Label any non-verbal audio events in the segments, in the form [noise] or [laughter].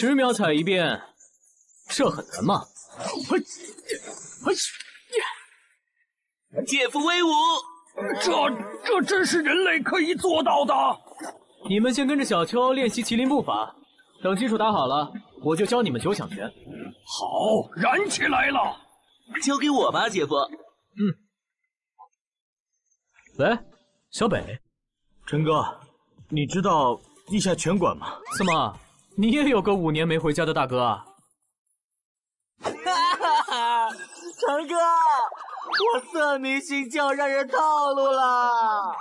十秒踩一遍，这很难吗？嘿，嘿，姐夫威武！这这真是人类可以做到的。你们先跟着小秋练习麒麟步法，等基础打好了，我就教你们九响拳。好，燃起来了！交给我吧，姐夫。嗯。喂，小北，陈哥，你知道地下拳馆吗？怎么，你也有个五年没回家的大哥啊？哈哈哈！陈哥。我色迷心窍让人套路了，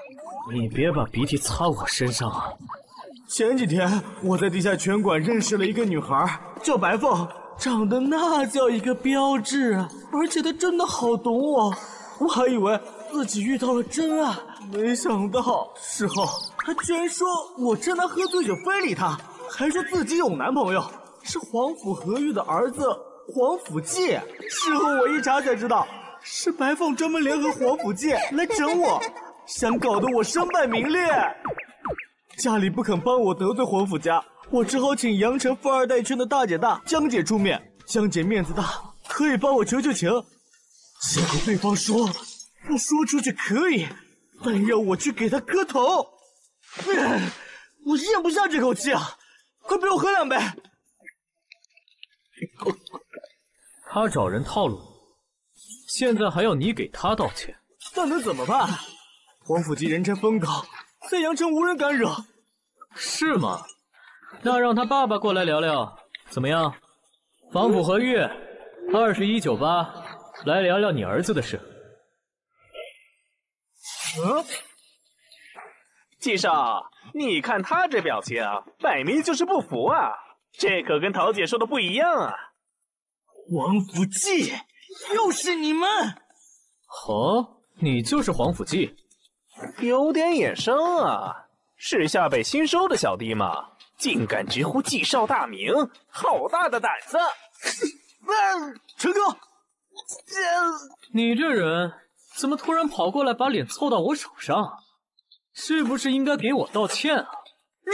你别把鼻涕擦我身上啊！前几天我在地下拳馆认识了一个女孩，叫白凤，长得那叫一个标致啊！而且她真的好懂我，我还以为自己遇到了真爱，没想到事后她居然说我真的喝醉酒非礼她，还说自己有男朋友，是皇甫和玉的儿子皇甫季。事后我一查才知道。是白凤专门联合皇甫界来整我，想搞得我身败名裂。家里不肯帮我得罪皇甫家，我只好请阳城富二代圈的大姐大江姐出面。江姐面子大，可以帮我求求情。结果对方说，不说出去可以，但要我去给他磕头。[sighs] 我咽不下这口气啊！快陪我喝两杯。他找人套路你。现在还要你给他道歉，那能怎么办？皇甫姬人称风高，在阳城无人敢惹，是吗？那让他爸爸过来聊聊，怎么样？皇甫和玉，二十一九八，来聊聊你儿子的事。嗯，季少，你看他这表情，摆明就是不服啊！这可跟桃姐说的不一样啊！皇甫姬。又是你们！哦，你就是皇甫季，有点眼生啊！是下北新收的小弟吗？竟敢直呼季少大名，好大的胆子！[laughs] 陈哥，这你这人怎么突然跑过来，把脸凑到我手上？是不是应该给我道歉啊？你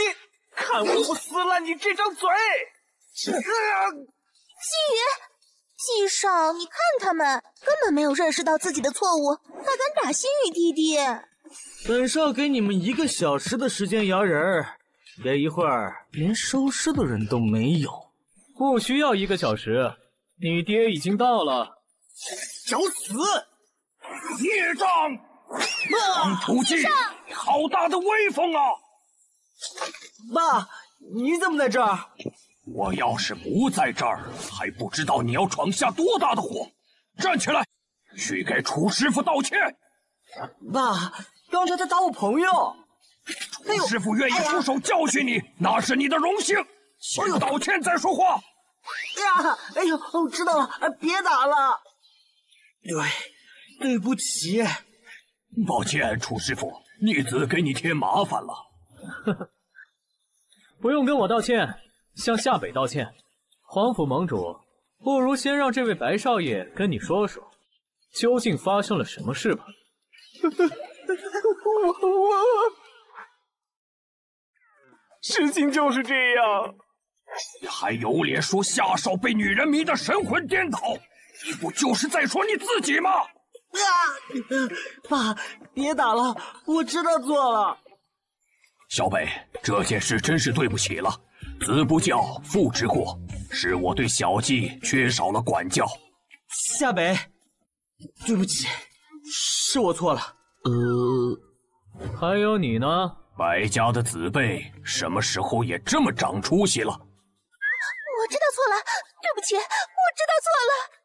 看我不撕烂你这张嘴！季宇。季少，你看他们根本没有认识到自己的错误，还敢打心雨弟弟。本少给你们一个小时的时间摇人儿，别一会儿连收尸的人都没有。不需要一个小时，你爹已经到了。找死！孽障！王土鸡，好大的威风啊！爸，你怎么在这儿？我要是不在这儿，还不知道你要闯下多大的祸！站起来，去给楚师傅道歉。爸，刚才他打我朋友。楚师傅愿意出手教训你，那是你的荣幸。先道歉再说话。呀，哎呦，知道了，别打了。对，对不起。抱歉，楚师傅，逆子给你添麻烦了。呵呵，不用跟我道歉。向夏北道歉，皇甫盟主，不如先让这位白少爷跟你说说，究竟发生了什么事吧。我我，事情就是这样。你还有脸说夏少被女人迷得神魂颠倒？你不就是在说你自己吗？啊！[laughs] 爸，别打了，我知道错了。小北，这件事真是对不起了。子不教，父之过，是我对小季缺少了管教。夏北，对不起，是我错了。呃，还有你呢？白家的子辈什么时候也这么长出息了？我知道错了，对不起，我知道错了。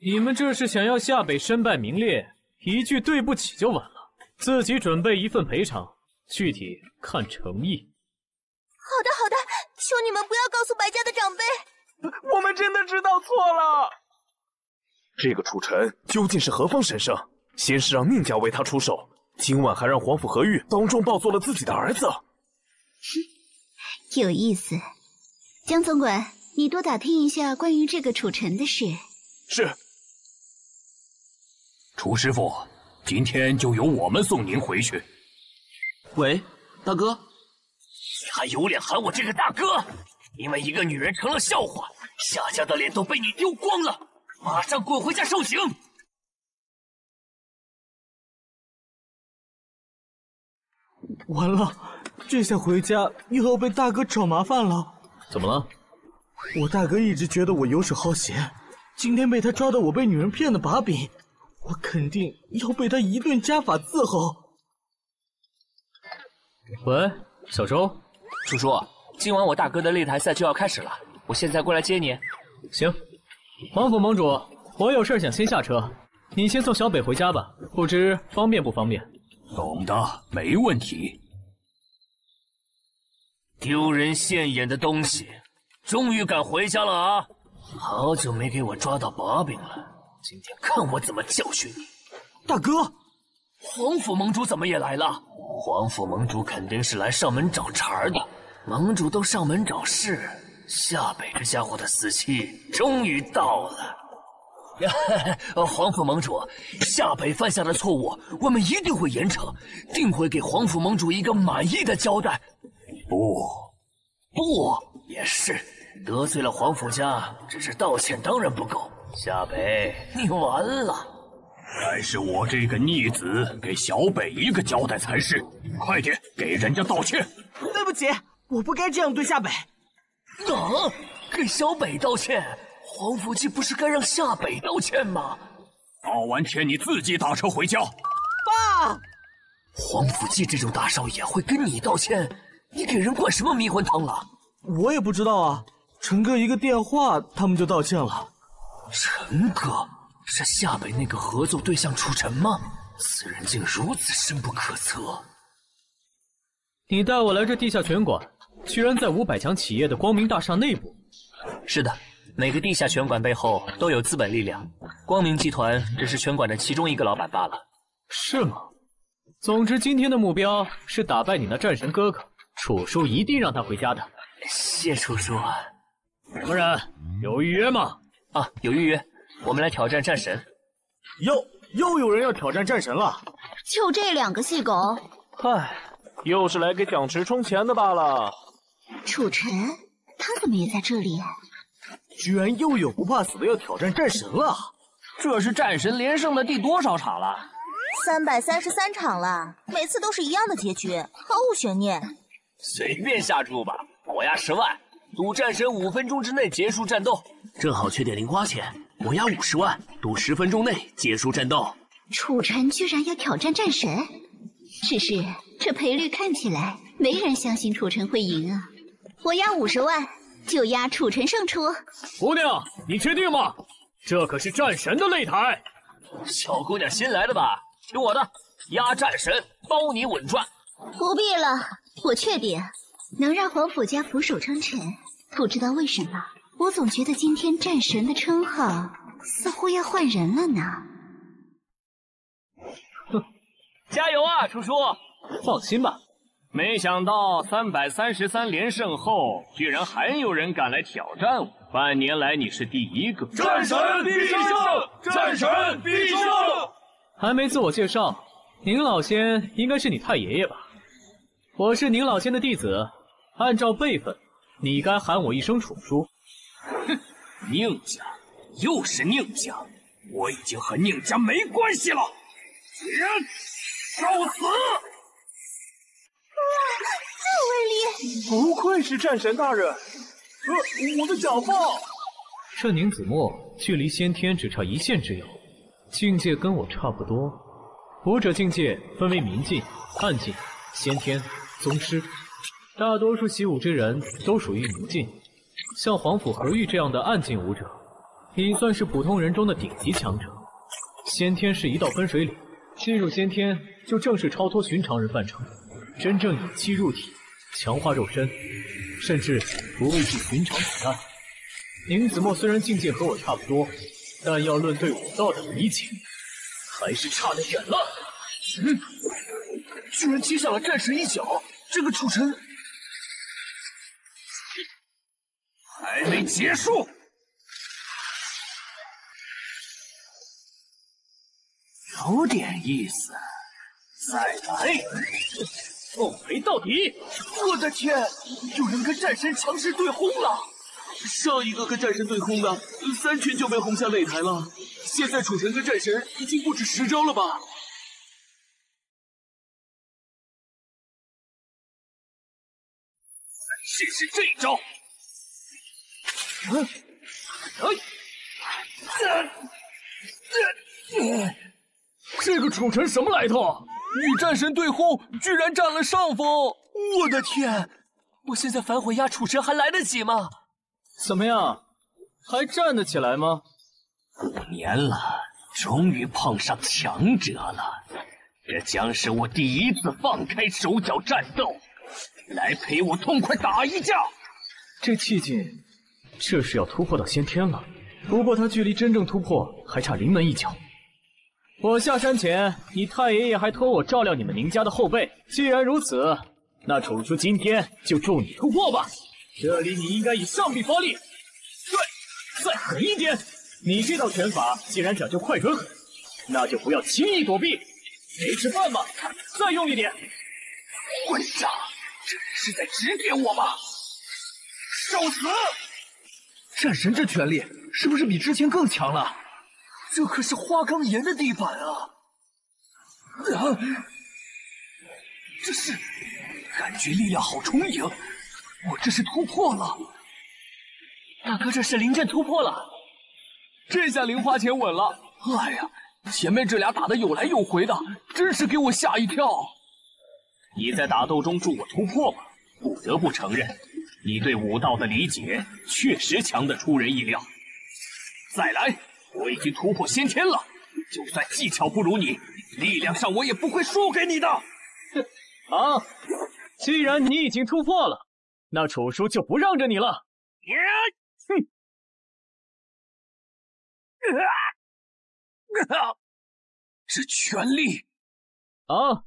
你们这是想要夏北身败名裂，一句对不起就完了？自己准备一份赔偿，具体看诚意。好的，好的。求你们不要告诉白家的长辈，我们真的知道错了。这个楚尘究竟是何方神圣？先是让宁家为他出手，今晚还让皇甫和玉当众抱做了自己的儿子。有意思，江总管，你多打听一下关于这个楚尘的事。是。楚师傅，今天就由我们送您回去。喂，大哥。你还有脸喊我这个大哥？因为一个女人成了笑话，夏家的脸都被你丢光了。马上滚回家受刑！完了，这下回家又要被大哥找麻烦了。怎么了？我大哥一直觉得我游手好闲，今天被他抓到我被女人骗的把柄，我肯定要被他一顿家法伺候。喂，小周，叔叔，今晚我大哥的擂台赛就要开始了，我现在过来接你。行。王府盟主，我有事想先下车，你先送小北回家吧，不知方便不方便？懂的，没问题。丢人现眼的东西，终于敢回家了啊！好久没给我抓到把柄了，今天看我怎么教训你！大哥，皇府盟主怎么也来了？皇府盟主肯定是来上门找茬的，盟主都上门找事。夏北这家伙的死期终于到了。[laughs] 皇府盟主，夏北犯下的错误，我们一定会严惩，定会给皇府盟主一个满意的交代。不，不，也是得罪了皇府家，只是道歉当然不够。夏北，你完了！该是我这个逆子给小北一个交代才是。快点给人家道歉！对不起，我不该这样对夏北。啊！给小北道歉，黄甫姬不是该让夏北道歉吗？道完歉你自己打车回家。爸，黄甫姬这种大少爷会跟你道歉？你给人灌什么迷魂汤了？我也不知道啊。陈哥一个电话，他们就道歉了。陈哥是夏北那个合作对象楚尘吗？此人竟如此深不可测。你带我来这地下拳馆。居然在五百强企业的光明大厦内部。是的，每个地下拳馆背后都有资本力量，光明集团只是拳馆的其中一个老板罢了。是吗？总之，今天的目标是打败你那战神哥哥，楚叔一定让他回家的。谢楚叔。夫人，有预约吗？啊，有预约。我们来挑战战神。又又有人要挑战战神了？就这两个细狗。嗨，又是来给蒋池充钱的罢了。楚尘，他怎么也在这里？居然又有不怕死的要挑战战神了！这是战神连胜的第多少场了？三百三十三场了，每次都是一样的结局，毫无悬念。随便下注吧，我押十万，赌战神五分钟之内结束战斗，正好缺点零花钱，我押五十万，赌十分钟内结束战斗。楚尘居然要挑战战神，只是这赔率看起来，没人相信楚尘会赢啊。我押五十万，就押楚尘胜出。姑娘，你确定吗？这可是战神的擂台。小姑娘新来的吧？听我的，压战神，包你稳赚。不必了，我确定能让皇甫家俯首称臣。不知道为什么，我总觉得今天战神的称号似乎要换人了呢。哼，[laughs] 加油啊，楚叔！放心吧。没想到三百三十三连胜后，居然还有人敢来挑战我。半年来你是第一个。战神必胜！战神必胜！还没自我介绍，宁老仙应该是你太爷爷吧？我是宁老仙的弟子，按照辈分，你该喊我一声楚叔。哼，[laughs] 宁家，又是宁家，我已经和宁家没关系了。人，受死！这威力！不愧是战神大人。呃，我的假发。这宁子墨距离先天只差一线之遥，境界跟我差不多。武者境界分为明境、暗境、先天、宗师，大多数习武之人都属于明境。像皇甫和玉这样的暗境武者，已算是普通人中的顶级强者。先天是一道分水岭，进入先天就正式超脱寻常人范畴。真正以气入体，强化肉身，甚至不畏惧寻常子弹。宁子墨虽然境界和我差不多，但要论对武道的理解，还是差得远了。嗯，居然踢下了战神一脚，这个楚尘还没结束，有点意思，再来。奉陪到底！我的天，有人跟战神强势对轰了！上一个跟战神对轰的，三拳就被轰下擂台了。现在楚尘跟战神已经不止十招了吧？试试这一招！这个楚尘什么来头？与战神对轰，居然占了上风！我的天，我现在反悔压楚尘还来得及吗？怎么样，还站得起来吗？五年了，终于碰上强者了，这将是我第一次放开手脚战斗，来陪我痛快打一架！这气劲，这是要突破到先天了。不过他距离真正突破还差临门一脚。我下山前，你太爷爷还托我照料你们宁家的后辈。既然如此，那楚叔今天就助你突破吧。这里你应该以上臂发力，对，再狠一点。你这套拳法既然讲究快准狠，那就不要轻易躲避，没吃饭吗？再用力点。混账！这是在指点我吗？受死！战神这权力是不是比之前更强了？这可是花岗岩的地板啊！啊，这是感觉力量好充盈，我这是突破了！大哥，这是临阵突破了！这下零花钱稳了！哎呀，前面这俩打的有来有回的，真是给我吓一跳！你在打斗中助我突破吗？不得不承认，你对武道的理解确实强得出人意料。再来！我已经突破先天了，就算技巧不如你，力量上我也不会输给你的。啊，既然你已经突破了，那楚叔就不让着你了。哼！这全力啊，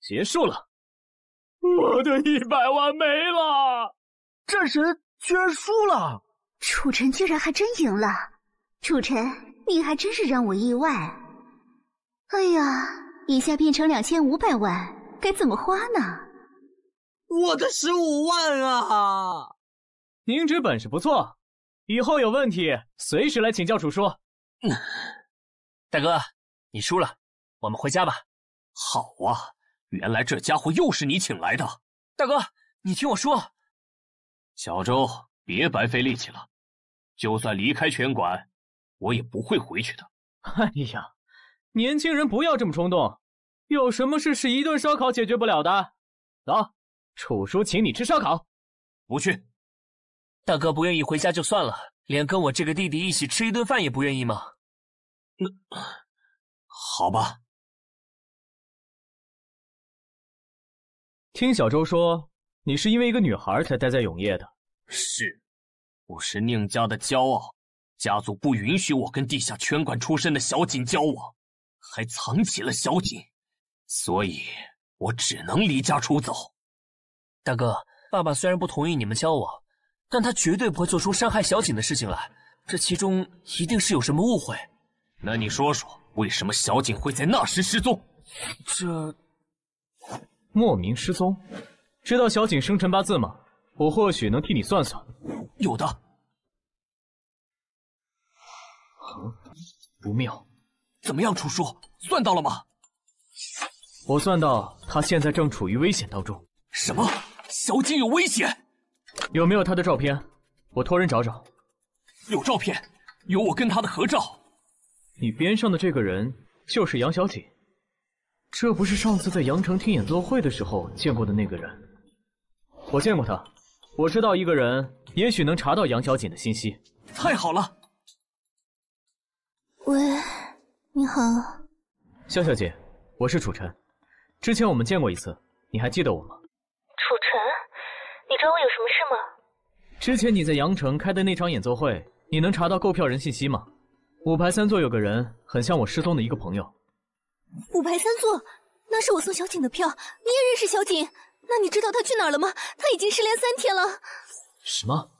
结束了！我的一百万没了，战神居然输了，楚尘居然还真赢了。楚尘，你还真是让我意外。哎呀，一下变成两千五百万，该怎么花呢？我的十五万啊！您这本事不错，以后有问题随时来请教楚叔。大哥，你输了，我们回家吧。好啊，原来这家伙又是你请来的。大哥，你听我说，小周，别白费力气了，就算离开拳馆。我也不会回去的。哎呀，年轻人不要这么冲动，有什么事是一顿烧烤解决不了的？走，楚叔请你吃烧烤。不去。大哥不愿意回家就算了，连跟我这个弟弟一起吃一顿饭也不愿意吗？那好吧。听小周说，你是因为一个女孩才待在永业的。是，我是宁家的骄傲。家族不允许我跟地下拳馆出身的小景交往，还藏起了小景，所以我只能离家出走。大哥，爸爸虽然不同意你们交往，但他绝对不会做出伤害小景的事情来，这其中一定是有什么误会。那你说说，为什么小景会在那时失踪？这莫名失踪，知道小景生辰八字吗？我或许能替你算算。有的。不妙，怎么样，楚叔，算到了吗？我算到他现在正处于危险当中。什么？小景有危险？有没有他的照片？我托人找找。有照片，有我跟他的合照。你边上的这个人就是杨小景，这不是上次在阳城听演奏会的时候见过的那个人？我见过他，我知道一个人，也许能查到杨小景的信息。太好了！喂，你好，肖小姐，我是楚尘，之前我们见过一次，你还记得我吗？楚尘，你找我有什么事吗？之前你在羊城开的那场演奏会，你能查到购票人信息吗？五排三座有个人很像我失踪的一个朋友。五排三座，那是我送小景的票，你也认识小景？那你知道他去哪儿了吗？他已经失联三天了。什么？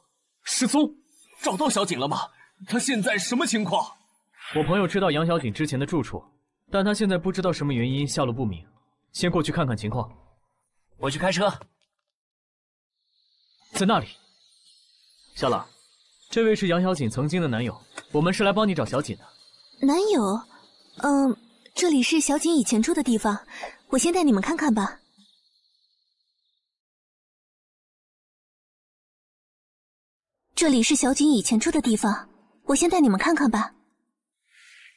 失踪？找到小景了吗？他现在什么情况？我朋友知道杨小景之前的住处，但他现在不知道什么原因下落不明，先过去看看情况。我去开车。在那里，小朗，这位是杨小景曾经的男友，我们是来帮你找小景的。男友，嗯，这里是小景以前住的地方，我先带你们看看吧。这里是小锦以前住的地方，我先带你们看看吧。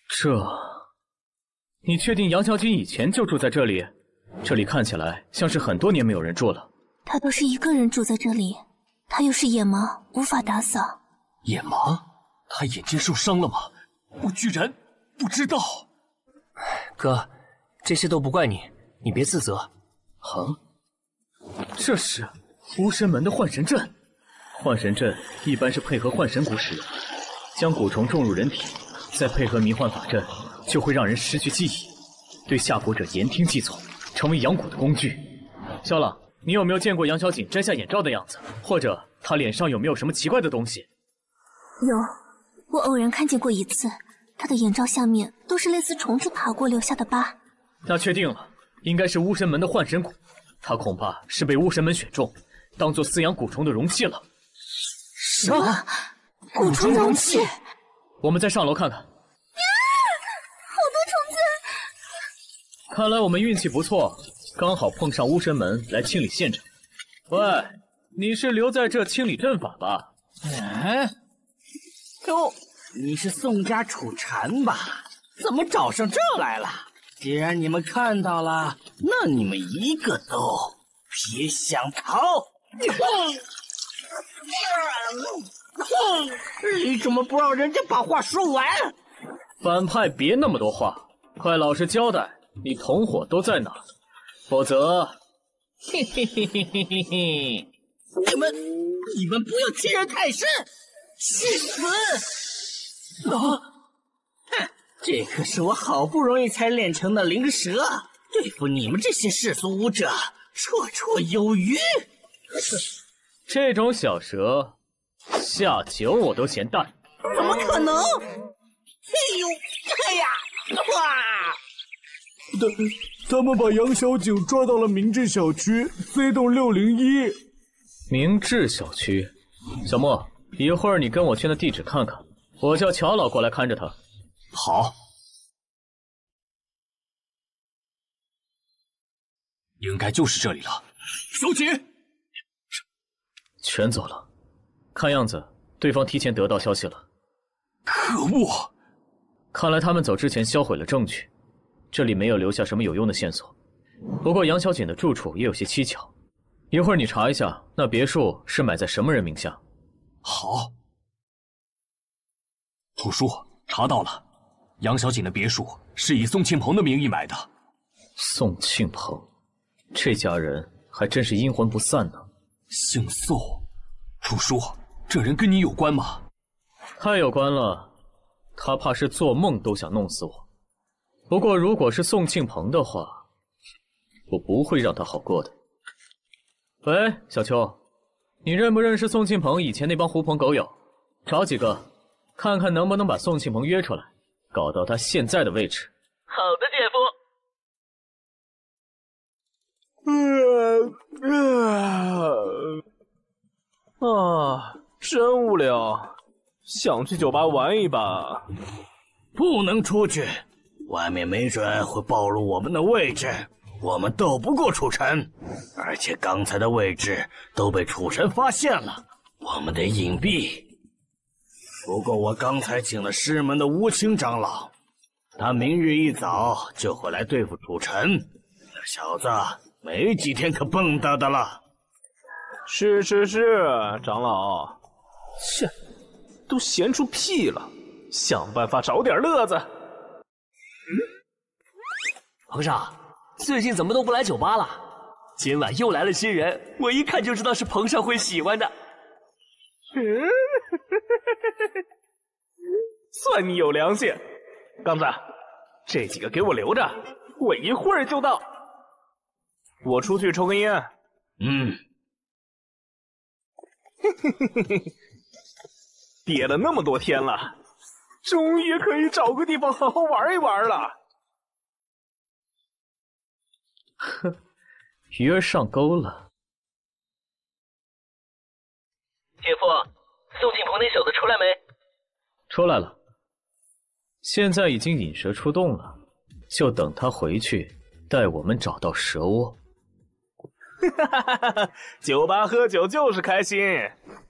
这，你确定杨小锦以前就住在这里？这里看起来像是很多年没有人住了。他都是一个人住在这里，他又是野盲，无法打扫。野盲？他眼睛受伤了吗？我居然不知道。哥，这些都不怪你，你别自责。啊，这是巫神门的幻神阵。幻神阵一般是配合幻神蛊使用，将蛊虫种入人体，再配合迷幻法阵，就会让人失去记忆，对下蛊者言听计从，成为养蛊的工具。肖朗，你有没有见过杨小锦摘下眼罩的样子？或者他脸上有没有什么奇怪的东西？有，我偶然看见过一次，他的眼罩下面都是类似虫子爬过留下的疤。那确定了，应该是巫神门的幻神蛊，他恐怕是被巫神门选中，当做饲养蛊虫的容器了。什么？蛊虫容器？我们再上楼看看。啊！好多虫子！看来我们运气不错，刚好碰上巫神门来清理现场。喂，你是留在这清理阵法吧？哎。哟，你是宋家楚禅吧？怎么找上这来了？既然你们看到了，那你们一个都别想逃！[laughs] 你怎么不让人家把话说完？反派别那么多话，快老实交代，你同伙都在哪？否则，嘿嘿嘿嘿嘿嘿嘿！你们，你们不要欺人太甚！去死！[laughs] 啊！哼，这可是我好不容易才练成的灵蛇，对付你们这些世俗武者，绰绰有余。[laughs] 这种小蛇，下酒我都嫌淡。怎么可能？哎呦，哎呀，哇！他他们把杨小景抓到了明治小区 C 栋六零一。明治小区，小莫，一会儿你跟我去那地址看看，我叫乔老过来看着他。好。应该就是这里了，小景。全走了，看样子对方提前得到消息了。可恶！看来他们走之前销毁了证据，这里没有留下什么有用的线索。不过杨小锦的住处也有些蹊跷，一会儿你查一下那别墅是买在什么人名下。好。楚叔查到了，杨小锦的别墅是以宋庆鹏的名义买的。宋庆鹏，这家人还真是阴魂不散呢。姓宋，楚叔，这人跟你有关吗？太有关了，他怕是做梦都想弄死我。不过如果是宋庆鹏的话，我不会让他好过的。喂，小秋，你认不认识宋庆鹏以前那帮狐朋狗友？找几个，看看能不能把宋庆鹏约出来，搞到他现在的位置。好的，姐夫。啊，真无聊，想去酒吧玩一把。不能出去，外面没准会暴露我们的位置，我们斗不过楚尘。而且刚才的位置都被楚尘发现了，我们得隐蔽。不过我刚才请了师门的无情长老，他明日一早就会来对付楚尘。那小子。没几天可蹦跶的了。是是是，长老。切，都闲出屁了，想办法找点乐子。嗯，皇上，最近怎么都不来酒吧了？今晚又来了新人，我一看就知道是彭少会喜欢的。嗯，[laughs] 算你有良心。刚子，这几个给我留着，我一会儿就到。我出去抽根烟。嗯。嘿嘿嘿嘿嘿，憋了那么多天了，终于可以找个地方好好玩一玩了。哼，鱼儿上钩了。姐夫，宋庆鹏那小子出来没？出来了。现在已经引蛇出洞了，就等他回去带我们找到蛇窝。哈哈哈哈！酒吧喝酒就是开心，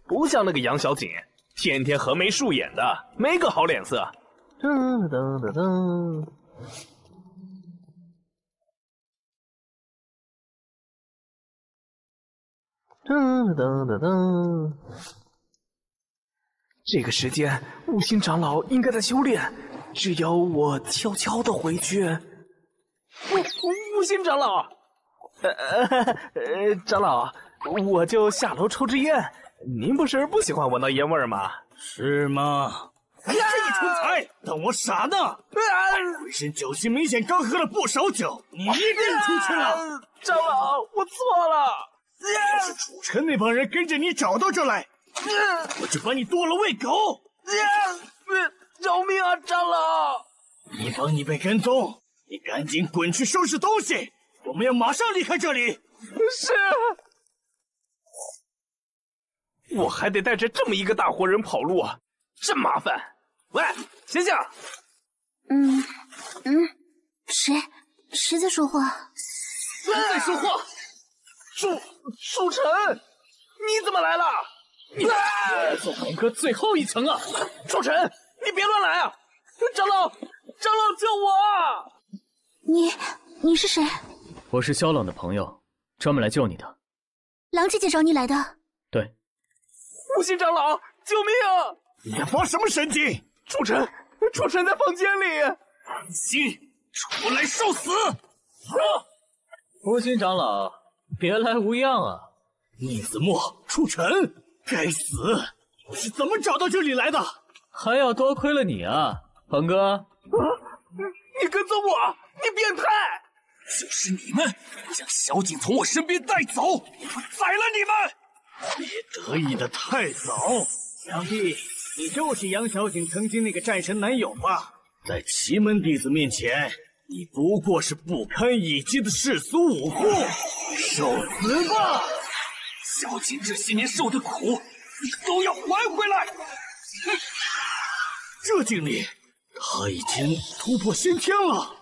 不像那个杨小景，天天横眉竖眼的，没个好脸色。噔噔噔噔。噔噔噔噔。这个时间，悟心长老应该在修炼，只要我悄悄的回去。悟悟心长老，呃呃，长老，我就下楼抽支烟。您不是不喜欢闻到烟味吗？是吗？这个蠢材，当我傻呢？浑身酒气，明显刚喝了不少酒，你一定出去了。长老，我错了。是楚尘那帮人跟着你找到这来，我就把你剁了喂狗。饶命啊，长老！以防你被跟踪，你赶紧滚去收拾东西，我们要马上离开这里。是。我还得带着这么一个大活人跑路啊，真麻烦。喂，醒醒！嗯嗯，谁谁在说话？谁在说话？楚楚尘，你怎么来了？你做黄哥最后一层啊！楚尘，你别乱来啊！长老，长老救我啊！你你是谁？我是萧冷的朋友，专门来救你的。狼姐姐找你来的？对。无心长老，救命啊！你发什么神经？楚尘，楚尘在房间里。安心，出来受死！啊！无心长老，别来无恙啊！宁子墨，楚尘，该死！我是怎么找到这里来的？还要多亏了你啊，鹏哥！啊！你跟踪我，你变态！就是你们将小景从我身边带走，我宰了你们！别得意的太早，小弟，你就是杨小景曾经那个战神男友吧？在奇门弟子面前，你不过是不堪一击的世俗武户，受死吧！小景这些年受的苦，你都要还回来！哼，这精力，他已经突破先天了。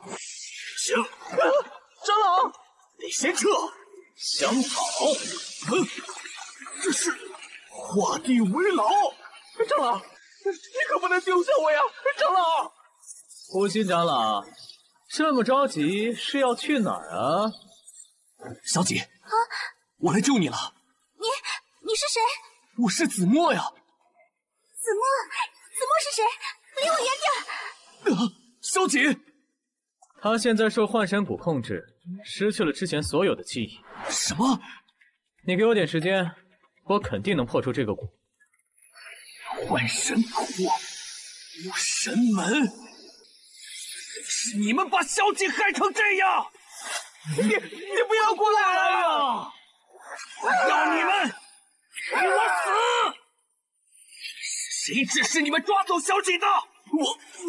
行，[laughs] 长老，得先撤。想跑，哼。这是画地为牢，长老，你可不能丢下我呀！长老，悟心长老，这么着急是要去哪儿啊？小姐，啊，我来救你了。你你是谁？我是子墨呀。子墨，子墨是谁？离我远点！啊，小姐，他现在受幻神蛊控制，失去了之前所有的记忆。什么？你给我点时间。我肯定能破除这个蛊。幻神蛊，无神门，是你们把小姐害成这样！你你不要过来啊！我要你们给我死！谁指使你们抓走小姐的？我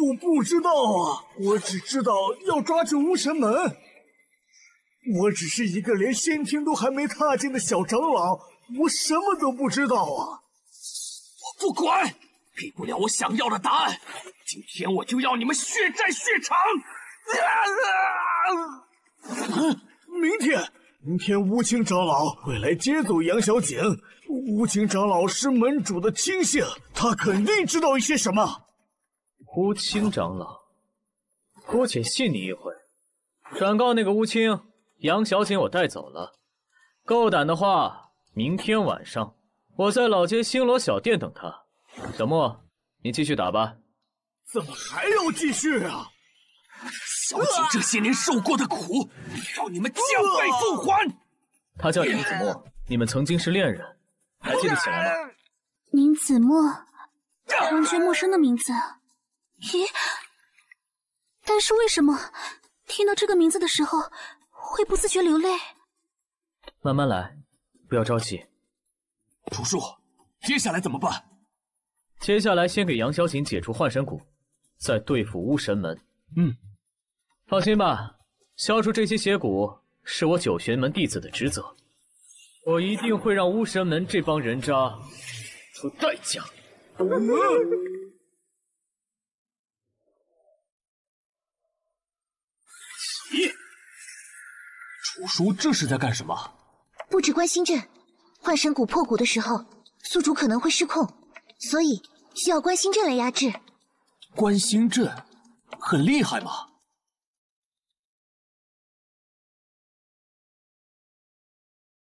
我不知道啊，我只知道要抓住巫神门。我只是一个连仙天都还没踏进的小长老。我什么都不知道啊！我不管，给不了我想要的答案，今天我就要你们血债血偿！啊明天，明天乌青长老会来接走杨小景。乌青长老是门主的亲信，他肯定知道一些什么。乌青长老，姑且信你一回。转告那个乌青，杨小姐我带走了，够胆的话。明天晚上，我在老街星罗小店等他。小莫，你继续打吧。怎么还要继续啊？小景这些年受过的苦，要你们加倍奉还。他叫宁子墨，你们曾经是恋人，还记得起来吗？宁子墨，完全陌生的名字。咦？但是为什么听到这个名字的时候会不自觉流泪？慢慢来。不要着急，楚树，接下来怎么办？接下来先给杨小锦解除幻神蛊，再对付巫神门。嗯，放心吧，消除这些邪蛊是我九玄门弟子的职责。我一定会让巫神门这帮人渣出代价。咦，[laughs] 楚叔这是在干什么？布置观心阵，幻神谷破谷的时候，宿主可能会失控，所以需要观心阵来压制。观心阵很厉害吗？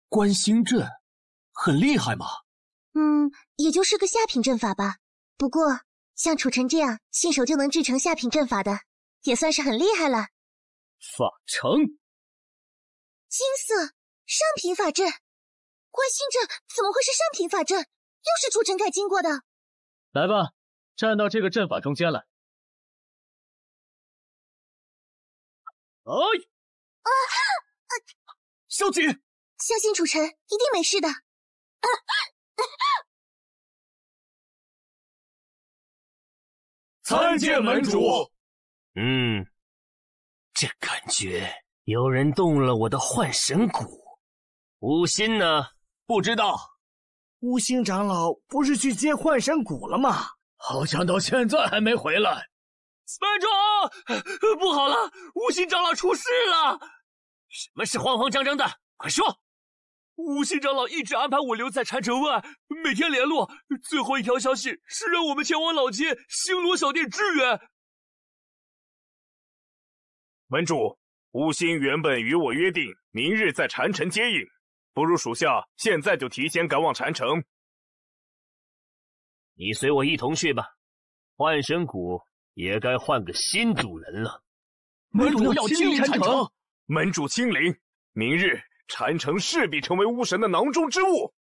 观心阵很厉害吗？嗯，也就是个下品阵法吧。不过像楚尘这样信手就能制成下品阵法的，也算是很厉害了。法成，金色上品法阵，关心阵怎么会是上品法阵？又是楚尘改经过的。来吧，站到这个阵法中间来。哎，啊啊！萧景，相信楚尘一定没事的。参见门主。嗯。这感觉有人动了我的幻神骨，吴心呢？不知道。吴心长老不是去接幻神骨了吗？好像到现在还没回来。班主，不好了，吴心长老出事了！什么事慌慌张张的？快说！吴心长老一直安排我留在禅城外，每天联络。最后一条消息是让我们前往老街星罗小店支援。门主，吴心原本与我约定明日在禅城接应，不如属下现在就提前赶往禅城。你随我一同去吧，幻神谷也该换个新主人了。门主要亲临禅城，门主亲临，明日禅城势必成为巫神的囊中之物。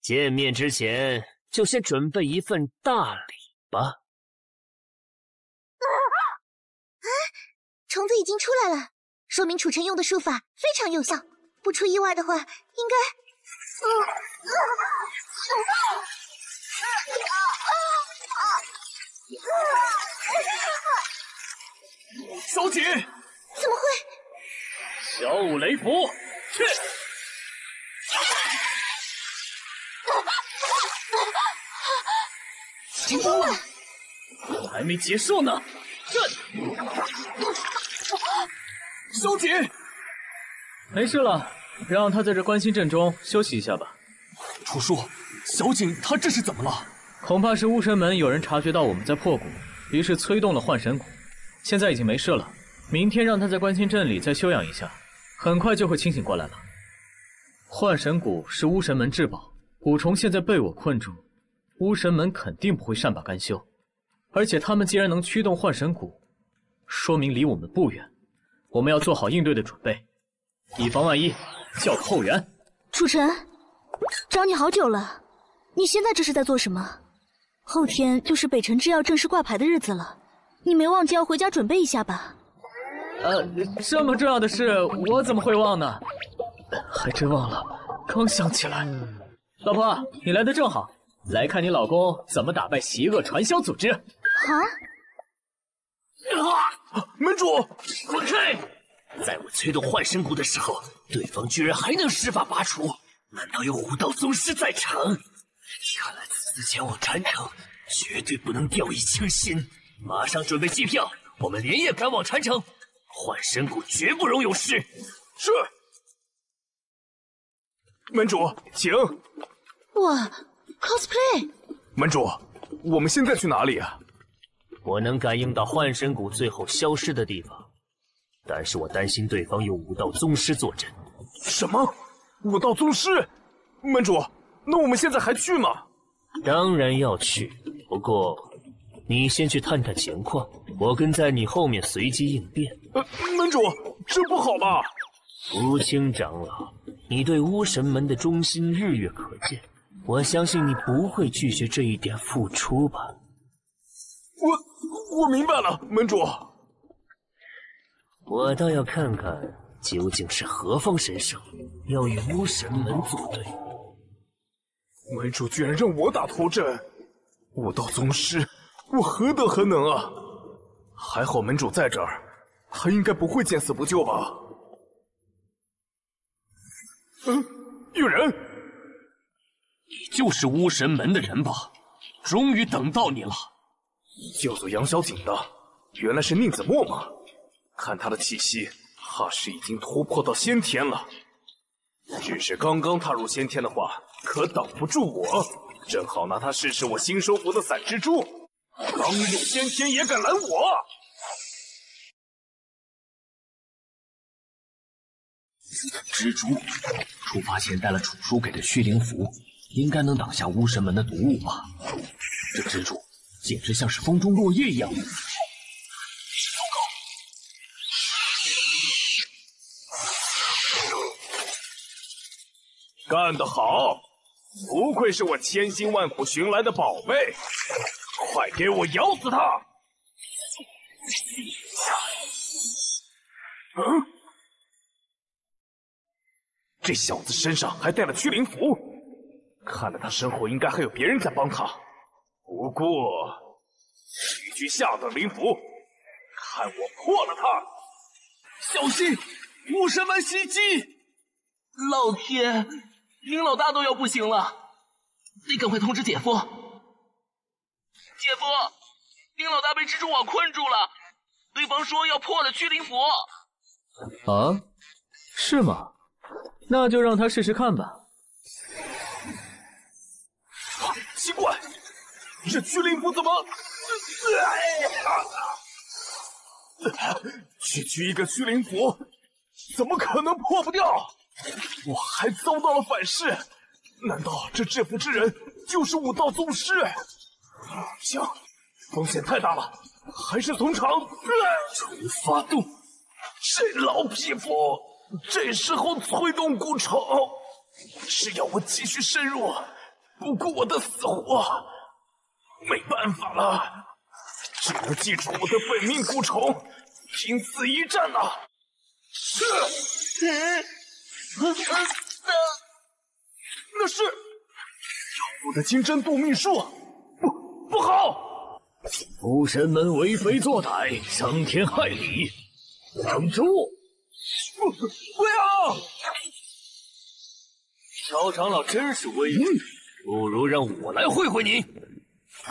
见面之前就先准备一份大礼吧。虫子已经出来了，说明楚尘用的术法非常有效。不出意外的话，应该……小姐，怎么会？小五雷符，去！成功了，还没结束呢，震！[laughs] 萧景，没事了，让他在这关心阵中休息一下吧。楚叔，小景他这是怎么了？恐怕是巫神门有人察觉到我们在破谷，于是催动了幻神谷。现在已经没事了，明天让他在关心阵里再休养一下，很快就会清醒过来了。幻神谷是巫神门至宝，蛊虫现在被我困住，巫神门肯定不会善罢甘休。而且他们既然能驱动幻神谷，说明离我们不远。我们要做好应对的准备，以防万一，叫个后援。楚尘，找你好久了，你现在这是在做什么？后天就是北辰制药正式挂牌的日子了，你没忘记要回家准备一下吧？呃，这么重要的事，我怎么会忘呢？还真忘了，刚想起来。老婆，你来的正好，来看你老公怎么打败邪恶传销组织。啊？啊！门主，滚开！在我催动幻神谷的时候，对方居然还能施法拔除，难道有武道宗师在场？看来此次前往禅城，绝对不能掉以轻心。马上准备机票，我们连夜赶往禅城。幻神谷绝不容有失。是。门主，请。哇，cosplay！门主，我们现在去哪里啊？我能感应到幻神谷最后消失的地方，但是我担心对方有武道宗师坐镇。什么？武道宗师？门主，那我们现在还去吗？当然要去，不过你先去探探情况，我跟在你后面随机应变。呃，门主，这不好吧？吴清长老，你对巫神门的忠心日月可见，我相信你不会拒绝这一点付出吧？我我明白了，门主。我倒要看看究竟是何方神圣要与巫神门作对。门主居然让我打头阵，武道宗师，我何德何能啊？还好门主在这儿，他应该不会见死不救吧？嗯，有人，你就是巫神门的人吧？终于等到你了。叫做杨小景的，原来是宁子墨吗？看他的气息，怕是已经突破到先天了。只是刚刚踏入先天的话，可挡不住我。正好拿他试试我新收服的散蜘蛛。刚入先天也敢拦我？蜘蛛，出发前带了楚叔给的虚灵符，应该能挡下巫神门的毒物吧？这蜘蛛简直像是风中落叶一样。干得好！不愧是我千辛万苦寻来的宝贝，快给我咬死他！嗯，这小子身上还带了驱灵符，看来他身后应该还有别人在帮他。不过，区区下等灵符，看我破了他！小心，巫神门袭击！老天，林老大都要不行了，得赶快通知姐夫。姐夫，林老大被蜘蛛网困住了，对方说要破了驱灵符。啊，是吗？那就让他试试看吧。奇怪，这驱灵符怎么……区区一个驱灵符，怎么可能破不掉？我还遭到了反噬，难道这制服之人就是武道宗师？不行，风险太大了，还是从长重发动。这老匹夫，这时候催动古虫，是要我继续深入，不顾我的死活。没办法了，只能记住我的本命蛊虫，拼死一战了！是，嗯，那那是妖狐的金针夺命术，不不好！巫神门为非作歹，伤天害理，撑住！不不要！乔长老真是威武，不如让我来会会你。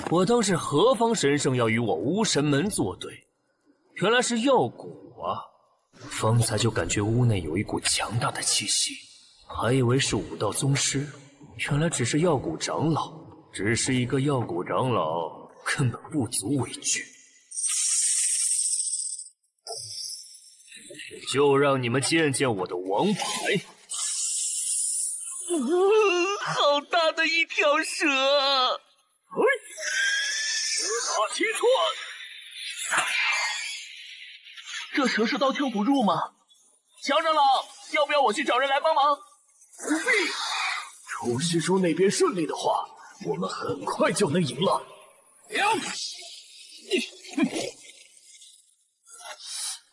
我当是何方神圣要与我巫神门作对？原来是药蛊啊！方才就感觉屋内有一股强大的气息，还以为是武道宗师，原来只是药蛊长老。只是一个药蛊长老，根本不足为惧。就让你们见见我的王牌！好大的一条蛇！十打七寸，这蛇是刀枪不入吗？乔长老，要不要我去找人来帮忙？不必。楚师叔那边顺利的话，我们很快就能赢了。[laughs]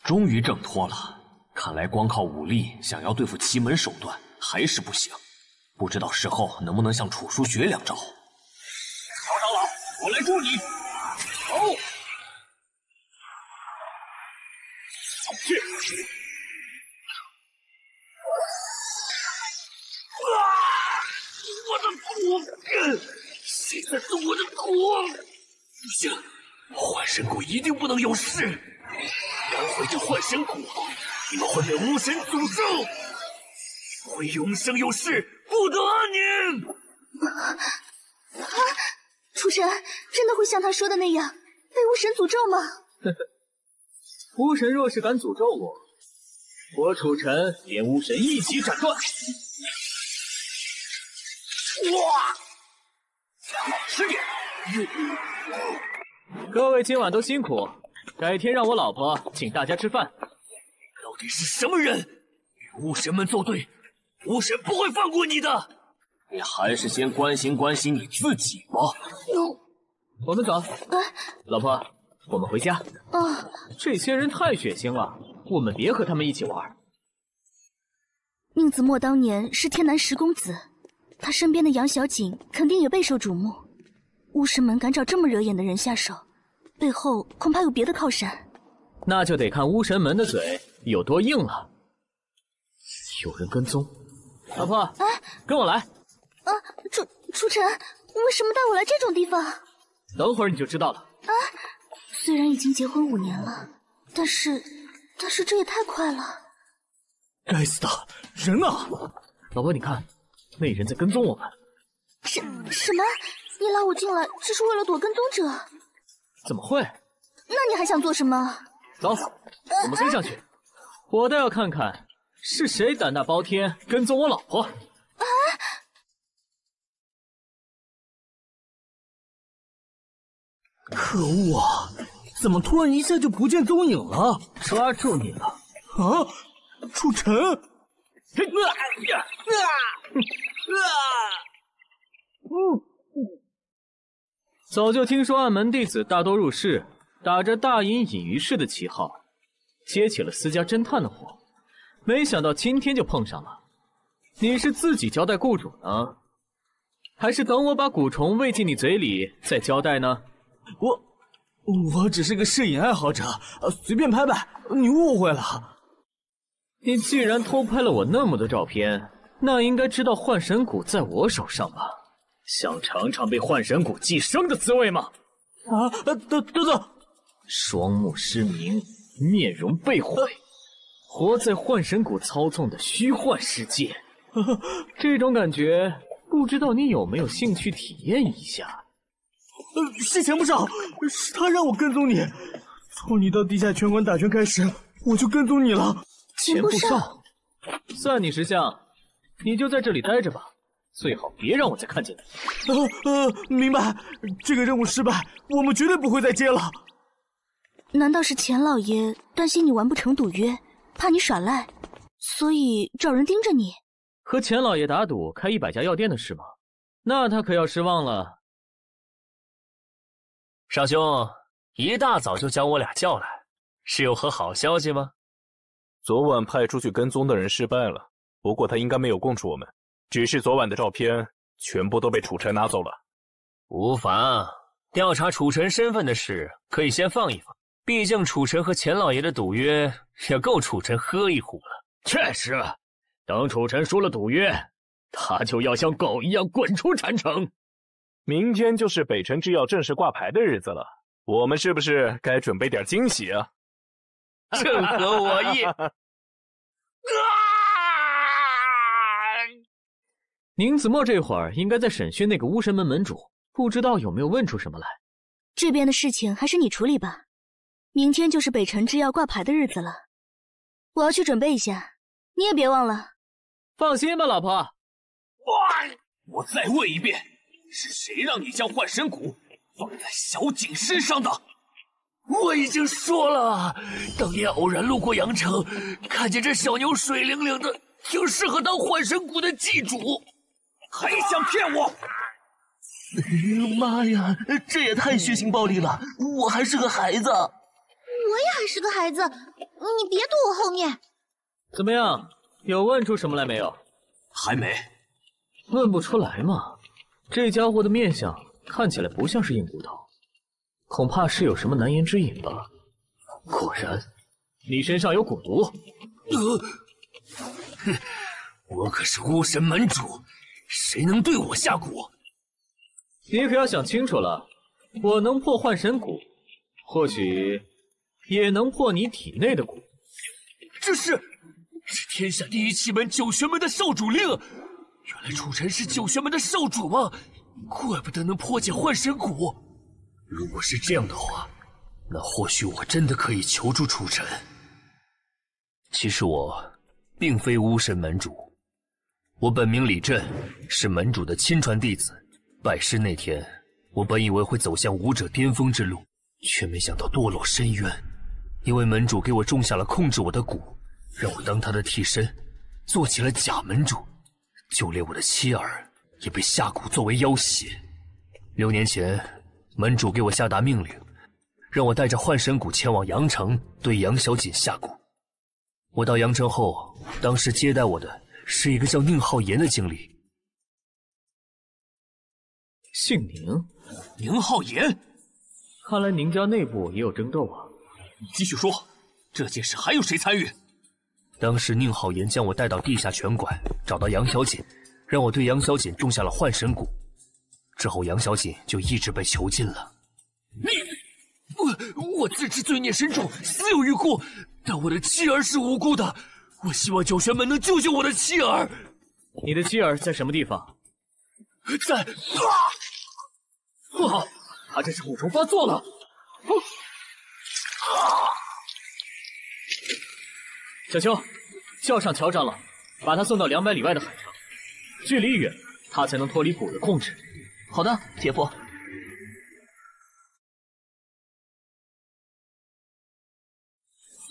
终于挣脱了，看来光靠武力想要对付奇门手段还是不行。不知道事后能不能向楚叔学两招。我来助你。好。去。啊！我的土！谁在动我的土？不行，幻神谷一定不能有事。赶回这幻神谷，你们会被巫神诅咒，会永生有世，不得安宁。啊！楚神真的会像他说的那样被巫神诅咒吗？呵呵，巫神若是敢诅咒我，我楚尘连巫神一起斩断。哇！师爷，各位今晚都辛苦，改天让我老婆请大家吃饭。到底是什么人与巫神们作对？巫神不会放过你的。你还是先关心关心你自己吧。我们走。老婆，我们回家。啊，这些人太血腥了，我们别和他们一起玩。宁子墨当年是天南十公子，他身边的杨小景肯定也备受瞩目。巫师门敢找这么惹眼的人下手，背后恐怕有别的靠山。那就得看巫神门的嘴有多硬了。有人跟踪，老婆，哎，跟我来。啊，楚楚尘，为什么带我来这种地方？等会儿你就知道了。啊，虽然已经结婚五年了，但是，但是这也太快了。该死的人呢？老婆，你看，那人在跟踪我们。什什么？你拉我进来只是为了躲跟踪者？怎么会？那你还想做什么？走，我们跟上去。我倒要看看是谁胆大包天跟踪我老婆。啊！可恶啊！怎么突然一下就不见踪影了？抓住你了！啊！楚尘！啊呀！啊！啊！嗯。早就听说暗门弟子大多入室，打着大隐隐于市的旗号，接起了私家侦探的活，没想到今天就碰上了。你是自己交代雇主呢，还是等我把蛊虫喂进你嘴里再交代呢？我，我只是个摄影爱好者，随便拍拍。你误会了。你既然偷拍了我那么多照片，那应该知道幻神谷在我手上吧？想尝尝被幻神谷寄生的滋味吗？啊，等等等！双目失明，面容被毁，活在幻神谷操纵的虚幻世界，[laughs] 这种感觉，不知道你有没有兴趣体验一下？呃，是钱不少，是他让我跟踪你，从你到地下拳馆打拳开始，我就跟踪你了。钱不少，算你识相，你就在这里待着吧。最好别让我再看见你。[laughs] 呃呃，明白。这个任务失败，我们绝对不会再接了。难道是钱老爷担心你完不成赌约，怕你耍赖，所以找人盯着你？和钱老爷打赌开一百家药店的事吗？那他可要失望了。少兄，一大早就将我俩叫来，是有何好消息吗？昨晚派出去跟踪的人失败了，不过他应该没有供出我们。只是昨晚的照片全部都被楚尘拿走了，无妨。调查楚尘身份的事可以先放一放，毕竟楚尘和钱老爷的赌约也够楚尘喝一壶了。确实，等楚尘输了赌约，他就要像狗一样滚出禅城。明天就是北辰制药正式挂牌的日子了，我们是不是该准备点惊喜啊？正合我意。[laughs] 宁子墨这会儿应该在审讯那个巫神门门主，不知道有没有问出什么来。这边的事情还是你处理吧。明天就是北辰制药挂牌的日子了，我要去准备一下，你也别忘了。放心吧，老婆。哇！我再问一遍，是谁让你将幻神蛊放在小景身上的？我已经说了，当年偶然路过阳城，看见这小牛水灵灵的，挺适合当幻神谷的祭主。还想骗我？妈呀，这也太血腥暴力了！我还是个孩子，我也还是个孩子，你别躲我后面。怎么样，有问出什么来没有？还没。问不出来吗？这家伙的面相看起来不像是硬骨头，恐怕是有什么难言之隐吧。果然，你身上有蛊毒。呃，哼，我可是巫神门主。谁能对我下蛊？你可要想清楚了。我能破幻神蛊，或许也能破你体内的蛊。这是，是天下第一奇门九玄门的少主令。原来楚尘是九玄门的少主吗？怪不得能破解幻神蛊。如果是这样的话，那或许我真的可以求助楚尘。其实我并非巫神门主。我本名李振，是门主的亲传弟子。拜师那天，我本以为会走向武者巅峰之路，却没想到堕落深渊。因为门主给我种下了控制我的蛊，让我当他的替身，做起了假门主。就连我的妻儿也被下蛊作为要挟。六年前，门主给我下达命令，让我带着幻神蛊前往阳城，对杨小锦下蛊。我到阳城后，当时接待我的。是一个叫宁浩言的经理，姓宁，宁浩言。看来宁家内部也有争斗啊。你继续说，这件事还有谁参与？当时宁浩言将我带到地下拳馆，找到杨小锦，让我对杨小锦种下了幻神蛊。之后，杨小锦就一直被囚禁了。你，我我自知罪孽深重，死有余辜，但我的妻儿是无辜的。我希望九玄门能救救我的妻儿。你的妻儿在什么地方？在啊！不好，他这是蛊虫发作了。小秋，叫上乔长老，把他送到两百里外的海城，距离远，他才能脱离蛊的控制。好的，铁夫。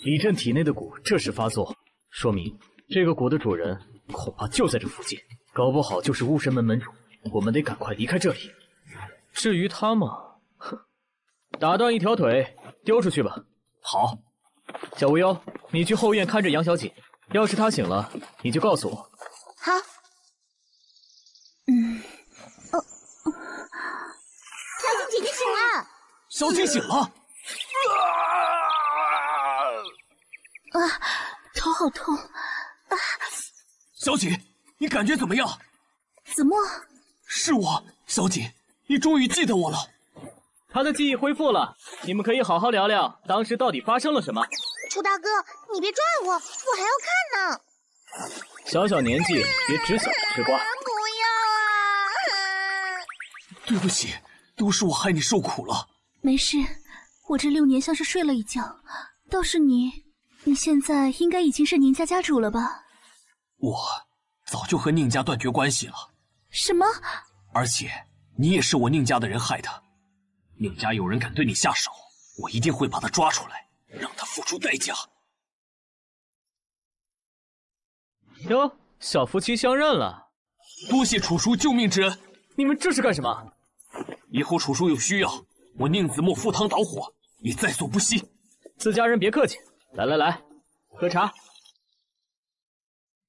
李振体内的蛊这时发作，说明这个蛊的主人恐怕就在这附近，搞不好就是巫神门门主。我们得赶快离开这里。至于他嘛，哼，打断一条腿，丢出去吧。好，小无忧，你去后院看着杨小姐，要是她醒了，你就告诉我。好。嗯，哦，小锦姐姐醒了。小姐醒了。啊，头好痛。啊，小姐，你感觉怎么样？子墨，是我，小姐，你终于记得我了。他的记忆恢复了，你们可以好好聊聊当时到底发生了什么。楚大哥，你别拽我，我还要看呢。小小年纪别只想着吃瓜。不要啊！对不起，都是我害你受苦了。没事，我这六年像是睡了一觉。倒是你，你现在应该已经是宁家家主了吧？我早就和宁家断绝关系了。什么？而且你也是我宁家的人害的。宁家有人敢对你下手，我一定会把他抓出来，让他付出代价。哟，小夫妻相认了，多谢楚叔救命之恩。你们这是干什么？以后楚叔有需要，我宁子墨赴汤蹈火也在所不惜。自家人别客气，来来来，喝茶。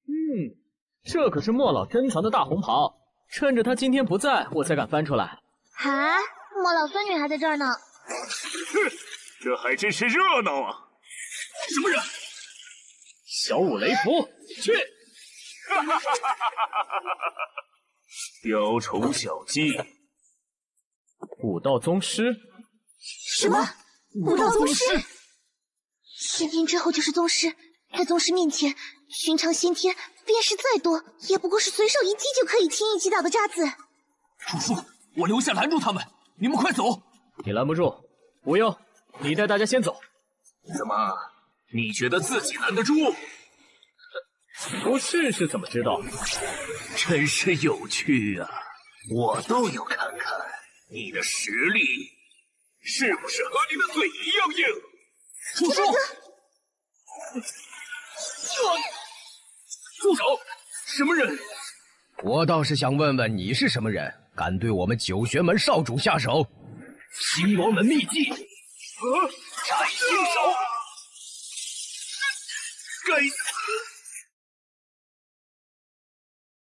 嗯，这可是莫老珍藏的大红袍，趁着他今天不在，我才敢翻出来。啊，莫老孙女还在这儿呢。哼，这还真是热闹啊！什么人？小五雷符，去！[laughs] 哈哈哈哈哈哈！雕虫小技，武道宗师。什么？武道宗师？先天之后就是宗师，在宗师面前，寻常先天便是再多，也不过是随手一击就可以轻易击倒的渣子。楚叔，我留下拦住他们，你们快走！你拦不住，无忧，你带大家先走。怎么，你觉得自己拦得住？不试试怎么知道？真是有趣啊！我倒要看看你的实力是不是和你的嘴一样硬。楚叔，住手！什么人？我倒是想问问你是什么人，敢对我们九玄门少主下手？星罗门秘技，斩星手！该死！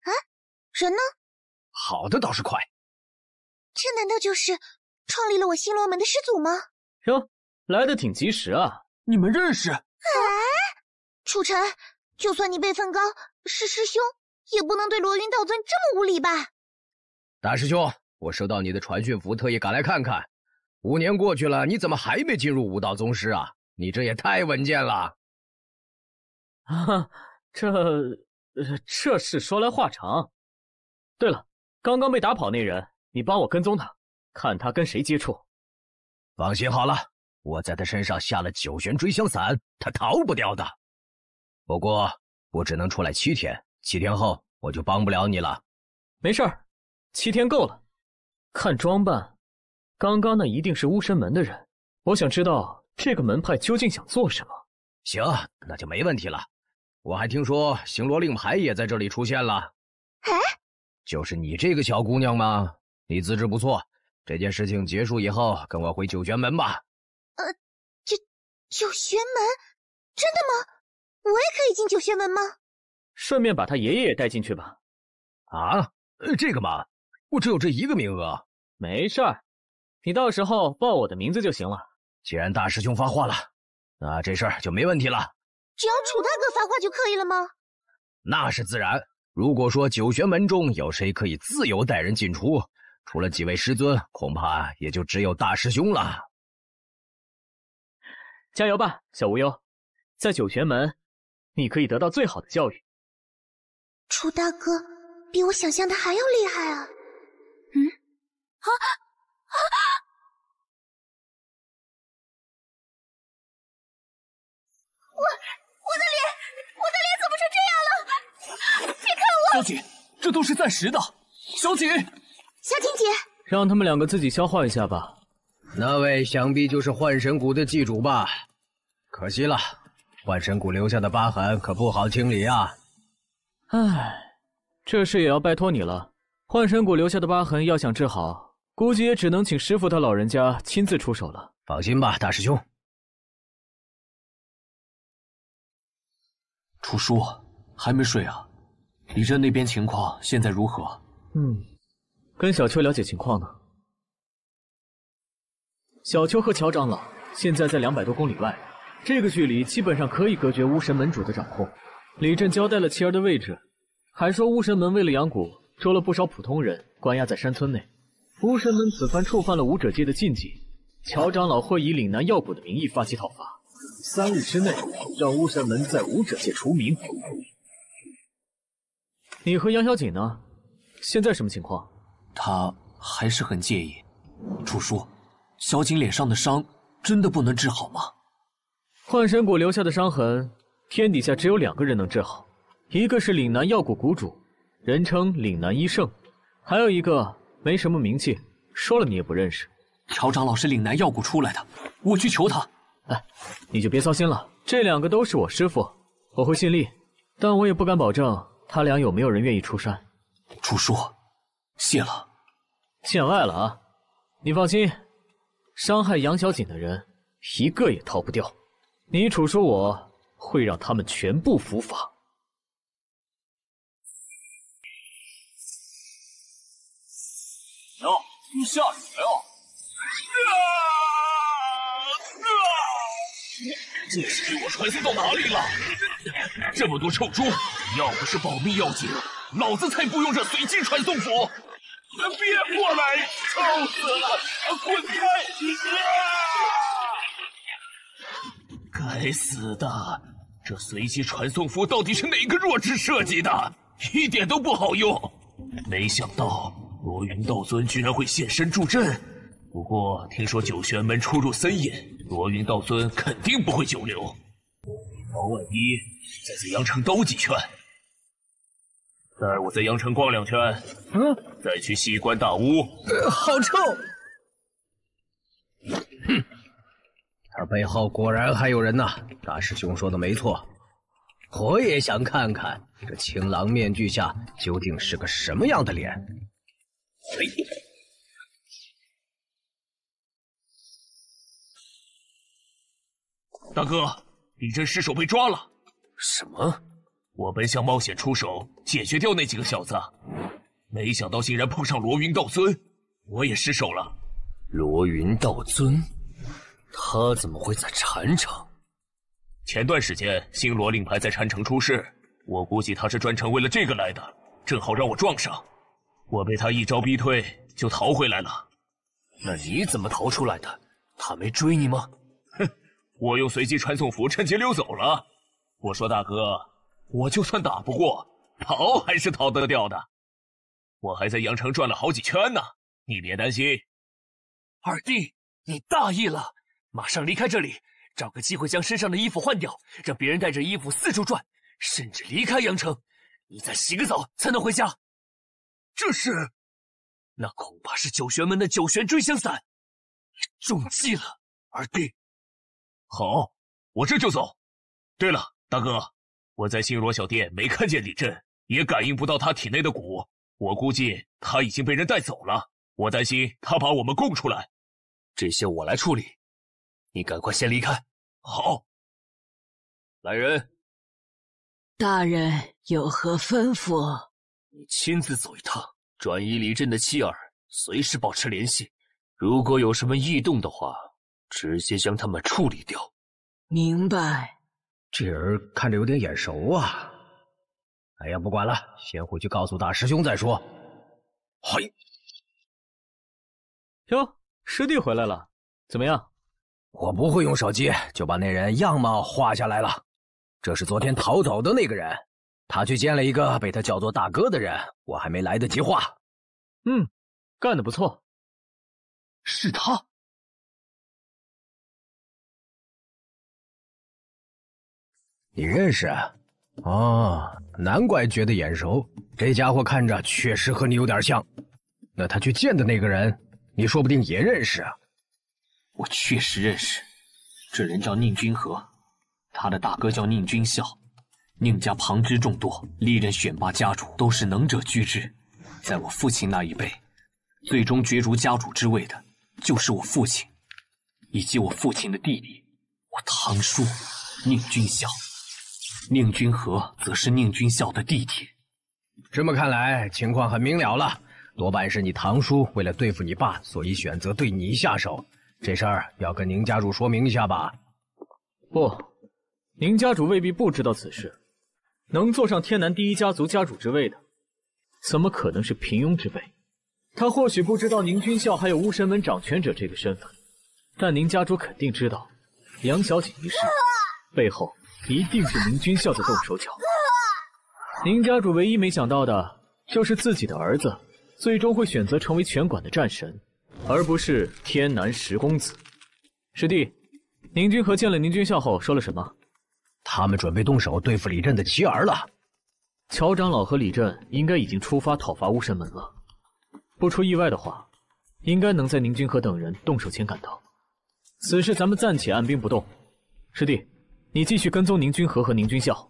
啊，人呢？好的倒是快。这难道就是创立了我星罗门的师祖吗？哟。来的挺及时啊！你们认识？哎，楚尘，就算你辈分高，是师兄，也不能对罗云道尊这么无礼吧？大师兄，我收到你的传讯符，特意赶来看看。五年过去了，你怎么还没进入武道宗师啊？你这也太稳健了！啊，这这事说来话长。对了，刚刚被打跑那人，你帮我跟踪他，看他跟谁接触。放心好了。我在他身上下了九玄追香散，他逃不掉的。不过我只能出来七天，七天后我就帮不了你了。没事儿，七天够了。看装扮，刚刚那一定是巫神门的人。我想知道这个门派究竟想做什么。行，那就没问题了。我还听说星罗令牌也在这里出现了。哎，就是你这个小姑娘吗？你资质不错。这件事情结束以后，跟我回九玄门吧。呃，九九玄门，真的吗？我也可以进九玄门吗？顺便把他爷爷也带进去吧。啊，这个嘛，我只有这一个名额。没事儿，你到时候报我的名字就行了。既然大师兄发话了，那这事儿就没问题了。只要楚大哥发话就可以了吗？那是自然。如果说九玄门中有谁可以自由带人进出，除了几位师尊，恐怕也就只有大师兄了。加油吧，小无忧，在九玄门，你可以得到最好的教育。楚大哥比我想象的还要厉害啊！嗯，啊啊！我我的脸，我的脸怎么成这样了？别看我！小景，这都是暂时的。小景，小婷姐，让他们两个自己消化一下吧。那位想必就是幻神谷的祭主吧？可惜了，幻神谷留下的疤痕可不好清理啊。唉，这事也要拜托你了。幻神谷留下的疤痕要想治好，估计也只能请师傅他老人家亲自出手了。放心吧，大师兄。楚叔还没睡啊？李震那边情况现在如何？嗯，跟小秋了解情况呢。小秋和乔长老现在在两百多公里外，这个距离基本上可以隔绝巫神门主的掌控。李振交代了妻儿的位置，还说巫神门为了养蛊，捉了不少普通人关押在山村内。巫神门此番触犯了武者界的禁忌，乔长老会以岭南药谷的名义发起讨伐，三日之内让巫神门在武者界除名。你和杨小锦呢？现在什么情况？他还是很介意。楚叔，小锦脸上的伤真的不能治好吗？幻神谷留下的伤痕，天底下只有两个人能治好，一个是岭南药谷谷主，人称岭南医圣，还有一个没什么名气，说了你也不认识。乔长老是岭南药谷出来的，我去求他。哎，你就别操心了，这两个都是我师傅，我会尽力，但我也不敢保证他俩有没有人愿意出山。楚叔，谢了，见外了啊！你放心，伤害杨小锦的人一个也逃不掉。你楚叔我会让他们全部伏法。哟，下雨了！这是给我传送到哪里了？这么多臭猪，要不是保密要紧，老子才不用这随机传送符！别过来，臭死了！滚开！该死的，这随机传送符到底是哪个弱智设计的？一点都不好用！没想到罗云道尊居然会现身助阵。不过听说九玄门出入森严，罗云道尊肯定不会久留。以防万一，再在阳城兜几圈。待我在阳城逛两圈，嗯，再去西关大屋。好臭！哼，他背后果然还有人呐。大师兄说的没错，我也想看看这青狼面具下究竟是个什么样的脸。嘿。大哥，李真失手被抓了。什么？我本想冒险出手解决掉那几个小子，没想到竟然碰上罗云道尊，我也失手了。罗云道尊，他怎么会在禅城？前段时间星罗令牌在禅城出事，我估计他是专程为了这个来的，正好让我撞上。我被他一招逼退，就逃回来了。那你怎么逃出来的？他没追你吗？哼，我用随机传送符趁机溜走了。我说大哥，我就算打不过，逃还是逃得掉的。我还在阳城转了好几圈呢，你别担心。二弟，你大意了，马上离开这里，找个机会将身上的衣服换掉，让别人带着衣服四处转，甚至离开阳城。你再洗个澡才能回家。这是，那恐怕是九玄门的九玄追香伞，你中计了，二弟。好，我这就走。对了，大哥，我在星罗小店没看见李振，也感应不到他体内的蛊，我估计他已经被人带走了。我担心他把我们供出来，这些我来处理。你赶快先离开。好。来人，大人有何吩咐？你亲自走一趟，转移李振的妻儿，随时保持联系。如果有什么异动的话，直接将他们处理掉。明白。这人看着有点眼熟啊！哎呀，不管了，先回去告诉大师兄再说。嘿，哟，师弟回来了，怎么样？我不会用手机就把那人样貌画下来了。这是昨天逃走的那个人，他去见了一个被他叫做大哥的人，我还没来得及画。嗯，干得不错。是他。你认识？哦，难怪觉得眼熟。这家伙看着确实和你有点像。那他去见的那个人，你说不定也认识啊。我确实认识，这人叫宁君和，他的大哥叫宁君孝。宁家旁支众多，历任选拔家主都是能者居之。在我父亲那一辈，最终角逐家主之位的，就是我父亲，以及我父亲的弟弟，我堂叔宁君孝。宁君和则是宁君孝的弟弟。这么看来，情况很明了了，多半是你堂叔为了对付你爸，所以选择对你下手。这事儿要跟宁家主说明一下吧？不，宁家主未必不知道此事。能坐上天南第一家族家主之位的，怎么可能是平庸之辈？他或许不知道宁君孝还有巫神门掌权者这个身份，但宁家主肯定知道，杨小姐一事背后。一定是宁君孝的动手脚。宁家主唯一没想到的，就是自己的儿子最终会选择成为拳馆的战神，而不是天南十公子。师弟，宁君和见了宁君孝后说了什么？他们准备动手对付李振的妻儿了。乔长老和李振应该已经出发讨伐巫神门了。不出意外的话，应该能在宁君和等人动手前赶到。此事咱们暂且按兵不动。师弟。你继续跟踪宁君和和宁君笑，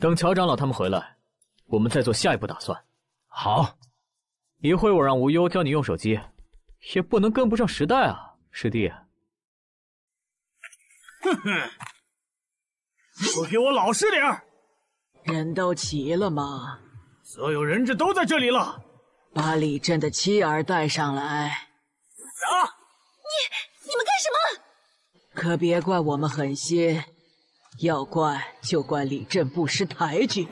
等乔长老他们回来，我们再做下一步打算。好，一会我让无忧教你用手机，也不能跟不上时代啊，师弟。哼哼，都给我老实点人都齐了吗？所有人质都在这里了。把李振的妻儿带上来。啊？你你们干什么？可别怪我们狠心。要怪就怪李振不识抬举，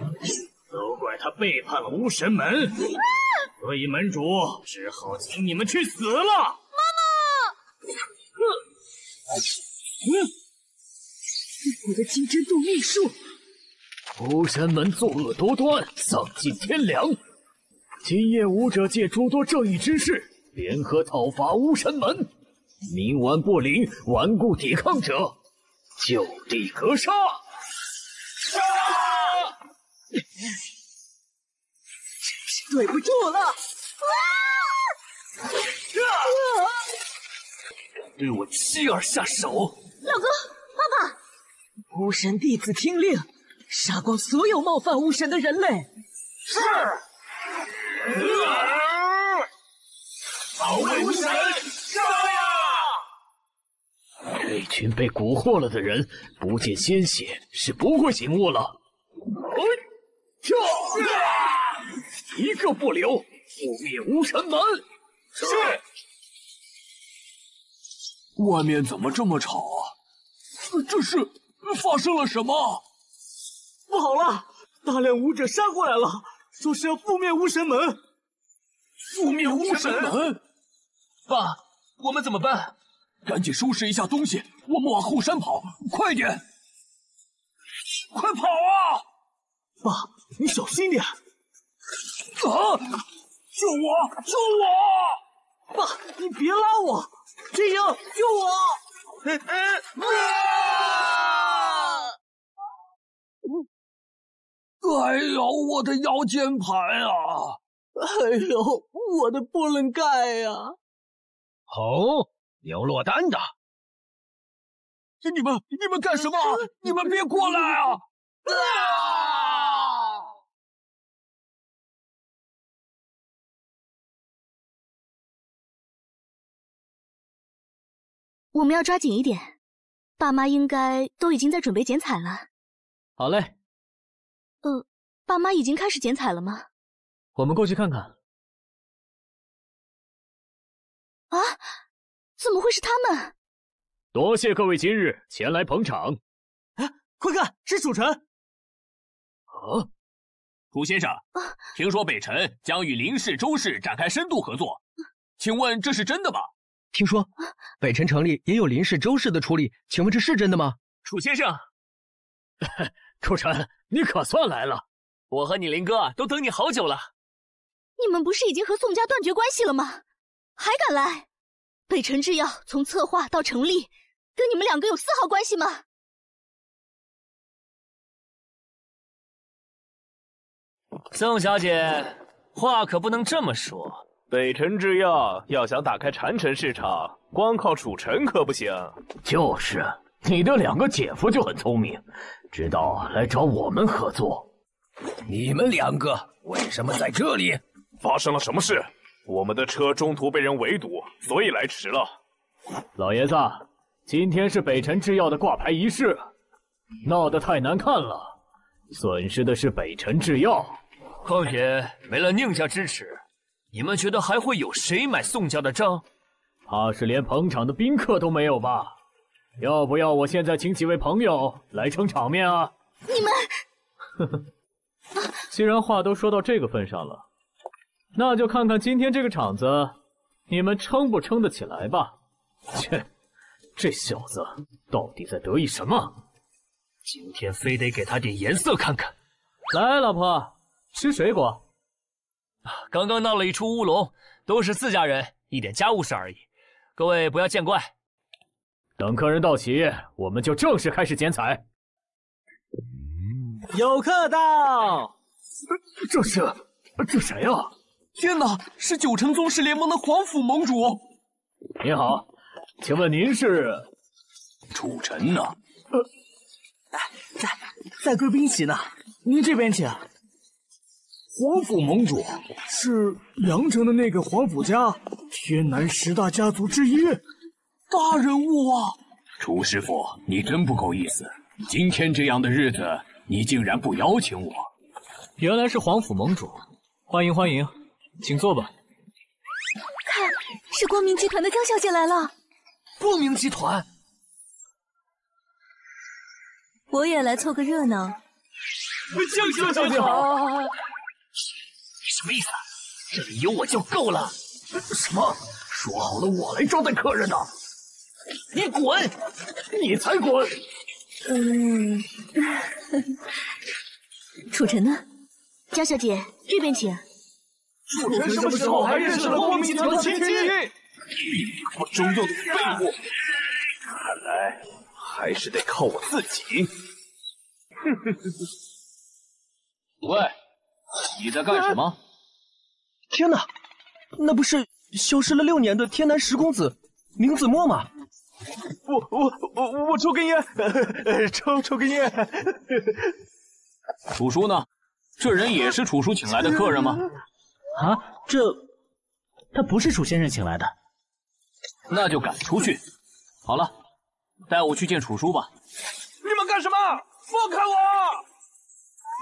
都怪他背叛了巫神门，所以门主只好请你们去死了。妈妈，嗯，我的金针夺命术。巫神门作恶多端，丧尽天良。今夜武者借诸多正义之士联合讨伐巫神门，冥顽不灵、顽固抵抗者。就地格杀！杀真是对不住了！啊对我妻儿下手！老公，爸爸！巫神弟子听令，杀光所有冒犯巫神的人类！是！保卫巫神！这群被蛊惑了的人，不见鲜血是不会醒悟了。哎，一个不留，覆灭巫神门。是。外面怎么这么吵啊？这是发生了什么？不好了，大量武者杀过来了，说是要覆灭巫神门。覆灭巫神门？爸，我们怎么办？赶紧收拾一下东西，我们往后山跑，快点！快跑啊！爸，你小心点！啊！救我！救我！爸，你别拉我！天鹰，救我！啊！哎呦，我的腰间盘啊！哎呦，我的波棱盖呀！好。有落单的，你们你们干什么？你们别过来啊！啊！我们要抓紧一点，爸妈应该都已经在准备剪彩了。好嘞。呃，爸妈已经开始剪彩了吗？我们过去看看。啊！怎么会是他们？多谢各位今日前来捧场。哎，快快看，是楚尘。啊，楚先生，听说北辰将与林氏、周氏展开深度合作，请问这是真的吗？听说北辰城里也有林氏、周氏的出力，请问这是真的吗？楚先生，[laughs] 楚尘，你可算来了，我和你林哥都等你好久了。你们不是已经和宋家断绝关系了吗？还敢来？北辰制药从策划到成立，跟你们两个有丝毫关系吗？宋小姐，话可不能这么说。北辰制药要想打开禅城市场，光靠楚尘可不行。就是，你的两个姐夫就很聪明，知道来找我们合作。你们两个为什么在这里？发生了什么事？我们的车中途被人围堵，所以来迟了。老爷子，今天是北辰制药的挂牌仪式，闹得太难看了，损失的是北辰制药。况且没了宁家支持，你们觉得还会有谁买宋家的账？怕是连捧场的宾客都没有吧？要不要我现在请几位朋友来撑场面啊？你们，呵呵，既然话都说到这个份上了，那就看看今天这个场子，你们撑不撑得起来吧？切，这小子到底在得意什么？今天非得给他点颜色看看。来，老婆。吃水果。刚刚闹了一出乌龙，都是自家人，一点家务事而已，各位不要见怪。等客人到齐，我们就正式开始剪彩。有客到，这是这谁啊？天哪，是九城宗师联盟的皇甫盟主。您好，请问您是？楚臣呢？呃，在在贵宾席呢，您这边请。皇甫盟主是阳城的那个皇甫家，天南十大家族之一，大人物啊！楚师傅，你真不够意思，今天这样的日子，你竟然不邀请我。原来是皇府盟主，欢迎欢迎，请坐吧。看，是光明集团的江小姐来了。光明集团，我也来凑个热闹。江小姐好。你什么意思？这里有我就够了。什么？说好了我来招待客人的。你滚！你才滚！嗯。楚尘呢？江小姐，这边请。楚尘什么时候还认识了光明集团的千金？我中用的废物！看来还是得靠我自己。喂，你在干什么？天哪，那不是消失了六年的天南十公子宁子墨吗？我我我我抽根烟，抽抽根烟。楚叔呢？这人也是楚叔请来的客人吗？啊，这他不是楚先生请来的，那就赶出去。好了，带我去见楚叔吧。你们干什么？放开我！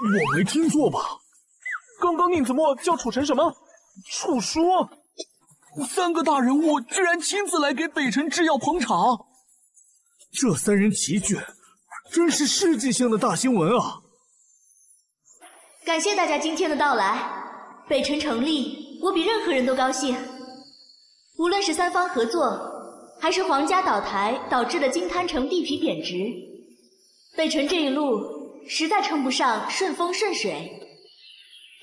我没听错吧？刚刚宁子墨叫楚尘什么？楚叔，三个大人物居然亲自来给北辰制药捧场，这三人齐聚，真是世纪性的大新闻啊！感谢大家今天的到来，北辰成立，我比任何人都高兴。无论是三方合作，还是皇家倒台导致的金滩城地皮贬值，北辰这一路实在称不上顺风顺水。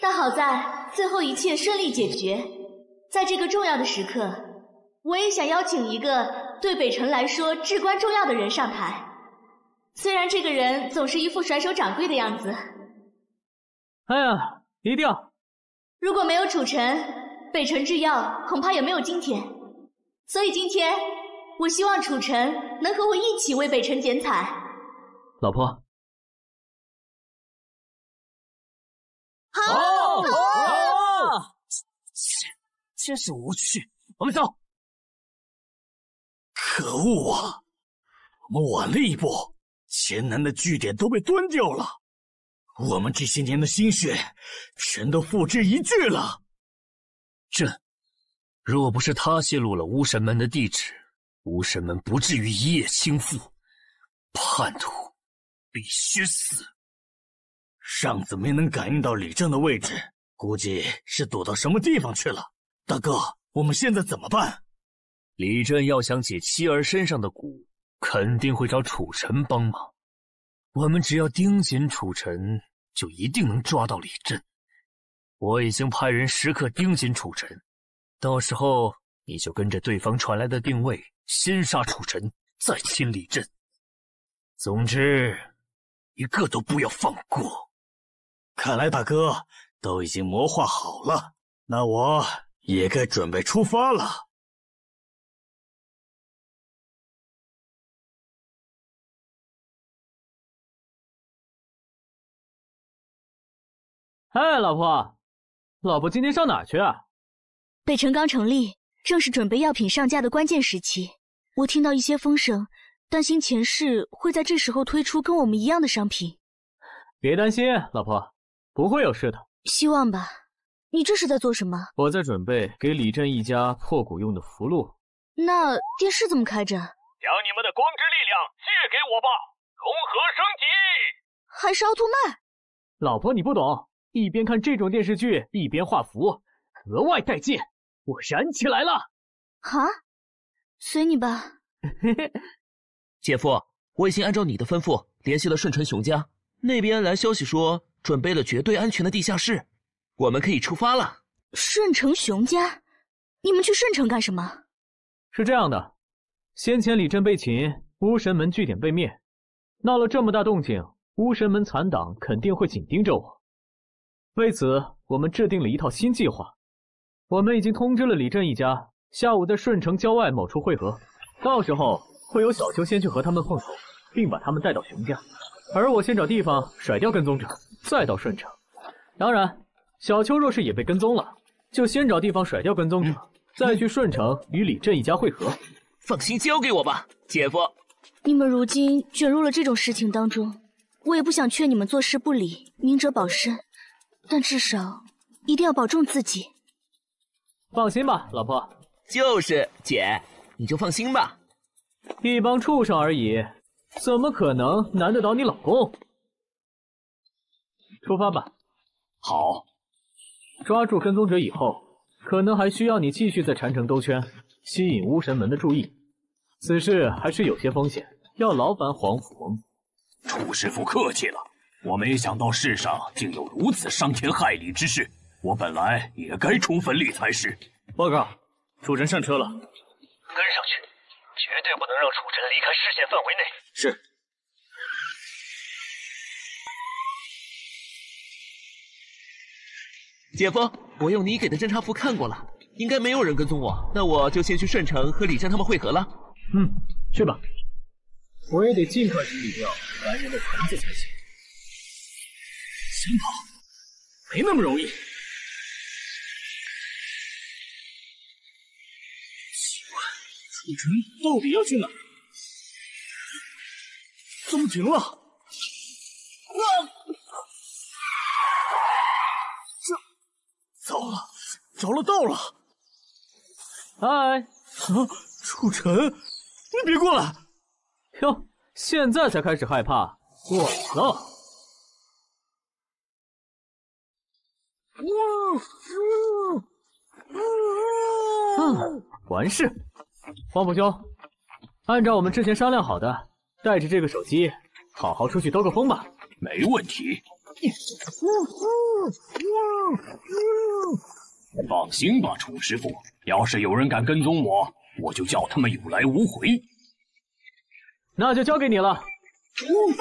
但好在最后一切顺利解决，在这个重要的时刻，我也想邀请一个对北辰来说至关重要的人上台。虽然这个人总是一副甩手掌柜的样子。哎呀，一定！如果没有楚尘，北辰制药恐怕也没有今天。所以今天，我希望楚尘能和我一起为北辰剪彩。老婆。好。真是无趣，我们走。可恶啊！我们晚了一步，前南的据点都被端掉了，我们这些年的心血全都付之一炬了。这，若不是他泄露了巫神门的地址，巫神门不至于一夜倾覆。叛徒，必须死。上次没能感应到李正的位置，估计是躲到什么地方去了。大哥，我们现在怎么办？李振要想解妻儿身上的蛊，肯定会找楚尘帮忙。我们只要盯紧楚尘，就一定能抓到李振。我已经派人时刻盯紧楚尘，到时候你就跟着对方传来的定位，先杀楚尘，再擒李振。总之，一个都不要放过。看来大哥都已经谋划好了，那我也该准备出发了。哎，老婆，老婆今天上哪去啊？北辰刚成立，正是准备药品上架的关键时期。我听到一些风声，担心前世会在这时候推出跟我们一样的商品。别担心，老婆，不会有事的。希望吧。你这是在做什么？我在准备给李振一家破骨用的符箓。那电视怎么开着？将你们的光之力量借给我吧，融合升级。还是奥特曼？老婆，你不懂。一边看这种电视剧，一边画符，格外带劲。我燃起来了！哈，随你吧。嘿嘿姐夫，我已经按照你的吩咐联系了顺城熊家，那边来消息说准备了绝对安全的地下室，我们可以出发了。顺城熊家，你们去顺城干什么？是这样的，先前李振被擒，巫神门据点被灭，闹了这么大动静，巫神门残党肯定会紧盯着我。为此，我们制定了一套新计划。我们已经通知了李振一家，下午在顺城郊外某处会合。到时候会有小秋先去和他们碰头，并把他们带到熊家，而我先找地方甩掉跟踪者，再到顺城。当然，小秋若是也被跟踪了，就先找地方甩掉跟踪者，再去顺城与李振一家会合。放心，交给我吧，姐夫。你们如今卷入了这种事情当中，我也不想劝你们坐视不理，明哲保身。但至少一定要保重自己。放心吧，老婆。就是姐，你就放心吧。一帮畜生而已，怎么可能难得倒你老公？出发吧。好。抓住跟踪者以后，可能还需要你继续在禅城兜圈，吸引巫神门的注意。此事还是有些风险，要劳烦皇甫盟主。楚师傅客气了。我没想到世上竟有如此伤天害理之事，我本来也该出份力才是。报告，楚尘上车了，跟上去，绝对不能让楚尘离开视线范围内。是。姐夫，我用你给的侦察符看过了，应该没有人跟踪我，那我就先去顺城和李江他们会合了。嗯，去吧，我也得尽快处理掉来人的团子才行。想跑，没那么容易。奇怪，楚尘到底要去哪儿？怎么停了？啊！这糟了，着了道了！嗨，啊，楚尘，你别过来！哟，现在才开始害怕，晚了。嗯，完事。黄甫兄，按照我们之前商量好的，带着这个手机，好好出去兜个风吧。没问题。[laughs] 放心吧，楚师傅，要是有人敢跟踪我，我就叫他们有来无回。那就交给你了。救命！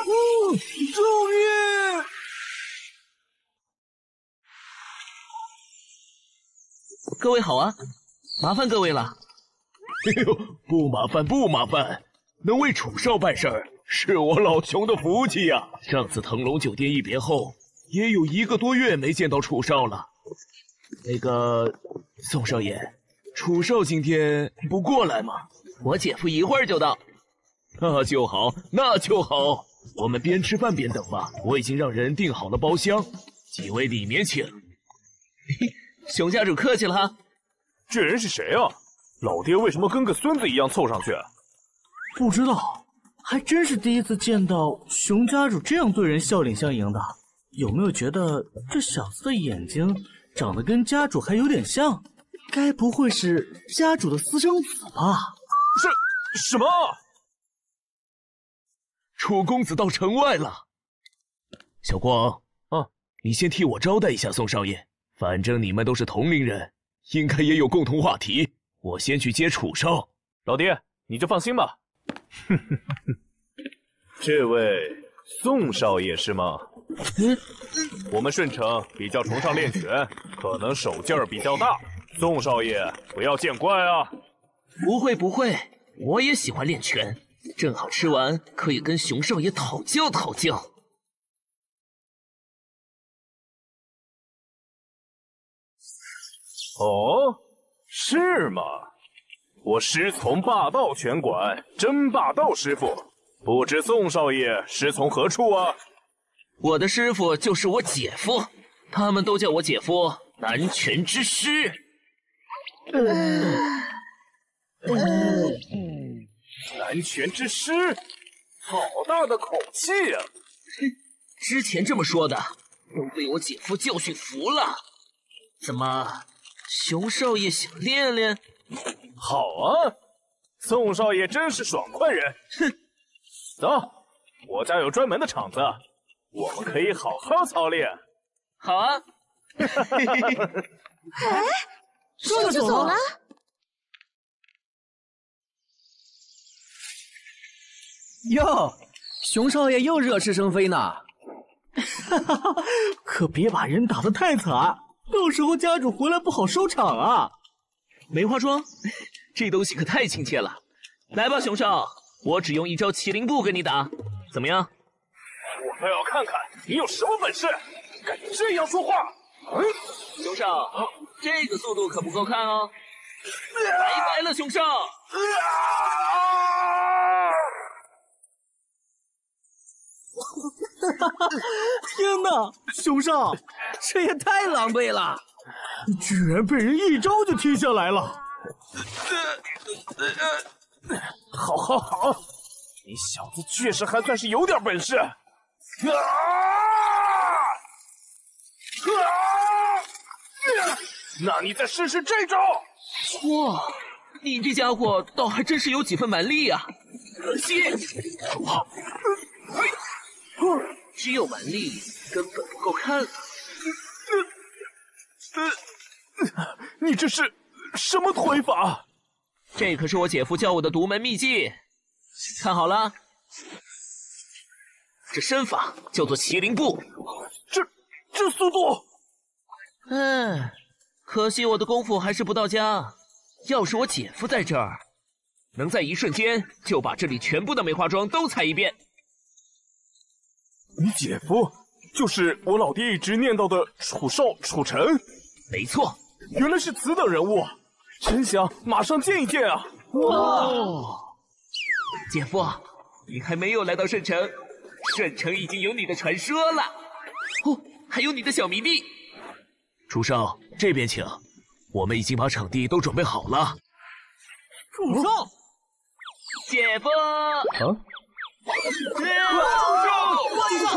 各位好啊，麻烦各位了。哎呦，不麻烦不麻烦，能为楚少办事儿是我老熊的福气呀。上次腾龙酒店一别后，也有一个多月没见到楚少了。那个宋少爷，楚少今天不过来吗？我姐夫一会儿就到。那就好，那就好。我们边吃饭边等吧。我已经让人订好了包厢，几位里面请。[laughs] 熊家主客气了哈。这人是谁啊？老爹为什么跟个孙子一样凑上去？不知道，还真是第一次见到熊家主这样对人笑脸相迎的。有没有觉得这小子的眼睛长得跟家主还有点像？该不会是家主的私生子吧？什什么？楚公子到城外了。小光，啊，你先替我招待一下宋少爷。反正你们都是同龄人，应该也有共同话题。我先去接楚少。老爹，你就放心吧。哼哼哼，这位宋少爷是吗？嗯，我们顺城比较崇尚练拳，可能手劲儿比较大。宋少爷不要见怪啊！不会不会，我也喜欢练拳，正好吃完可以跟熊少爷讨教讨教。哦，是吗？我师从霸道拳馆真霸道师傅，不知宋少爷师从何处啊？我的师傅就是我姐夫，他们都叫我姐夫南拳之师。南拳之师，好大的口气呀！之前这么说的，都被我姐夫教训服了。怎么？熊少爷想练练，好啊！宋少爷真是爽快人。哼，走，我家有专门的场子，我们可以好好操练。好啊！哎，说就走了？哟，熊少爷又惹是生非呢。哈哈，可别把人打得太惨。到时候家主回来不好收场啊！梅花桩，[laughs] 这东西可太亲切了。来吧，熊少，我只用一招麒麟步跟你打，怎么样？我倒要看看你有什么本事，敢这样说话！嗯，熊少，这个速度可不够看哦。拜拜了，熊少。[laughs] 天哪，熊少，这也太狼狈了！居然被人一招就踢下来了！好，好，好，你小子确实还算是有点本事。啊！啊！那你再试试这招。哇，你这家伙倒还真是有几分蛮力啊！可惜，好。只有蛮力根本不够看了。你这是什么腿法？这可是我姐夫教我的独门秘技。看好了，这身法叫做麒麟步。这这速度……嗯，可惜我的功夫还是不到家。要是我姐夫在这儿，能在一瞬间就把这里全部的梅花桩都踩一遍。你姐夫就是我老爹一直念叨的楚少楚晨，没错，原来是此等人物，真想马上见一见啊！哇，姐夫，你还没有来到顺城，顺城已经有你的传说了，哦，还有你的小迷弟。楚少，这边请，我们已经把场地都准备好了。楚少，姐夫。啊。楚少，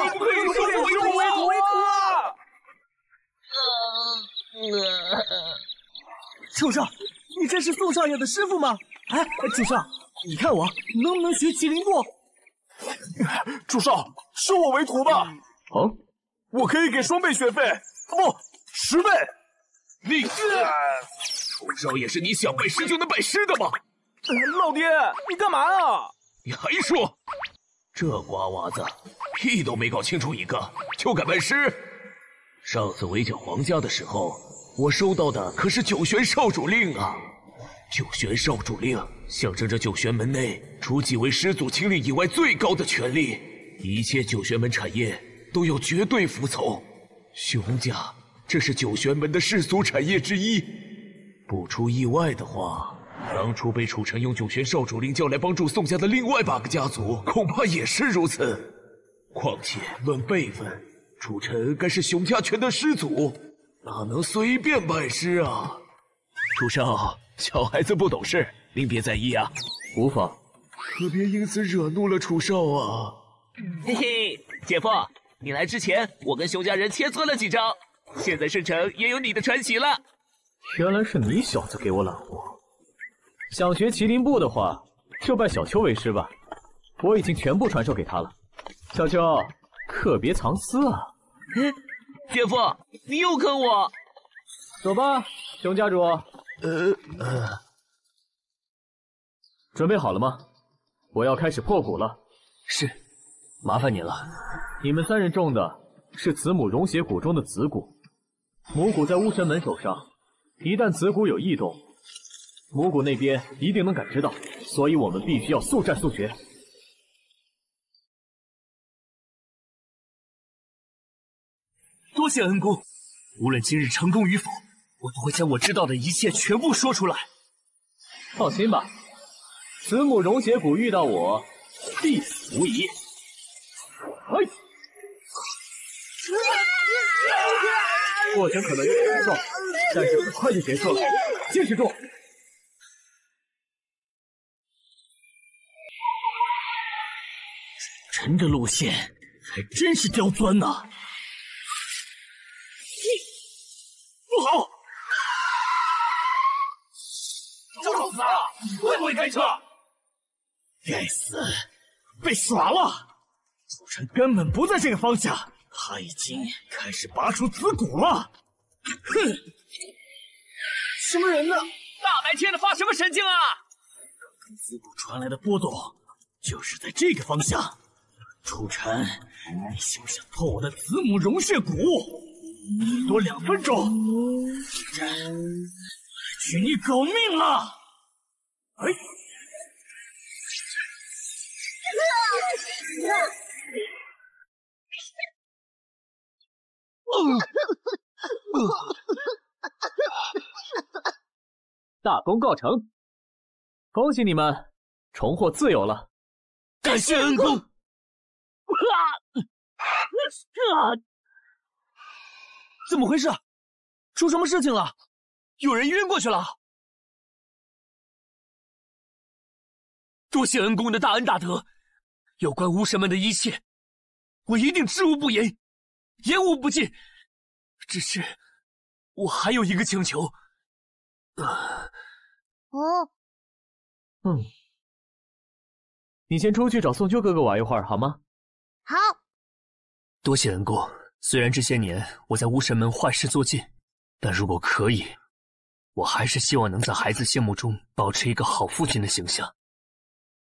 可不可以收我为徒啊？[laughs] 楚少，你这是宋少爷的师傅吗？哎，楚少，你看我能不能学麒麟步？[laughs] 楚少，收我为徒吧。啊，我可以给双倍学费，不，十倍。你，[laughs] 楚少也是你想拜师就能拜师的吗？老爹，你干嘛啊？你还说？这瓜娃子屁都没搞清楚一个，就敢拜师！上次围剿皇家的时候，我收到的可是九玄少主令啊！九玄少主令象征着九玄门内除几位师祖亲令以外最高的权力，一切九玄门产业都要绝对服从。熊家这是九玄门的世俗产业之一，不出意外的话。当初被楚尘用九玄少主令叫来帮助宋家的另外八个家族，恐怕也是如此。况且论辈分，楚尘该是熊家拳的师祖，哪能随便拜师啊？楚少，小孩子不懂事，您别在意啊。无妨。可别因此惹怒了楚少啊！嘿嘿，姐夫，你来之前我跟熊家人切磋了几招，现在圣城也有你的传奇了。原来是你小子给我揽活。想学麒麟步的话，就拜小秋为师吧，我已经全部传授给他了。小秋，可别藏私啊！[laughs] 姐夫，你又坑我！走吧，熊家主。呃呃，准备好了吗？我要开始破骨了。是，麻烦你了。你们三人中的是子母溶血骨中的子骨，母骨在巫神门手上，一旦子骨有异动，母骨那边一定能感知到，所以我们必须要速战速决。多谢恩公，无论今日成功与否，我都会将我知道的一切全部说出来。放心吧，慈母溶血蛊遇到我，必死无疑。哎，过程可能有点严重，但是很快就结束了，坚持住。臣的路线还真是刁钻呐！不好！找死啊！会不会开车？该死，被耍了！楚尘根本不在这个方向，他已经开始拔出子骨了。哼！什么人呢？大白天的发什么神经啊？子骨传来的波动，就是在这个方向。楚尘，你休想破我的子母融血骨？多两分钟，主人，取你狗命了！哎，大功告成，恭喜你们重获自由了。感谢恩公。啊！这怎么回事？出什么事情了？有人晕过去了。多谢恩公的大恩大德，有关巫神们的一切，我一定知无不言，言无不尽。只是我还有一个请求。哦，嗯，你先出去找宋秋哥哥玩一会儿好吗？好。多谢恩公。虽然这些年我在巫神门坏事做尽，但如果可以，我还是希望能在孩子心目中保持一个好父亲的形象。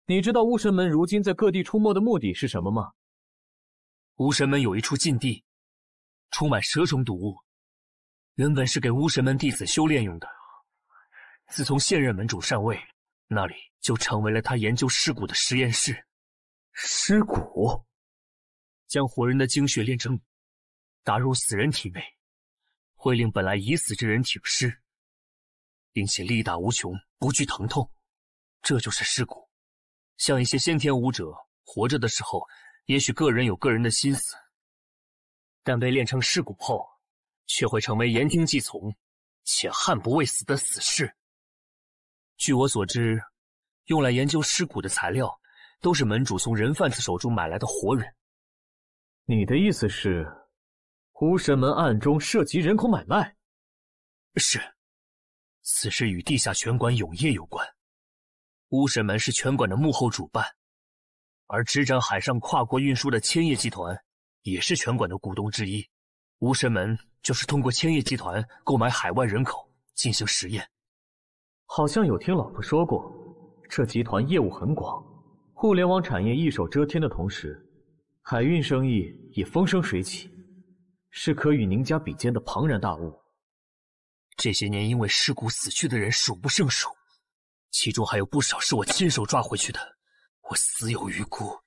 你知道巫神门如今在各地出没的目的是什么吗？巫神门有一处禁地，充满蛇虫毒物，原本是给巫神门弟子修炼用的。自从现任门主上位，那里就成为了他研究尸骨的实验室。尸骨，将活人的精血炼成。打入死人体内，会令本来已死之人挺尸，并且力大无穷，不惧疼痛。这就是尸骨。像一些先天武者，活着的时候，也许个人有个人的心思，但被炼成尸骨后，却会成为言听计从且悍不畏死的死士。据我所知，用来研究尸骨的材料，都是门主从人贩子手中买来的活人。你的意思是？巫神门暗中涉及人口买卖，是，此事与地下拳馆永业有关。巫神门是拳馆的幕后主办，而执掌海上跨国运输的千叶集团也是拳馆的股东之一。巫神门就是通过千叶集团购买海外人口进行实验。好像有听老婆说过，这集团业务很广，互联网产业一手遮天的同时，海运生意也风生水起。是可与宁家比肩的庞然大物。这些年因为尸骨死去的人数不胜数，其中还有不少是我亲手抓回去的。我死有余辜，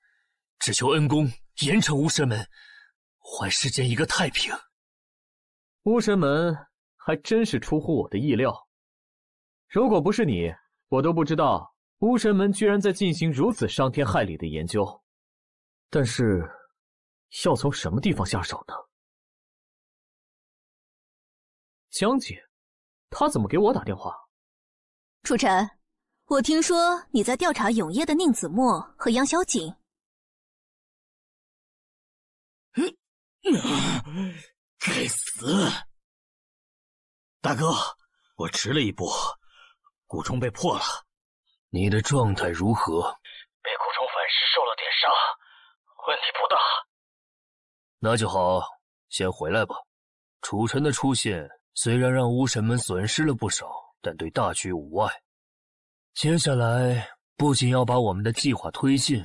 只求恩公严惩巫神门，还世间一个太平。巫神门还真是出乎我的意料。如果不是你，我都不知道巫神门居然在进行如此伤天害理的研究。但是，要从什么地方下手呢？江姐，她怎么给我打电话？楚晨，我听说你在调查永夜的宁子墨和杨小景。[laughs] 该死！大哥，我迟了一步，蛊虫被破了。你的状态如何？被蛊虫反噬，受了点伤，问题不大。那就好，先回来吧。楚尘的出现虽然让巫神们损失了不少，但对大局无碍。接下来不仅要把我们的计划推进，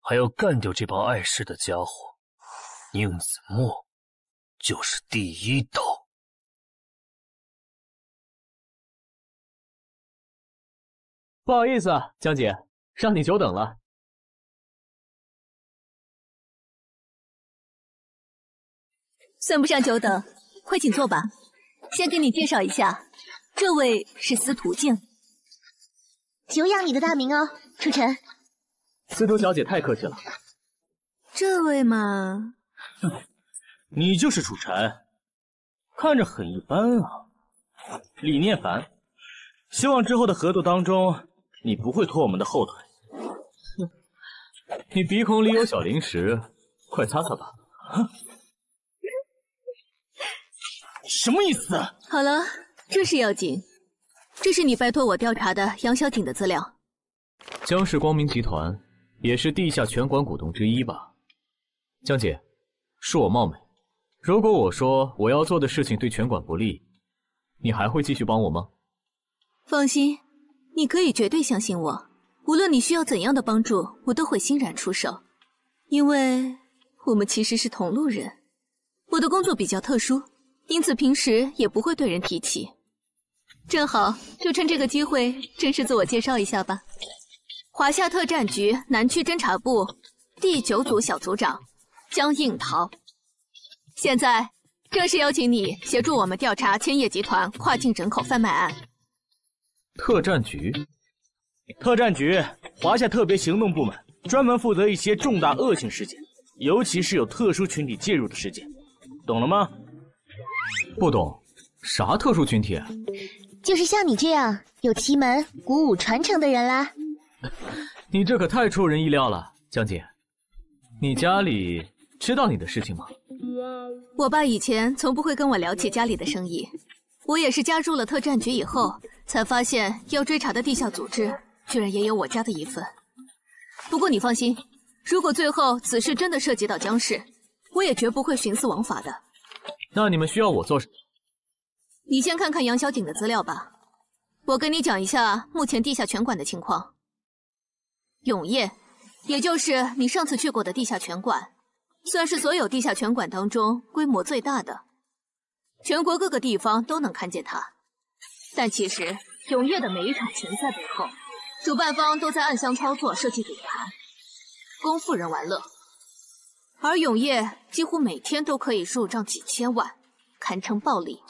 还要干掉这帮碍事的家伙。宁子墨就是第一刀。不好意思，啊江姐，让你久等了。算不上久等，快请坐吧。先给你介绍一下，这位是司徒静。久仰你的大名哦，楚尘。司徒小姐太客气了。这位嘛，你就是楚尘，看着很一般啊。李念凡，希望之后的合作当中，你不会拖我们的后腿。哼，你鼻孔里有小零食，快擦擦吧。哼。什么意思？好了，这事要紧。这是你拜托我调查的杨小景的资料。江氏光明集团也是地下拳馆股东之一吧？江姐，恕我冒昧，如果我说我要做的事情对拳馆不利，你还会继续帮我吗？放心，你可以绝对相信我。无论你需要怎样的帮助，我都会欣然出手。因为我们其实是同路人，我的工作比较特殊。因此，平时也不会对人提起。正好，就趁这个机会正式自我介绍一下吧。华夏特战局南区侦察部第九组小组长江映桃。现在正式邀请你协助我们调查千叶集团跨境人口贩卖案。特战局，特战局，华夏特别行动部门，专门负责一些重大恶性事件，尤其是有特殊群体介入的事件，懂了吗？不懂，啥特殊群体？就是像你这样有奇门古武传承的人啦。[laughs] 你这可太出人意料了，江姐。你家里知道你的事情吗？我爸以前从不会跟我聊起家里的生意。我也是加入了特战局以后，才发现要追查的地下组织居然也有我家的一份。不过你放心，如果最后此事真的涉及到江氏，我也绝不会徇私枉法的。[laughs] 那你们需要我做什么？你先看看杨小景的资料吧。我跟你讲一下目前地下拳馆的情况。永业，也就是你上次去过的地下拳馆，算是所有地下拳馆当中规模最大的，全国各个地方都能看见它。但其实永业的每一场拳赛背后，主办方都在暗箱操作设计赌盘，供富人玩乐。而永业几乎每天都可以入账几千万，堪称暴利。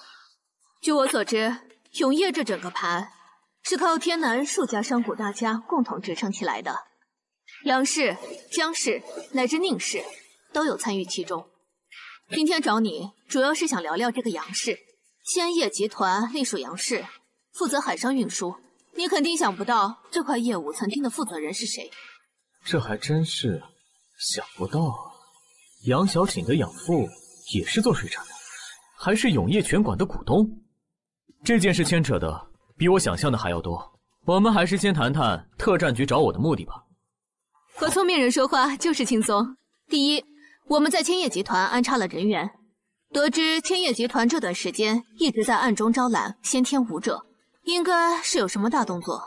据我所知，永业这整个盘是靠天南数家商贾大家共同支撑起来的，杨氏、江氏乃至宁氏都有参与其中。今天找你，主要是想聊聊这个杨氏。千叶集团隶属杨氏，负责海上运输。你肯定想不到这块业务曾经的负责人是谁。这还真是想不到啊。杨小景的养父也是做水产的，还是永业拳馆的股东。这件事牵扯的比我想象的还要多。我们还是先谈谈特战局找我的目的吧。和聪明人说话就是轻松。第一，我们在千叶集团安插了人员，得知千叶集团这段时间一直在暗中招揽先天武者，应该是有什么大动作。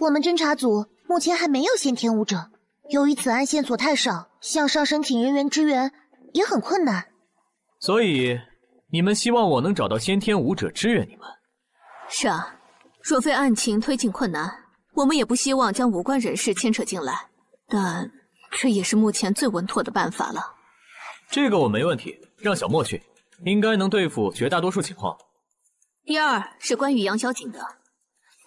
我们侦查组目前还没有先天武者。由于此案线索太少，向上申请人员支援也很困难。所以，你们希望我能找到先天武者支援你们？是啊，若非案情推进困难，我们也不希望将无关人士牵扯进来。但这也是目前最稳妥的办法了。这个我没问题，让小莫去，应该能对付绝大多数情况。第二是关于杨小景的，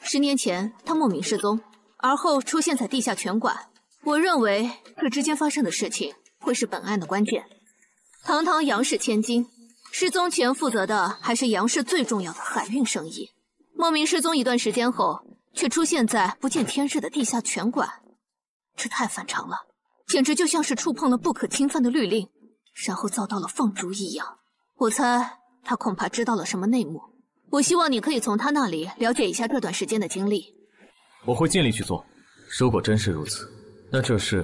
十年前他莫名失踪，而后出现在地下拳馆。我认为这之间发生的事情会是本案的关键。堂堂杨氏千金，失踪前负责的还是杨氏最重要的海运生意。莫名失踪一段时间后，却出现在不见天日的地下拳馆，这太反常了，简直就像是触碰了不可侵犯的律令，然后遭到了放逐一样。我猜他恐怕知道了什么内幕，我希望你可以从他那里了解一下这段时间的经历。我会尽力去做。如果真是如此，那这事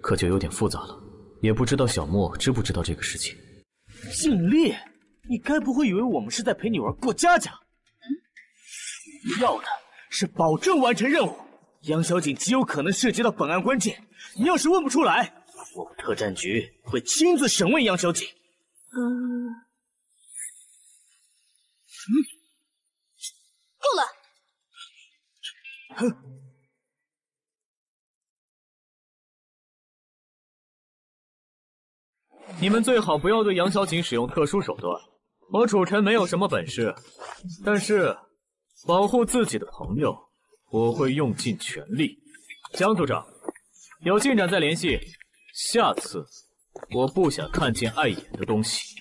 可就有点复杂了。也不知道小莫知不知道这个事情。尽力？你该不会以为我们是在陪你玩过家家？嗯要的是保证完成任务。杨小景极有可能涉及到本案关键，你要是问不出来，我们特战局会亲自审问杨小景。嗯，嗯，够了。哼。你们最好不要对杨小景使用特殊手段。我楚尘没有什么本事，但是保护自己的朋友，我会用尽全力。江组长，有进展再联系。下次我不想看见碍眼的东西。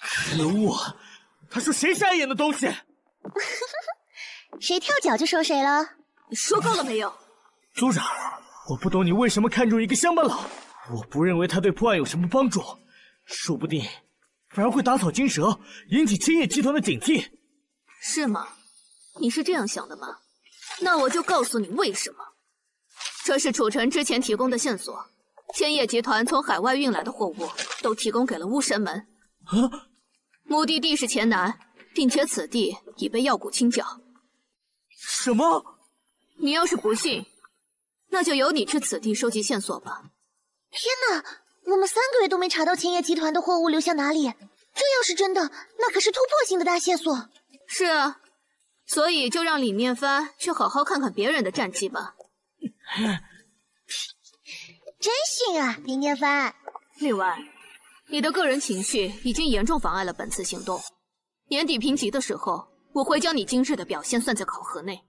可恶！他说谁是碍眼的东西？[laughs] 谁跳脚就说谁了。你说够了没有？组长，我不懂你为什么看中一个乡巴佬。我不认为他对破案有什么帮助，说不定反而会打草惊蛇，引起千叶集团的警惕。是吗？你是这样想的吗？那我就告诉你为什么。这是楚尘之前提供的线索，千叶集团从海外运来的货物都提供给了巫神门。啊！目的地是黔南，并且此地已被药谷清剿。什么？你要是不信，那就由你去此地收集线索吧。天哪！我们三个月都没查到千叶集团的货物流向哪里，这要是真的，那可是突破性的大线索。是啊，所以就让李面帆去好好看看别人的战绩吧。真逊啊，李面帆！另外，你的个人情绪已经严重妨碍了本次行动。年底评级的时候，我会将你今日的表现算在考核内。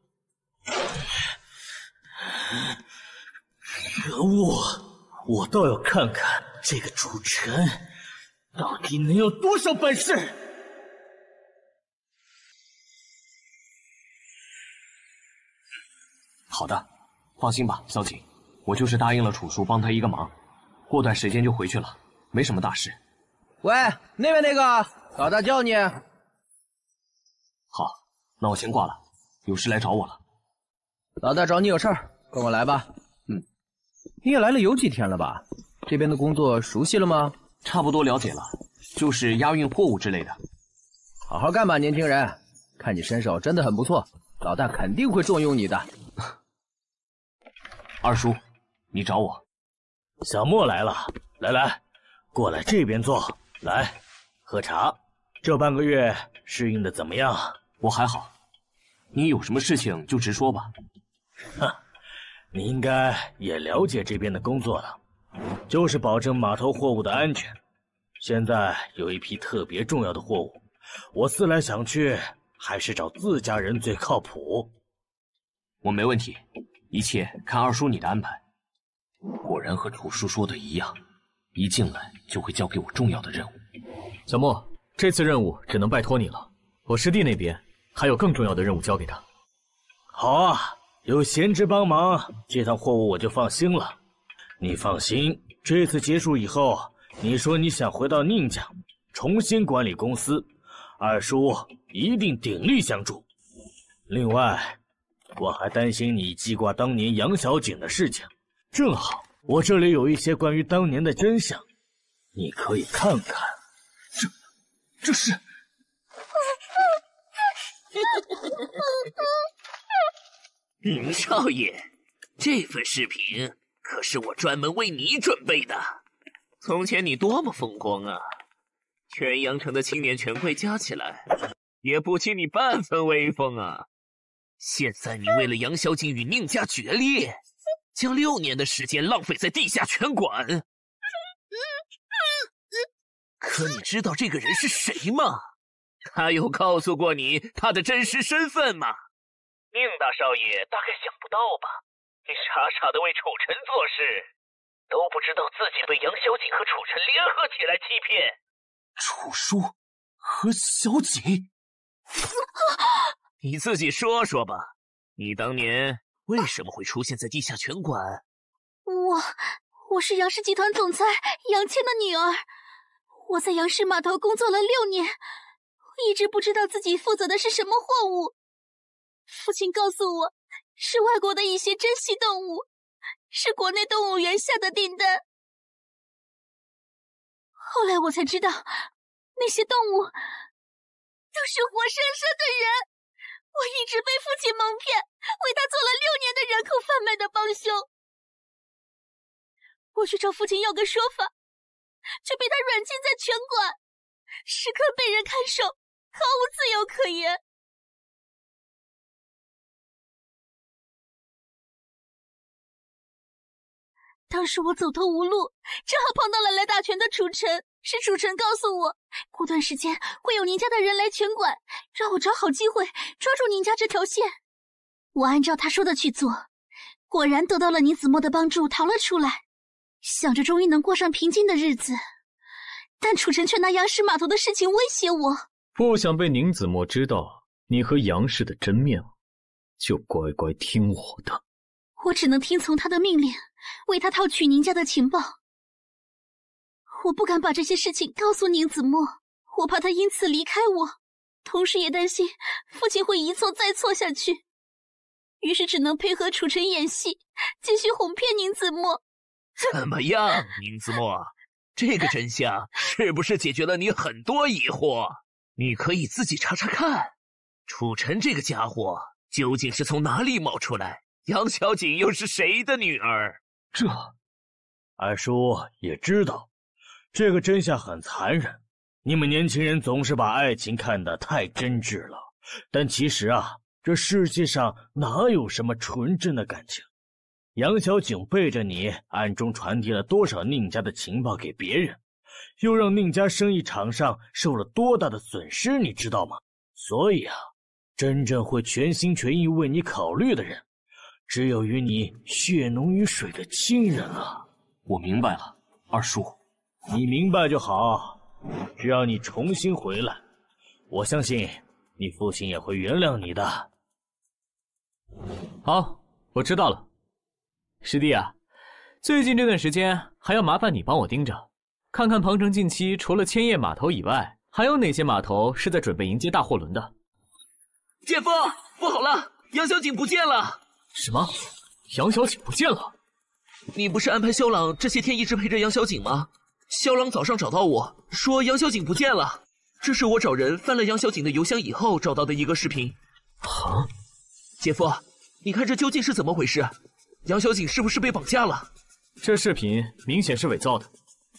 可恶！我倒要看看这个楚尘到底能有多少本事！好的，放心吧，小景，我就是答应了楚叔帮他一个忙，过段时间就回去了，没什么大事。喂，那边那个老大叫你。好，那我先挂了，有事来找我了。老大找你有事儿，跟我来吧。你也来了有几天了吧？这边的工作熟悉了吗？差不多了解了，就是押运货物之类的。好好干吧，年轻人，看你身手真的很不错，老大肯定会重用你的。[laughs] 二叔，你找我？小莫来了，来来，过来这边坐，来喝茶。这半个月适应的怎么样？我还好，你有什么事情就直说吧。哼。你应该也了解这边的工作了，就是保证码头货物的安全。现在有一批特别重要的货物，我思来想去，还是找自家人最靠谱。我没问题，一切看二叔你的安排。果然和楚叔说的一样，一进来就会交给我重要的任务。小莫，这次任务只能拜托你了。我师弟那边还有更重要的任务交给他。好啊。有贤侄帮忙，这趟货物我就放心了。你放心，这次结束以后，你说你想回到宁家，重新管理公司，二叔一定鼎力相助。另外，我还担心你记挂当年杨小景的事情，正好我这里有一些关于当年的真相，你可以看看。这，这是。宁少爷，这份视频可是我专门为你准备的。从前你多么风光啊，全阳城的青年权贵加起来也不及你半分威风啊！现在你为了杨小景与宁家决裂，将六年的时间浪费在地下拳馆。可你知道这个人是谁吗？他有告诉过你他的真实身份吗？宁大少爷大概想不到吧？你傻傻的为楚尘做事，都不知道自己被杨小景和楚尘联合起来欺骗。楚叔和小景，[laughs] 你自己说说吧，你当年为什么会出现在地下拳馆？我，我是杨氏集团总裁杨谦的女儿。我在杨氏码头工作了六年，一直不知道自己负责的是什么货物。父亲告诉我，是外国的一些珍稀动物，是国内动物园下的订单。后来我才知道，那些动物都是活生生的人。我一直被父亲蒙骗，为他做了六年的人口贩卖的帮凶。我去找父亲要个说法，却被他软禁在拳馆，时刻被人看守，毫无自由可言。当时我走投无路，正好碰到了来打拳的楚尘。是楚尘告诉我，过段时间会有宁家的人来拳馆，让我找好机会抓住宁家这条线。我按照他说的去做，果然得到了宁子墨的帮助，逃了出来，想着终于能过上平静的日子。但楚尘却拿杨氏码头的事情威胁我，不想被宁子墨知道你和杨氏的真面目，就乖乖听我的。我只能听从他的命令。为他套取宁家的情报，我不敢把这些事情告诉宁子墨，我怕他因此离开我，同时也担心父亲会一错再错下去，于是只能配合楚尘演戏，继续哄骗宁子墨。怎么样，宁子墨？这个真相是不是解决了你很多疑惑？你可以自己查查看，楚尘这个家伙究竟是从哪里冒出来？杨小景又是谁的女儿？这，二叔也知道，这个真相很残忍。你们年轻人总是把爱情看得太真挚了，但其实啊，这世界上哪有什么纯真的感情？杨小景背着你，暗中传递了多少宁家的情报给别人，又让宁家生意场上受了多大的损失，你知道吗？所以啊，真正会全心全意为你考虑的人。只有与你血浓于水的亲人了。我明白了，二叔，你明白就好。只要你重新回来，我相信你父亲也会原谅你的。好，我知道了。师弟啊，最近这段时间还要麻烦你帮我盯着，看看庞城近期除了千叶码头以外，还有哪些码头是在准备迎接大货轮的。姐夫，不好了，杨小景不见了。什么？杨小景不见了？你不是安排萧朗这些天一直陪着杨小景吗？萧朗早上找到我说杨小景不见了，这是我找人翻了杨小景的邮箱以后找到的一个视频。啊！姐夫，你看这究竟是怎么回事？杨小景是不是被绑架了？这视频明显是伪造的，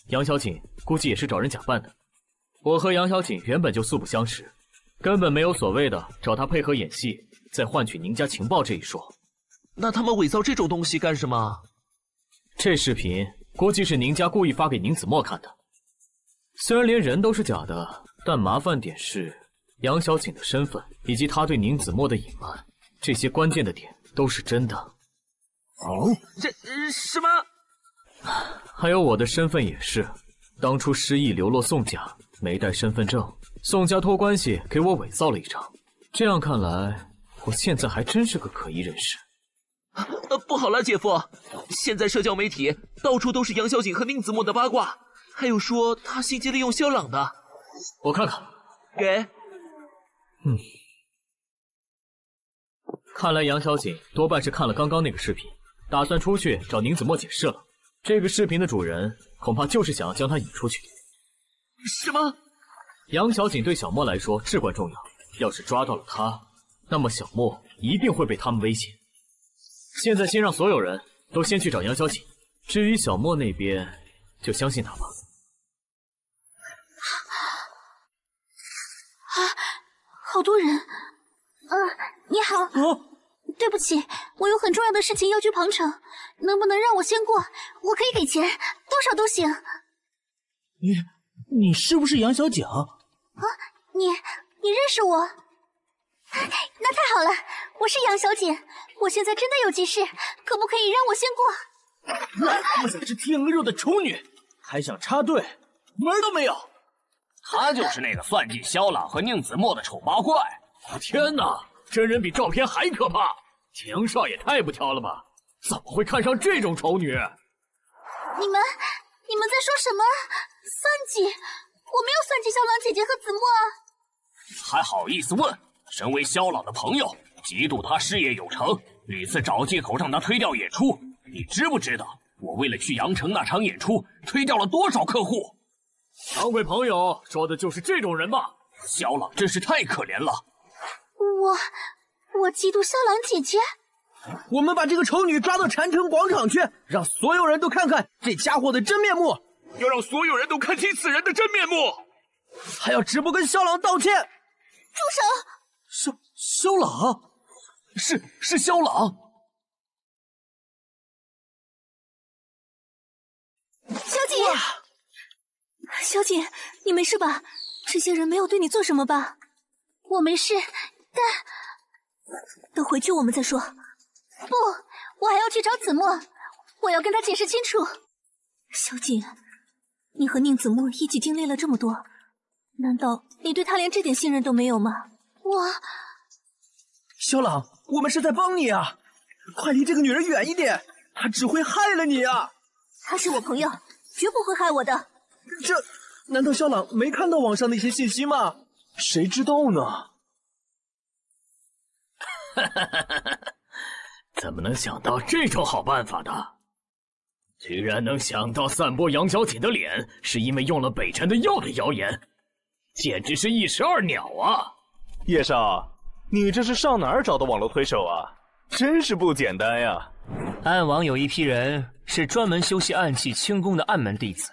杨小景估计也是找人假扮的。我和杨小景原本就素不相识，根本没有所谓的找他配合演戏，再换取宁家情报这一说。那他们伪造这种东西干什么？这视频估计是宁家故意发给宁子墨看的。虽然连人都是假的，但麻烦点是杨小景的身份以及他对宁子墨的隐瞒，这些关键的点都是真的。哦，这什么？[sighs] 还有我的身份也是，当初失忆流落宋家，没带身份证，宋家托关系给我伪造了一张。这样看来，我现在还真是个可疑人士。呃，不好了，姐夫！现在社交媒体到处都是杨小景和宁子墨的八卦，还有说他心机利用肖朗的。我看看。给。嗯。看来杨小景多半是看了刚刚那个视频，打算出去找宁子墨解释了。这个视频的主人恐怕就是想要将他引出去。什么？杨小景对小莫来说至关重要，要是抓到了他，那么小莫一定会被他们威胁。现在先让所有人都先去找杨小姐，至于小莫那边，就相信他吧。啊，好多人。嗯，你好。哦，对不起，我有很重要的事情要去庞城，能不能让我先过？我可以给钱，多少都行。你，你是不是杨小景？啊，你，你认识我？[laughs] 那太好了，我是杨小姐，我现在真的有急事，可不可以让我先过？癞蛤蟆想吃天鹅肉的丑女，还想插队，门都没有！他就是那个算计萧朗和宁子墨的丑八怪！天哪，真人比照片还可怕。江少爷太不挑了吧？怎么会看上这种丑女？你们，你们在说什么？算计？我没有算计萧朗姐姐和子墨啊！还好意思问？身为萧朗的朋友，嫉妒他事业有成，屡次找借口让他推掉演出。你知不知道，我为了去羊城那场演出，推掉了多少客户？两位朋友说的就是这种人吧？萧朗真是太可怜了。我，我嫉妒萧朗姐姐。我们把这个丑女抓到禅城广场去，让所有人都看看这家伙的真面目。要让所有人都看清此人的真面目。还要直播跟萧朗道歉。住手！萧萧朗，是是萧朗。萧景，萧景，你没事吧？这些人没有对你做什么吧？我没事，但等回去我们再说。不，我还要去找子墨，我要跟他解释清楚。萧景，你和宁子墨一起经历了这么多，难道你对他连这点信任都没有吗？我，萧朗，我们是在帮你啊！快离这个女人远一点，她只会害了你啊！她是我朋友，绝不会害我的。这，难道肖朗没看到网上那些信息吗？谁知道呢？哈哈哈哈哈！怎么能想到这种好办法的？居然能想到散播杨小姐的脸是因为用了北辰的药的谣言，简直是一石二鸟啊！叶少，你这是上哪儿找的网络推手啊？真是不简单呀！暗网有一批人是专门修习暗器轻功的暗门弟子，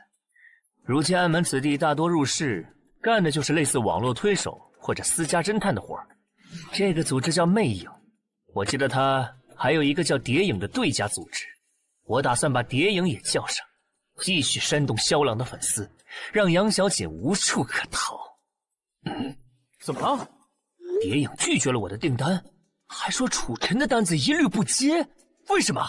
如今暗门子弟大多入世，干的就是类似网络推手或者私家侦探的活儿。这个组织叫魅影，我记得他还有一个叫谍影的对家组织。我打算把谍影也叫上，继续煽动萧郎的粉丝，让杨小姐无处可逃。嗯，怎么了？谍影拒绝了我的订单，还说楚尘的单子一律不接。为什么？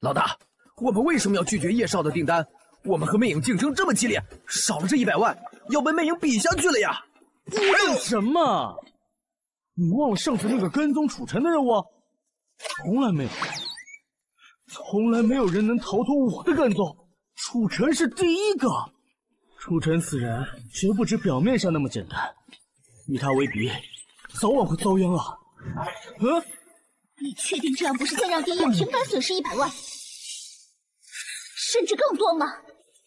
老大，我们为什么要拒绝叶少的订单？我们和魅影竞争这么激烈，少了这一百万，要被魅影比下去了呀！为什么？你忘了上次那个跟踪楚尘的任务？从来没有，从来没有人能逃脱我的跟踪。楚尘是第一个。楚尘此人绝不止表面上那么简单，与他为敌，早晚会遭殃啊！嗯，你确定这样不是在让蝶影平白损失一百万，甚至更多吗？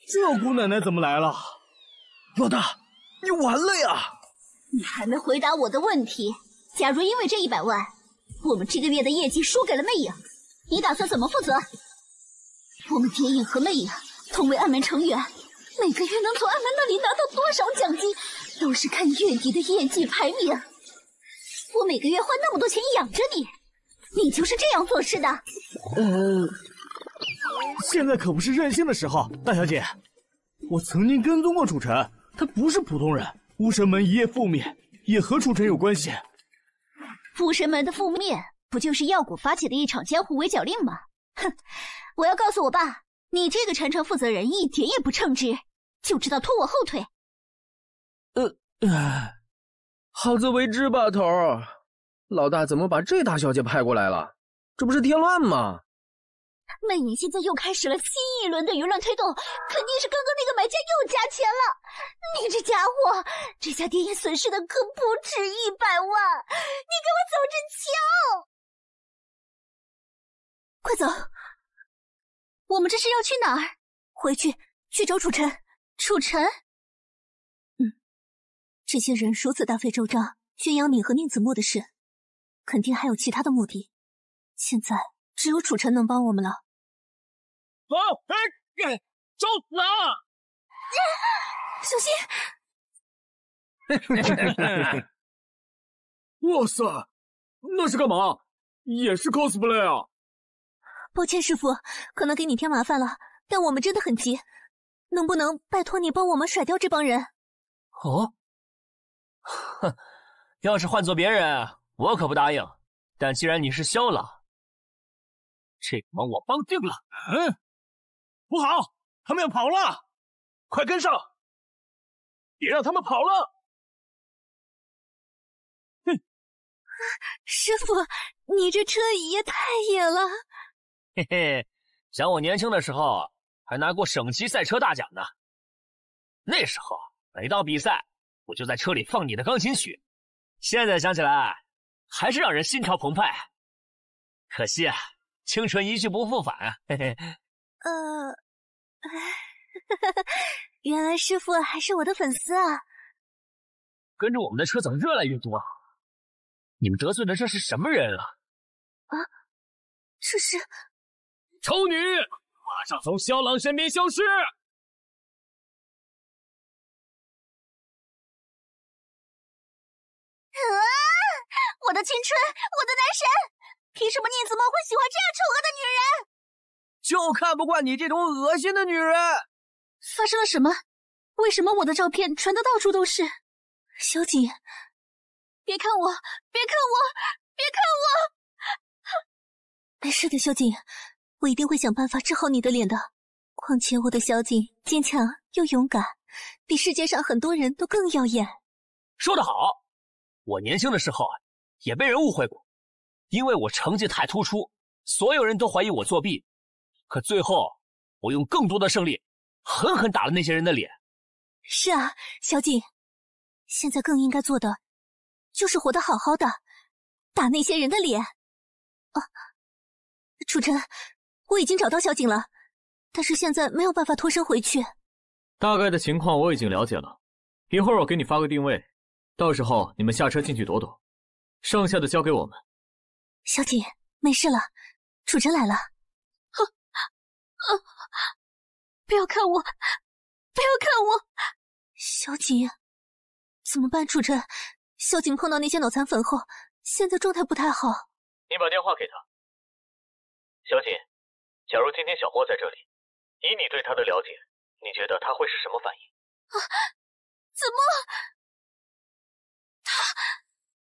这姑奶奶怎么来了？老大，你完了呀！你还没回答我的问题。假如因为这一百万，我们这个月的业绩输给了魅影，你打算怎么负责？我们蝶影和魅影同为暗门成员，每个月能从阿门那里拿到多少奖金，都是看月底的业绩排名。我每个月花那么多钱养着你，你就是这样做事的？呃，现在可不是任性的时候，大小姐。我曾经跟踪过楚尘，他不是普通人。巫神门一夜覆灭，也和楚尘有关系。巫神门的覆灭，不就是药谷发起的一场江湖围剿令吗？哼！我要告诉我爸，你这个禅城负责人一点也不称职，就知道拖我后腿。呃，好自为之吧，头儿。老大怎么把这大小姐派过来了？这不是添乱吗？魅影现在又开始了新一轮的舆论推动，肯定是刚刚那个买家又加钱了。你这家伙，这家店也损失的可不止一百万，你给我走着瞧！快走！我们这是要去哪儿？回去去找楚尘。楚尘？嗯，这些人如此大费周章宣扬你和宁子墨的事，肯定还有其他的目的。现在只有楚尘能帮我们了。走，哎，走哪？小心！[laughs] 哇塞，那是干嘛？也是 cosplay 啊？抱歉，师傅，可能给你添麻烦了，但我们真的很急，能不能拜托你帮我们甩掉这帮人？哦，哼，要是换做别人，我可不答应。但既然你是萧朗，这个忙我帮定了。嗯。不好，他们要跑了，快跟上！别让他们跑了！哼，师傅，你这车也太野了！嘿嘿，想我年轻的时候还拿过省级赛车大奖呢。那时候每到比赛，我就在车里放你的钢琴曲。现在想起来，还是让人心潮澎湃。可惜啊，青春一去不复返啊！嘿嘿。呃。[laughs] 原来师傅还是我的粉丝啊！跟着我们的车怎么越来越多？你们得罪的这是什么人啊？啊，这是丑女，马上从萧郎身边消失！啊！我的青春，我的男神，凭什么宁子墨会喜欢这样丑恶的女人？就看不惯你这种恶心的女人！发生了什么？为什么我的照片传的到处都是？萧景，别看我，别看我，别看我！[laughs] 没事的，萧景，我一定会想办法治好你的脸的。况且我的小景坚强又勇敢，比世界上很多人都更耀眼。说得好，我年轻的时候啊也被人误会过，因为我成绩太突出，所有人都怀疑我作弊。可最后，我用更多的胜利，狠狠打了那些人的脸。是啊，小景，现在更应该做的，就是活得好好的，打那些人的脸。啊，楚晨，我已经找到小景了，但是现在没有办法脱身回去。大概的情况我已经了解了，一会儿我给你发个定位，到时候你们下车进去躲躲，剩下的交给我们。小景，没事了，楚晨来了。啊！不要看我，不要看我，小景，怎么办？楚晨，小景碰到那些脑残粉后，现在状态不太好。你把电话给他。小景，假如今天小莫在这里，以你对他的了解，你觉得他会是什么反应？啊！子墨，他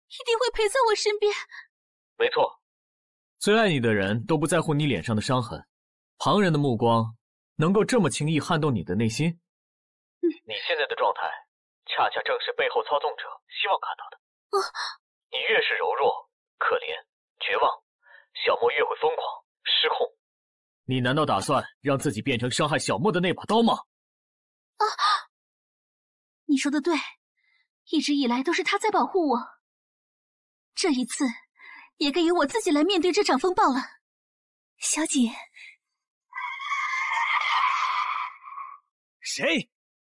一定会陪在我身边。没错，最爱你的人都不在乎你脸上的伤痕。旁人的目光能够这么轻易撼动你的内心？你现在的状态，恰恰正是背后操纵者希望看到的。你越是柔弱、可怜、绝望，小莫越会疯狂失控。你难道打算让自己变成伤害小莫的那把刀吗？啊！你说的对，一直以来都是他在保护我，这一次也该由我自己来面对这场风暴了。小姐。谁？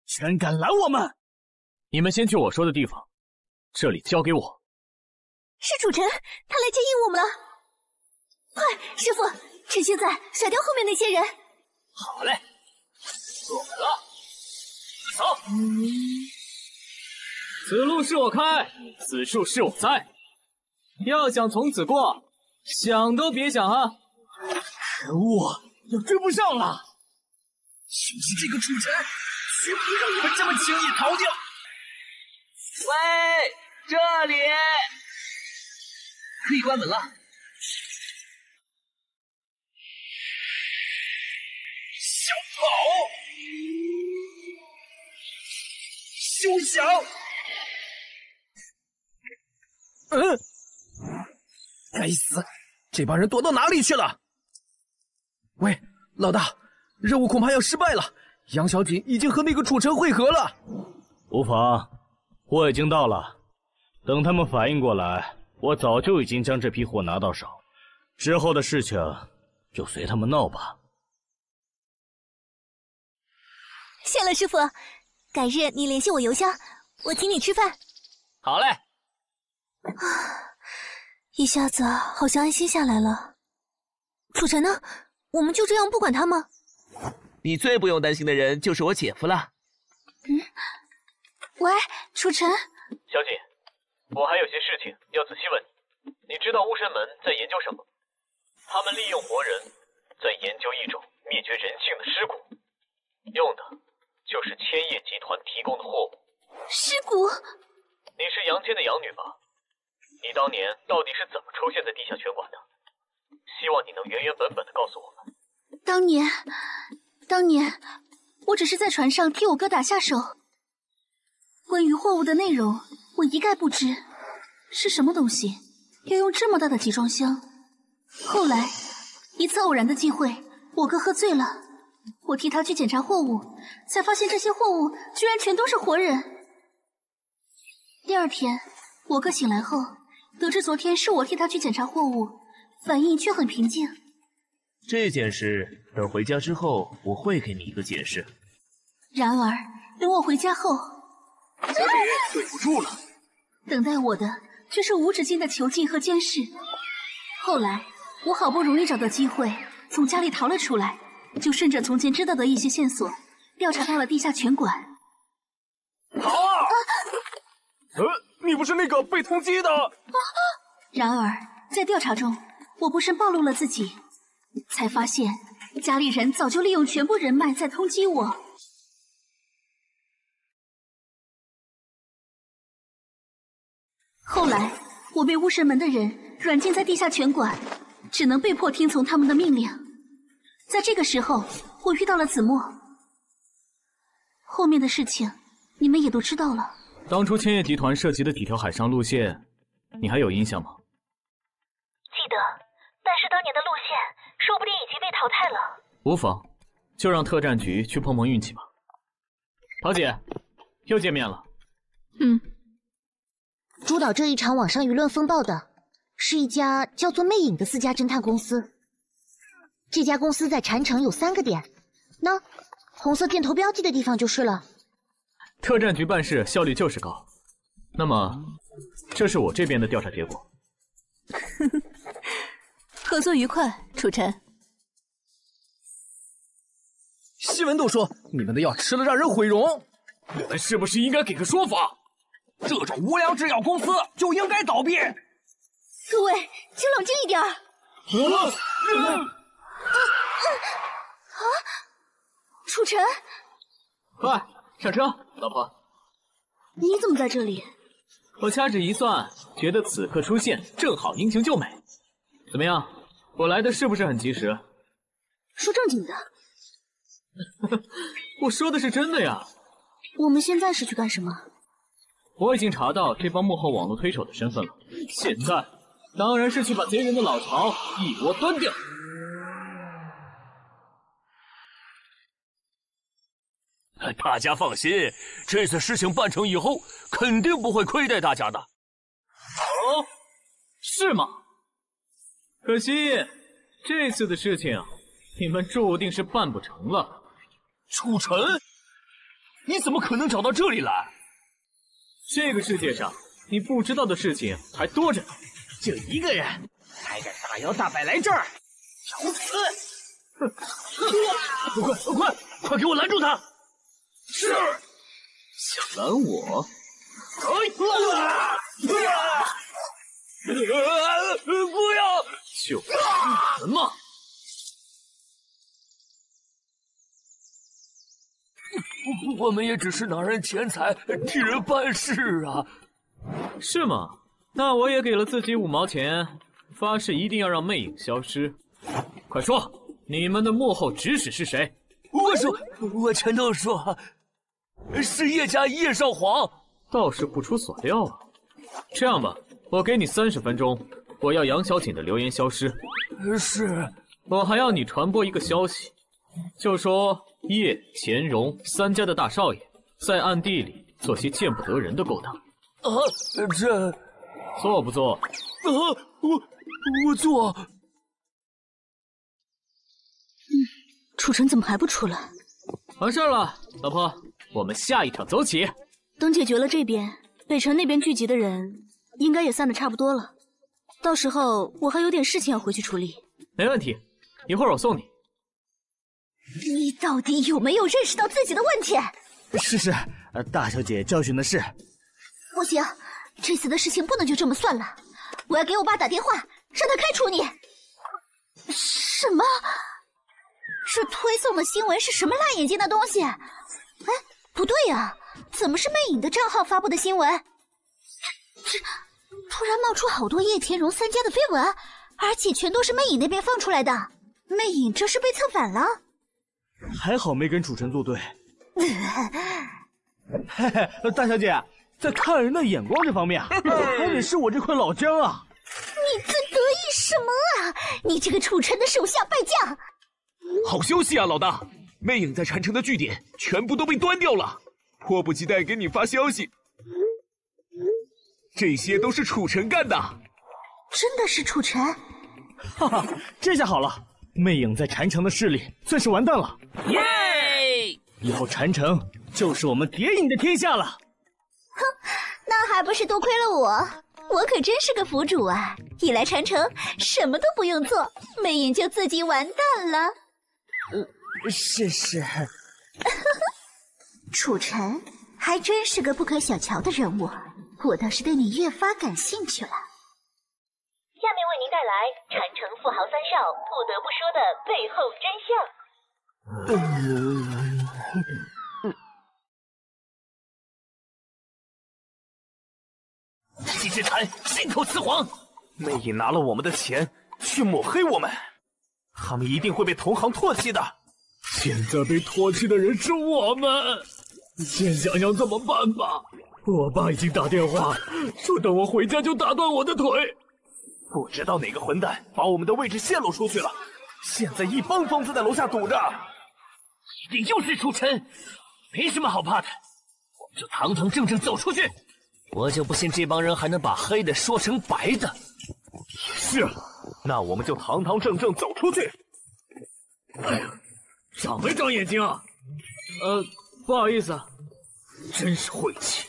全敢拦我们！你们先去我说的地方，这里交给我。是楚尘，他来接应我们了。快，师傅，趁现在甩掉后面那些人。好嘞，坐稳了，走。此路是我开，此树是我栽。要想从此过，想都别想啊！可恶，要追不上了。就是这个楚尘，绝不会让你们这么轻易逃掉。喂，这里可以关门了。好休想！嗯，该死，这帮人躲到哪里去了？喂，老大。任务恐怕要失败了，杨小景已经和那个楚尘会合了。无妨，货已经到了。等他们反应过来，我早就已经将这批货拿到手。之后的事情就随他们闹吧。谢了，师傅。改日你联系我邮箱，我请你吃饭。好嘞。啊，一下子好像安心下来了。楚尘呢？我们就这样不管他吗？你最不用担心的人就是我姐夫了。嗯，喂，楚尘，小姐，我还有些事情要仔细问你。你知道巫神门在研究什么？他们利用活人，在研究一种灭绝人性的尸骨，用的就是千叶集团提供的货物。尸骨？你是杨坚的养女吧？你当年到底是怎么出现在地下拳馆的？希望你能原原本本的告诉我们。当年。当年，我只是在船上替我哥打下手。关于货物的内容，我一概不知。是什么东西？要用这么大的集装箱？后来，一次偶然的机会，我哥喝醉了，我替他去检查货物，才发现这些货物居然全都是活人。第二天，我哥醒来后，得知昨天是我替他去检查货物，反应却很平静。这件事等回家之后，我会给你一个解释。然而，等我回家后，对不住了。等待我的却是无止境的囚禁和监视。后来，我好不容易找到机会从家里逃了出来，就顺着从前知道的一些线索，调查到了地下拳馆。逃啊！呃，你不是那个被通缉的？[laughs] 然而，在调查中，我不慎暴露了自己，才发现家里人早就利用全部人脉在通缉我。后来，我被巫神门的人软禁在地下拳馆，只能被迫听从他们的命令。在这个时候，我遇到了子墨。后面的事情，你们也都知道了。当初千叶集团涉及的几条海上路线，你还有印象吗？记得，但是当年的路线说不定已经被淘汰了。无妨，就让特战局去碰碰运气吧。桃姐，又见面了。嗯。主导这一场网上舆论风暴的，是一家叫做魅影的私家侦探公司。这家公司在禅城有三个点，那红色箭头标记的地方就是了。特战局办事效率就是高。那么，这是我这边的调查结果。合作愉快，楚尘。新闻都说你们的药吃了让人毁容，我们是不是应该给个说法？这种无良制药公司就应该倒闭。各位，请冷静一点。啊！楚尘，快上车，老婆。你怎么在这里？我掐指一算，觉得此刻出现正好英雄救美。怎么样，我来的是不是很及时？说正经的。[laughs] 我说的是真的呀。我们现在是去干什么？我已经查到这帮幕后网络推手的身份了，现在当然是去把贼人的老巢一窝端掉。[laughs] 大家放心，这次事情办成以后，肯定不会亏待大家的。哦，是吗？可惜这次的事情，你们注定是办不成了。楚尘，你怎么可能找到这里来？这个世界上，你不知道的事情还多着呢。就一个人，还敢大摇大摆来这儿，找死！哼！快快快，快给我拦住他！是。想拦我？啊！不要！就什么？我们也只是拿人钱财，替人办事啊，是吗？那我也给了自己五毛钱，发誓一定要让魅影消失。快说，你们的幕后指使是谁？我说，我全都说，是叶家叶少皇。倒是不出所料啊。这样吧，我给你三十分钟，我要杨小锦的流言消失。是，我还要你传播一个消息，就说。叶、钱、荣三家的大少爷在暗地里做些见不得人的勾当。啊，这做不做？啊，我我做。嗯，楚尘怎么还不出来？完事了，老婆，我们下一场走起。等解决了这边，北城那边聚集的人应该也散的差不多了。到时候我还有点事情要回去处理。没问题，一会儿我送你。你到底有没有认识到自己的问题？是是，大小姐教训的是。不行，这次的事情不能就这么算了。我要给我爸打电话，让他开除你。什么？这推送的新闻是什么辣眼睛的东西？哎，不对呀，怎么是魅影的账号发布的新闻？这突然冒出好多叶天荣三家的绯闻，而且全都是魅影那边放出来的。魅影这是被策反了？还好没跟楚尘作对。[laughs] 嘿嘿，大小姐，在看人的眼光这方面，[laughs] 还得是我这块老姜啊。你在得意什么啊？你这个楚尘的手下败将！好消息啊，老大，魅影在禅城的据点全部都被端掉了，迫不及待给你发消息。这些都是楚尘干的，真的是楚尘？哈哈，这下好了，魅影在禅城的势力算是完蛋了。耶！以后禅城就是我们蝶影的天下了。哼，那还不是多亏了我？我可真是个腐主啊！一来禅城，什么都不用做，魅影就自己完蛋了。呃，是是。[laughs] 楚尘还真是个不可小瞧的人物，我倒是对你越发感兴趣了。下面为您带来禅城富豪三少不得不说的背后真相。季之禅信口雌黄，魅影拿了我们的钱去抹黑我们，他们一定会被同行唾弃的。现在被唾弃的人是我们，先想想怎么办吧。我爸已经打电话说等我回家就打断我的腿。不知道哪个混蛋把我们的位置泄露出去了，现在一帮疯子在楼下堵着。一定又是楚尘，没什么好怕的，我们就堂堂正正走出去。我就不信这帮人还能把黑的说成白的。也是，那我们就堂堂正正走出去。哎呀，长没长眼睛啊？呃，不好意思，真是晦气。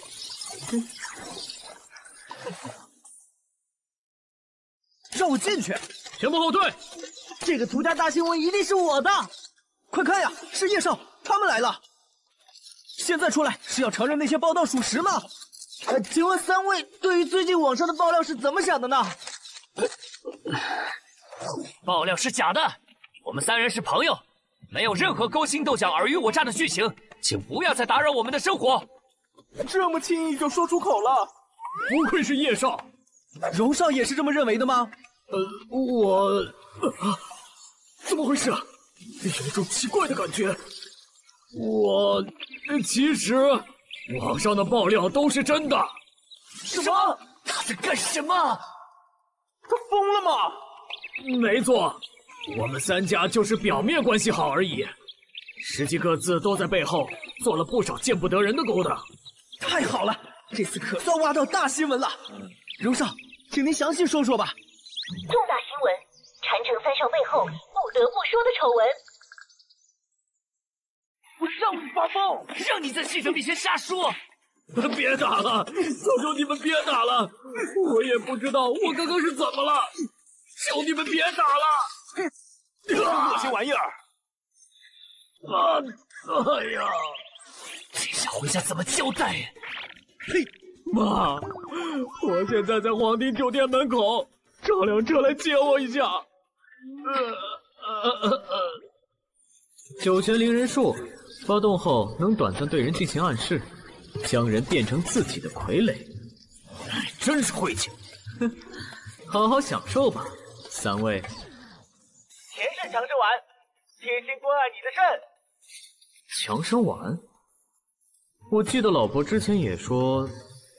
让我进去！前部后退！这个独家大新闻一定是我的！快看呀，是叶少他们来了！现在出来是要承认那些报道属实吗？呃，请问三位对于最近网上的爆料是怎么想的呢？爆料是假的，我们三人是朋友，没有任何勾心斗角、尔虞我诈的剧情，请不要再打扰我们的生活。这么轻易就说出口了，不愧是叶少，荣少也是这么认为的吗？呃，我，怎么回事？有一种奇怪的感觉。我其实。网上的爆料都是真的。什么？他在干什么？他疯了吗？没错，我们三家就是表面关系好而已，实际各自都在背后做了不少见不得人的勾当。太好了，这次可算挖到大新闻了。荣少，请您详细说说吧。重大新闻：禅城三少背后不得不说的丑闻。我让你发疯，让你在记者面前瞎说！别打了，求求你们别打了！我也不知道我刚刚是怎么了，求你们别打了！恶心玩意儿！啊！哎呀，这下回家怎么交代？嘿，妈，我现在在皇帝酒店门口，找辆车来接我一下。呃呃呃呃，九泉灵人术。发动后能短暂对人进行暗示，将人变成自己的傀儡。真是晦气！哼，好好享受吧，三位。前世强生丸，贴心关爱你的肾。强生丸？我记得老婆之前也说，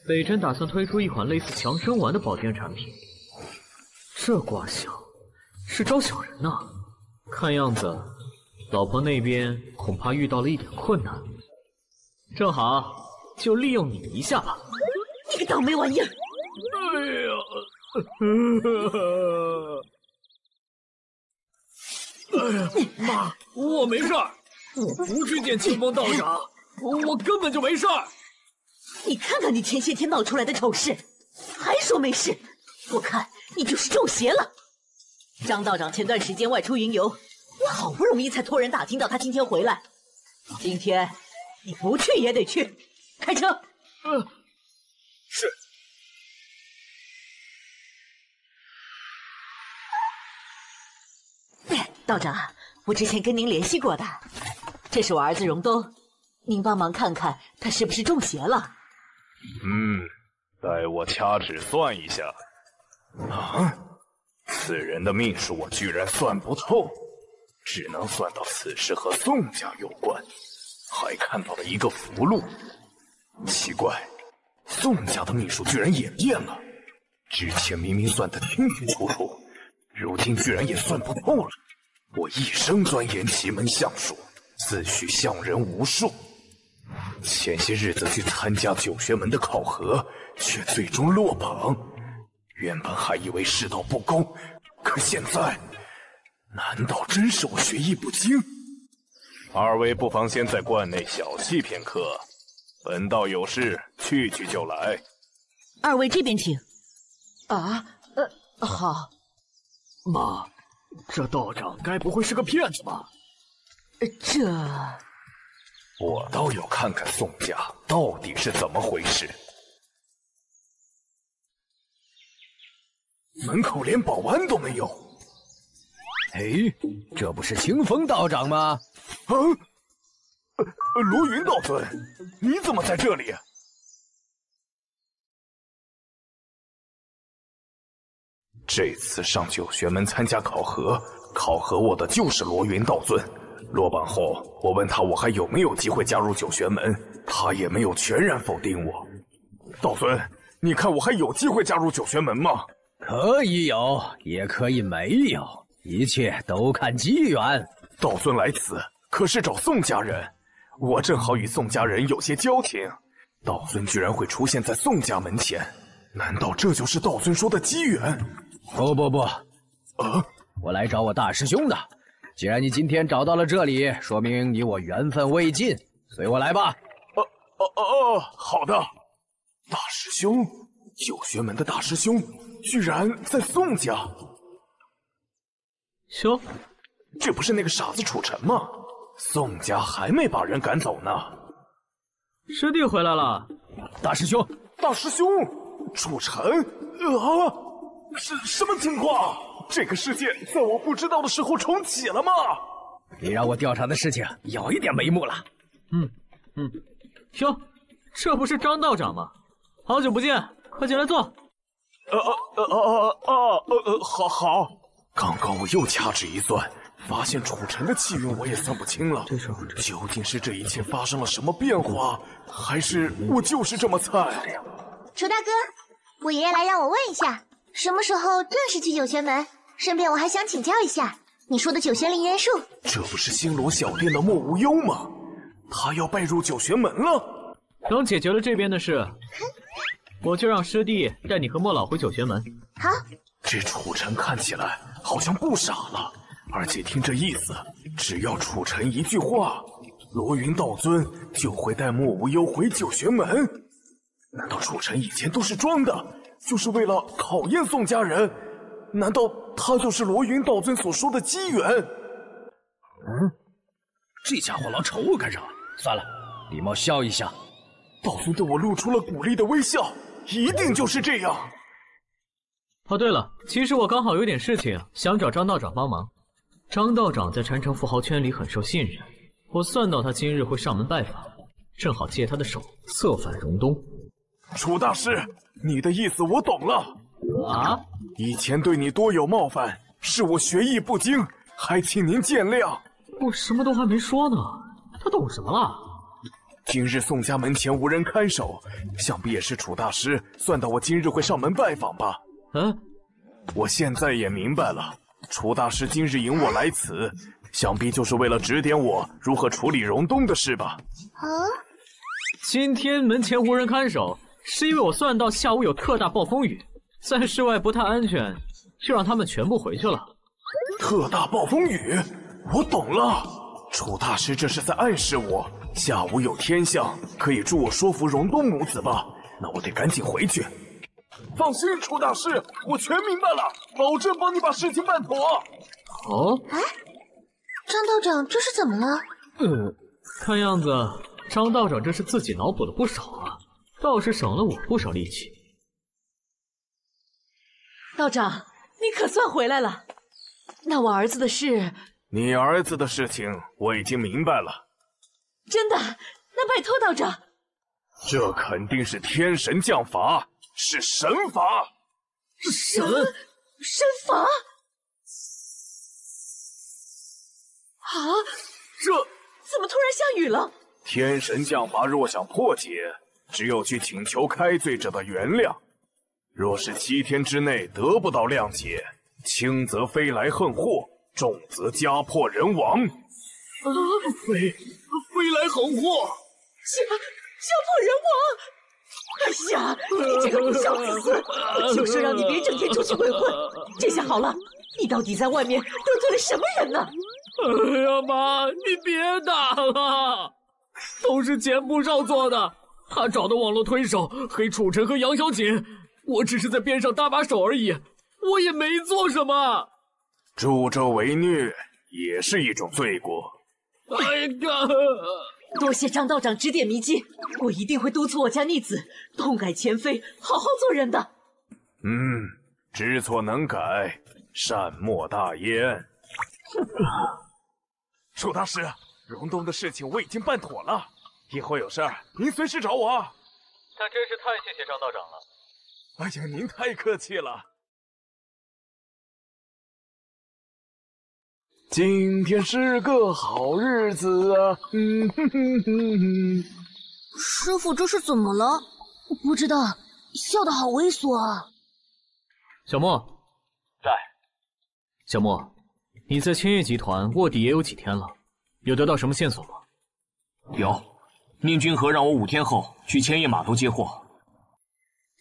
北辰打算推出一款类似强生丸的保健产品。这卦象是招小人呐，看样子。老婆那边恐怕遇到了一点困难，正好就利用你一下吧。你个倒霉玩意儿！哎呀，哎呀，妈，我没事儿，我不去见清风道长，我根本就没事儿。你看看你前些天闹出来的丑事，还说没事，我看你就是中邪了。张道长前段时间外出云游。我好不容易才托人打听到他今天回来，今天你不去也得去，开车。嗯，是。道长，我之前跟您联系过的，这是我儿子荣东，您帮忙看看他是不是中邪了。嗯，待我掐指算一下。啊，此人的命数我居然算不透。只能算到此事和宋家有关，还看到了一个符箓，奇怪，宋家的秘术居然也变了。之前明明算得清清楚楚，如今居然也算不透了。我一生钻研奇门相术，自诩相人无数。前些日子去参加九玄门的考核，却最终落榜。原本还以为世道不公，可现在，难道真是我学艺不精？二位不妨先在观内小憩片刻，本道有事，去去就来。二位这边请。啊，呃，好。妈，这道长该不会是个骗子吧？这，我倒要看看宋家到底是怎么回事。门口连保安都没有。哎，这不是清风道长吗？啊，罗云道尊，你怎么在这里？这次上九玄门参加考核，考核我的就是罗云道尊。落榜后，我问他我还有没有机会加入九玄门，他也没有全然否定我。道尊，你看我还有机会加入九玄门吗？可以有，也可以没有，一切都看机缘。道尊来此可是找宋家人，我正好与宋家人有些交情。道尊居然会出现在宋家门前，难道这就是道尊说的机缘？不不不，啊，我来找我大师兄的。既然你今天找到了这里，说明你我缘分未尽，随我来吧。哦哦哦哦，好的。大师兄，九玄门的大师兄，居然在宋家。哟，这不是那个傻子楚尘吗？宋家还没把人赶走呢。师弟回来了，大师兄，大师兄，楚尘，啊，是什么情况？这个世界在我不知道的时候重启了吗？你让我调查的事情有一点眉目了。嗯嗯，哟，这不是张道长吗？好久不见，快进来坐。呃呃呃呃呃呃，好好。刚刚我又掐指一算，发现楚尘的气运我也算不清了。这时候，究竟是这一切发生了什么变化，还是我就是这么菜？楚大哥，我爷爷来让我问一下，什么时候正式去九玄门？顺便我还想请教一下，你说的九玄灵元术，这不是星罗小店的莫无忧吗？他要拜入九玄门了。等解决了这边的事，我就让师弟带你和莫老回九玄门。好。这楚尘看起来好像不傻了，而且听这意思，只要楚尘一句话，罗云道尊就会带莫无忧回九玄门。难道楚尘以前都是装的，就是为了考验宋家人？难道他就是罗云道尊所说的机缘？嗯，这家伙老瞅我干啥？算了，礼貌笑一下。道尊对我露出了鼓励的微笑，一定就是这样。哦，对了，其实我刚好有点事情想找张道长帮忙。张道长在禅城富豪圈里很受信任，我算到他今日会上门拜访，正好借他的手策反荣东。楚大师，你的意思我懂了。啊！以前对你多有冒犯，是我学艺不精，还请您见谅。我什么都还没说呢，他懂什么了？今日宋家门前无人看守，想必也是楚大师算到我今日会上门拜访吧？嗯，我现在也明白了，楚大师今日引我来此，想必就是为了指点我如何处理荣东的事吧？啊！今天门前无人看守，是因为我算到下午有特大暴风雨。在室外不太安全，就让他们全部回去了。特大暴风雨，我懂了。楚大师这是在暗示我，下午有天象，可以助我说服荣东母子吧？那我得赶紧回去。放心，楚大师，我全明白了，保证帮你把事情办妥。哦，哎，张道长这是怎么了？嗯，看样子张道长这是自己脑补了不少啊，倒是省了我不少力气。道长，你可算回来了。那我儿子的事，你儿子的事情我已经明白了。真的？那拜托道长。这肯定是天神降罚，是神罚。神神罚？啊！这怎么突然下雨了？天神降罚，若想破解，只有去请求开罪者的原谅。若是七天之内得不到谅解，轻则飞来横祸，重则家破人亡。啊飞飞来横祸，家家破人亡。哎呀，你这个不孝子孙！就说让你别整天出去鬼混，这下好了，你到底在外面得罪了什么人呢？哎呀妈，你别打了，都是钱不少做的，他找的网络推手黑楚尘和杨小锦，我只是在边上搭把手而已，我也没做什么。助纣为虐也是一种罪过。哎呀！多谢张道长指点迷津，我一定会督促我家逆子痛改前非，好好做人的。嗯，知错能改，善莫大焉。[laughs] 楚大师，荣东的事情我已经办妥了，以后有事儿您随时找我。那真是太谢谢张道长了。哎呀，您太客气了。今天是个好日子啊！嗯哼哼哼哼。师傅这是怎么了？不知道，笑得好猥琐啊！小莫，在。小莫，你在千叶集团卧底也有几天了，有得到什么线索吗？有，宁君和让我五天后去千叶码头接货。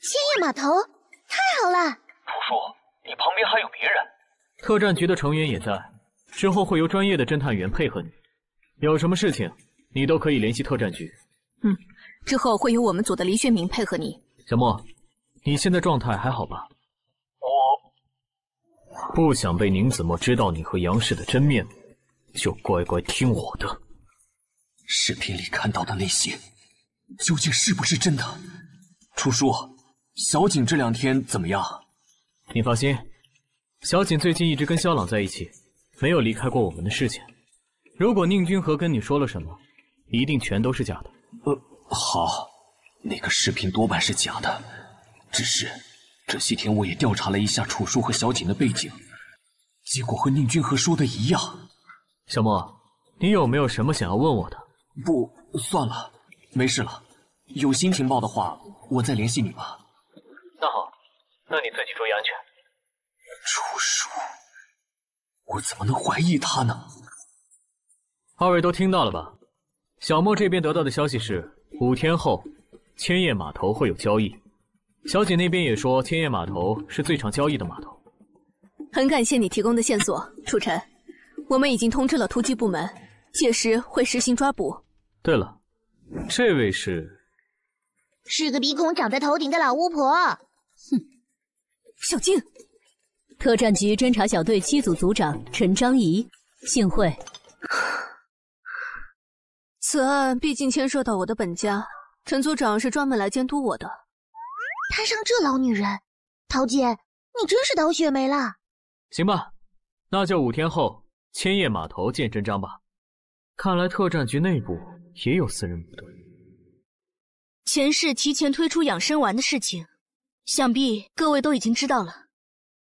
千叶码头，太好了！楚叔，你旁边还有别人。特战局的成员也在。之后会由专业的侦探员配合你，有什么事情你都可以联系特战局。嗯，之后会由我们组的黎炫明配合你。小莫，你现在状态还好吧？我不想被宁子墨知道你和杨氏的真面目，就乖乖听我的。视频里看到的那些，究竟是不是真的？楚叔，小景这两天怎么样？你放心，小景最近一直跟萧朗在一起。没有离开过我们的视线。如果宁君和跟你说了什么，一定全都是假的。呃，好，那个视频多半是假的。只是这些天我也调查了一下楚叔和小景的背景，结果和宁君和说的一样。小莫，你有没有什么想要问我的？不，算了，没事了。有新情报的话，我再联系你吧。那好，那你自己注意安全。楚叔。我怎么能怀疑他呢？二位都听到了吧？小莫这边得到的消息是，五天后千叶码头会有交易。小姐那边也说，千叶码头是最常交易的码头。很感谢你提供的线索，楚晨。我们已经通知了突击部门，届时会实行抓捕。对了，这位是？是个鼻孔长在头顶的老巫婆。哼，小静。特战局侦察小队七组组长陈章仪，幸会。此案毕竟牵涉到我的本家，陈组长是专门来监督我的。摊上这老女人，桃姐，你真是倒血霉了。行吧，那就五天后千叶码头见真章吧。看来特战局内部也有私人部队。前世提前推出养生丸的事情，想必各位都已经知道了。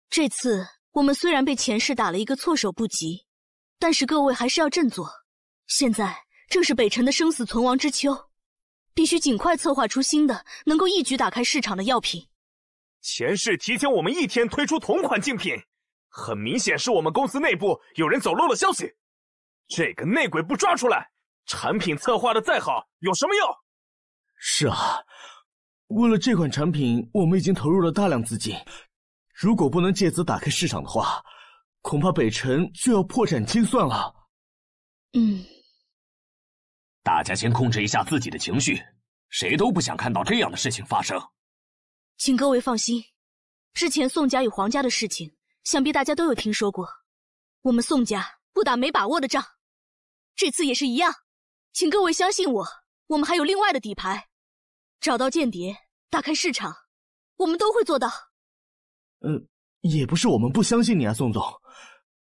这次我们虽然被前世打了一个措手不及，但是各位还是要振作。现在正是北辰的生死存亡之秋，必须尽快策划出新的能够一举打开市场的药品。前世提前我们一天推出同款竞品，很明显是我们公司内部有人走漏了消息。这个内鬼不抓出来，产品策划的再好有什么用？是啊，为了这款产品，我们已经投入了大量资金。如果不能借此打开市场的话，恐怕北辰就要破产清算了。嗯，大家先控制一下自己的情绪，谁都不想看到这样的事情发生。请各位放心，之前宋家与黄家的事情，想必大家都有听说过。我们宋家不打没把握的仗，这次也是一样。请各位相信我，我们还有另外的底牌，找到间谍，打开市场，我们都会做到。嗯，也不是我们不相信你啊，宋总。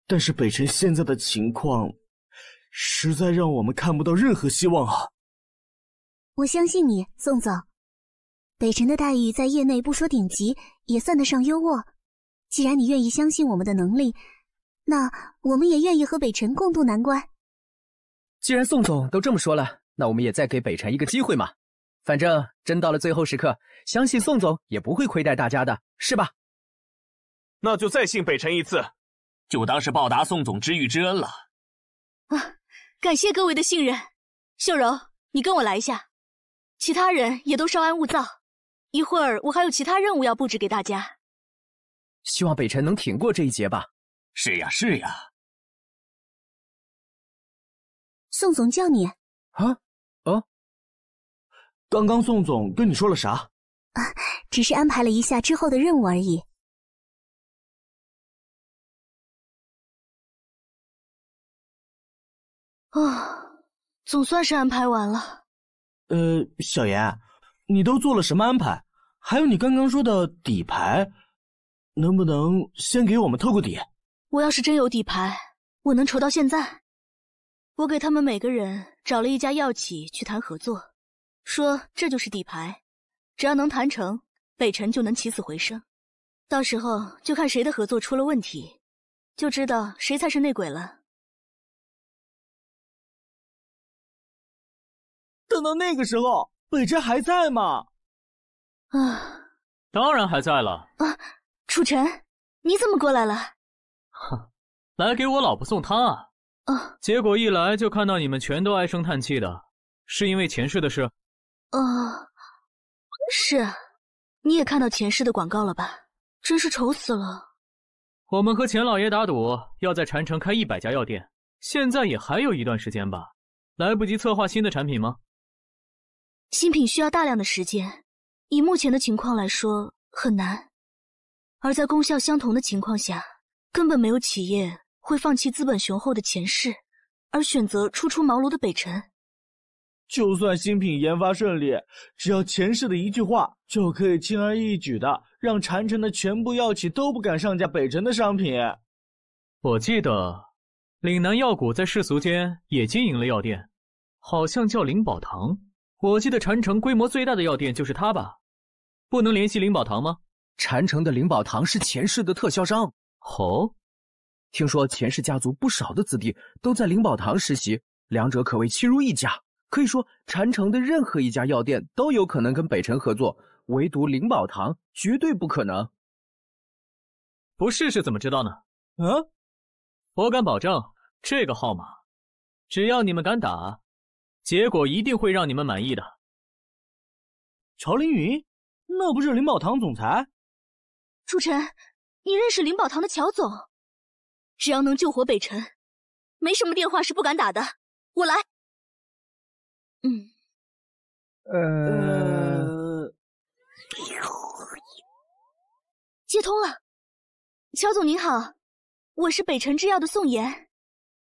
但是北辰现在的情况，实在让我们看不到任何希望啊。我相信你，宋总。北辰的待遇在业内不说顶级，也算得上优渥。既然你愿意相信我们的能力，那我们也愿意和北辰共度难关。既然宋总都这么说了，那我们也再给北辰一个机会嘛。反正真到了最后时刻，相信宋总也不会亏待大家的，是吧？那就再信北辰一次，就当是报答宋总知遇之恩了。啊，感谢各位的信任。秀柔，你跟我来一下，其他人也都稍安勿躁。一会儿我还有其他任务要布置给大家。希望北辰能挺过这一劫吧。是呀，是呀。宋总叫你啊？啊，刚刚宋总跟你说了啥？啊，只是安排了一下之后的任务而已。啊，总算是安排完了。呃，小严，你都做了什么安排？还有你刚刚说的底牌，能不能先给我们透个底？我要是真有底牌，我能筹到现在。我给他们每个人找了一家药企去谈合作，说这就是底牌，只要能谈成，北辰就能起死回生。到时候就看谁的合作出了问题，就知道谁才是内鬼了。等到那个时候，北辰还在吗？啊，当然还在了。啊，楚晨，你怎么过来了？哼，来给我老婆送汤啊。啊！结果一来就看到你们全都唉声叹气的，是因为前世的事？啊，是。你也看到前世的广告了吧？真是愁死了。我们和钱老爷打赌，要在禅城开一百家药店，现在也还有一段时间吧？来不及策划新的产品吗？新品需要大量的时间，以目前的情况来说很难。而在功效相同的情况下，根本没有企业。会放弃资本雄厚的前世，而选择初出茅庐的北辰。就算新品研发顺利，只要前世的一句话，就可以轻而易举的让禅城的全部药企都不敢上架北辰的商品。我记得岭南药谷在世俗间也经营了药店，好像叫灵宝堂。我记得禅城规模最大的药店就是它吧？不能联系灵宝堂吗？禅城的灵宝堂是前世的特销商。哦。听说钱氏家族不少的子弟都在灵宝堂实习，两者可谓亲如一家。可以说，禅城的任何一家药店都有可能跟北辰合作，唯独灵宝堂绝对不可能。不试试怎么知道呢？嗯，我敢保证，这个号码，只要你们敢打，结果一定会让你们满意的。乔凌云，那不是灵宝堂总裁？楚晨，你认识灵宝堂的乔总？只要能救活北辰，没什么电话是不敢打的。我来。嗯，呃，接通了。乔总您好，我是北辰制药的宋妍。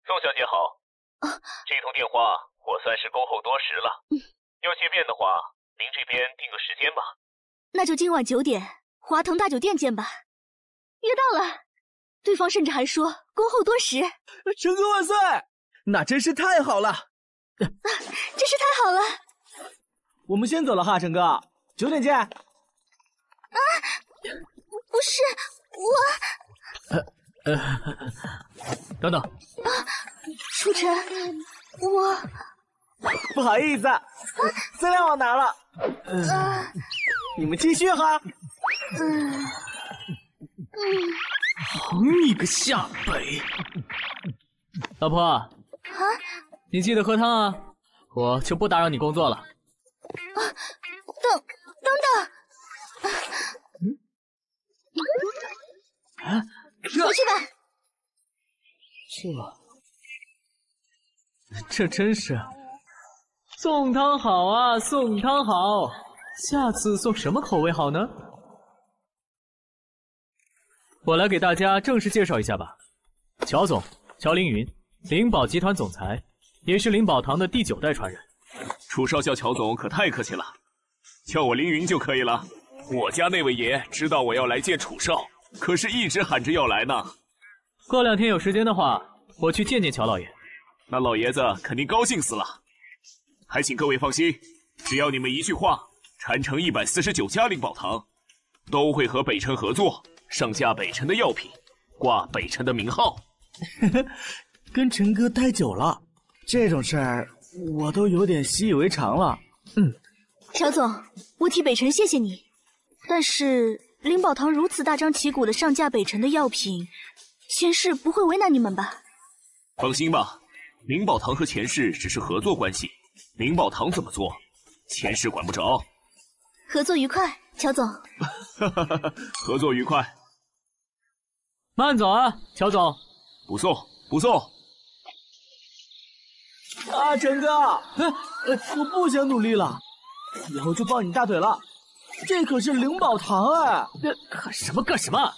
宋小姐好。啊，这通电话我算是恭候多时了。嗯，要见面的话，您这边定个时间吧。那就今晚九点，华腾大酒店见吧。约到了。对方甚至还说恭候多时，陈哥万岁！那真是太好了，啊，真是太好了。我们先走了哈，陈哥，九点见。啊，不是我，呃呃，等等。啊，楚晨，我不好意思，啊资料我拿了。啊，你们继续哈。嗯嗯。好你个下北！老婆，啊，你记得喝汤啊，我就不打扰你工作了。啊，等等等，嗯，啊，回去吧。这，这真是。送汤好啊，送汤好，下次送什么口味好呢？我来给大家正式介绍一下吧，乔总，乔凌云，灵宝集团总裁，也是灵宝堂的第九代传人。楚少叫乔总可太客气了，叫我凌云就可以了。我家那位爷知道我要来见楚少，可是一直喊着要来呢。过两天有时间的话，我去见见乔老爷，那老爷子肯定高兴死了。还请各位放心，只要你们一句话，禅城一百四十九家灵宝堂都会和北辰合作。上架北辰的药品，挂北辰的名号。[laughs] 跟陈哥待久了，这种事儿我都有点习以为常了。嗯，乔总，我替北辰谢谢你。但是灵宝堂如此大张旗鼓的上架北辰的药品，前世不会为难你们吧？放心吧，灵宝堂和前世只是合作关系，灵宝堂怎么做，前世管不着。合作愉快，乔总。[laughs] 合作愉快。慢走啊，乔总。不送，不送。啊，陈哥，呃，我不想努力了，以后就抱你大腿了。这可是灵宝堂哎！干什么干什么？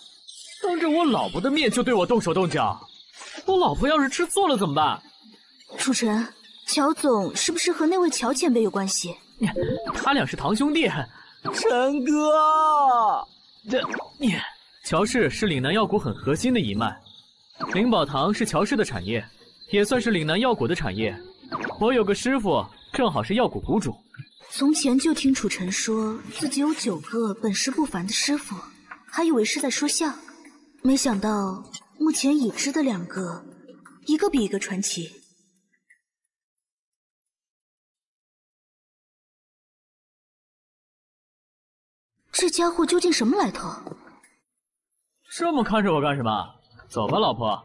当着我老婆的面就对我动手动脚，我老婆要是吃醋了怎么办？楚尘，乔总是不是和那位乔前辈有关系？他俩是堂兄弟。陈哥，这你，乔氏是岭南药谷很核心的一脉，灵宝堂是乔氏的产业，也算是岭南药谷的产业。我有个师傅，正好是药谷谷主。从前就听楚尘说自己有九个本事不凡的师傅，还以为是在说笑，没想到目前已知的两个，一个比一个传奇。这家伙究竟什么来头？这么看着我干什么？走吧，老婆，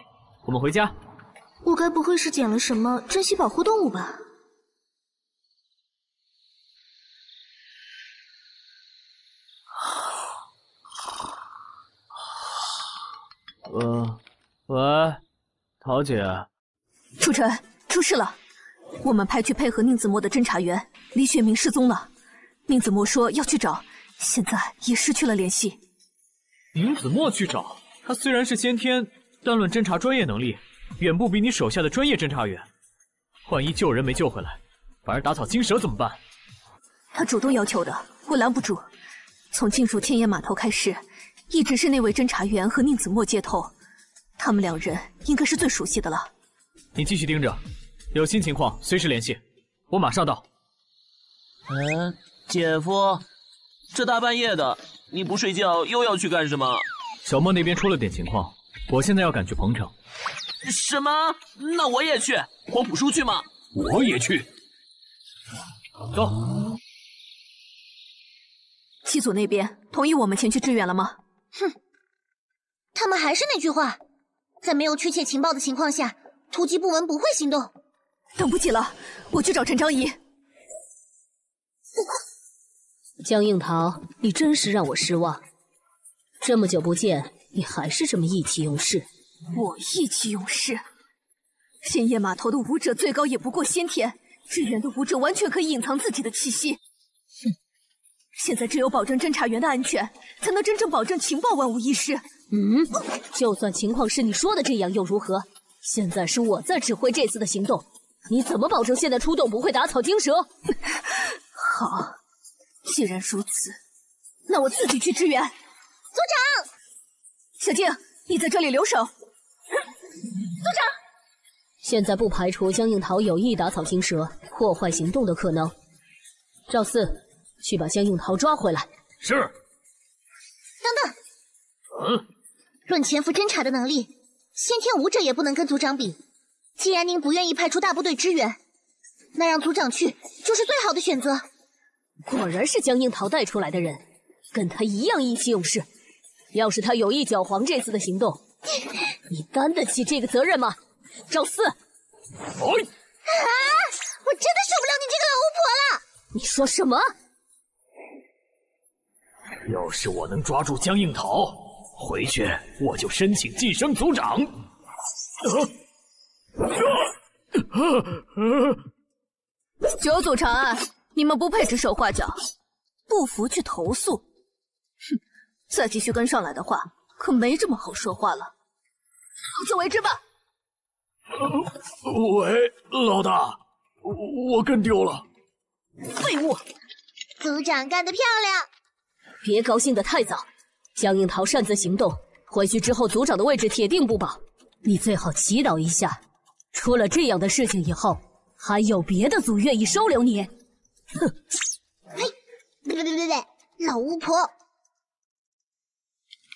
我们回家。我该不会是捡了什么珍稀保护动物吧？呃，喂，桃姐，楚尘，出事了！我们派去配合宁子墨的侦查员李雪明失踪了，宁子墨说要去找，现在也失去了联系。宁子墨去找他，虽然是先天，但论侦查专业能力，远不比你手下的专业侦查员。万一救人没救回来，反而打草惊蛇怎么办？他主动要求的，我拦不住。从进入天眼码头开始。一直是那位侦查员和宁子墨接头，他们两人应该是最熟悉的了。你继续盯着，有新情况随时联系，我马上到。嗯，姐夫，这大半夜的你不睡觉又要去干什么？小莫那边出了点情况，我现在要赶去彭城。什么？那我也去。黄浦叔去吗？我也去。走。七组那边同意我们前去支援了吗？哼，他们还是那句话，在没有确切情报的情况下，突击部门不会行动。等不及了，我去找陈昭仪。江映桃，你真是让我失望。这么久不见，你还是这么意气用事。我意气用事？仙叶码头的武者最高也不过先天，支援的武者完全可以隐藏自己的气息。哼现在只有保证侦查员的安全，才能真正保证情报万无一失。嗯，就算情况是你说的这样又如何？现在是我在指挥这次的行动，你怎么保证现在出动不会打草惊蛇？[laughs] 好，既然如此，那我自己去支援。族长，小静，你在这里留守。族长，现在不排除江应桃有意打草惊蛇、破坏行动的可能。赵四。去把江应桃抓回来。是。等等。嗯。论潜伏侦查的能力，先天武者也不能跟族长比。既然您不愿意派出大部队支援，那让族长去就是最好的选择。果然是江映桃带出来的人，跟他一样意气用事。要是他有意搅黄这次的行动，你担得起这个责任吗？赵四。哎。啊！我真的受不了你这个老巫婆了。你说什么？要是我能抓住江映桃，回去我就申请晋升族长。啊 [laughs] 九组长案，你们不配指手画脚，不服去投诉。哼，再继续跟上来的话，可没这么好说话了。好自为之吧。喂，老大，我跟丢了。废物！组长干得漂亮。别高兴得太早，江映桃擅自行动，回去之后组长的位置铁定不保。你最好祈祷一下，出了这样的事情以后，还有别的组愿意收留你。哼嘿对不对对对老巫婆。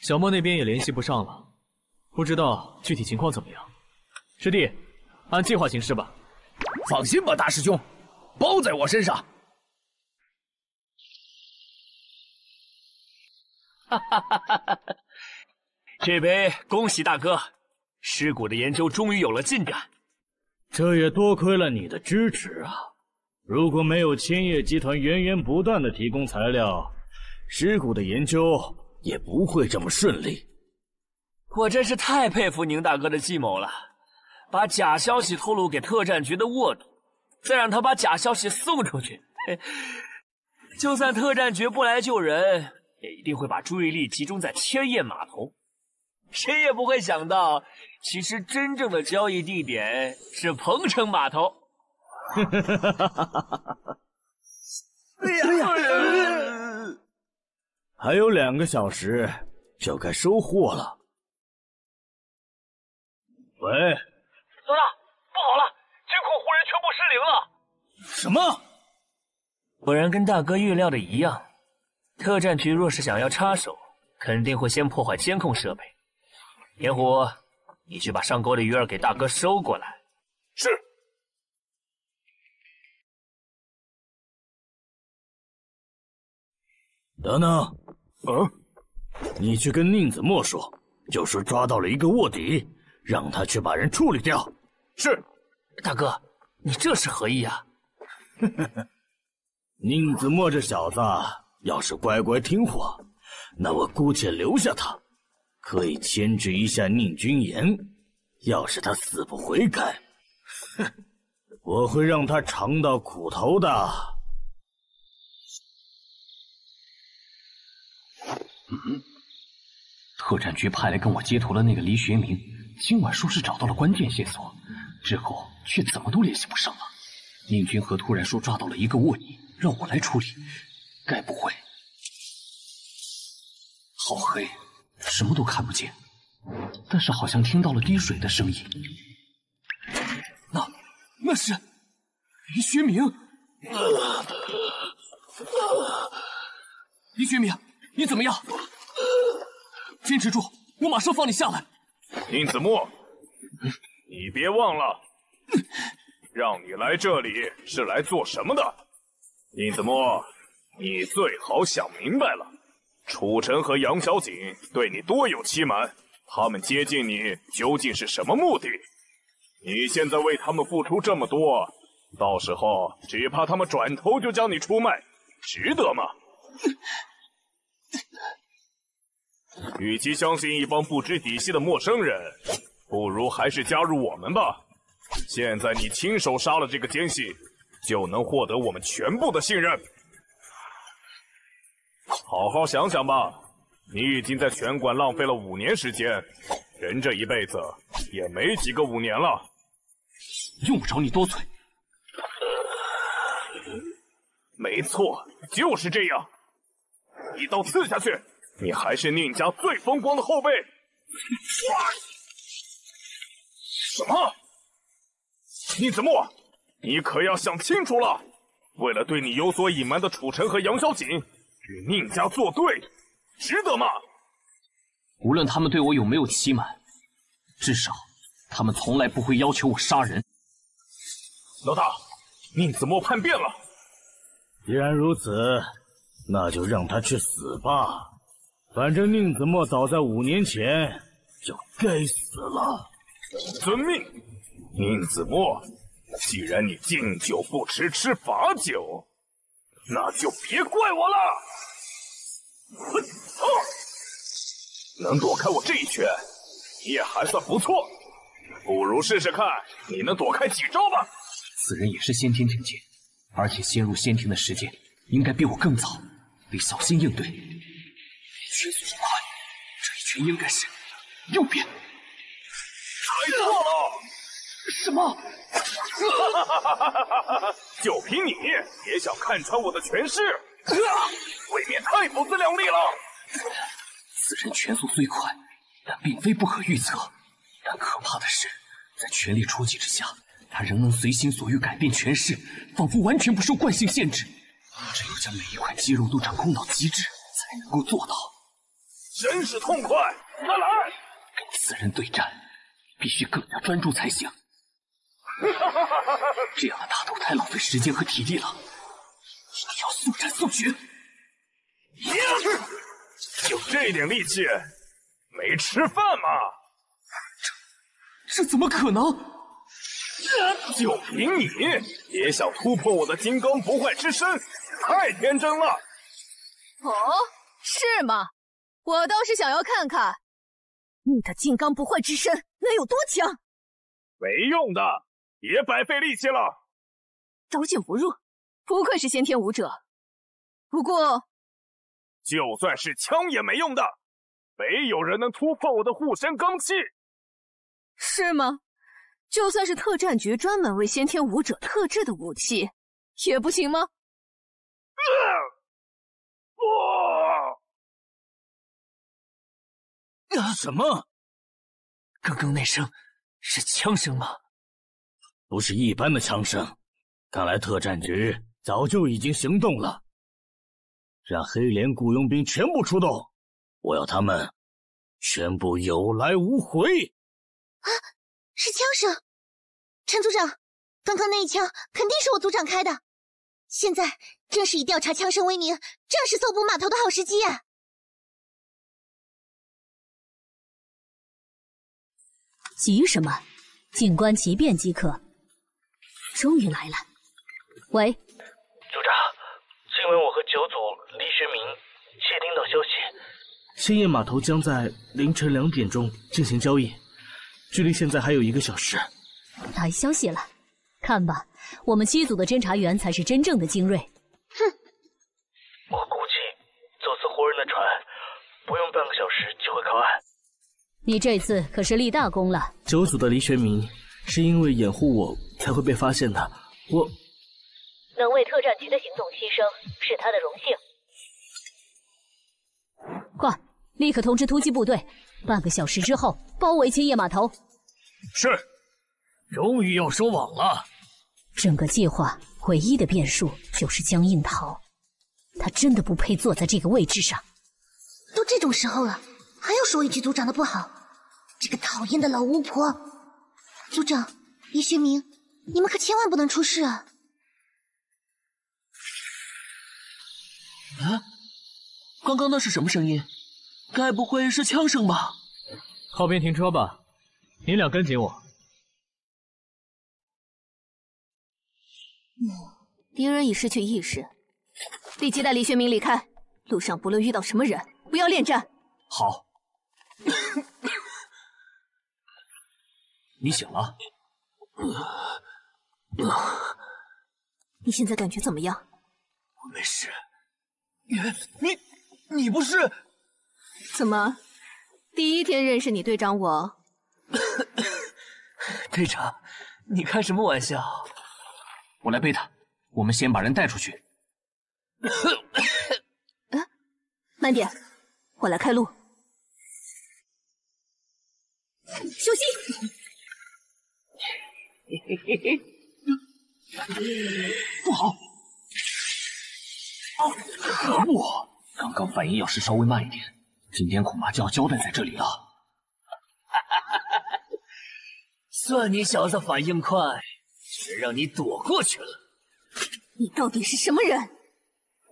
小莫那边也联系不上了不知道具体情况怎么样。师弟按计划行事吧。放心吧大师兄包在我身上。哈哈哈哈哈哈这杯恭喜大哥尸骨的研究终于有了进展。这也多亏了你的支持啊。如果没有千叶集团源源不断的提供材料，尸骨的研究也不会这么顺利。我真是太佩服宁大哥的计谋了，把假消息透露给特战局的沃土，再让他把假消息送出去。[laughs] 就算特战局不来救人，也一定会把注意力集中在千叶码头。谁也不会想到，其实真正的交易地点是鹏城码头。哎呀！还有两个小时就该收获了。喂，老大，不好了，监控忽然全部失灵了。什么？果然跟大哥预料的一样，特战局若是想要插手，肯定会先破坏监控设备。田虎，你去把上钩的鱼儿给大哥收过来。是。等等，嗯，你去跟宁子墨说，就说抓到了一个卧底，让他去把人处理掉。是，大哥，你这是何意啊？[laughs] 宁子墨这小子要是乖乖听话，那我姑且留下他。可以牵制一下宁君言，要是他死不悔改，哼，[laughs] 我会让他尝到苦头的。嗯特战局派来跟我接头的那个黎学明，今晚说是找到了关键线索，之后却怎么都联系不上了。宁君和突然说抓到了一个卧底，让我来处理，该不会……好黑。什么都看不见，但是好像听到了滴水的声音。那，那是黎学明。黎学明，你怎么样？坚持住，我马上放你下来。宁子墨，你别忘了，让你来这里是来做什么的。宁子墨，你最好想明白了。楚尘和杨小景对你多有欺瞒，他们接近你究竟是什么目的？你现在为他们付出这么多，到时候只怕他们转头就将你出卖，值得吗？与其相信一帮不知底细的陌生人，不如还是加入我们吧。现在你亲手杀了这个奸细，就能获得我们全部的信任。好好想想吧，你已经在拳馆浪费了五年时间，人这一辈子也没几个五年了，用不着你多嘴。没错，就是这样，一刀刺下去，你还是宁家最风光的后辈。什么？宁子墨，你可要想清楚了，为了对你有所隐瞒的楚尘和杨小锦。与宁家作对，值得吗？无论他们对我有没有欺瞒，至少他们从来不会要求我杀人。老大，宁子墨叛变了。既然如此，那就让他去死吧。反正宁子墨早在五年前就该死了。遵命，宁子墨。既然你敬酒不吃吃罚酒，那就别怪我了。能躲开我这一拳，你也还算不错。不如试试看，你能躲开几招吧。此人也是先天境界，而且先入仙庭的时间应该比我更早，得小心应对。拳速这么快，这一拳应该是右边。猜错了。什么？[laughs] 就凭你也想看穿我的拳势？未免太不自量力了！此人拳速虽快，但并非不可预测。但可怕的是，在全力出击之下，他仍能随心所欲改变拳势，仿佛完全不受惯性限制。只有将每一块肌肉都掌控到极致，才能够做到。真是痛快！再来！跟此人对战，必须更加专注才行。[laughs] 这样的打斗太浪费时间和体力了。一定要速战速决！就这点力气，没吃饭吗？这怎么可能？就凭你，也想突破我的金刚不坏之身，太天真了。哦，是吗？我倒是想要看看，你的金刚不坏之身能有多强。没用的，别白费力气了。刀剑不入，不愧是先天武者。不过，就算是枪也没用的，没有人能突破我的护身罡气。是吗？就算是特战局专门为先天武者特制的武器，也不行吗？啊！什么？刚刚那声是枪声吗？不是一般的枪声，看来特战局早就已经行动了。让黑莲雇佣兵全部出动，我要他们全部有来无回。啊！是枪声，陈组长，刚刚那一枪肯定是我组长开的。现在正是以调查枪声为名，正是搜捕码头的好时机啊！急什么？静观其变即可。终于来了。喂，组长，今晚我和九组黎学明窃听到消息，千叶码头将在凌晨两点钟进行交易。距离现在还有一个小时，来消息了，看吧，我们七组的侦查员才是真正的精锐。哼，我估计走私活人的船不用半个小时就会靠岸。你这次可是立大功了。九组的黎学明是因为掩护我才会被发现的，我能为特战局的行动牺牲是他的荣幸。快，立刻通知突击部队。半个小时之后，包围千叶码头。是，终于要收网了。整个计划唯一的变数就是江映桃，他真的不配坐在这个位置上。都这种时候了，还要说一句族长的不好？这个讨厌的老巫婆！族长，李学明，你们可千万不能出事啊！啊，刚刚那是什么声音？该不会是枪声吧？靠边停车吧，你俩跟紧我。嗯，敌人已失去意识，立即带李学明离开。路上不论遇到什么人，不要恋战。好。[laughs] 你醒了？你现在感觉怎么样？我没事。你你你不是？怎么，第一天认识你队长我？队长，你开什么玩笑？我来背他，我们先把人带出去。嗯，[laughs] 慢点，我来开路。小心！[laughs] 不好！可恶！刚刚反应要是稍微慢一点。今天恐怕就要交代在这里了。算你小子反应快，居然让你躲过去了。你到底是什么人？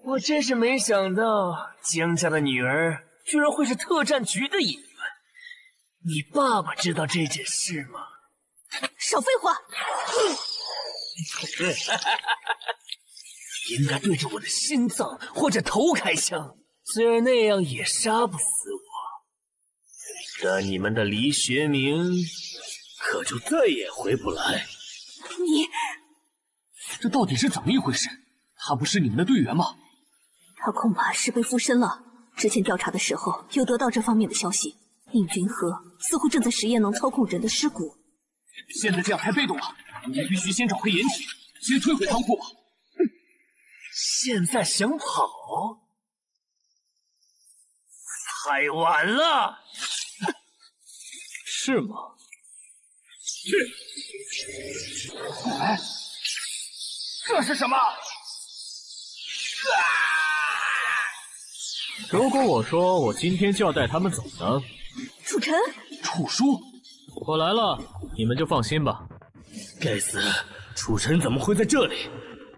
我真是没想到江家的女儿居然会是特战局的一员。你爸爸知道这件事吗？少废话！应该对着我的心脏或者头开枪。虽然那样也杀不死我，但你们的黎学明可就再也回不来。你，这到底是怎么一回事？他不是你们的队员吗？他恐怕是被附身了。之前调查的时候有得到这方面的消息。宁君河似乎正在实验能操控人的尸骨。现在这样太被动了，你必须先找回掩体，先退回仓库。哼现在想跑？太晚了，是吗？哎，这是什么？如果我说我今天就要带他们走呢？楚尘，楚叔，我来了，你们就放心吧。该死，楚尘怎么会在这里？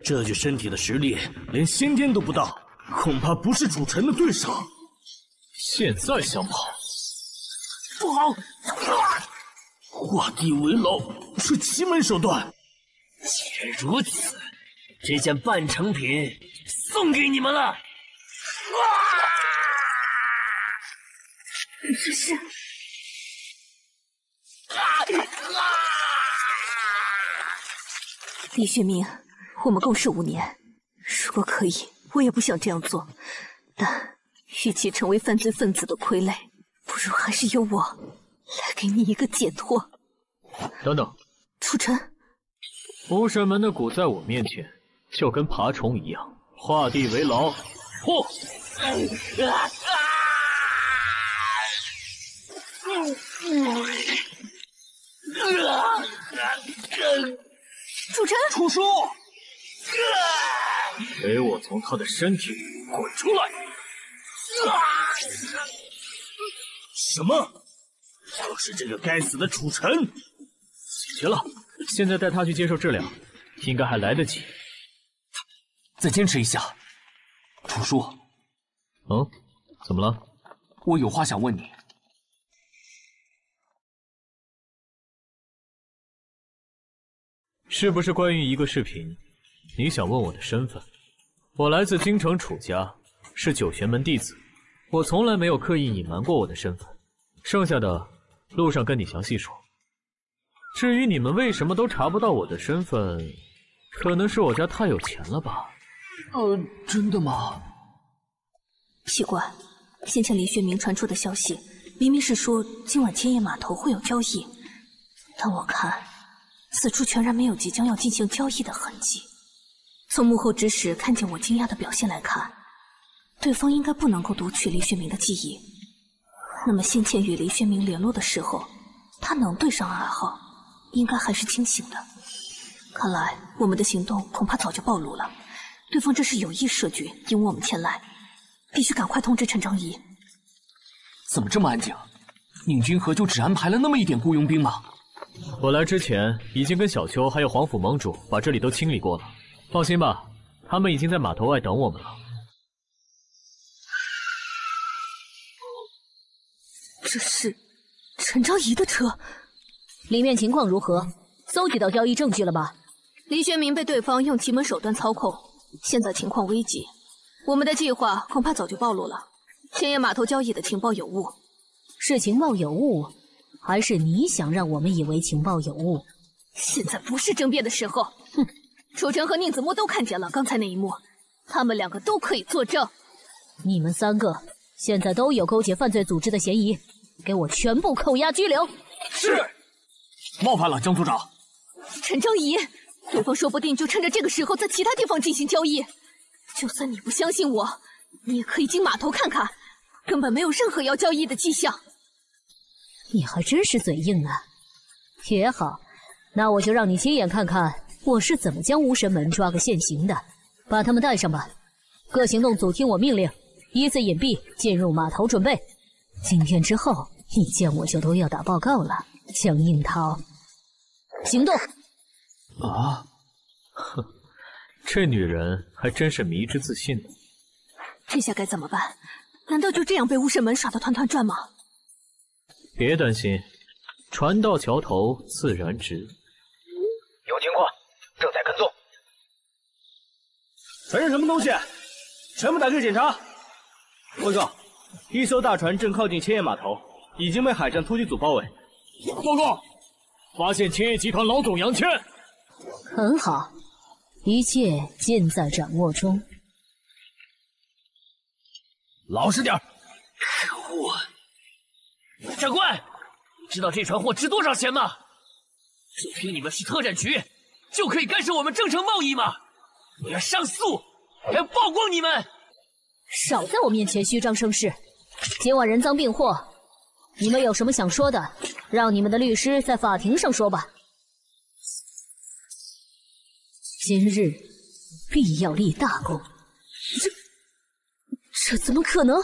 这具身体的实力连先天都不到，恐怕不是楚尘的对手。现在想跑？不好！画地为牢是奇门手段。既然如此，这件半成品送给你们了。啊这是。李学明，我们共事五年，如果可以，我也不想这样做。但与其成为犯罪分子的傀儡，不如还是由我来给你一个解脱。等等，楚尘，无神门的蛊在我面前就跟爬虫一样，画地为牢。嚯！楚尘，楚叔，给我从他的身体里滚出来！什么？就是这个该死的楚尘！解决了，现在带他去接受治疗，应该还来得及。再坚持一下，楚叔。嗯，怎么了？我有话想问你。是不是关于一个视频？你想问我的身份？我来自京城楚家，是九玄门弟子。我从来没有刻意隐瞒过我的身份。剩下的，路上跟你详细说。至于你们为什么都查不到我的身份，可能是我家太有钱了吧？呃，真的吗？奇怪，先前李学明传出的消息，明明是说今晚千叶码头会有交易，但我看。此处全然没有即将要进行交易的痕迹。从幕后指使看见我惊讶的表现来看，对方应该不能够读取李雪明的记忆。那么先前与李雪明联络的时候，他能对上暗号，应该还是清醒的。看来我们的行动恐怕早就暴露了，对方这是有意设局引我们前来，必须赶快通知陈长仪。怎么这么安静？宁君河就只安排了那么一点雇佣兵吗？我来之前已经跟小秋还有皇府盟主把这里都清理过了，放心吧，他们已经在码头外等我们了。这是陈昭仪的车，里面情况如何？搜集到交易证据了吗？黎学明被对方用奇门手段操控，现在情况危急，我们的计划恐怕早就暴露了。千叶码头交易的情报有误，是情报有误。还是你想让我们以为情报有误？现在不是争辩的时候。哼，楚尘和宁子墨都看见了刚才那一幕，他们两个都可以作证。你们三个现在都有勾结犯罪组织的嫌疑，给我全部扣押拘留。是，冒犯了江组长。陈昭仪，对方说不定就趁着这个时候在其他地方进行交易。就算你不相信我，你也可以进码头看看，根本没有任何要交易的迹象。你还真是嘴硬啊！也好，那我就让你亲眼看看我是怎么将无神门抓个现行的。把他们带上吧，各行动组听我命令，依次隐蔽进入码头准备。今天之后，你见我就都要打报告了。江映涛，行动！啊，哼，这女人还真是迷之自信呢。这下该怎么办？难道就这样被巫神门耍得团团转吗？别担心，船到桥头自然直。有情况，正在跟踪。船上什么东西？全部打开检查。报告，一艘大船正靠近千叶码头，已经被海战突击组包围。报告，发现千叶集团老总杨谦。很好，一切尽在掌握中。老实点可恶！长官，你知道这船货值多少钱吗？就凭你们是特战局，就可以干涉我们正常贸易吗？我要上诉，我要曝光你们！少在我面前虚张声势！今晚人赃并获，你们有什么想说的，让你们的律师在法庭上说吧。今日必要立大功！这这怎么可能？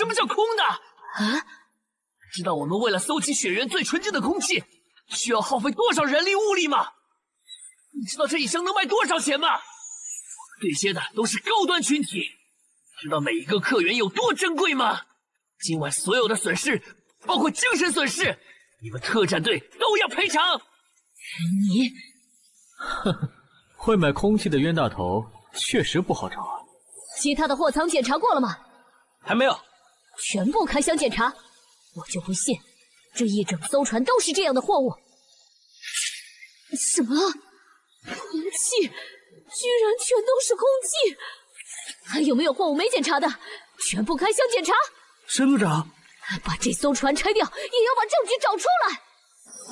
什么叫空的？啊！知道我们为了搜集雪原最纯净的空气，需要耗费多少人力物力吗？你知道这一箱能卖多少钱吗？对接的都是高端群体，知道每一个客源有多珍贵吗？今晚所有的损失，包括精神损失，你们特战队都要赔偿。你，呵呵，会买空气的冤大头确实不好找啊。其他的货仓检查过了吗？还没有。全部开箱检查，我就不信这一整艘船都是这样的货物。什么？空气？居然全都是空气！还有没有货物没检查的？全部开箱检查！沈组长，把这艘船拆掉，也要把证据找出来。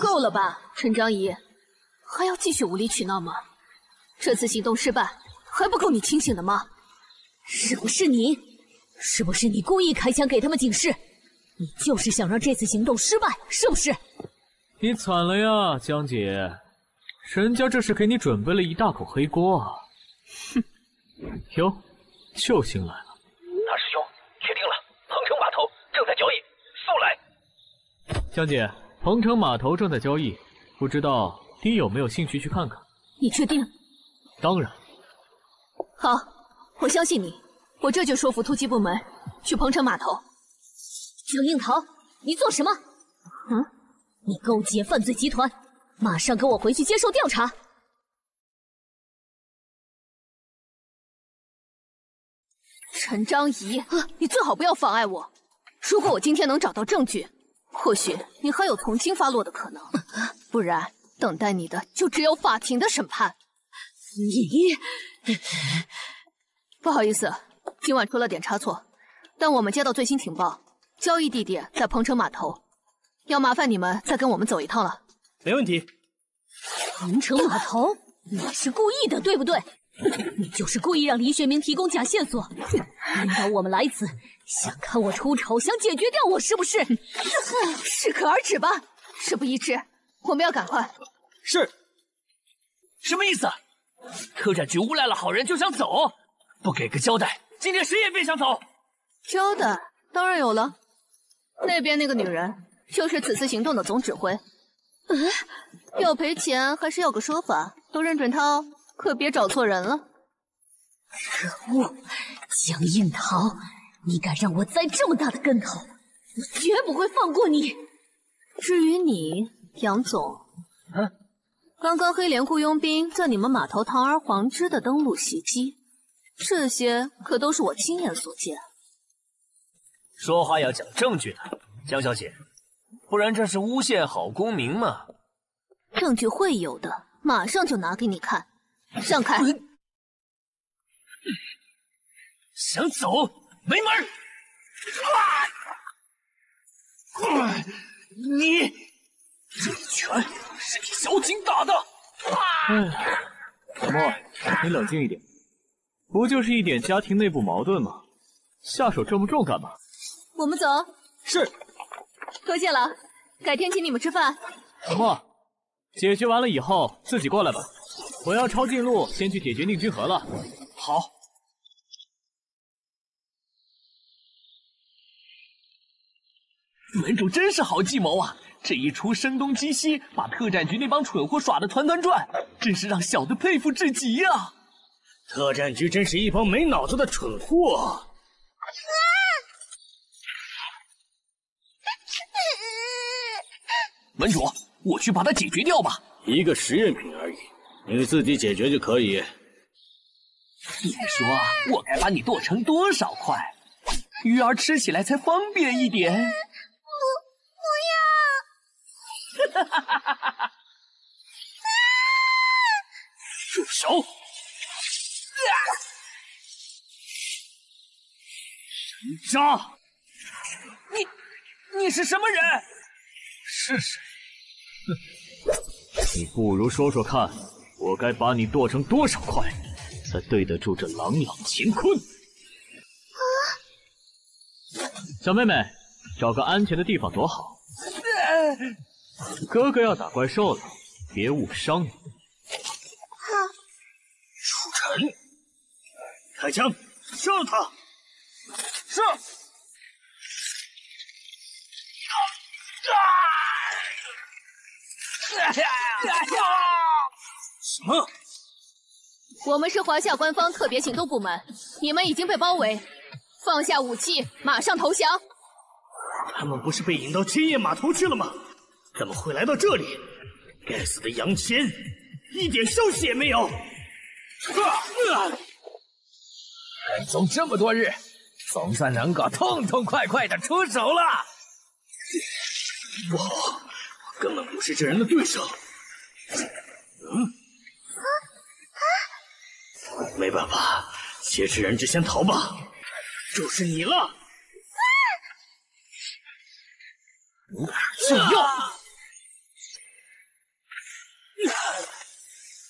够了吧，陈章仪，还要继续无理取闹吗？这次行动失败，还不够你清醒的吗？是不是你？是不是你故意开枪给他们警示？你就是想让这次行动失败，是不是？你惨了呀，江姐，人家这是给你准备了一大口黑锅啊！哼，哟，救星来了。大师兄，确定了，鹏城码头正在交易，速来。江姐，鹏城码头正在交易，不知道你有没有兴趣去看看？你确定？当然。好，我相信你。我这就说服突击部门去鹏城码头。江映桃，你做什么？嗯，你勾结犯罪集团，马上跟我回去接受调查。陈章仪，你最好不要妨碍我。如果我今天能找到证据，或许你还有从轻发落的可能。[laughs] 不然，等待你的就只有法庭的审判。你，不好意思。今晚出了点差错，但我们接到最新情报，交易地点在鹏城码头，要麻烦你们再跟我们走一趟了。没问题。鹏城码头，你是故意的，对不对？你就是故意让黎学明提供假线索，引导我们来此，想看我出丑，想解决掉我，是不是？适可而止吧。事不宜迟，我们要赶快。是。什么意思？特战局诬赖了好人就想走，不给个交代？今天谁也别想走。交代当然有了，那边那个女人就是此次行动的总指挥。嗯，要赔钱还是要个说法，都认准她哦，可别找错人了。可恶，江映桃，你敢让我栽这么大的跟头，我绝不会放过你。至于你，杨总，嗯，刚刚黑莲雇佣兵在你们码头堂而皇之的登陆袭击。这些可都是我亲眼所见。说话要讲证据的，江小姐，不然这是诬陷好公民嘛？证据会有的，马上就拿给你看。让开！想走没门！你这一拳是给小景打的！哎，小莫，你冷静一点。不就是一点家庭内部矛盾吗？下手这么重干嘛？我们走。是。多谢了，改天请你们吃饭。小莫，解决完了以后自己过来吧。我要抄近路，先去解决宁君河了。好。门主真是好计谋啊！这一出声东击西，把特战局那帮蠢货耍得团团转，真是让小的佩服至极呀。特战局真是一帮没脑子的蠢货！门主，我去把它解决掉吧。一个实验品而已，你自己解决就可以。你说我该把你剁成多少块，鱼儿吃起来才方便一点？不，不要！哈哈哈哈哈！住手！神渣！你你是什么人？是谁？哼！你不如说说看，我该把你剁成多少块，才对得住这朗朗乾坤？啊！小妹妹，找个安全的地方躲好。哥哥要打怪兽了，别误伤你。楚尘，开枪，射了他！是。什么？我们是华夏官方特别行动部门，你们已经被包围，放下武器，马上投降！他们不是被引到千叶码头去了吗？怎么会来到这里？该死的杨千，一点消息也没有！[laughs] 跟踪这么多日，总算能够痛痛快快的出手了。不好，我根本不是这人的对手。嗯，啊啊！没办法，挟持人质先逃吧。就是你了！无法救药。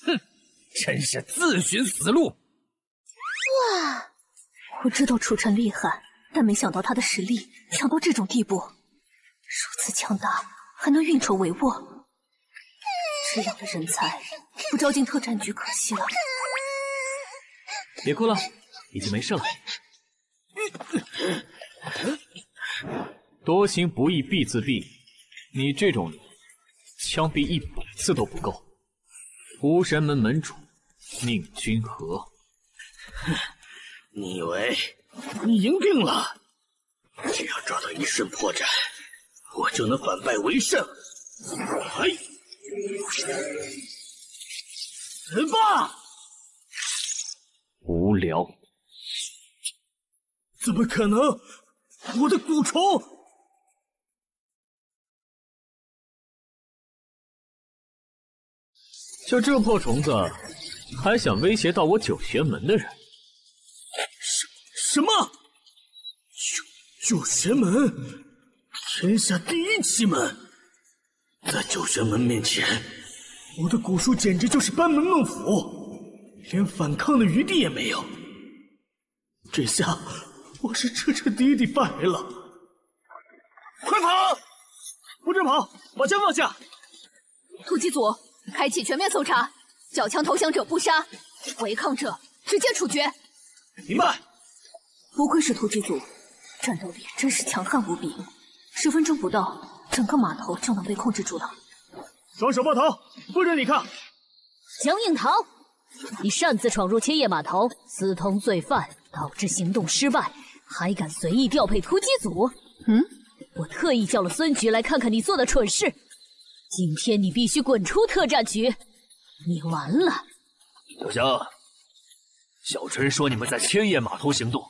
哼，真是自寻死路。哇！我知道楚尘厉害，但没想到他的实力强到这种地步，如此强大，还能运筹帷幄。这样的人才，不招进特战局可惜了。别哭了，已经没事了。多行不义必自毙，你这种人，枪毙一百次都不够。无神门门主宁君和，[laughs] 你以为你赢定了？只要抓到一瞬破绽，我就能反败为胜。哎，死吧！无聊。怎么可能？我的蛊虫！就这破虫子，还想威胁到我九玄门的人？什什么？九九玄门，天下第一奇门，在九玄门面前，我的蛊术简直就是班门弄斧，连反抗的余地也没有。这下我是彻彻底底败了！快跑！不准跑！把枪放下！突击组。开启全面搜查，缴枪投降者不杀，违抗者直接处决。明白。不愧是突击组，战斗力真是强悍无比。十分钟不到，整个码头就能被控制住了。双手抱头，不准你抗！江映桃，你擅自闯入千叶码头，私通罪犯，导致行动失败，还敢随意调配突击组？嗯，我特意叫了孙局来看看你做的蠢事。今天你必须滚出特战局，你完了！小香，小陈说你们在千叶码头行动，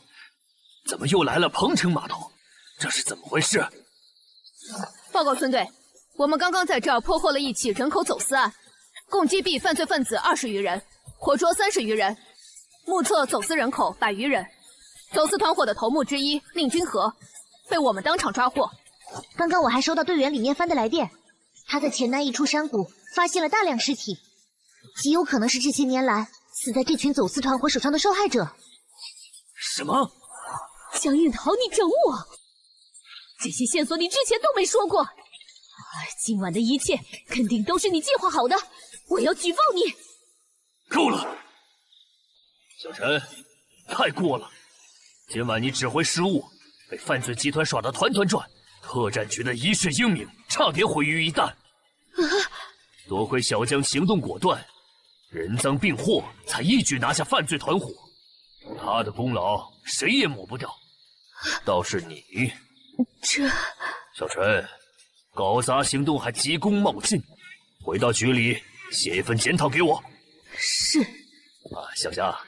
怎么又来了鹏城码头？这是怎么回事？报告孙队，我们刚刚在这儿破获了一起人口走私案，共击毙犯罪分子二十余人，活捉三十余人，目测走私人口百余人。走私团伙的头目之一宁君和被我们当场抓获。刚刚我还收到队员李念帆的来电。他在黔南一处山谷发现了大量尸体，极有可能是这些年来死在这群走私团伙手上的受害者。什么？江映桃，你整我！这些线索你之前都没说过，今晚的一切肯定都是你计划好的，我要举报你！够了，小陈，太过了！今晚你指挥失误，被犯罪集团耍得团团转。特战局的一世英名差点毁于一旦，啊多亏小江行动果断，人赃并获，才一举拿下犯罪团伙。他的功劳谁也抹不掉，倒是你，这小陈，搞砸行动还急功冒进，回到局里写一份检讨给我。是。啊，小霞，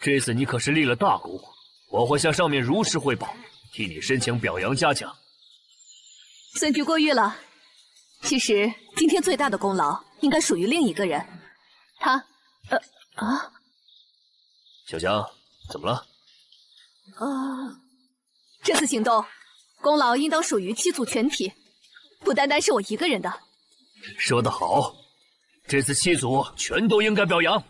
这次你可是立了大功，我会向上面如实汇报，替你申请表扬嘉奖。孙局过誉了。其实今天最大的功劳应该属于另一个人，他，呃啊，小江，怎么了？啊，这次行动功劳应当属于七组全体，不单单是我一个人的。说得好，这次七组全都应该表扬。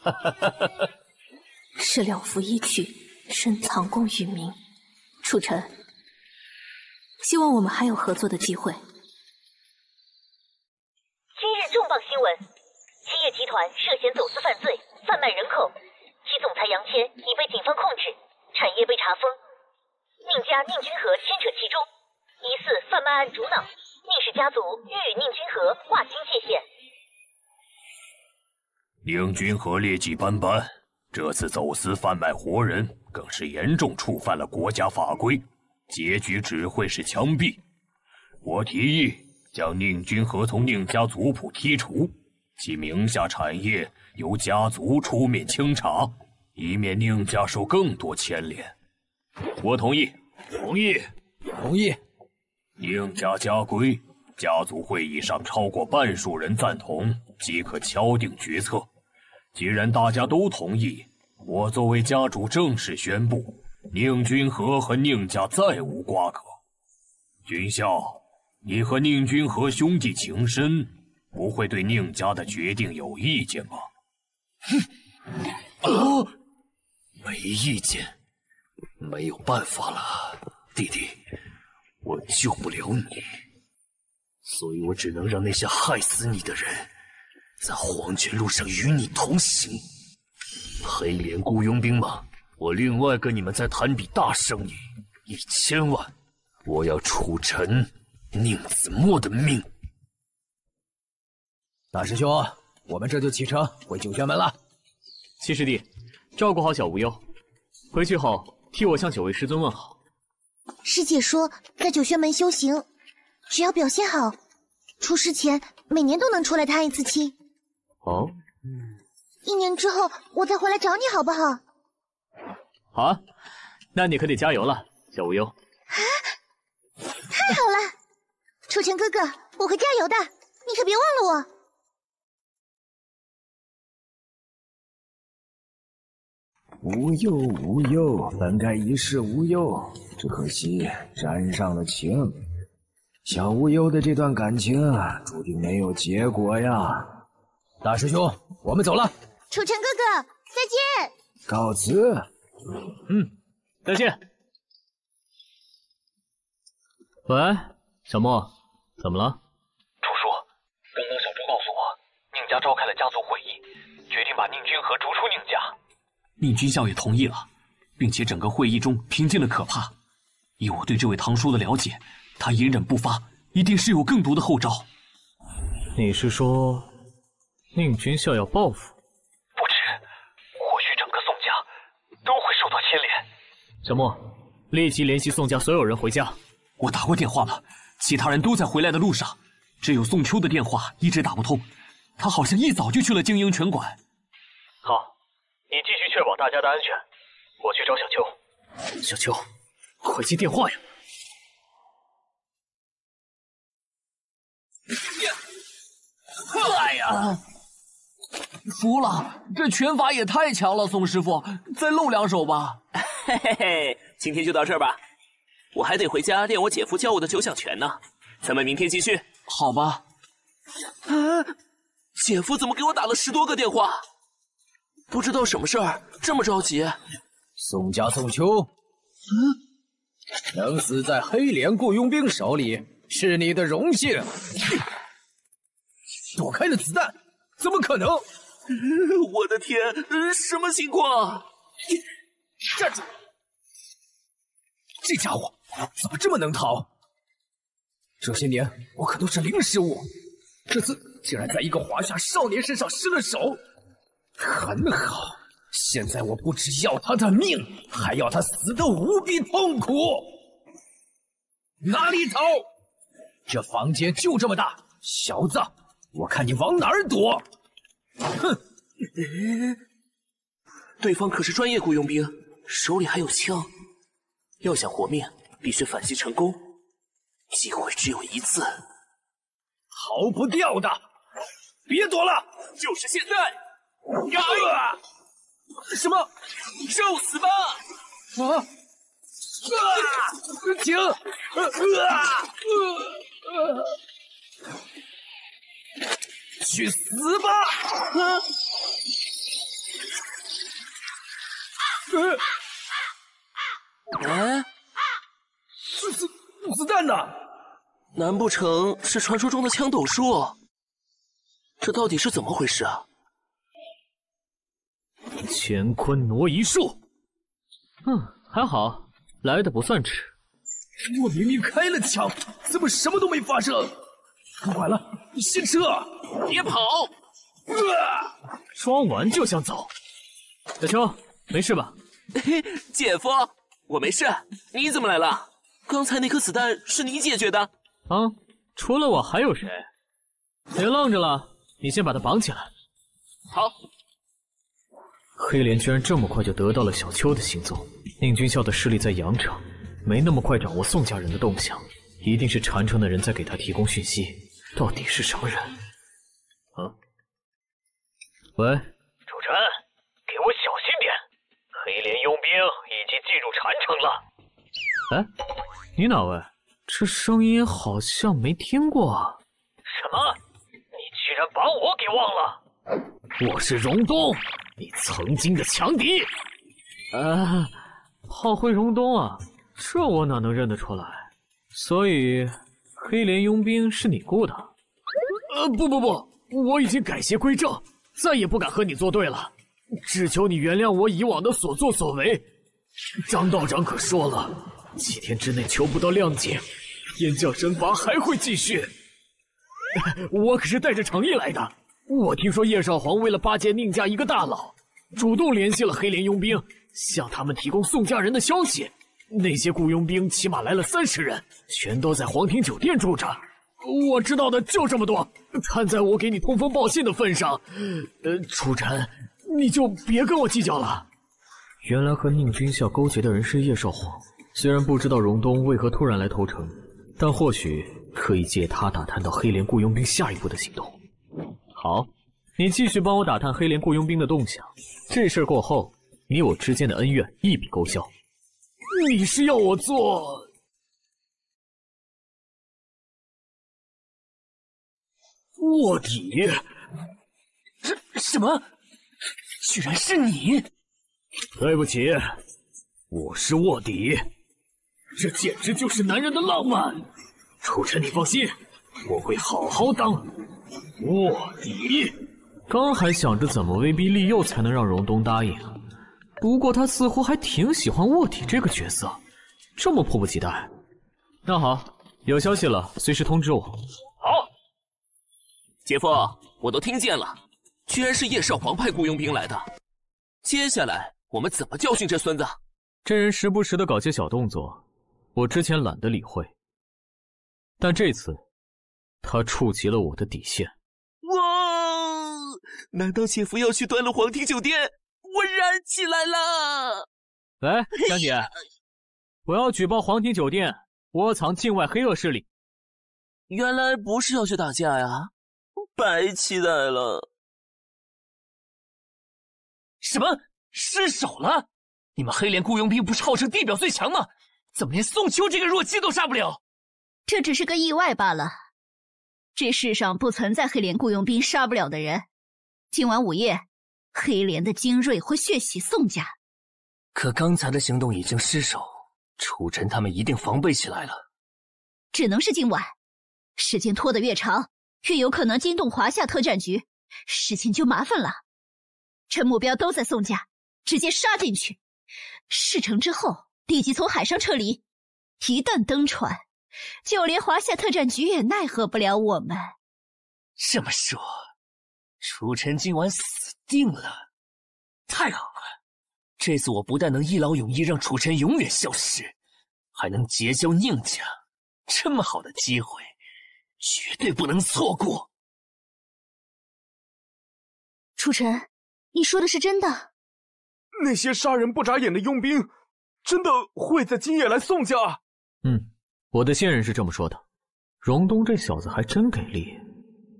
[laughs] 是了拂衣去，深藏功与名，楚尘。希望我们还有合作的机会。今日重磅新闻：七叶集团涉嫌走私犯罪、贩卖人口，其总裁杨谦已被警方控制，产业被查封，宁家宁君和牵扯其中，疑似贩卖案主脑。宁氏家族欲与宁君和划清界限。宁君和劣迹斑斑，这次走私贩卖活人，更是严重触犯了国家法规，结局只会是枪毙。我提议将宁君和从宁家族谱剔除，其名下产业由家族出面清查，以免宁家受更多牵连。我同意，同意，同意。宁家家规，家族会议上超过半数人赞同即可敲定决策。既然大家都同意，我作为家主正式宣布，宁君和和宁家再无瓜葛。君笑，你和宁君和兄弟情深，不会对宁家的决定有意见吧？哼！啊，没意见，没有办法了，弟弟，我救不了你，所以我只能让那些害死你的人。在黄泉路上与你同行，黑莲雇佣兵吗？我另外跟你们再谈笔大生意，一千万，我要楚尘宁子墨的命。大师兄，我们这就启程回九玄门了。七师弟，照顾好小无忧，回去后替我向九位师尊问好。师姐说，在九玄门修行，只要表现好，出师前每年都能出来探一次亲。哦，一年之后我再回来找你好不好？好啊，那你可得加油了，小无忧。啊，太好了，楚尘哥哥，我会加油的，你可别忘了我。无忧无忧，本该一世无忧，只可惜沾上了情。小无忧的这段感情注定没有结果呀。大师兄，我们走了。楚尘哥哥，再见。告辞。嗯，再见。喂，小莫，怎么了？楚叔，刚刚小周告诉我，宁家召开了家族会议，决定把宁君和逐出宁家。宁军校也同意了，并且整个会议中平静的可怕。以我对这位堂叔的了解，他隐忍不发，一定是有更毒的后招。你是说？宁军校要报复，不止，或许整个宋家都会受到牵连。小莫，立即联系宋家所有人回家。我打过电话了，其他人都在回来的路上，只有宋秋的电话一直打不通。他好像一早就去了精英拳馆。好，你继续确保大家的安全，我去找小秋。小秋，快接电话呀！哎呀！服了，这拳法也太强了，宋师傅，再露两手吧。嘿嘿嘿，今天就到这儿吧，我还得回家练我姐夫教我的九响拳呢。咱们明天继续，好吧？啊，姐夫怎么给我打了十多个电话？不知道什么事儿，这么着急？宋家宋秋，嗯，能死在黑莲雇佣兵手里是你的荣幸。躲开了子弹。怎么可能？[laughs] 我的天，什么情况？站住！这家伙怎么这么能逃？这些年我可都是零失误，这次竟然在一个华夏少年身上失了手。很好，现在我不只要他的命，还要他死的无比痛苦。哪里逃？这房间就这么大，小子。我看你往哪儿躲！哼，对方可是专业雇佣兵，手里还有枪，要想活命，必须反击成功，机会只有一次，逃不掉的，别躲了，就是现在！啊！什么？受死吧！啊！啊！停！啊！啊！去死吧！啊！哎，子子子弹呢？难不成是传说中的枪斗术？这到底是怎么回事啊？乾坤挪移术。嗯，还好，来的不算迟。我明明开了枪，怎么什么都没发生？不管了，先撤！别跑！啊装完就想走？小秋，没事吧？[laughs] 姐夫，我没事。你怎么来了？刚才那颗子弹是你解决的？啊，除了我还有谁？别愣着了，你先把他绑起来。好。黑莲居然这么快就得到了小秋的行踪，宁军校的势力在阳城，没那么快掌握宋家人的动向，一定是禅城的人在给他提供讯息。到底是什么人？啊？喂，楚尘，给我小心点！黑莲佣兵已经进入禅城了。哎，你哪位？这声音好像没听过。什么？你居然把我给忘了？我是荣东。你曾经的强敌，啊，炮灰荣东啊，这我哪能认得出来？所以黑莲佣兵是你雇的？呃，不不不，我已经改邪归正，再也不敢和你作对了。只求你原谅我以往的所作所为。张道长可说了，几天之内求不到谅解，燕将神罚还会继续。[laughs] 我可是带着诚意来的。我听说叶少皇为了巴结宁家一个大佬，主动联系了黑莲佣兵，向他们提供宋家人的消息。那些雇佣兵起码来了三十人，全都在皇庭酒店住着。我知道的就这么多。看在我给你通风报信的份上，呃，楚晨，你就别跟我计较了。原来和宁军校勾结的人是叶少皇，虽然不知道荣东为何突然来投诚，但或许可以借他打探到黑莲雇佣兵下一步的行动。好，你继续帮我打探黑莲雇佣兵的动向。这事过后，你我之间的恩怨一笔勾销。你是要我做卧底？这什么？居然是你！对不起，我是卧底。这简直就是男人的浪漫。楚尘，你放心，我会好好当。卧底，刚还想着怎么威逼利诱才能让荣东答应，不过他似乎还挺喜欢卧底这个角色，这么迫不及待。那好，有消息了，随时通知我。好，姐夫，我都听见了，居然是叶少皇派雇佣兵来的。接下来我们怎么教训这孙子？这人时不时的搞些小动作，我之前懒得理会，但这次他触及了我的底线。哇！难道姐夫要去端了皇庭酒店？我燃起来了！喂，江姐，我要举报皇庭酒店窝藏境外黑恶势力。原来不是要去打架呀，白期待了。什么？失手了？你们黑莲雇佣兵不是号称地表最强吗？怎么连宋秋这个弱鸡都杀不了？这只是个意外罢了。这世上不存在黑莲雇佣兵杀不了的人。今晚午夜，黑莲的精锐会血洗宋家。可刚才的行动已经失手，楚尘他们一定防备起来了。只能是今晚。时间拖得越长，越有可能惊动华夏特战局，事情就麻烦了。趁目标都在宋家，直接杀进去。事成之后，立即从海上撤离。一旦登船。就连华夏特战局也奈何不了我们。这么说，楚尘今晚死定了。太好了，这次我不但能一劳永逸让楚尘永远消失，还能结交宁家。这么好的机会，绝对不能错过。楚尘，你说的是真的？那些杀人不眨眼的佣兵，真的会在今夜来宋家？嗯。我的线人是这么说的，荣东这小子还真给力，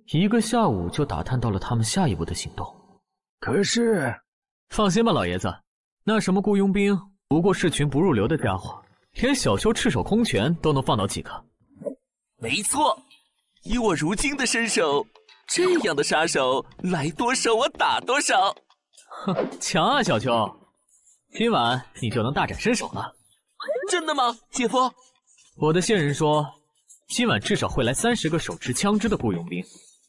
一个下午就打探到了他们下一步的行动。可是，放心吧，老爷子，那什么雇佣兵不过是群不入流的家伙，连小秋赤手空拳都能放倒几个。没错，以我如今的身手，这样的杀手来多少我打多少。哼，强啊，小秋，今晚你就能大展身手了。真的吗，姐夫？我的线人说，今晚至少会来三十个手持枪支的雇佣兵，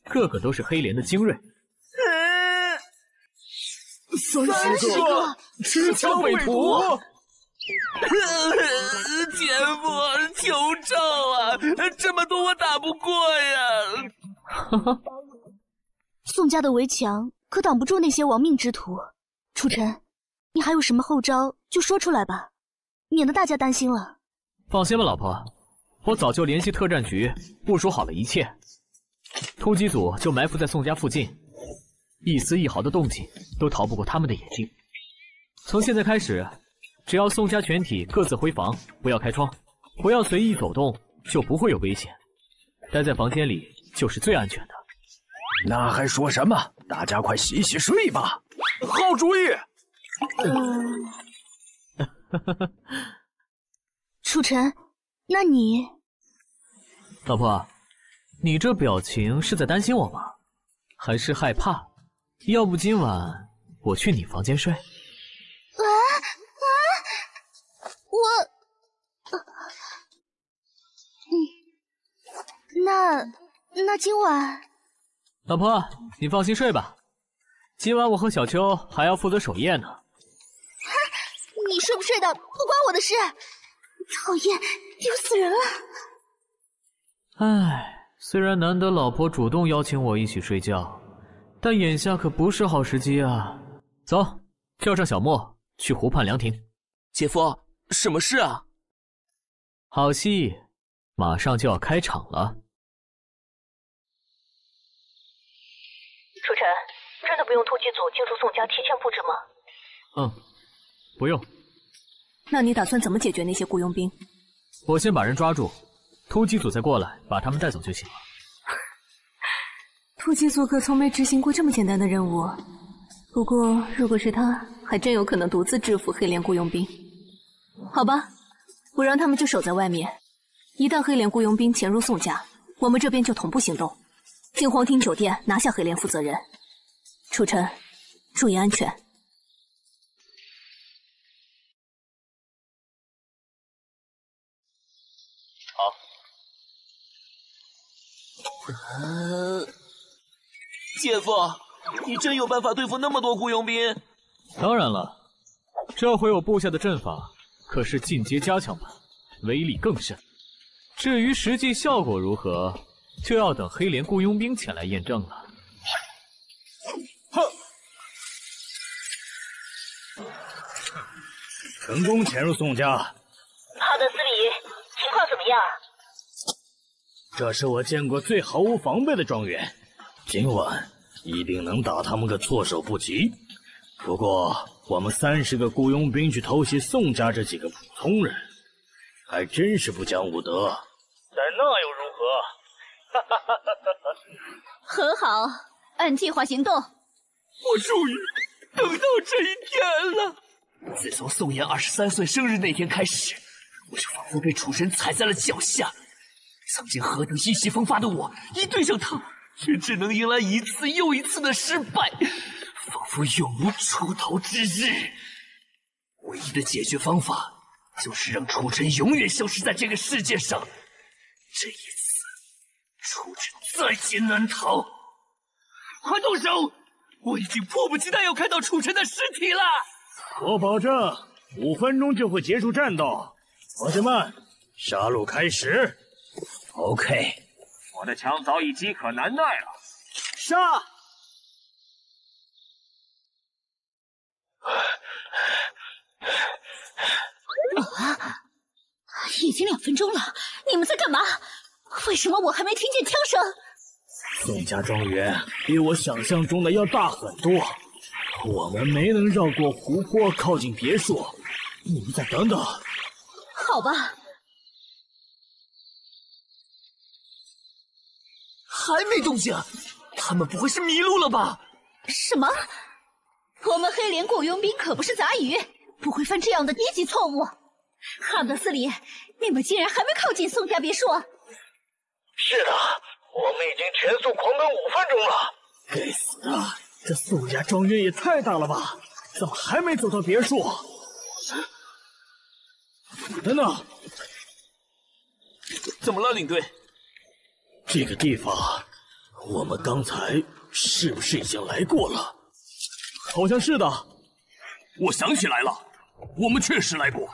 个个都是黑莲的精锐。三十个持枪匪徒！姐夫，求饶啊！这么多我打不过呀！哈哈，宋家的围墙可挡不住那些亡命之徒。楚尘，你还有什么后招就说出来吧，免得大家担心了。放心吧，老婆，我早就联系特战局，部署好了一切，突击组就埋伏在宋家附近，一丝一毫的动静都逃不过他们的眼睛。从现在开始，只要宋家全体各自回房，不要开窗，不要随意走动，就不会有危险。待在房间里就是最安全的。那还说什么？大家快洗洗睡吧。好主意。嗯，[laughs] 楚尘，那你，老婆，你这表情是在担心我吗？还是害怕？要不今晚我去你房间睡？啊啊！我，嗯，那那今晚，老婆，你放心睡吧。今晚我和小秋还要负责守夜呢。哼，你睡不睡的不关我的事。讨厌，丢死人了。唉，虽然难得老婆主动邀请我一起睡觉，但眼下可不是好时机啊。走，叫上小莫去湖畔凉亭。姐夫，什么事啊？好戏马上就要开场了。楚晨，真的不用突击组进驻宋家提前布置吗？嗯，不用。那你打算怎么解决那些雇佣兵？我先把人抓住，突击组再过来把他们带走就行了。[laughs] 突击组可从没执行过这么简单的任务。不过，如果是他，还真有可能独自制服黑莲雇佣兵。好吧，我让他们就守在外面。一旦黑莲雇佣兵潜入宋家，我们这边就同步行动，进皇庭酒店拿下黑莲负责人。楚尘，注意安全。呃，[laughs] 姐夫，你真有办法对付那么多雇佣兵？当然了，这回我布下的阵法可是进阶加强版，威力更甚。至于实际效果如何，就要等黑莲雇佣兵前来验证了。哼！成功潜入宋家。好的，司礼，情况怎么样？这是我见过最毫无防备的庄园，今晚一定能打他们个措手不及。不过，我们三十个雇佣兵去偷袭宋家这几个普通人，还真是不讲武德。但那又如何？哈哈哈哈哈！很好，按计划行动。我终于等到这一天了。自从宋妍二十三岁生日那天开始，我就仿佛被楚神踩在了脚下。曾经何等意气风发的我，一对上他，却只能迎来一次又一次的失败，仿佛永无出头之日。唯一的解决方法，就是让楚尘永远消失在这个世界上。这一次，楚尘在劫难逃。快动手！我已经迫不及待要看到楚尘的尸体了。我保证，五分钟就会结束战斗。同学们，杀戮开始。OK，我的枪早已饥渴难耐了。杀！啊！已经两分钟了，你们在干嘛？为什么我还没听见枪声？宋家庄园比我想象中的要大很多，我们没能绕过湖泊靠近别墅。你们再等等。好吧。还没动静，他们不会是迷路了吧？什么？我们黑莲雇佣兵可不是杂鱼，不会犯这样的低级错误。汉德斯里，你们竟然还没靠近宋家别墅？是的，我们已经全速狂奔五分钟了。该死啊，这宋家庄园也太大了吧？怎么还没走到别墅？等等，怎么了，领队？这个地方，我们刚才是不是已经来过了？好像是的。我想起来了，我们确实来过。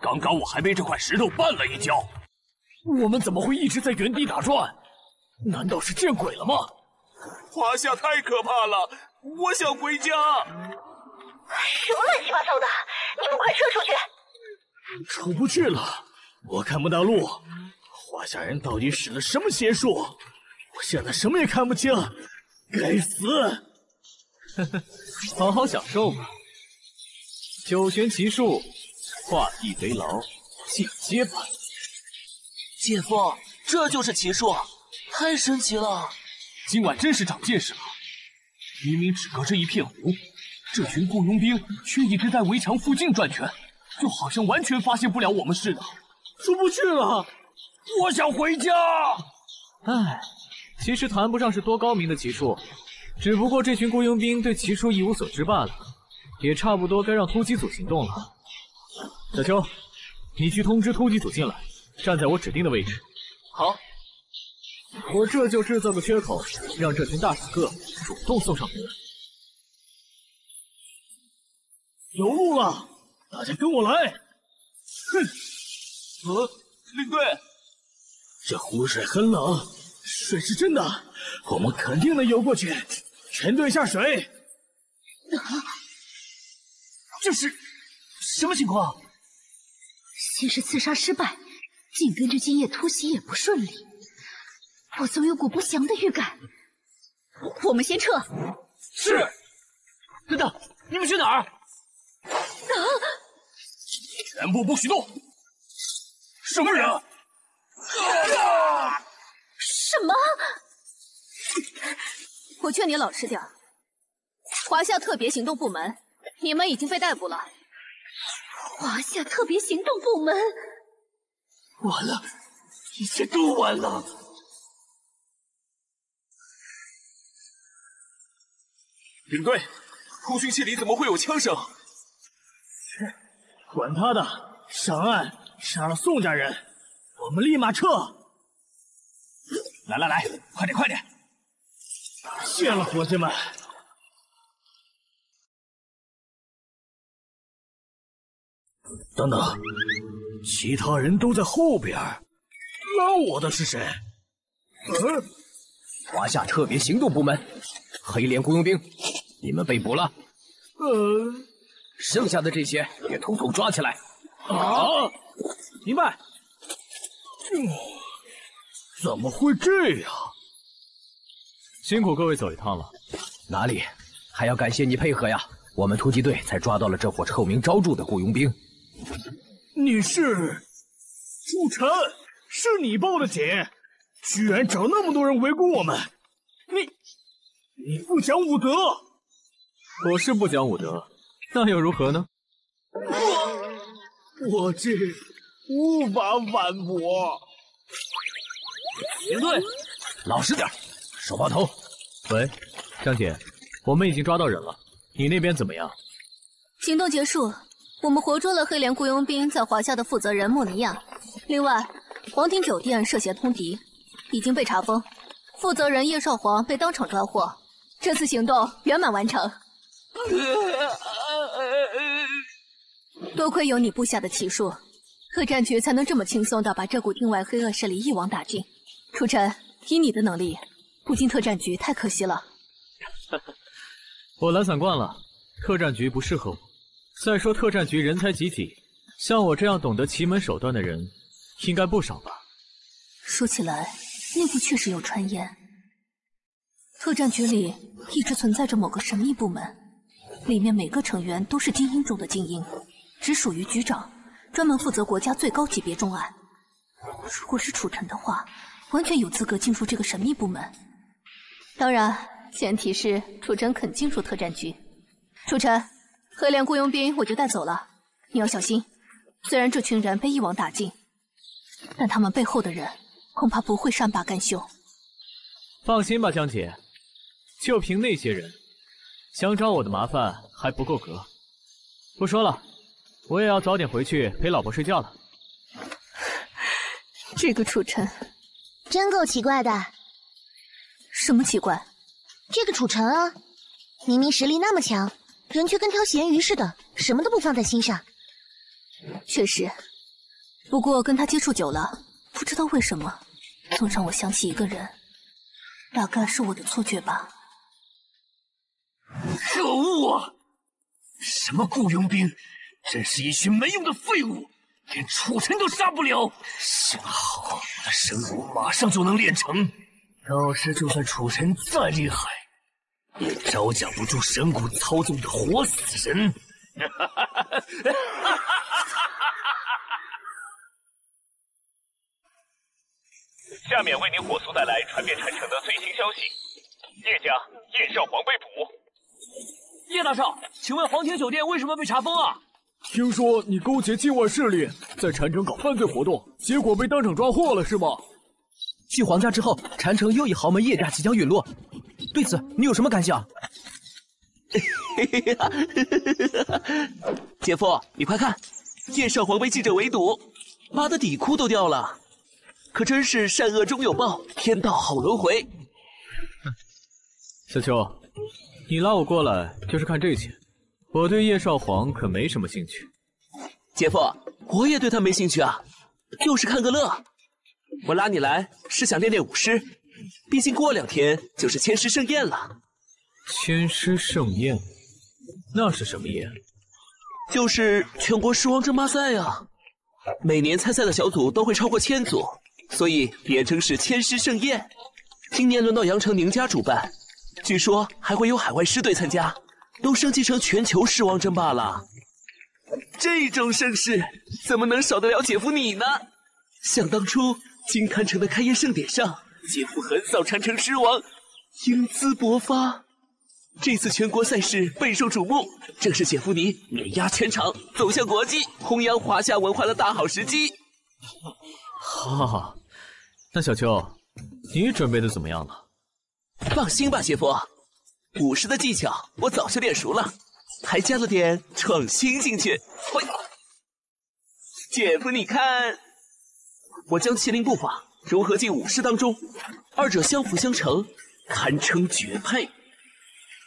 刚刚我还被这块石头绊了一跤。我们怎么会一直在原地打转？难道是见鬼了吗？华夏太可怕了，我想回家。什么乱七八糟的！你们快撤出去！出不去了，我看不到路。华夏人到底使了什么邪术？我现在什么也看不清。该死！呵呵，好好享受吧。九玄奇术，画地为牢，进阶版。姐夫，这就是奇术，太神奇了！今晚真是长见识了。明明只隔着一片湖，这群雇佣兵却一直在围墙附近转圈，就好像完全发现不了我们似的。出不去了，我想回家。唉，其实谈不上是多高明的奇术，只不过这群雇佣兵对奇术一无所知罢了。也差不多该让突击组行动了。小秋，你去通知突击组进来，站在我指定的位置。好。我这就制造个缺口，让这群大傻个主动送上门。有路了，大家跟我来！哼！呃，领队，这湖水很冷，水是真的，我们肯定能游过去。全队下水！啊！这是什么情况？先是刺杀失败，紧跟着今夜突袭也不顺利。我总有股不祥的预感，我们先撤。是。等等，你们去哪儿？啊！全部不许动！什么人？啊！什么？[laughs] 我劝你老实点。华夏特别行动部门，你们已经被逮捕了。华夏特别行动部门，完了，一切都完了。领队，通讯器里怎么会有枪声？切，管他的，上岸杀了宋家人，我们立马撤！来来来，快点快点！谢了，伙计们。等等，其他人都在后边，拉我的是谁？嗯，华夏特别行动部门，黑脸雇佣兵。你们被捕了，呃，剩下的这些也统统抓起来。啊，明白。嗯，怎么会这样？辛苦各位走一趟了。哪里，还要感谢你配合呀！我们突击队才抓到了这伙臭名昭著的雇佣兵。你是楚尘，是你报的警，居然找那么多人围攻我们，你你不讲武德！我是不讲武德，那又如何呢？我我这无法反驳。领队，老实点，手把头。喂，江姐，我们已经抓到人了，你那边怎么样？行动结束，我们活捉了黑莲雇佣兵在华夏的负责人莫尼亚。另外，皇庭酒店涉嫌通敌，已经被查封，负责人叶少皇被当场抓获。这次行动圆满完成。多亏有你布下的奇术，特战局才能这么轻松的把这股境外黑恶势力一网打尽。楚尘，以你的能力，不进特战局太可惜了。[laughs] 我懒散惯了，特战局不适合我。再说特战局人才济济，像我这样懂得奇门手段的人，应该不少吧？说起来，内部确实有传言，特战局里一直存在着某个神秘部门。里面每个成员都是精英中的精英，只属于局长，专门负责国家最高级别重案。如果是楚尘的话，完全有资格进入这个神秘部门。当然，前提是楚尘肯进入特战局。楚尘，黑脸雇佣兵我就带走了，你要小心。虽然这群人被一网打尽，但他们背后的人恐怕不会善罢甘休。放心吧，江姐，就凭那些人。想找我的麻烦还不够格。不说了，我也要早点回去陪老婆睡觉了。[laughs] 这个楚尘，真够奇怪的。什么奇怪？这个楚尘啊，明明实力那么强，人却跟条咸鱼似的，什么都不放在心上。确实，不过跟他接触久了，不知道为什么，总让我想起一个人。大概是我的错觉吧。可恶啊！什么雇佣兵，真是一群没用的废物，连楚尘都杀不了。幸好我的神武马上就能练成，到时就算楚尘再厉害，也招架不住神谷操纵的活死人。下面为您火速带来传遍陈城的最新消息：叶家叶少皇被捕。叶大少，请问皇庭酒店为什么被查封啊？听说你勾结境外势力，在禅城搞犯罪活动，结果被当场抓获了，是吗？继皇家之后，禅城又一豪门叶家即将陨落，对此你有什么感想？[laughs] 姐夫，你快看，叶少皇被记者围堵，妈的底裤都掉了。可真是善恶终有报，天道好轮回。小秋，你拉我过来就是看这些。我对叶少皇可没什么兴趣。姐夫，我也对他没兴趣啊，就是看个乐。我拉你来是想练练舞狮，毕竟过两天就是千师盛宴了。千师盛宴，那是什么宴？就是全国狮王争霸赛啊！每年参赛的小组都会超过千组。所以也称是千师盛宴。今年轮到阳城宁家主办，据说还会有海外狮队参加，都升级成全球狮王争霸了。这种盛世怎么能少得了姐夫你呢？想当初金坛城的开业盛典上，姐夫横扫禅城狮王，英姿勃发。这次全国赛事备受瞩目，正是姐夫你碾压全场，走向国际，弘扬华夏文化的大好时机。好，好，好。那小秋，你准备的怎么样了？放心吧，姐夫，舞狮的技巧我早就练熟了，还加了点创新进去。喂，姐夫，你看，我将麒麟步法融合进舞狮当中，二者相辅相成，堪称绝配。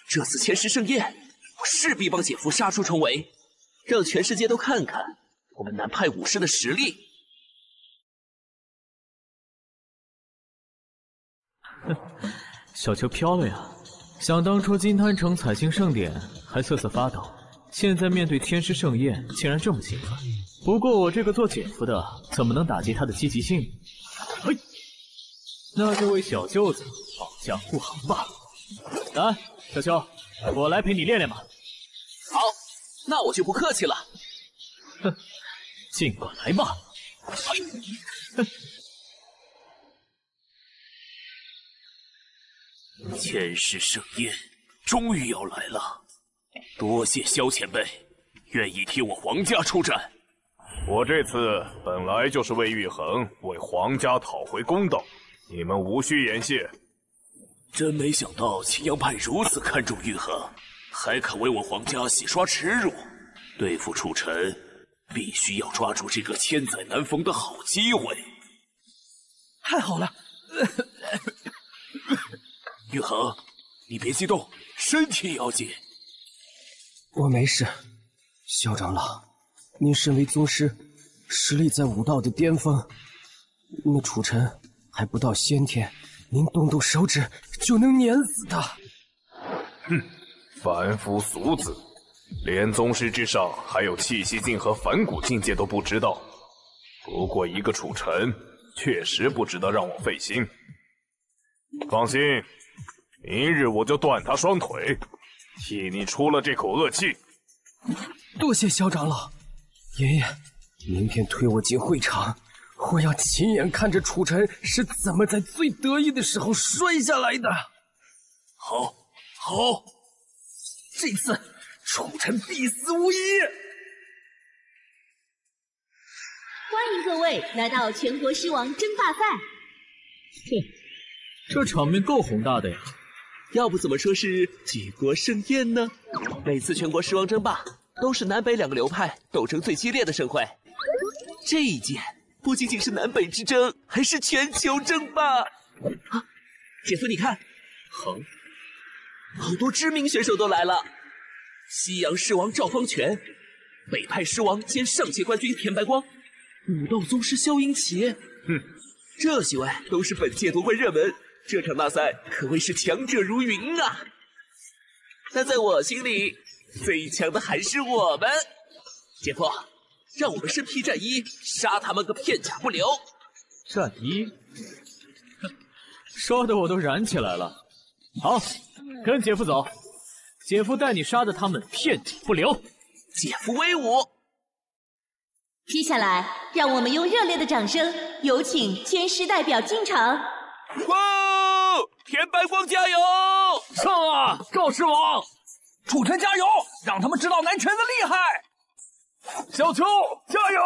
这次千师盛宴，我势必帮姐夫杀出重围，让全世界都看看我们南派武师的实力。[laughs] 小球飘了呀！想当初金滩城彩星盛典还瑟瑟发抖，现在面对天师盛宴竟然这么兴奋。不过我这个做姐夫的怎么能打击他的积极性？嘿，那就为小舅子保驾护航吧。来，小秋，我来陪你练练吧。好，那我就不客气了。哼，尽管来吧。嘿，哼。千世盛宴终于要来了，多谢萧前辈愿意替我皇家出战。我这次本来就是为玉衡、为皇家讨回公道，你们无需言谢。真没想到青阳派如此看重玉衡，还肯为我皇家洗刷耻辱。对付楚尘，必须要抓住这个千载难逢的好机会。太好了！玉衡，你别激动，身体要紧。我没事。萧长老，您身为宗师，实力在武道的巅峰，那楚尘还不到先天，您动动手指就能碾死他。哼，凡夫俗子，连宗师之上还有气息境和反骨境界都不知道。不过一个楚尘，确实不值得让我费心。放心。明日我就断他双腿，替你出了这口恶气。多谢萧长老，爷爷，明天推我进会场，我要亲眼看着楚尘是怎么在最得意的时候摔下来的。好，好，这次楚尘必死无疑。欢迎各位来到全国狮王争霸赛。哼，这场面够宏大的呀。要不怎么说是举国盛宴呢？每次全国狮王争霸都是南北两个流派斗争最激烈的盛会，这一届不仅仅是南北之争，还是全球争霸。啊，姐夫，你看，哼，好多知名选手都来了。西洋狮王赵方全，北派狮王兼上届冠军田白光，武道宗师萧英奇，嗯，这几位都是本届夺冠热门。这场大赛可谓是强者如云啊！但在我心里，最强的还是我们。姐夫，让我们身披战衣，杀他们个片甲不留。战衣，说的我都燃起来了。好，跟姐夫走，姐夫带你杀的他们片甲不留。姐夫威武！接下来，让我们用热烈的掌声，有请天师代表进场。哇！田白光加油！上啊，赵狮王！楚尘加油，让他们知道南拳的厉害！小秋加油！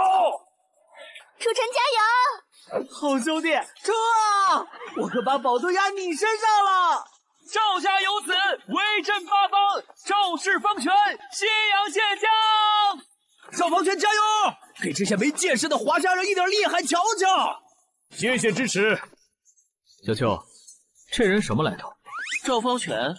楚尘加油！好兄弟，冲啊！我可把宝都压你身上了！赵家有子，威震八方，赵氏方拳，西阳县将。赵方拳加油！给这些没见识的华夏人一点厉害瞧瞧！谢谢支持。小秋，这人什么来头？赵方权，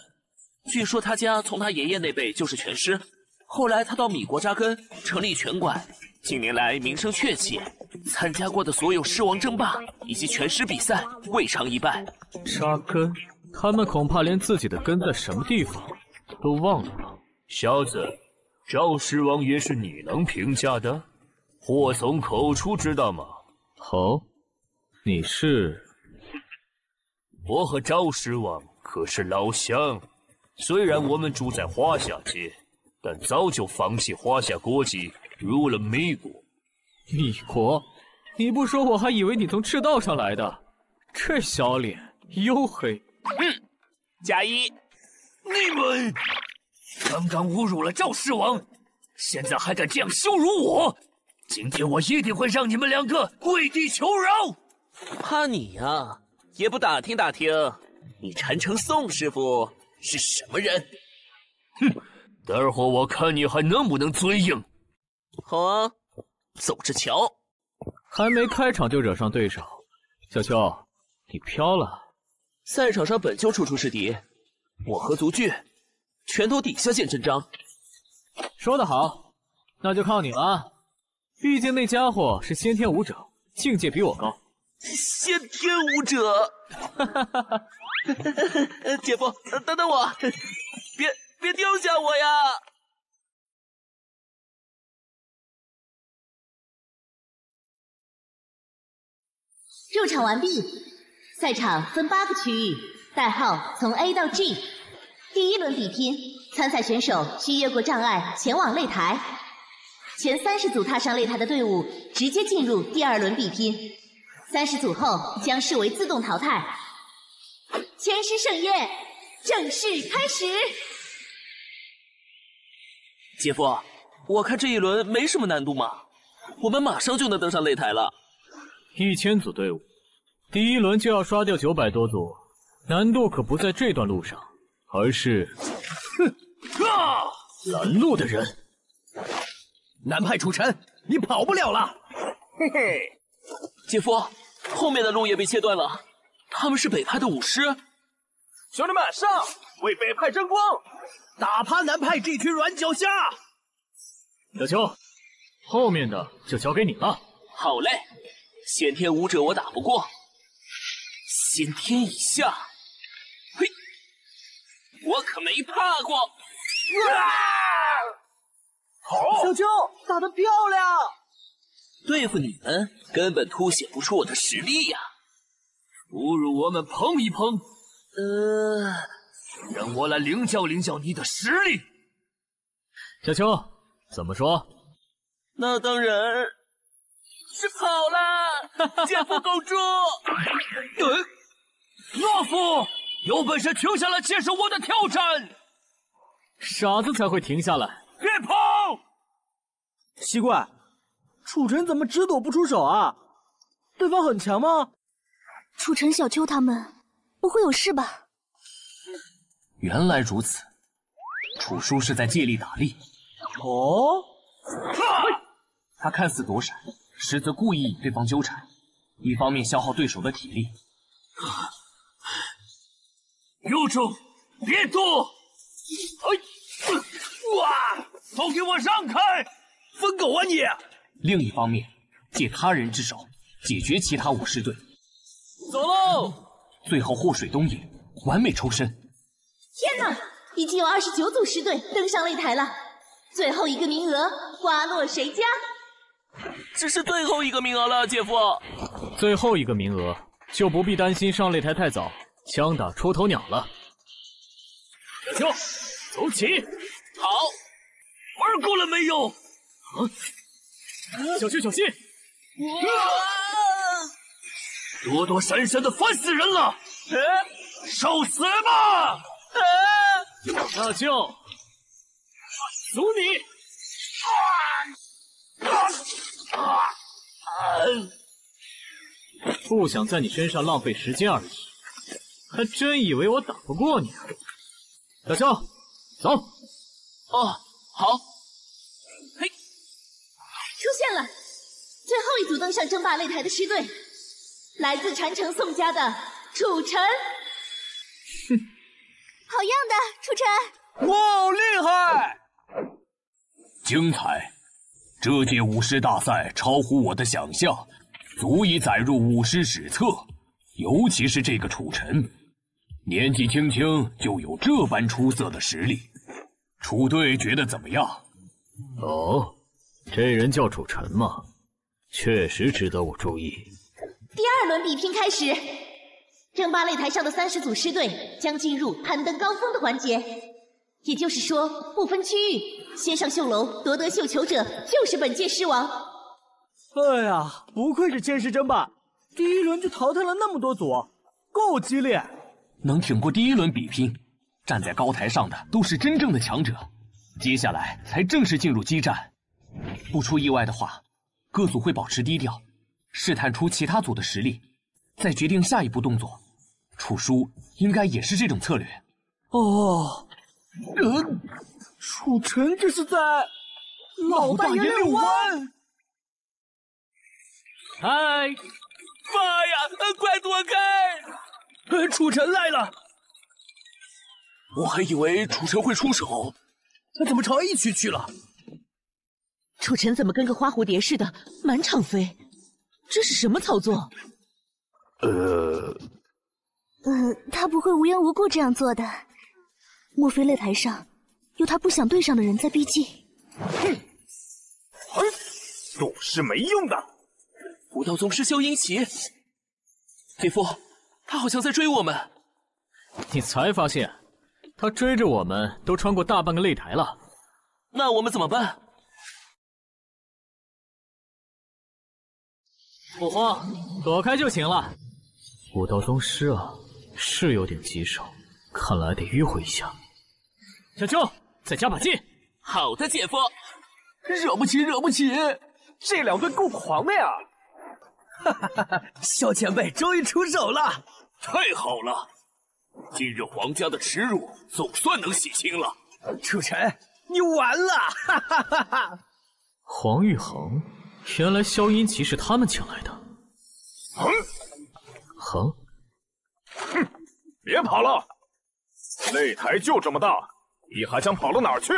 据说他家从他爷爷那辈就是拳师，后来他到米国扎根，成立拳馆，近年来名声鹊起，参加过的所有狮王争霸以及拳师比赛未尝一败。扎根？他们恐怕连自己的根在什么地方都忘了吧？小子，赵狮王爷是你能评价的？祸从口出，知道吗？哦，你是？我和赵狮王可是老乡，虽然我们住在华夏街，但早就放弃华夏国籍，入了米国。米国？你不说我还以为你从赤道上来的。这小脸，黝黑。嗯，加一。你们刚刚侮辱了赵狮王，现在还敢这样羞辱我！今天我一定会让你们两个跪地求饶！怕你呀？也不打听打听，你禅城宋师傅是什么人？哼，待会儿我看你还能不能嘴硬。好啊，走着瞧。还没开场就惹上对手，小秋，你飘了。赛场上本就处处是敌，我和足具拳头底下见真章。说得好，那就靠你了。毕竟那家伙是先天武者，境界比我高。先天武者，哈哈哈哈姐夫，等等我，别别丢下我呀！入场完毕，赛场分八个区域，代号从 A 到 G。第一轮比拼，参赛选手需越过障碍前往擂台，前三十组踏上擂台的队伍直接进入第二轮比拼。三十组后将视为自动淘汰。千师盛宴正式开始。姐夫，我看这一轮没什么难度嘛，我们马上就能登上擂台了。一千组队伍，第一轮就要刷掉九百多组，难度可不在这段路上，而是，哼，啊，拦路的人。南派楚尘，你跑不了了。嘿嘿。姐夫，后面的路也被切断了，他们是北派的武师。兄弟们，上，为北派争光，打趴南派这群软脚虾！小秋，后面的就交给你了。好嘞，先天武者我打不过，先天以下，嘿，我可没怕过。啊好，小秋打得漂亮。对付你们根本凸显不出我的实力呀！不如我们碰一碰，呃，让我来领教领教你的实力。小秋，怎么说？那当然是跑了，姐夫狗住！呃，懦夫，有本事停下来接受我的挑战！傻子才会停下来。别跑！奇怪。楚尘怎么只躲不出手啊？对方很强吗？楚尘、小秋他们不会有事吧？原来如此，楚叔是在借力打力。哦，他看似躲闪，实则故意与对方纠缠，一方面消耗对手的体力。有种，别动！哎，哇！都给我让开！疯狗啊你！另一方面，借他人之手解决其他武士队。走喽！最后祸水东引，完美抽身。天哪，已经有二十九组师队登上擂台了，最后一个名额花落谁家？只是最后一个名额了，姐夫。最后一个名额就不必担心上擂台太早，枪打出头鸟了。小秋，走起！好，玩够了没有？小心小心！躲躲闪闪的，烦死人了！受死吧！大舅，阻你！不想在你身上浪费时间而已，还真以为我打不过你啊？小秋，走。哦，好。嘿，出现了，最后一组登上争霸擂台的师队，来自禅城宋家的楚尘。哼，好样的，楚尘！哇，厉害！精彩！这届舞狮大赛超乎我的想象，足以载入舞狮史册。尤其是这个楚尘，年纪轻轻就有这般出色的实力。楚队觉得怎么样？哦，这人叫楚尘吗？确实值得我注意。第二轮比拼开始，争霸擂台上的三十组狮队将进入攀登高峰的环节，也就是说，不分区域，先上绣楼夺得绣球者就是本届狮王。哎呀，不愧是千世争霸，第一轮就淘汰了那么多组，够激烈！能挺过第一轮比拼。站在高台上的都是真正的强者，接下来才正式进入激战。不出意外的话，各组会保持低调，试探出其他组的实力，再决定下一步动作。楚叔应该也是这种策略。哦，呃，楚尘这是在老大爷遛弯。嗨，妈呀！快躲开！楚尘来了。我还以为楚尘会出手，他怎么朝 A 区去了？楚尘怎么跟个花蝴蝶似的满场飞？这是什么操作？呃，呃，他不会无缘无故这样做的。莫非擂台上有他不想对上的人在逼近？哼，都是没用的。武道宗师萧英奇，姐夫，他好像在追我们。你才发现？他追着我们，都穿过大半个擂台了。那我们怎么办？不慌，躲开就行了。武道宗师啊，是有点棘手，看来得迂回一下。小秋，再加把劲！好的，姐夫。惹不起，惹不起！这两队够狂的呀！哈哈哈哈！萧前辈终于出手了，太好了！今日皇家的耻辱总算能洗清了。楚尘，你完了！哈哈哈哈！黄玉衡，原来萧音奇是他们请来的。哼，哼，哼，别跑了！擂台就这么大，你还想跑到哪儿去？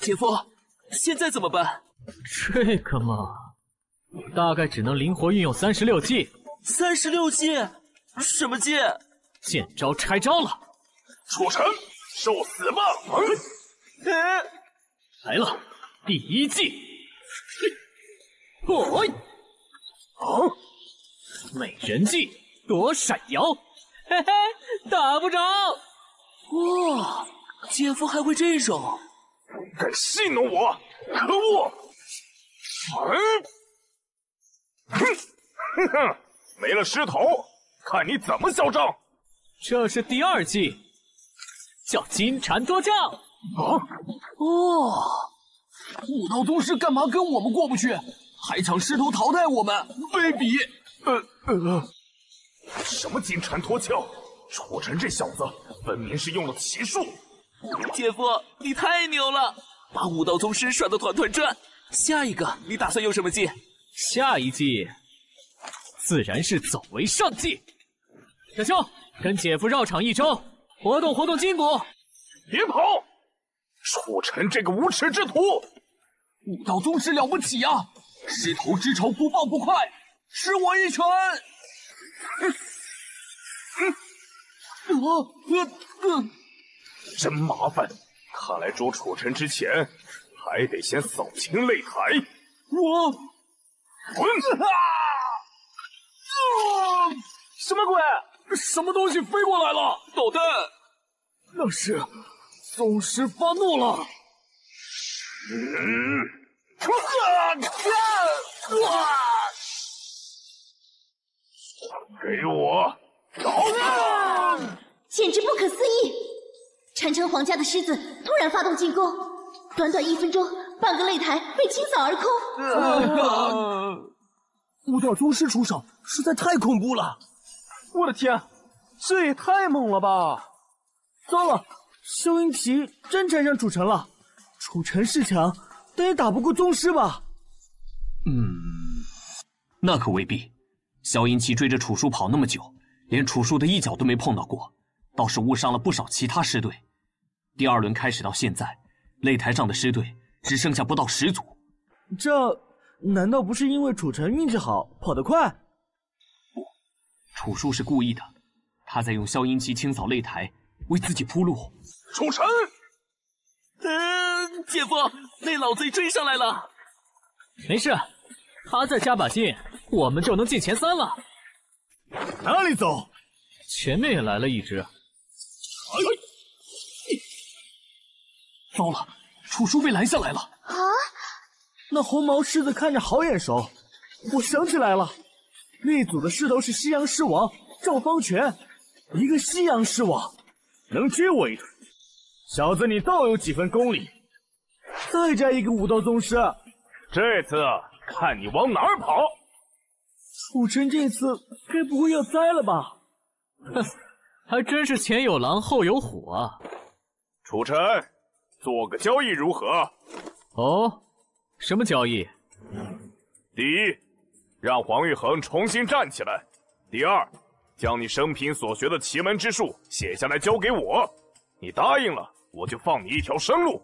姐夫，现在怎么办？这个嘛，大概只能灵活运用三十六计。三十六计？什么计？见招拆招了，楚尘，受死吧！来了，第一计，哦，好，美人计，躲闪摇，嘿嘿，打不着。哇，姐夫还会这手，敢戏弄我，可恶！嗯哼，哼哼，没了狮头，看你怎么嚣张！这是第二计，叫金蝉脱壳。啊！哦，武道宗师干嘛跟我们过不去，还抢狮头淘汰我们，卑鄙！呃呃，什么金蝉脱壳？楚尘这小子分明是用了奇术。姐夫，你太牛了，把武道宗师耍得团团转。下一个，你打算用什么计？下一计，自然是走为上计。小秋。跟姐夫绕场一周，活动活动筋骨。别跑！楚尘这个无耻之徒，武道宗师了不起啊！狮头之仇不报不快，吃我一拳！嗯嗯，呃呃呃，真麻烦。看来捉楚尘之前，还得先扫清擂台。我滚！什么鬼？什么东西飞过来了？导弹！那是宗师发怒了。嗯，给我导弹！简直不可思议！禅城皇家的狮子突然发动进攻，短短一分钟，半个擂台被清扫而空。武道宗师出手，实在太恐怖了！我的天，这也太猛了吧！糟了，萧英奇真沾上楚尘了。楚尘是强，但也打不过宗师吧？嗯，那可未必。萧英奇追着楚叔跑那么久，连楚叔的一脚都没碰到过，倒是误伤了不少其他师队。第二轮开始到现在，擂台上的师队只剩下不到十组。这难道不是因为楚尘运气好，跑得快？不，楚叔是故意的，他在用萧英奇清扫擂台，为自己铺路。楚尘。嗯，姐夫，那老贼追上来了。没事，他再加把劲，我们就能进前三了。哪里走？前面也来了一只。哎，糟了，楚叔被拦下来了。啊！那红毛狮子看着好眼熟，我想起来了，那组的狮头是西洋狮王赵方全，一个西洋狮王，能接我一腿。小子，你倒有几分功力！再加一个武道宗师，这次看你往哪儿跑！楚尘这次该不会要栽了吧？哼，[laughs] 还真是前有狼后有虎啊！楚尘，做个交易如何？哦，什么交易？第一，让黄玉衡重新站起来；第二，将你生平所学的奇门之术写下来交给我。你答应了，我就放你一条生路；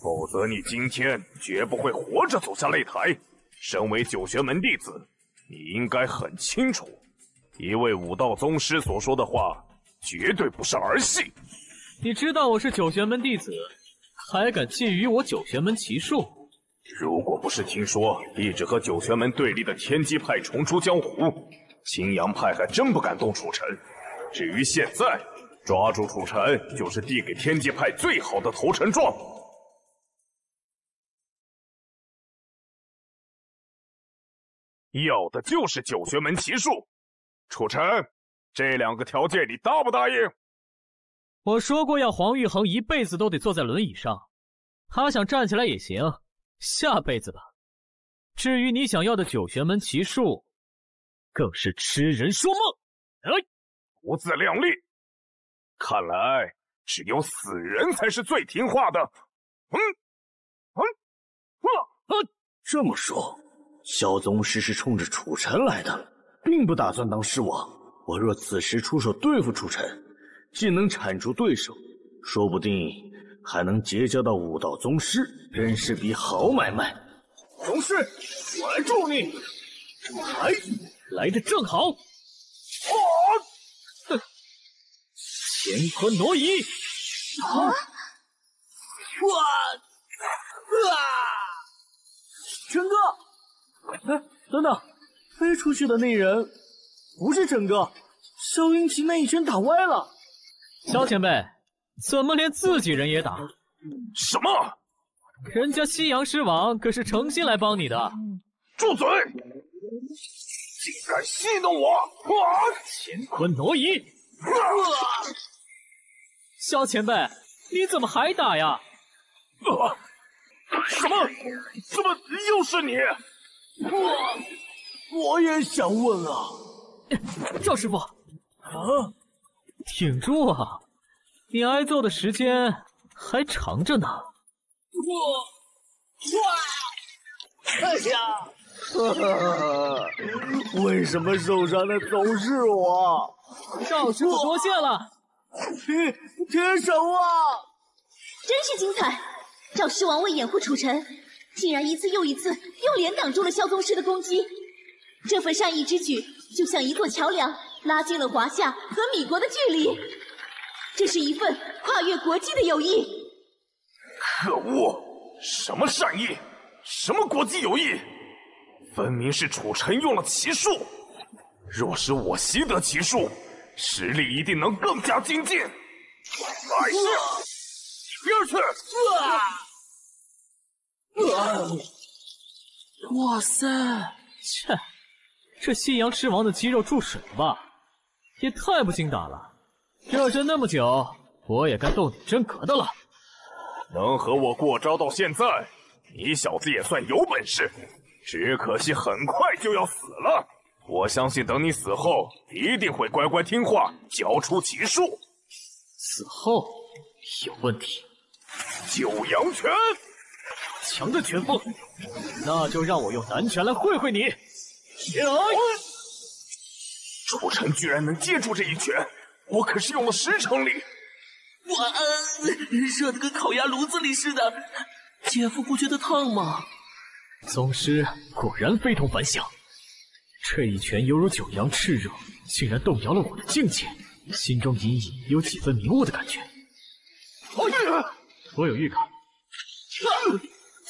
否则，你今天绝不会活着走下擂台。身为九玄门弟子，你应该很清楚，一位武道宗师所说的话，绝对不是儿戏。你知道我是九玄门弟子，还敢觊觎我九玄门奇术？如果不是听说一直和九玄门对立的天机派重出江湖，青阳派还真不敢动楚尘。至于现在，抓住楚尘就是递给天界派最好的投诚状，要的就是九玄门奇术。楚尘，这两个条件你答不答应？我说过要黄玉衡一辈子都得坐在轮椅上，他想站起来也行，下辈子吧。至于你想要的九玄门奇术，更是痴人说梦。哎，不自量力！看来只有死人才是最听话的。嗯，嗯，啊啊！这么说，萧宗师是冲着楚尘来的，并不打算当狮王。我若此时出手对付楚尘，既能铲除对手，说不定还能结交到武道宗师，真是笔好买卖。宗师，我来助你。哎，来的正好。啊乾坤挪移！啊！哇！啊！陈哥，哎，等等，飞出去的那人不是陈哥，萧云奇那一拳打歪了。萧前辈，怎么连自己人也打？什么？人家西洋狮王可是诚心来帮你的。住嘴！竟敢戏弄我！啊！乾坤挪移！啊！萧前辈，你怎么还打呀？啊！什么？怎么又是你？我我也想问啊，赵师傅。啊！挺住啊！你挨揍的时间还长着呢。哇！哇！哎呀！[laughs] 为什么受伤的总是我？赵师傅多谢了。天天神啊！真是精彩！赵狮王为掩护楚尘，竟然一次又一次用脸挡住了萧宗师的攻击。这份善意之举，就像一座桥梁，拉近了华夏和米国的距离。这是一份跨越国际的友谊。可恶！什么善意？什么国际友谊？分明是楚尘用了奇术。若是我习得奇术，实力一定能更加精进。来呀！边去！哇塞！切，这西洋狮王的肌肉注水了吧？也太不经打了！热身那么久，我也该动点真格的了。能和我过招到现在，你小子也算有本事。只可惜很快就要死了。我相信等你死后，一定会乖乖听话，交出奇术。死后有问题？九阳拳，强的拳风，那就让我用南拳来会会你。楚尘居然能接住这一拳，我可是用了十成力。哇，热的跟烤鸭炉子里似的，姐夫不觉得烫吗？宗师果然非同凡响，这一拳犹如九阳炽热，竟然动摇了我的境界，心中隐隐有几分迷雾的感觉。我有预感，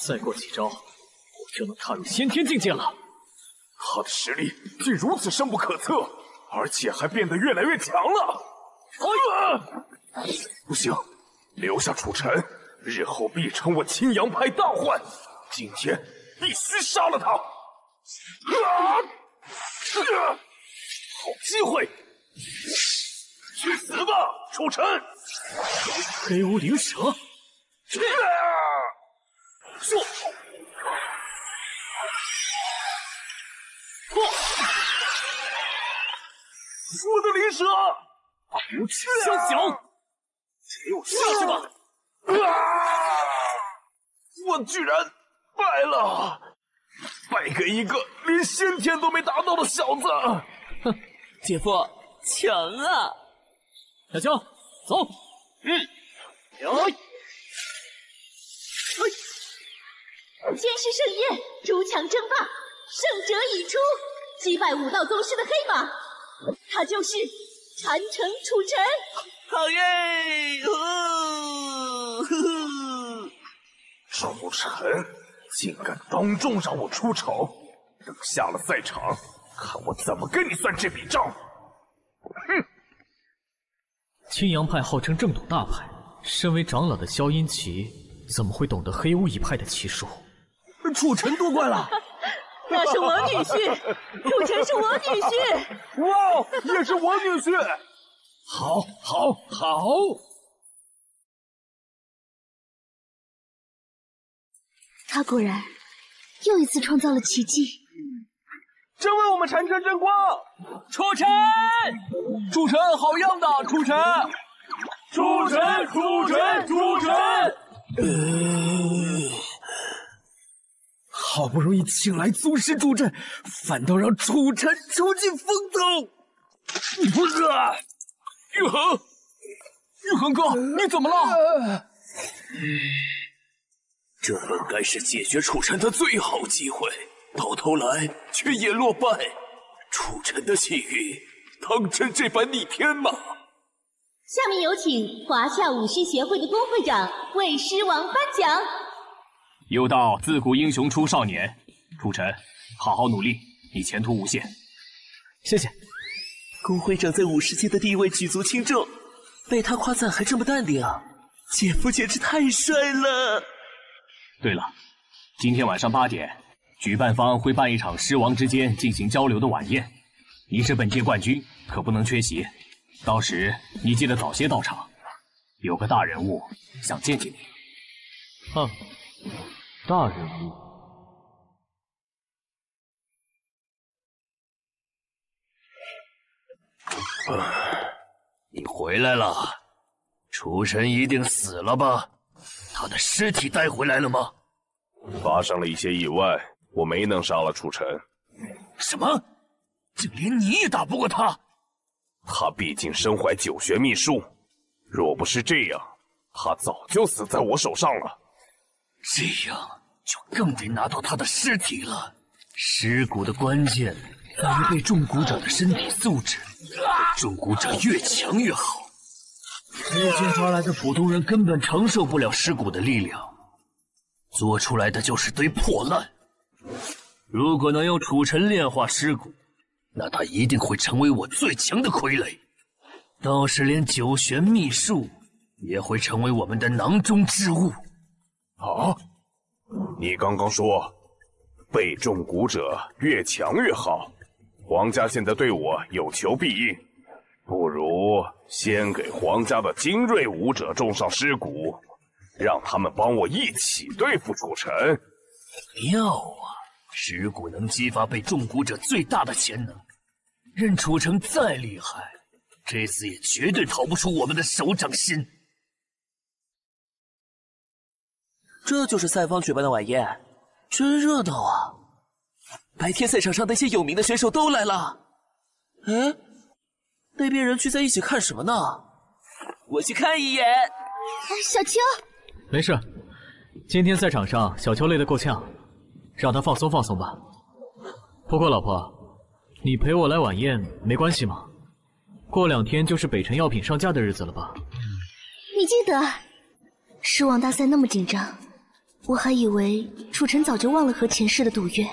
再过几招，我就能踏入先天境界了。他的实力竟如此深不可测，而且还变得越来越强了。不行，留下楚尘，日后必成我青阳派大患。今天必须杀了他！啊！好机会，去死吧，楚尘！黑乌灵蛇！说！我的灵蛇，无耻相降！给我下去吧！啊！我居然败了，败给一个连先天都没达到的小子！哼，姐夫强啊！小秋，走。嗯。有。天师盛宴，诸强争霸，胜者已出，击败武道宗师的黑马，他就是禅城楚尘。好耶！哦，楚尘竟敢当众让我出丑，等下了赛场，看我怎么跟你算这笔账！哼！青阳派号称正统大派，身为长老的萧音奇怎么会懂得黑巫一派的奇术？楚尘多怪了，[laughs] 那是我女婿，[laughs] 楚尘是我女婿。哇，也是我女婿。好，好，好！他果然又一次创造了奇迹，真为我们禅城争光！楚尘，楚尘，好样的，楚尘！楚尘，楚尘，楚尘！呃，好不容易请来宗师助阵，反倒让楚尘出尽风头。不是。玉衡，玉衡哥，你怎么了？这本该是解决楚尘的最好机会，到头来却也落败。楚尘的气运，当真这般逆天吗？下面有请华夏武师协会的龚会长为狮王颁奖。有道自古英雄出少年，楚尘，好好努力，你前途无限。谢谢。龚会长在武士界的地位举足轻重，被他夸赞还这么淡定，姐夫简直太帅了。对了，今天晚上八点，举办方会办一场狮王之间进行交流的晚宴，你是本届冠军，可不能缺席。到时你记得早些到场，有个大人物想见见你。哼，大人物。你回来了，厨神一定死了吧？他的尸体带回来了吗？发生了一些意外，我没能杀了楚尘。什么？竟连你也打不过他？他毕竟身怀九玄秘术，若不是这样，他早就死在我手上了。这样就更得拿到他的尸体了。尸骨的关键在于被中蛊者的身体素质。中蛊者越强越好，之前抓来的普通人根本承受不了尸骨的力量，做出来的就是堆破烂。如果能用楚尘炼化尸骨，那他一定会成为我最强的傀儡。到时连九玄秘术也会成为我们的囊中之物。啊！你刚刚说，被中蛊者越强越好。皇家现在对我有求必应，不如先给皇家的精锐武者种上尸骨，让他们帮我一起对付楚尘。妙啊！尸骨能激发被中蛊者最大的潜能，任楚尘再厉害，这次也绝对逃不出我们的手掌心。这就是赛方举办的晚宴，真热闹啊！白天赛场上那些有名的选手都来了。哎，那边人聚在一起看什么呢？我去看一眼。小秋，没事，今天赛场上小秋累得够呛，让他放松放松吧。不过老婆，你陪我来晚宴没关系吗？过两天就是北辰药品上架的日子了吧？你记得，狮王大赛那么紧张。我还以为楚尘早就忘了和前世的赌约。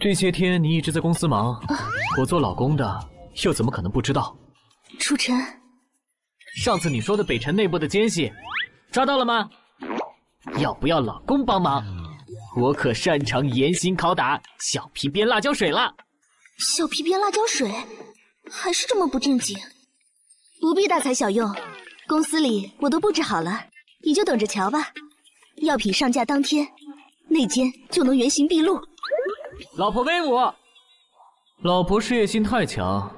这些天你一直在公司忙，我做老公的又怎么可能不知道？楚尘，上次你说的北辰内部的奸细抓到了吗？要不要老公帮忙？我可擅长严刑拷打、小皮鞭辣椒水了。小皮鞭辣椒水，还是这么不正经？不必大材小用，公司里我都布置好了，你就等着瞧吧。药品上架当天，内奸就能原形毕露。老婆威武，老婆事业心太强，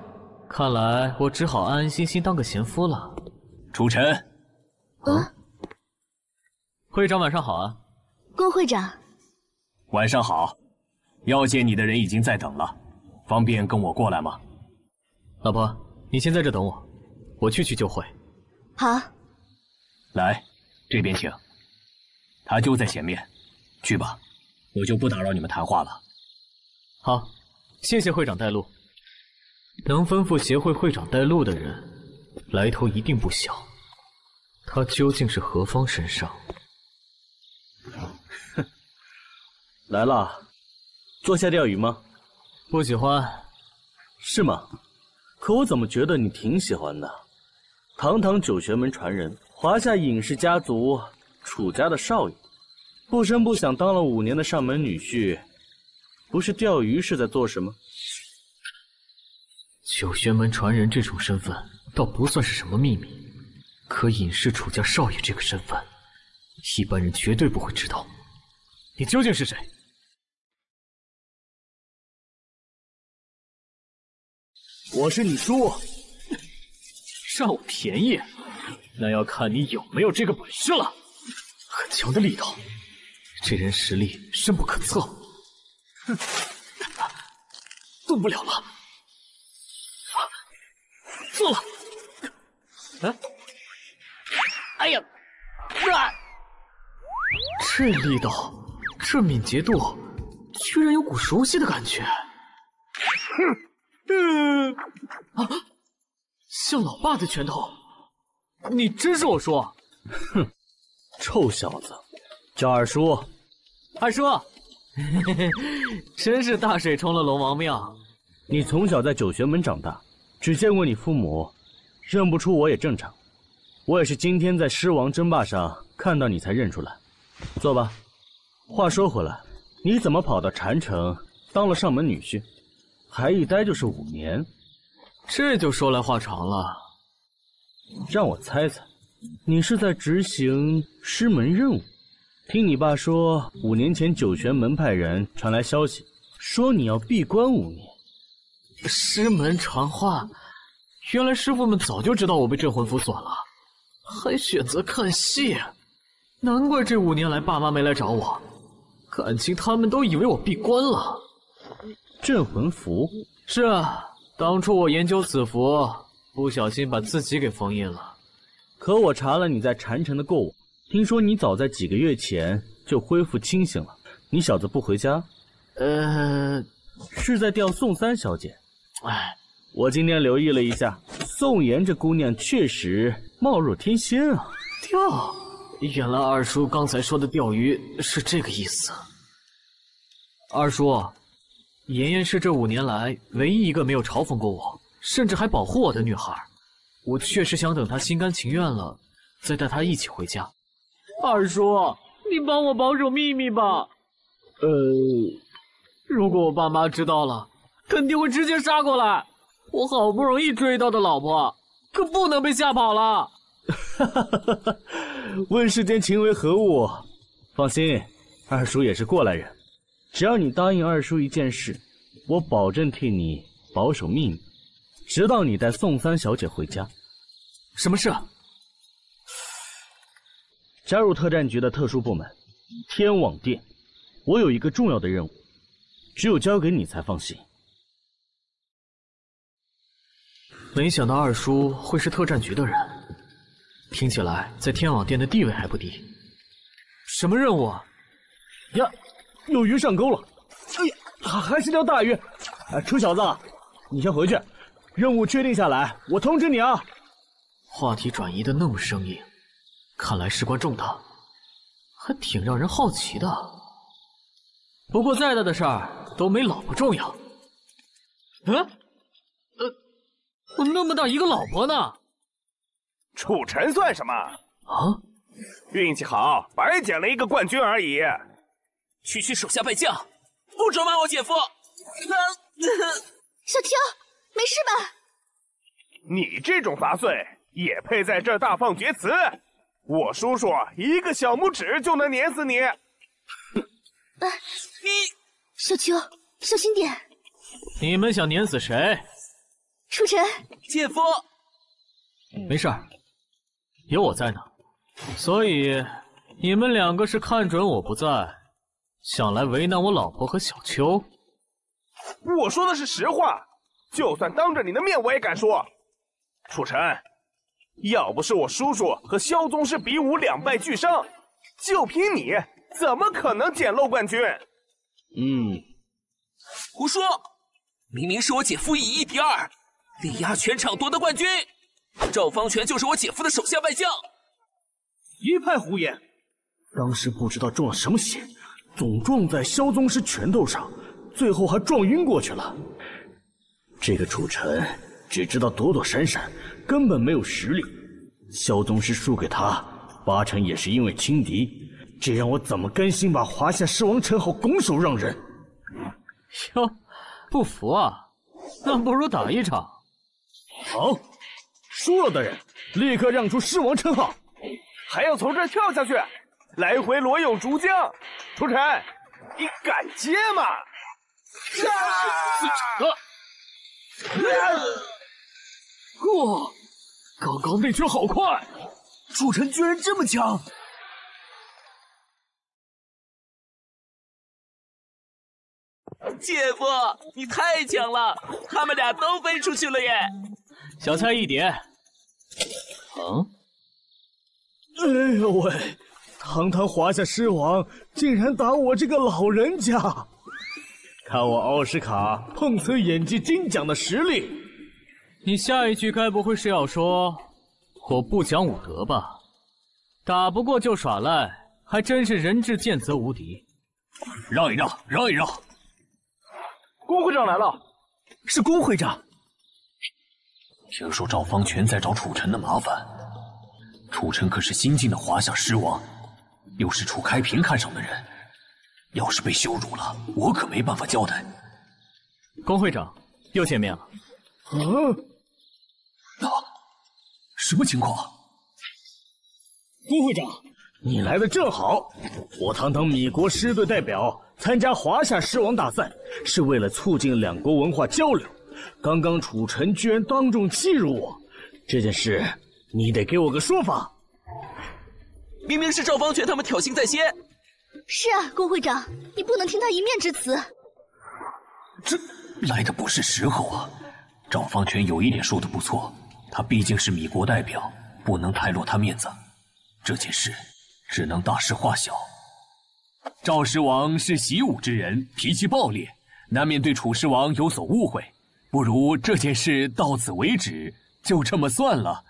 看来我只好安安心心当个贤夫了。楚尘，啊，会长晚上好啊。龚会长，晚上好。要见你的人已经在等了，方便跟我过来吗？老婆，你先在这等我，我去去就会。好。来，这边请。他就在前面，去吧，我就不打扰你们谈话了。好，谢谢会长带路。能吩咐协会会长带路的人，来头一定不小。他究竟是何方神圣？哼，[laughs] 来了，坐下钓鱼吗？不喜欢。是吗？可我怎么觉得你挺喜欢的？堂堂九玄门传人，华夏隐氏家族。楚家的少爷，不声不响当了五年的上门女婿，不是钓鱼是在做什么？九玄门传人这种身份倒不算是什么秘密，可隐世楚家少爷这个身份，一般人绝对不会知道。你究竟是谁？我是你叔。占我便宜？那要看你有没有这个本事了。很强的力道，这人实力深不可测。哼，动不了了，做了。哎，哎呀，啊！这力道，这敏捷度，居然有股熟悉的感觉。哼，嗯，啊，像老爸的拳头。你真是我叔？哼。臭小子，叫二叔。二叔，[laughs] 真是大水冲了龙王庙。你从小在九玄门长大，只见过你父母，认不出我也正常。我也是今天在狮王争霸上看到你才认出来。坐吧。话说回来，你怎么跑到禅城当了上门女婿？还一待就是五年，这就说来话长了。让我猜猜。你是在执行师门任务？听你爸说，五年前九玄门派人传来消息，说你要闭关五年。师门传话，原来师傅们早就知道我被镇魂符锁了，还选择看戏，难怪这五年来爸妈没来找我，感情他们都以为我闭关了。镇魂符？是啊，当初我研究此符，不小心把自己给封印了。可我查了你在禅城的过往，听说你早在几个月前就恢复清醒了。你小子不回家，呃，是在钓宋三小姐。哎，我今天留意了一下，宋妍这姑娘确实貌若天仙啊。钓，原来二叔刚才说的钓鱼是这个意思。二叔，妍妍是这五年来唯一一个没有嘲讽过我，甚至还保护我的女孩。我确实想等她心甘情愿了，再带她一起回家。二叔，你帮我保守秘密吧。呃，如果我爸妈知道了，肯定会直接杀过来。我好不容易追到的老婆，可不能被吓跑了。哈哈哈哈问世间情为何物？放心，二叔也是过来人。只要你答应二叔一件事，我保证替你保守秘密，直到你带宋三小姐回家。什么事？加入特战局的特殊部门——天网店。我有一个重要的任务，只有交给你才放心。没想到二叔会是特战局的人，听起来在天网店的地位还不低。什么任务啊？呀，有鱼上钩了！哎呀，还还是条大鱼！哎，臭小子，你先回去，任务确定下来，我通知你啊。话题转移的那么生硬，看来事关重大，还挺让人好奇的。不过再大的事儿都没老婆重要。嗯，呃，我那么大一个老婆呢？楚尘算什么？啊，运气好，白捡了一个冠军而已。区区手下败将，不准骂我姐夫！小秋，没事吧？你这种杂碎也配在这大放厥词？我叔叔一个小拇指就能碾死你！你，小秋，小心点！你们想碾死谁？楚尘，姐夫，没事儿，有我在呢。所以你们两个是看准我不在，想来为难我老婆和小秋？我说的是实话，就算当着你的面，我也敢说。楚尘，要不是我叔叔和萧宗师比武两败俱伤，就凭你。怎么可能捡漏冠军？嗯，胡说！明明是我姐夫以一敌二，力压全场夺得冠军。赵方全就是我姐夫的手下败将。一派胡言！当时不知道中了什么邪，总撞在萧宗师拳头上，最后还撞晕过去了。这个楚尘只知道躲躲闪闪，根本没有实力。萧宗师输给他，八成也是因为轻敌。这让我怎么甘心把华夏狮王称号拱手让人？哟，不服啊？那不如打一场。好，输了的人立刻让出狮王称号，还要从这跳下去，来回裸泳逐江。楚尘，你敢接吗？自己的。哇，刚刚那拳好快，楚尘居然这么强！姐夫，你太强了，他们俩都飞出去了耶！小菜一碟。疼？哎呦喂！堂堂华夏狮王竟然打我这个老人家！看我奥斯卡碰瓷演技金奖的实力！你下一句该不会是要说我不讲武德吧？打不过就耍赖，还真是人至贱则无敌。让一让，让一让。龚会长来了，是龚会长。听说赵方全在找楚尘的麻烦，楚尘可是新晋的华夏狮王，又是楚开平看上的人，要是被羞辱了，我可没办法交代。龚会长，又见面了。嗯，啊，什么情况？龚会长，你来的正好，我堂堂米国狮队代表。参加华夏狮王大赛是为了促进两国文化交流。刚刚楚尘居然当众欺辱我，这件事你得给我个说法。明明是赵方全他们挑衅在先。是啊，郭会长，你不能听他一面之词。这来的不是时候啊！赵方全有一点说的不错，他毕竟是米国代表，不能太落他面子。这件事只能大事化小。赵狮王是习武之人，脾气暴烈，难免对楚狮王有所误会。不如这件事到此为止，就这么算了。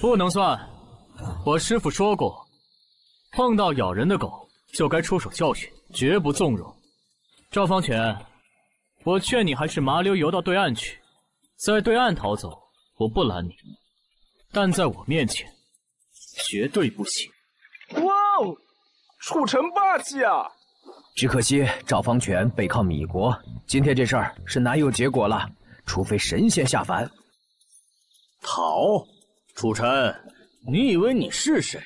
不能算，我师傅说过，碰到咬人的狗就该出手教训，绝不纵容。赵方全，我劝你还是麻溜游到对岸去，在对岸逃走，我不拦你，但在我面前，绝对不行。哇哦，楚尘霸气啊！只可惜赵方权背靠米国，今天这事儿是难有结果了。除非神仙下凡。逃，楚尘，你以为你是谁？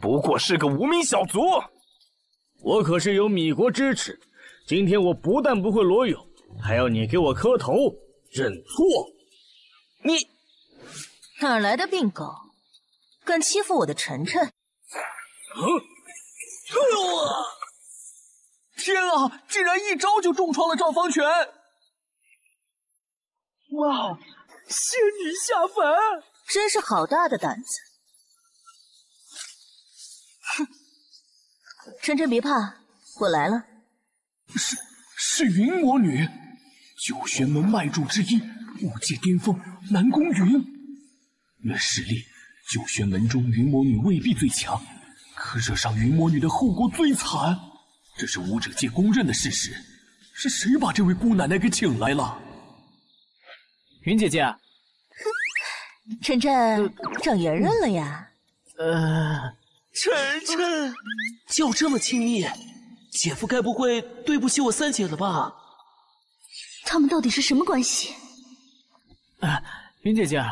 不过是个无名小卒。我可是有米国支持，今天我不但不会裸泳，还要你给我磕头认错。你哪来的病狗，敢欺负我的晨晨？嗯，哎呦啊！天啊！竟然一招就重创了赵方权！哇！仙女下凡，真是好大的胆子！哼！晨晨别怕，我来了。是是云魔女，九玄门脉主之一，五界巅峰南宫云。论实力，九玄门中云魔女未必最强，可惹上云魔女的后果最惨。这是武者界公认的事实。是谁把这位姑奶奶给请来了？云姐姐，哼，晨晨长圆润了呀。呃，晨晨，叫这么亲密，姐夫该不会对不起我三姐了吧？他们到底是什么关系？啊，云姐姐，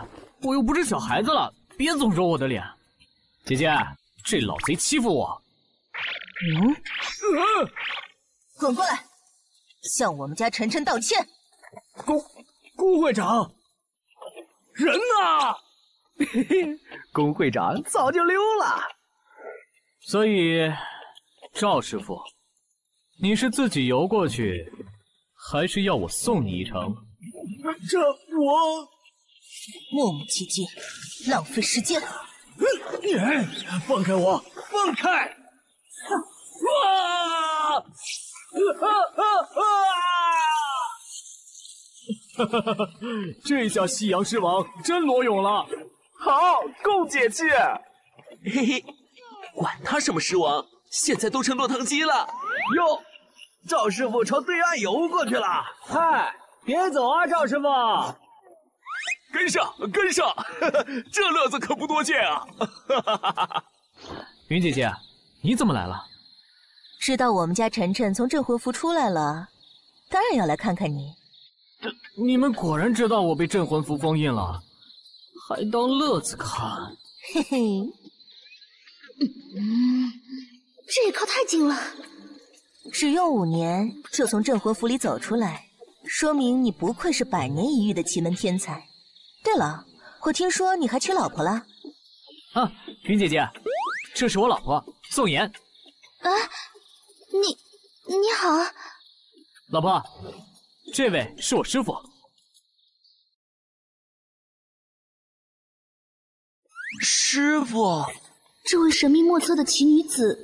我又不是小孩子了，别总揉我的脸。姐姐，这老贼欺负我。嗯，滚过来，向我们家晨晨道歉。顾顾会长，人呢？嘿嘿，龚会长早就溜了。所以，赵师傅，你是自己游过去，还是要我送你一程？这我……磨磨唧唧，浪费时间。你放开我，放开！哇！哈哈哈！这下西洋狮王真裸泳了，好，够解气！嘿嘿，管他什么狮王，现在都成落汤鸡了。哟，赵师傅朝对岸游过去了。嗨，别走啊，赵师傅！跟上，跟上！[laughs] 这乐子可不多见啊！[laughs] 云姐姐，你怎么来了？知道我们家晨晨从镇魂符出来了，当然要来看看你。这你们果然知道我被镇魂符封印了，还当乐子看？嘿嘿，嗯，这也靠太近了。只用五年就从镇魂符里走出来，说明你不愧是百年一遇的奇门天才。对了，我听说你还娶老婆了。啊，云姐姐，这是我老婆宋妍。啊。你你好，老婆，这位是我师傅。师傅，这位神秘莫测的奇女子，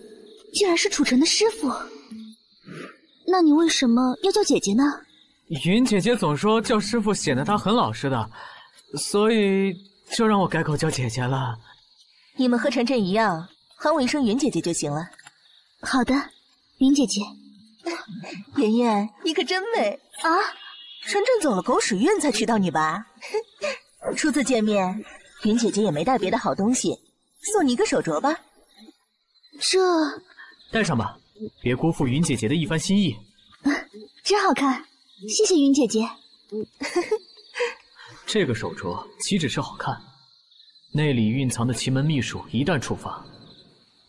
竟然是楚尘的师傅。那你为什么要叫姐姐呢？云姐姐总说叫师傅显得她很老实的，所以就让我改口叫姐姐了。你们和晨晨一样，喊我一声云姐姐就行了。好的。云姐姐，[laughs] 妍妍，你可真美啊！晨晨走了狗屎运才娶到你吧？[laughs] 初次见面，云姐姐也没带别的好东西，送你一个手镯吧。这戴上吧，别辜负云姐姐的一番心意。真好看，谢谢云姐姐。[laughs] 这个手镯岂止是好看，内里蕴藏的奇门秘术一旦触发，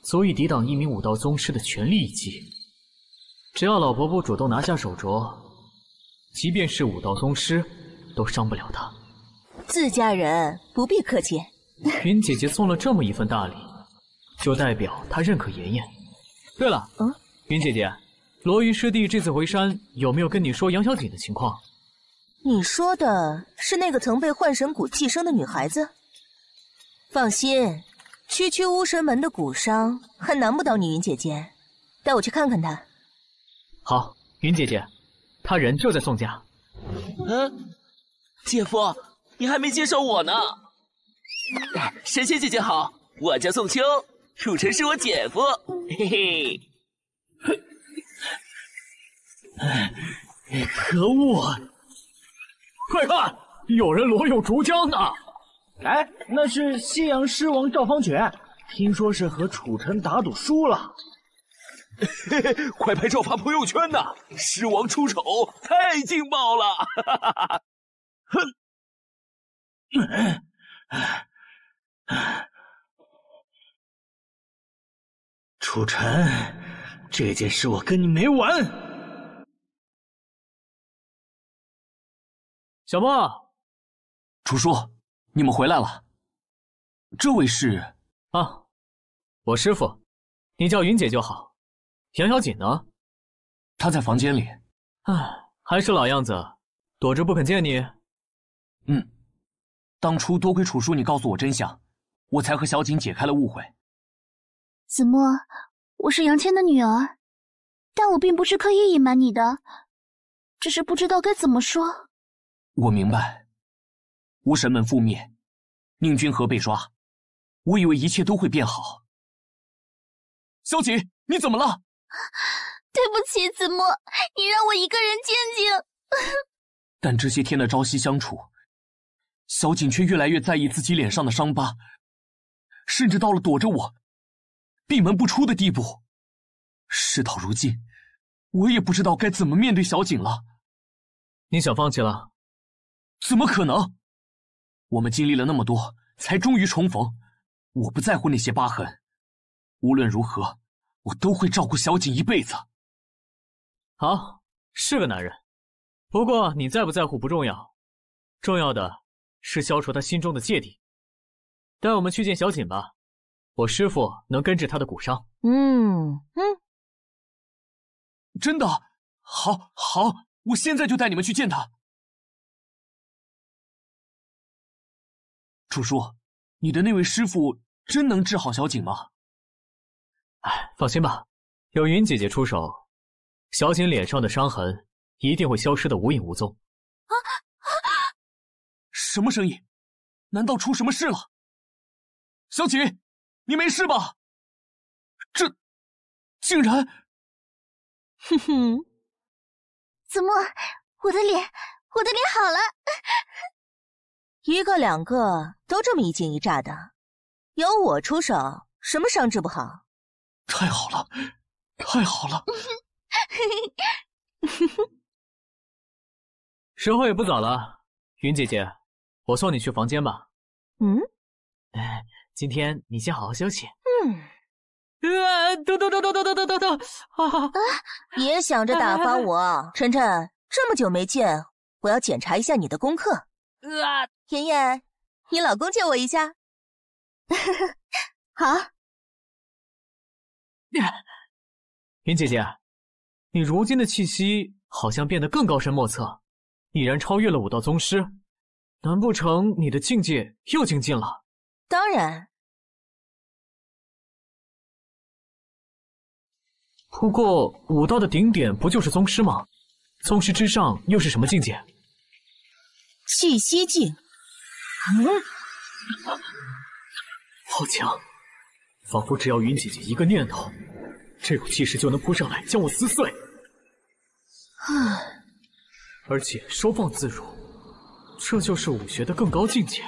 足以抵挡一名武道宗师的全力一击。只要老婆不主动拿下手镯，即便是武道宗师，都伤不了她。自家人不必客气。[laughs] 云姐姐送了这么一份大礼，就代表她认可妍妍。对了，嗯，云姐姐，罗云师弟这次回山有没有跟你说杨小锦的情况？你说的是那个曾被幻神谷寄生的女孩子？放心，区区巫神门的骨伤还难不倒你云姐姐。带我去看看她。好，云姐姐，他人就在宋家。嗯，姐夫，你还没介绍我呢。神仙姐姐好，我叫宋秋，楚尘是我姐夫，嘿嘿。可恶！快看，有人裸泳逐江呢！哎，那是西洋狮王赵方权，听说是和楚尘打赌输了。嘿嘿，快拍照发朋友圈呐！狮王出丑，太劲爆了！哈哈哈！哼！楚尘，这件事我跟你没完！小莫，楚叔，你们回来了。这位是啊，我师傅，你叫云姐就好。杨小锦呢？她在房间里。唉，还是老样子，躲着不肯见你。嗯，当初多亏楚叔你告诉我真相，我才和小锦解开了误会。子墨，我是杨谦的女儿，但我并不是刻意隐瞒你的，只是不知道该怎么说。我明白，无神门覆灭，宁君河被抓，我以为一切都会变好。萧瑾，你怎么了？对不起，子墨，你让我一个人静静。但这些天的朝夕相处，小景却越来越在意自己脸上的伤疤，甚至到了躲着我，闭门不出的地步。事到如今，我也不知道该怎么面对小景了。你想放弃了？怎么可能？我们经历了那么多，才终于重逢。我不在乎那些疤痕，无论如何，我都会照顾小锦一辈子。好，是个男人。不过你在不在乎不重要，重要的是消除他心中的芥蒂。带我们去见小锦吧，我师傅能根治他的骨伤。嗯嗯，真的？好，好，我现在就带你们去见他。楚叔，你的那位师傅真能治好小景吗？哎，放心吧，有云姐姐出手，小锦脸上的伤痕一定会消失的无影无踪。啊啊！什么声音？难道出什么事了？小锦，你没事吧？这竟然……哼哼，子墨，我的脸，我的脸好了。一个两个都这么一惊一乍的，有我出手，什么伤治不好？太好了，太好了！[laughs] 时候也不早了，云姐姐，我送你去房间吧。嗯，哎，今天你先好好休息。嗯。啊！等等等等等等等等等！啊！别想着打发我，晨晨，这么久没见，我要检查一下你的功课。啊！妍妍，你老公借我一下。[laughs] 好。[laughs] 云姐姐，你如今的气息好像变得更高深莫测，已然超越了武道宗师，难不成你的境界又精进了？当然。不过武道的顶点不就是宗师吗？宗师之上又是什么境界？气息境。嗯，好强，仿佛只要云姐姐一个念头，这股气势就能扑上来将我撕碎。啊，而且收放自如，这就是武学的更高境界。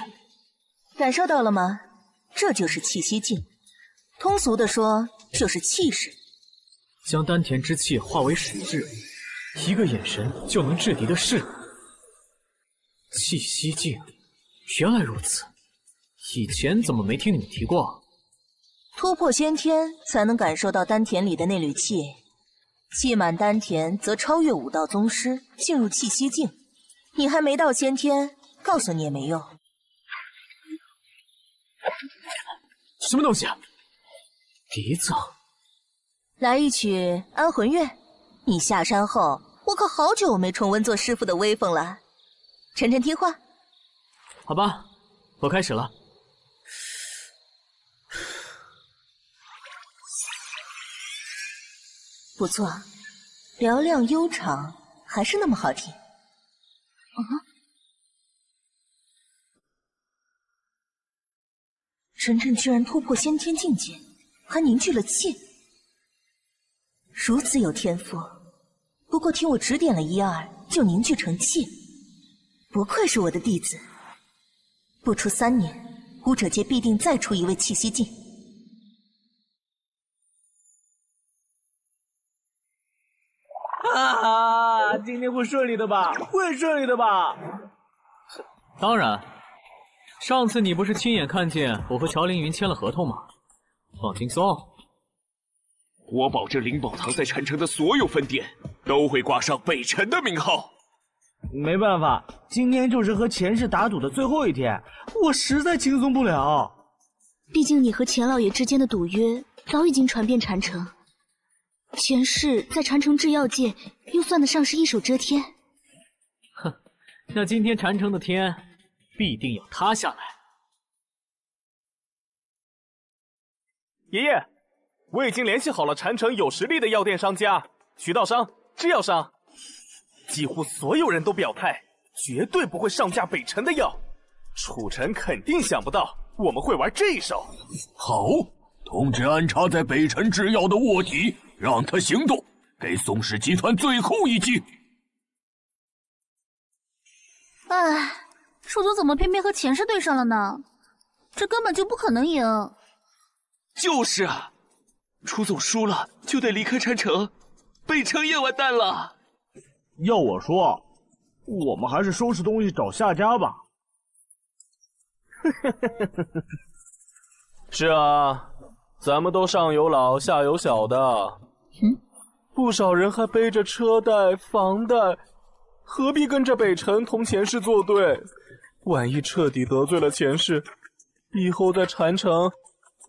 感受到了吗？这就是气息境，通俗的说就是气势。将丹田之气化为实质，一个眼神就能制敌的势。气息境。原来如此，以前怎么没听你们提过？突破先天才能感受到丹田里的那缕气，气满丹田则超越武道宗师，进入气息境。你还没到先天，告诉你也没用。什么东西？笛子。来一曲《安魂乐》。你下山后，我可好久没重温做师傅的威风了。晨晨听话。好吧，我开始了。不错，嘹亮悠长，还是那么好听。啊晨晨居然突破先天境界，还凝聚了气，如此有天赋。不过听我指点了一二，就凝聚成气，不愧是我的弟子。不出三年，武者界必定再出一位气息境。哈哈，今天会顺利的吧？会顺利的吧？当然，上次你不是亲眼看见我和乔凌云签了合同吗？放轻松，我保证灵宝堂在禅城的所有分店都会挂上北辰的名号。没办法，今天就是和前世打赌的最后一天，我实在轻松不了。毕竟你和钱老爷之间的赌约早已经传遍禅城。前世在禅城制药界又算得上是一手遮天。哼，那今天禅城的天必定要塌下来。爷爷，我已经联系好了禅城有实力的药店商家、渠道商、制药商，几乎所有人都表态，绝对不会上架北辰的药。楚尘肯定想不到我们会玩这一手。好，通知安插在北辰制药的卧底。让他行动，给宋氏集团最后一击！哎，楚总怎么偏偏和前世对上了呢？这根本就不可能赢。就是啊，楚总输了就得离开禅城，北城也完蛋了。要我说，我们还是收拾东西找下家吧。[laughs] 是啊，咱们都上有老下有小的。嗯，不少人还背着车贷、房贷，何必跟着北辰同前世作对？万一彻底得罪了前世，以后在禅城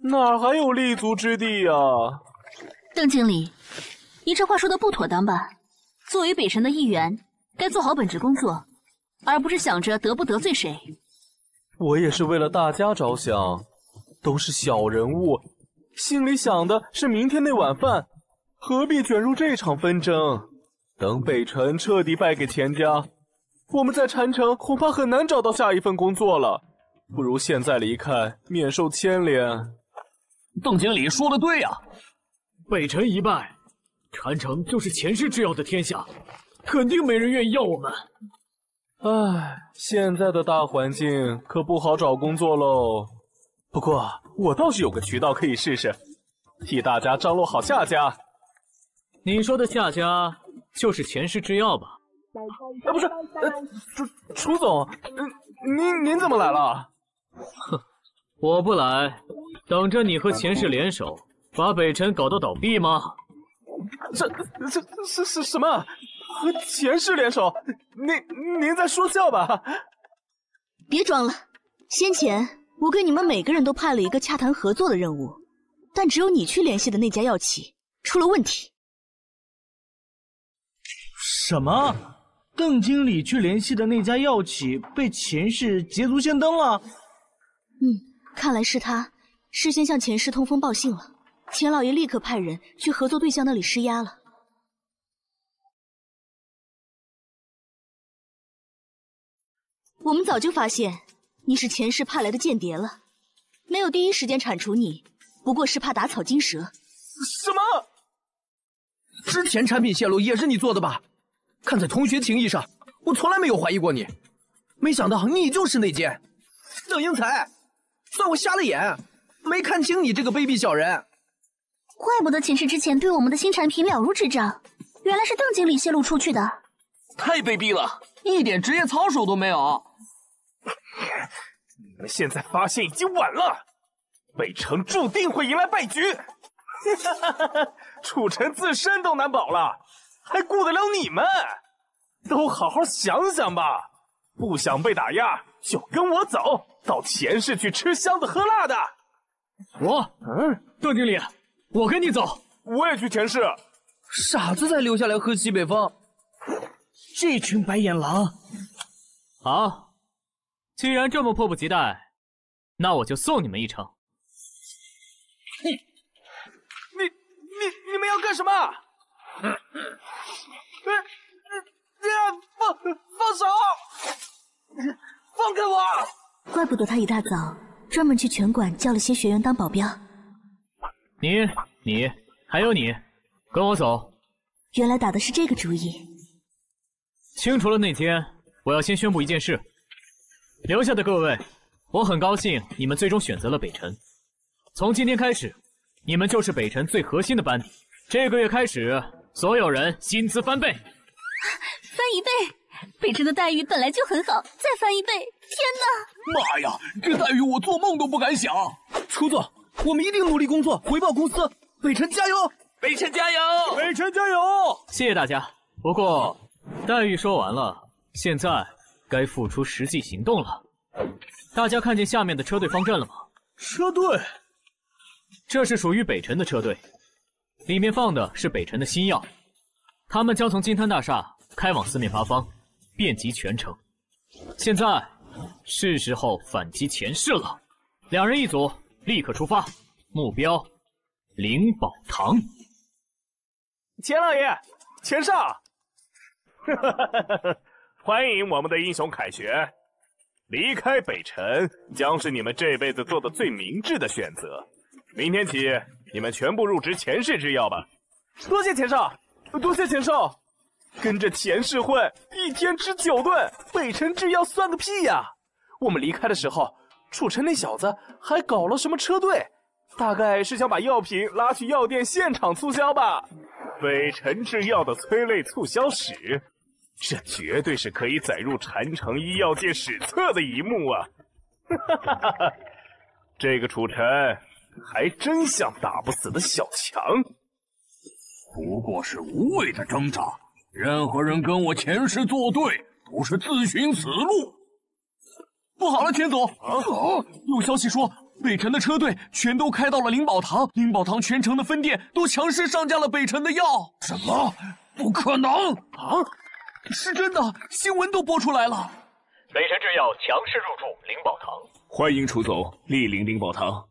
哪还有立足之地呀？邓经理，你这话说的不妥当吧？作为北辰的一员，该做好本职工作，而不是想着得不得罪谁。我也是为了大家着想，都是小人物，心里想的是明天那碗饭。何必卷入这场纷争？等北辰彻底败给钱家，我们在禅城恐怕很难找到下一份工作了。不如现在离开，免受牵连。邓经理说的对呀，北辰一败，禅城就是前世制药的天下，肯定没人愿意要我们。唉，现在的大环境可不好找工作喽。不过我倒是有个渠道可以试试，替大家张罗好下家。你说的夏家就是前世制药吧？啊，不是，呃楚楚总，您您怎么来了？哼，我不来，等着你和前世联手把北辰搞到倒闭吗？这这是是什么？和前世联手？您您在说笑吧？别装了，先前我给你们每个人都派了一个洽谈合作的任务，但只有你去联系的那家药企出了问题。什么？邓经理去联系的那家药企被前世捷足先登了？嗯，看来是他事先向前世通风报信了。钱老爷立刻派人去合作对象那里施压了。我们早就发现你是前世派来的间谍了，没有第一时间铲除你，不过是怕打草惊蛇。什么？之前产品泄露也是你做的吧？看在同学情谊上，我从来没有怀疑过你。没想到你就是内奸，邓英才，算我瞎了眼，没看清你这个卑鄙小人。怪不得寝室之前对我们的新产品了如指掌，原来是邓经理泄露出去的。太卑鄙了，一点职业操守都没有。你们现在发现已经晚了，北城注定会迎来败局。[laughs] 楚尘自身都难保了。还顾得了你们？都好好想想吧！不想被打压，就跟我走到前世去吃香的喝辣的。我，嗯，邓经理，我跟你走。我也去前世。傻子才留下来喝西北风。这群白眼狼。好，既然这么迫不及待，那我就送你们一程。你、你、你、你们要干什么？放放放手！放开我！怪不得他一大早专门去拳馆叫了些学员当保镖。你、你还有你，跟我走。原来打的是这个主意。清除了内奸，我要先宣布一件事：留下的各位，我很高兴你们最终选择了北辰。从今天开始，你们就是北辰最核心的班底。这个月开始，所有人薪资翻倍，翻一倍。北辰的待遇本来就很好，再翻一倍，天哪！妈呀，这待遇我做梦都不敢想。楚总，我们一定努力工作，回报公司。北辰加油！北辰加油！北辰加油！谢谢大家。不过，待遇说完了，现在该付出实际行动了。大家看见下面的车队方阵了吗？车队，这是属于北辰的车队，里面放的是北辰的新药，他们将从金滩大厦开往四面八方。遍及全城，现在是时候反击前世了。两人一组，立刻出发，目标灵宝堂。钱老爷，钱少，[laughs] 欢迎我们的英雄凯旋。离开北辰将是你们这辈子做的最明智的选择。明天起，你们全部入职前世制药吧。多谢钱少，多谢钱少。跟着前世混，一天吃九顿，北辰制药算个屁呀！我们离开的时候，楚晨那小子还搞了什么车队，大概是想把药品拉去药店现场促销吧。北辰制药的催泪促销史，这绝对是可以载入禅城医药界史册的一幕啊！哈哈哈哈这个楚晨还真像打不死的小强，不过是无谓的挣扎。任何人跟我前世作对，都是自寻死路。不好了，钱总！啊，有消息说北辰的车队全都开到了灵宝堂，灵宝堂全城的分店都强势上架了北辰的药。什么？不可能！啊，是真的，新闻都播出来了。北辰制药强势入驻灵宝堂，欢迎楚总莅临灵宝堂。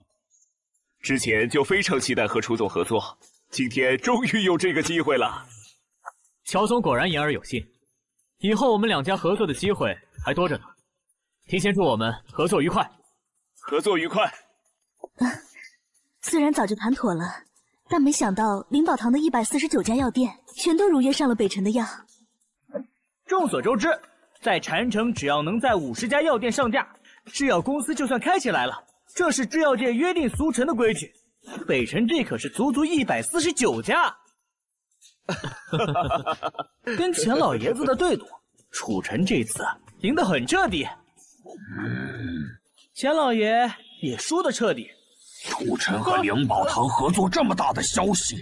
之前就非常期待和楚总合作，今天终于有这个机会了。乔总果然言而有信，以后我们两家合作的机会还多着呢。提前祝我们合作愉快，合作愉快。虽然早就谈妥了，但没想到灵宝堂的一百四十九家药店全都如约上了北辰的药。众所周知，在禅城只要能在五十家药店上架，制药公司就算开起来了，这是制药界约定俗成的规矩。北辰这可是足足一百四十九家。[laughs] 跟钱老爷子的对赌，楚尘这次赢得很彻底。钱老爷也输得彻底。楚尘和灵宝堂合作这么大的消息，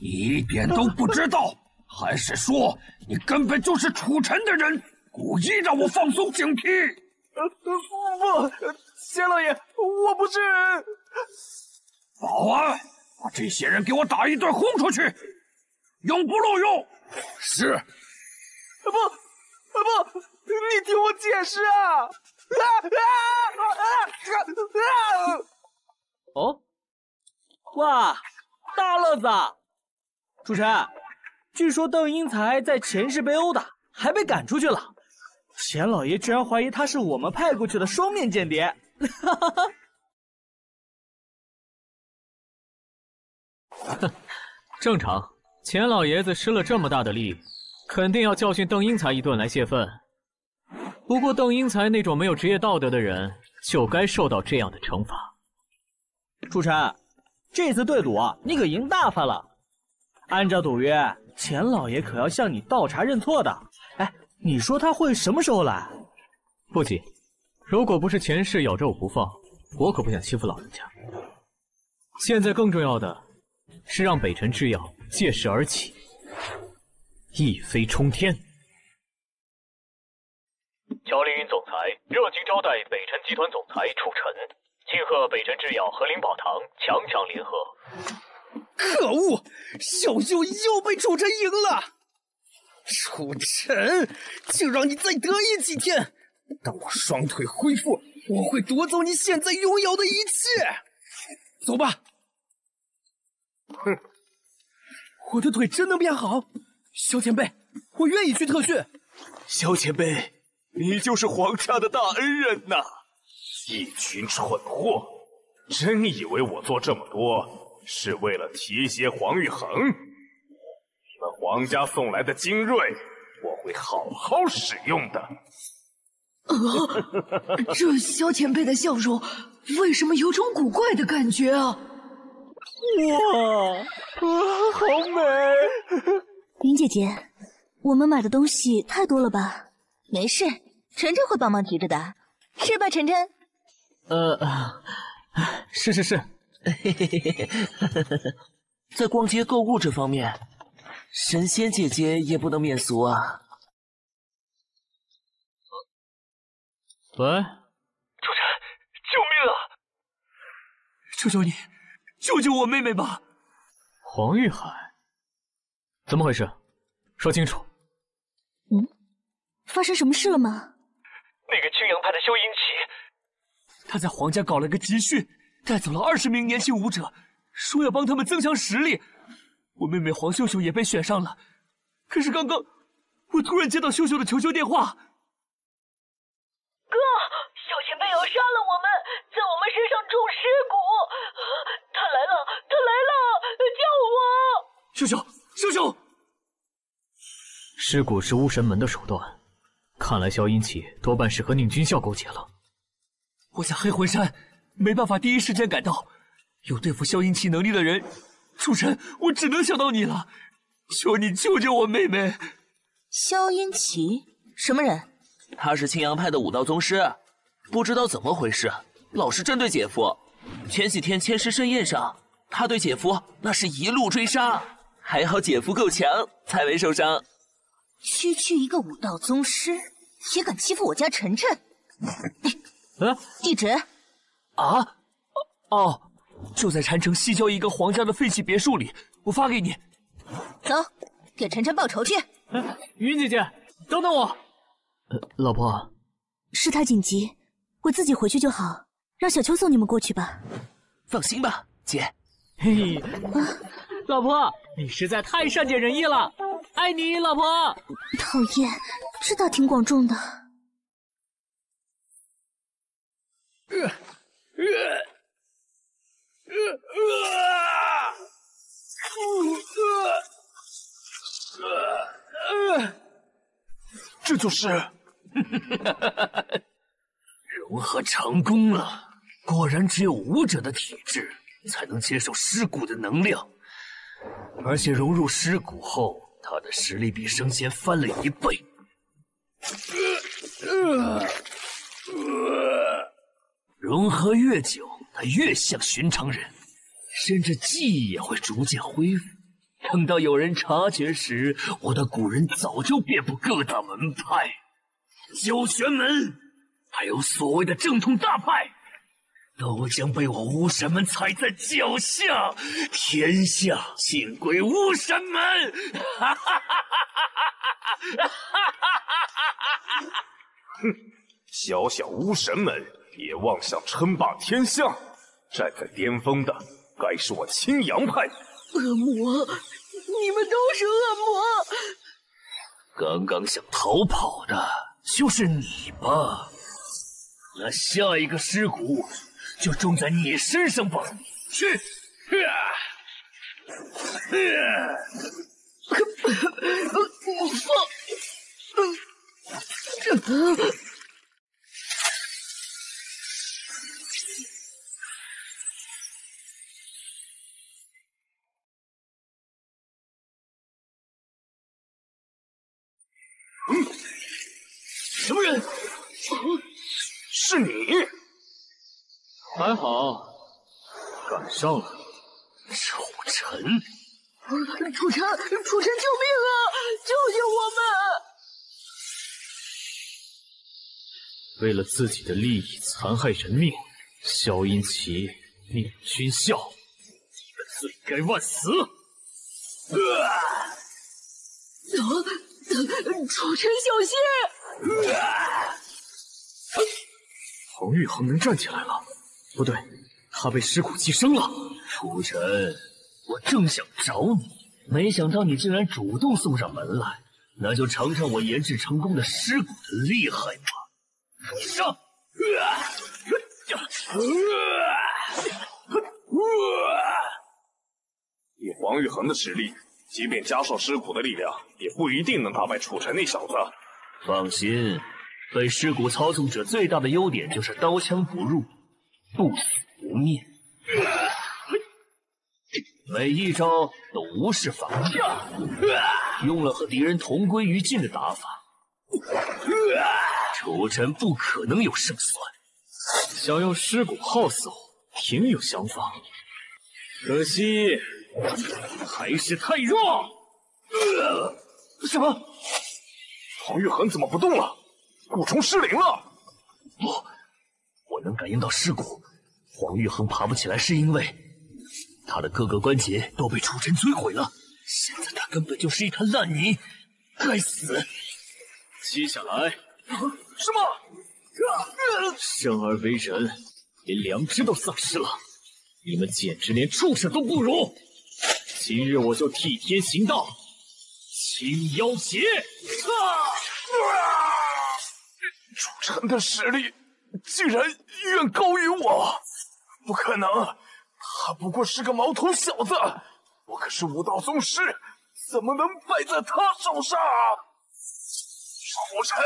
你一点都不知道，[laughs] 还是说你根本就是楚尘的人，故意让我放松警惕？[laughs] 不，钱老爷，我不是。保安，把这些人给我打一顿轰出去！永不录用。是。不，不，你听我解释啊！啊啊啊啊！哦，哇，大乐子！楚晨，据说邓英才在前世被殴打，还被赶出去了。钱老爷居然怀疑他是我们派过去的双面间谍。哈哈哈。哼，正常。钱老爷子施了这么大的力，肯定要教训邓英才一顿来泄愤。不过邓英才那种没有职业道德的人，就该受到这样的惩罚。楚晨，这次对赌啊，你可赢大发了。按照赌约，钱老爷可要向你倒茶认错的。哎，你说他会什么时候来？不急，如果不是前世咬着我不放，我可不想欺负老人家。现在更重要的是让北辰制药。借势而起，一飞冲天。乔凌云总裁热情招待北辰集团总裁楚尘，庆贺北辰制药和灵宝堂强强联合。可恶，小秀又被楚尘赢了！楚尘，就让你再得意几天，等我双腿恢复，我会夺走你现在拥有的一切。走吧。哼。我的腿真能变好，萧前辈，我愿意去特训。萧前辈，你就是皇家的大恩人呐！一群蠢货，真以为我做这么多是为了提携黄玉衡？你们皇家送来的精锐，我会好好使用的。啊，这萧前辈的笑容为什么有种古怪的感觉啊？哇，啊，好美！云姐姐，我们买的东西太多了吧？没事，晨晨会帮忙提着的，是吧，晨晨？呃，是 [laughs] 是是。[laughs] 在逛街购物这方面，神仙姐姐也不能免俗啊。喂，楚晨，救命啊！求求你，救救我妹妹吧！黄玉海，怎么回事？说清楚。嗯，发生什么事了吗？那个青阳派的萧英奇，他在皇家搞了个集训，带走了二十名年轻武者，说要帮他们增强实力。我妹妹黄秀秀也被选上了，可是刚刚我突然接到秀秀的求救电话。哥，小前辈要杀了我们，在我们身上种尸骨。他来了，他来了，救我！秀秀，秀秀！尸骨是巫神门的手段，看来萧英奇多半是和宁军校勾结了。我在黑魂山，没办法第一时间赶到，有对付萧英奇能力的人，楚尘，我只能想到你了。求你救救我妹妹！萧英奇，什么人？他是青阳派的武道宗师，不知道怎么回事，老是针对姐夫。前几天千师盛宴上，他对姐夫那是一路追杀，还好姐夫够强，才没受伤。区区一个武道宗师，也敢欺负我家晨晨？嗯，[laughs] 地址？啊？哦，就在禅城西郊一个皇家的废弃别墅里，我发给你。走，给晨晨报仇去。云姐姐，等等我。呃，老婆，事态紧急，我自己回去就好，让小秋送你们过去吧。放心吧，姐。嘿，啊老婆，你实在太善解人意了，爱你，老婆。讨厌，这大庭广众的。呃呃呃呃，这就是。[laughs] 融合成功了，果然只有武者的体质才能接受尸骨的能量，而且融入尸骨后，他的实力比生前翻了一倍。融合越久，他越像寻常人，甚至记忆也会逐渐恢复。等到有人察觉时，我的古人早就遍布各大门派。九玄门，还有所谓的正统大派，都将被我巫神门踩在脚下，天下尽归巫神门！哈哈哈哈哈！哼，小小巫神门也妄想称霸天下，站在巅峰的该是我青阳派。恶魔，你们都是恶魔！刚刚想逃跑的。就是你吧，那下一个尸骨就种在你身上吧。去！放！什么人？是你？还好，赶上了。楚尘，楚尘，楚尘，救命啊！救救我们！为了自己的利益残害人命，萧音奇、宁军校，你们罪该万死！啊！等等楚尘，小心！黄玉衡能站起来了，不对，他被尸骨寄生了。楚尘，我正想找你，没想到你竟然主动送上门来，那就尝尝我研制成功的尸骨的厉害吧！上！以黄玉衡的实力，即便加上尸骨的力量，也不一定能打败楚尘那小子。放心，被尸骨操纵者最大的优点就是刀枪不入，不死不灭。每一招都无视防御，用了和敌人同归于尽的打法，楚尘不可能有胜算。想用尸骨耗死我，挺有想法，可惜还是太弱。什么？黄玉衡怎么不动了？蛊虫失灵了？不，我能感应到尸骨。黄玉衡爬不起来，是因为他的各个关节都被楚尘摧毁了。现在他根本就是一滩烂泥，该死！接下来，什么？生而为人，连良知都丧失了，你们简直连畜生都不如！今日我就替天行道，清妖邪！楚尘的实力竟然远高于我，不可能！他不过是个毛头小子，我可是武道宗师，怎么能败在他手上？楚尘，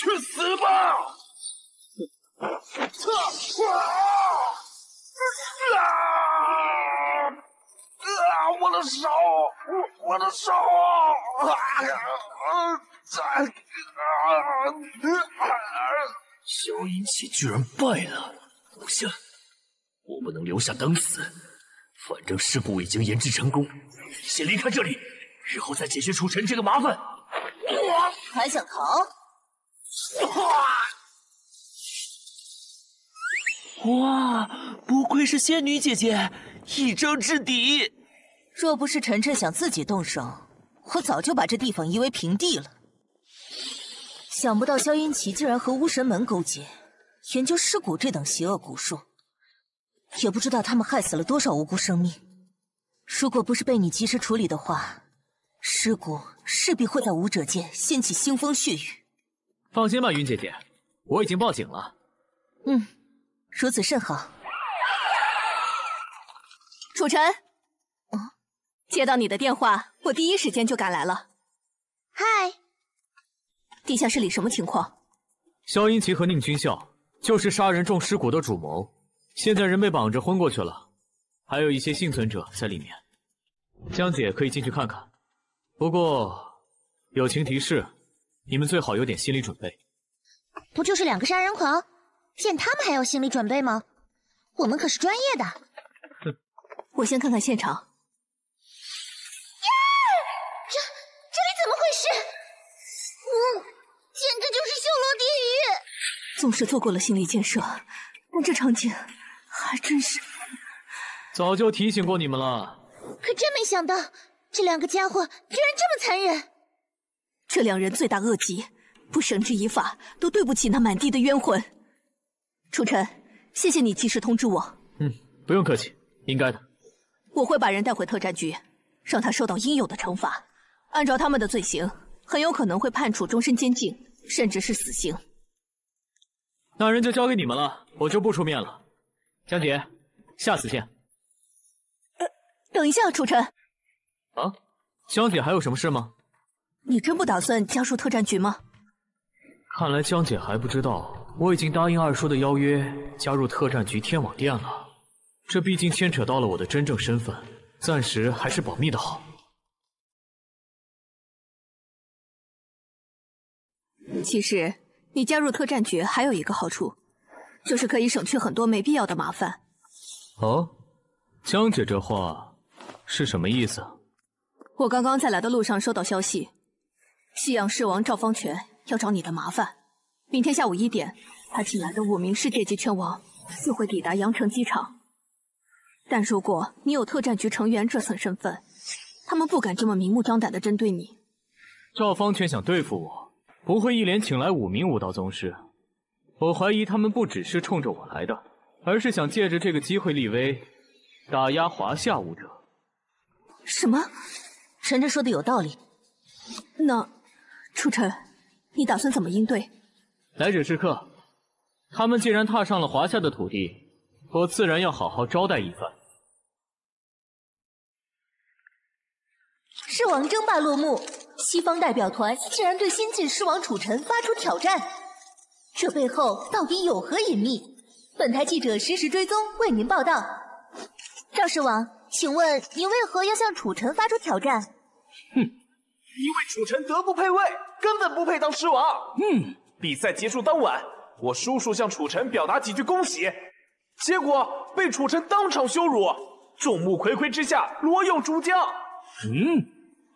去死吧！啊！啊我的手，我我的手啊，啊，在啊！萧音起居然败了，不行，我不能留下等死。反正尸骨已经研制成功，先离开这里，日后再解决楚尘这个麻烦。还想逃？哇，不愧是仙女姐姐，一招制敌。若不是晨晨想自己动手，我早就把这地方夷为平地了。想不到萧音琪竟然和巫神门勾结，研究尸骨这等邪恶蛊术，也不知道他们害死了多少无辜生命。如果不是被你及时处理的话，尸骨势必会在武者界掀起腥风血雨。放心吧，云姐姐，我已经报警了。嗯，如此甚好。楚晨，哦，接到你的电话，我第一时间就赶来了。嗨，地下室里什么情况？萧音奇和宁君笑就是杀人种尸骨的主谋，现在人被绑着昏过去了，还有一些幸存者在里面。江姐可以进去看看，不过友情提示，你们最好有点心理准备。不就是两个杀人狂，见他们还要心理准备吗？我们可是专业的。我先看看现场。呀，这这里怎么回事？嗯，简直就是修罗地狱。纵使做过了心理建设，但这场景还真是……早就提醒过你们了。可真没想到，这两个家伙居然这么残忍。这两人罪大恶极，不绳之以法都对不起那满地的冤魂。楚尘，谢谢你及时通知我。嗯，不用客气，应该的。我会把人带回特战局，让他受到应有的惩罚。按照他们的罪行，很有可能会判处终身监禁，甚至是死刑。那人就交给你们了，我就不出面了。江姐，下次见。呃，等一下，楚尘。啊，江姐还有什么事吗？你真不打算加入特战局吗？看来江姐还不知道，我已经答应二叔的邀约，加入特战局天网殿了。这毕竟牵扯到了我的真正身份，暂时还是保密的好。其实，你加入特战局还有一个好处，就是可以省去很多没必要的麻烦。哦，江姐这话是什么意思？我刚刚在来的路上收到消息，西洋狮王赵方权要找你的麻烦。明天下午一点，他请来的五名世界级拳王就会抵达阳城机场。但如果你有特战局成员这层身份，他们不敢这么明目张胆的针对你。赵方权想对付我，不会一连请来五名武道宗师。我怀疑他们不只是冲着我来的，而是想借着这个机会立威，打压华夏武者。什么？晨晨说的有道理。那楚尘，你打算怎么应对？来者是客，他们既然踏上了华夏的土地，我自然要好好招待一番。狮王争霸落幕，西方代表团竟然对新晋狮王楚尘发出挑战，这背后到底有何隐秘？本台记者实时追踪，为您报道。赵狮王，请问您为何要向楚尘发出挑战？哼，因为楚尘德不配位，根本不配当狮王。嗯，比赛结束当晚，我叔叔向楚尘表达几句恭喜，结果被楚尘当场羞辱，众目睽睽之下罗柚主将。嗯，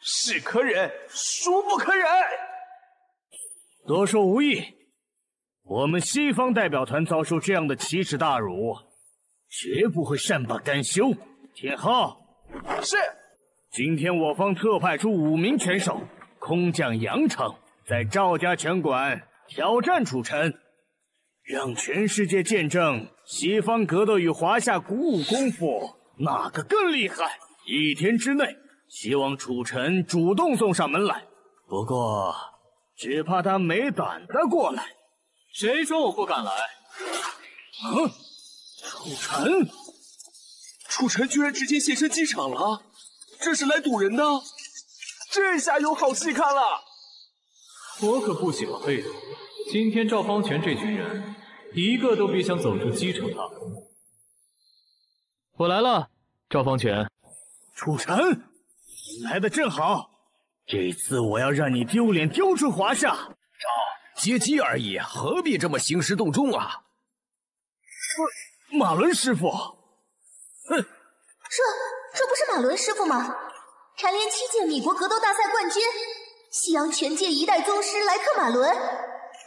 是可忍，孰不可忍？多说无益。我们西方代表团遭受这样的奇耻大辱，绝不会善罢甘休。天昊，是。今天我方特派出五名拳手，空降阳城，在赵家拳馆挑战楚尘，让全世界见证西方格斗与华夏古武功夫哪个更厉害。一天之内。希望楚尘主动送上门来，不过只怕他没胆子过来。谁说我不敢来？嗯，楚尘，楚尘居然直接现身机场了，这是来堵人的？这下有好戏看了。我可不喜欢被堵。今天赵方权这群人，一个都别想走出机场大门。我来了，赵方权。楚尘。来的正好，这次我要让你丢脸丢出华夏。赵，接机而已，何必这么兴师动众啊？不，马伦师傅。哼，这这不是马伦师傅吗？蝉联七届米国格斗大赛冠军，西洋拳界一代宗师莱克马伦，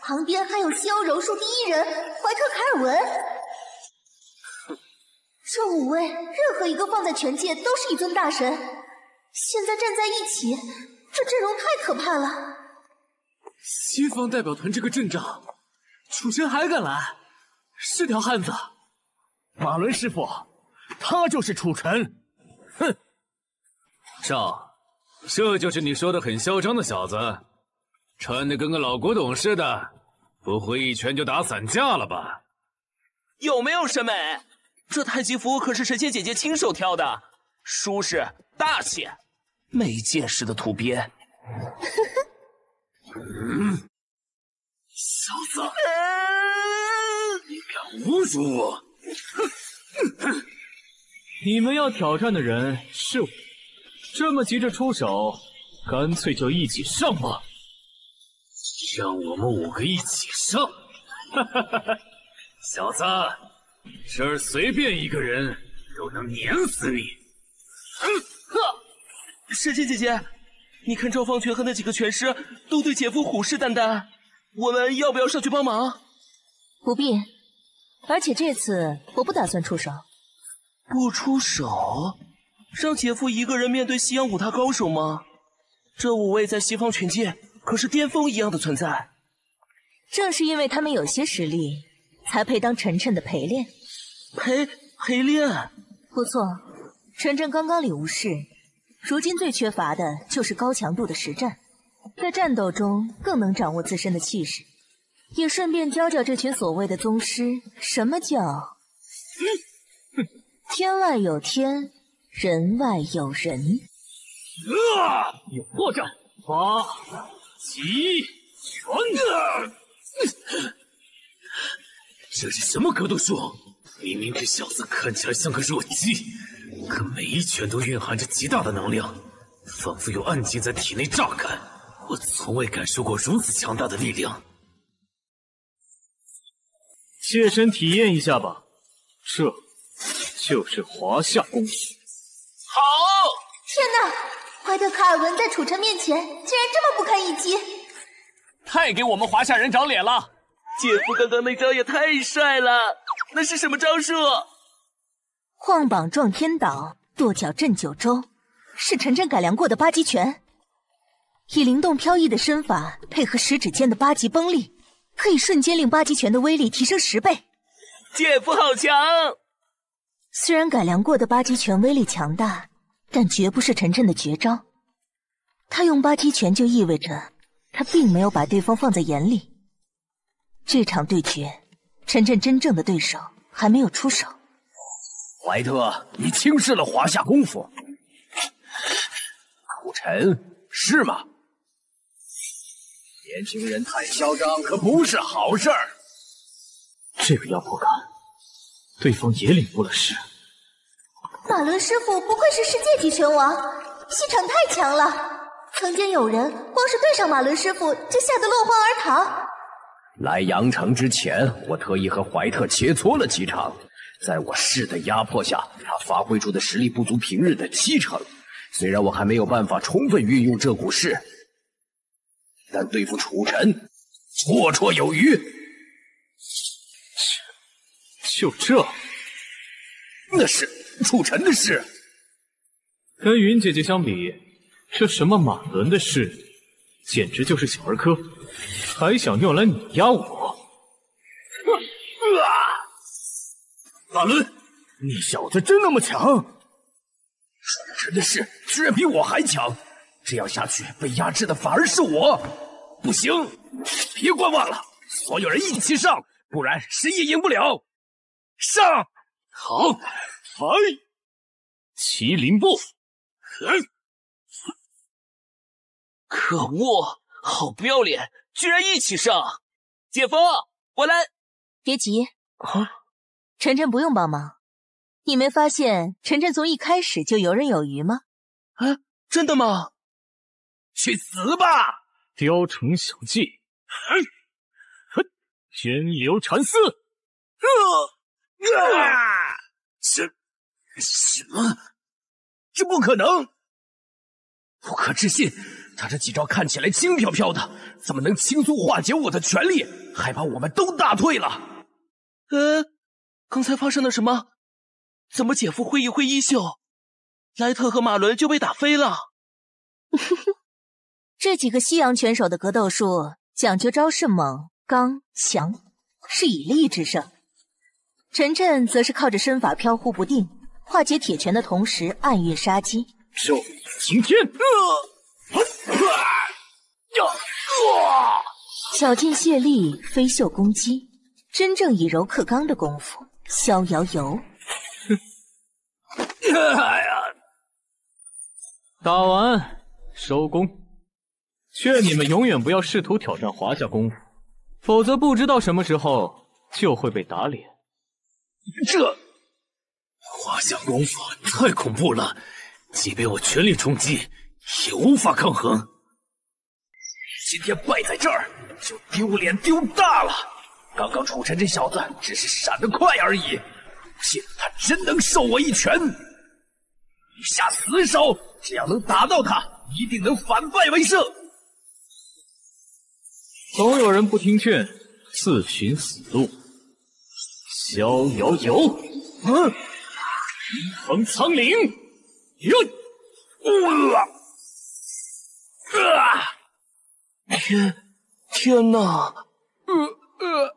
旁边还有西欧柔术第一人怀特凯尔文。这五位，任何一个放在全界都是一尊大神。现在站在一起，这阵容太可怕了。西方代表团这个阵仗，楚尘还敢来，是条汉子。马伦师傅，他就是楚尘。哼，少，这就是你说的很嚣张的小子，穿的跟个老古董似的，不会一拳就打散架了吧？有没有审美？这太极服可是神仙姐姐亲手挑的，舒适大气。没见识的土鳖！嗯，小子，你敢侮辱我！哼哼你们要挑战的人是我，这么急着出手，干脆就一起上吧！让我们五个一起上！哈哈哈哈小子，这儿随便一个人都能碾死你！神仙姐姐，你看赵方权和那几个拳师都对姐夫虎视眈眈，我们要不要上去帮忙？不必，而且这次我不打算出手。不出手？让姐夫一个人面对西洋五大高手吗？这五位在西方拳界可是巅峰一样的存在。正是因为他们有些实力，才配当晨晨的陪练。陪陪练？不错，晨晨刚刚领悟事。如今最缺乏的就是高强度的实战，在战斗中更能掌握自身的气势，也顺便教教这群所谓的宗师什么叫天外有天，人外有人。啊！有破绽，八极拳！这是什么格斗术？明明这小子看起来像个弱鸡。可每一拳都蕴含着极大的能量，仿佛有暗劲在体内榨干。我从未感受过如此强大的力量。切身体验一下吧，这就是华夏功夫。好！天哪，怀特卡尔文在楚尘面前竟然这么不堪一击，太给我们华夏人长脸了！姐夫刚刚那招也太帅了，那是什么招数？晃膀撞天倒，跺脚震九州，是晨晨改良过的八极拳。以灵动飘逸的身法，配合十指间的八极崩力，可以瞬间令八极拳的威力提升十倍。姐夫好强！虽然改良过的八极拳威力强大，但绝不是晨晨的绝招。他用八极拳，就意味着他并没有把对方放在眼里。这场对决，陈震真正的对手还没有出手。怀特，你轻视了华夏功夫。楚尘，是吗？年轻人太嚣张可不是好事儿。这个压迫感，对方也领悟了是。马伦师傅不愧是世界级拳王，气场太强了。曾经有人光是对上马伦师傅就吓得落荒而逃。来阳城之前，我特意和怀特切磋了几场，在我势的压迫下，他发挥出的实力不足平日的七成。虽然我还没有办法充分运用这股势，但对付楚尘绰绰有余。就这？那是楚尘的事。跟云姐姐相比，这什么马伦的事，简直就是小儿科，还想用来碾压我？马伦，你小子真那么强？楚尘的事居然比我还强，这样下去被压制的反而是我。不行，别观望了，所有人一起上，不然谁也赢不了。上！好，来！麒麟步！哼可恶，好不要脸，居然一起上！姐夫，我来。别急，啊，晨晨不用帮忙。你没发现晨晨从一开始就游刃有余吗？啊，真的吗？去死吧！雕虫小技！哼，哼，天流禅寺！啊！什什么？这不可能！不可置信！他这几招看起来轻飘飘的，怎么能轻松化解我的全力，还把我们都打退了？呃，刚才发生了什么？怎么姐夫挥一挥衣袖，莱特和马伦就被打飞了？[laughs] 这几个西洋拳手的格斗术讲究招式猛、刚、强，是以力制胜。晨晨则是靠着身法飘忽不定，化解铁拳的同时暗运杀机。咒语惊天！巧劲卸力，飞袖攻击，真正以柔克刚的功夫，逍遥游。哎呀！打完收工。劝你们永远不要试图挑战华夏功夫，否则不知道什么时候就会被打脸。这华夏功夫太恐怖了，即便我全力冲击，也无法抗衡。今天败在这儿，就丢脸丢大了。刚刚楚尘这小子只是闪得快而已，不信他真能受我一拳。你下死手，只要能打到他，一定能反败为胜。总有人不听劝，自寻死路。逍遥游，嗯，一横苍灵，哟，啊！天，天哪！呃呃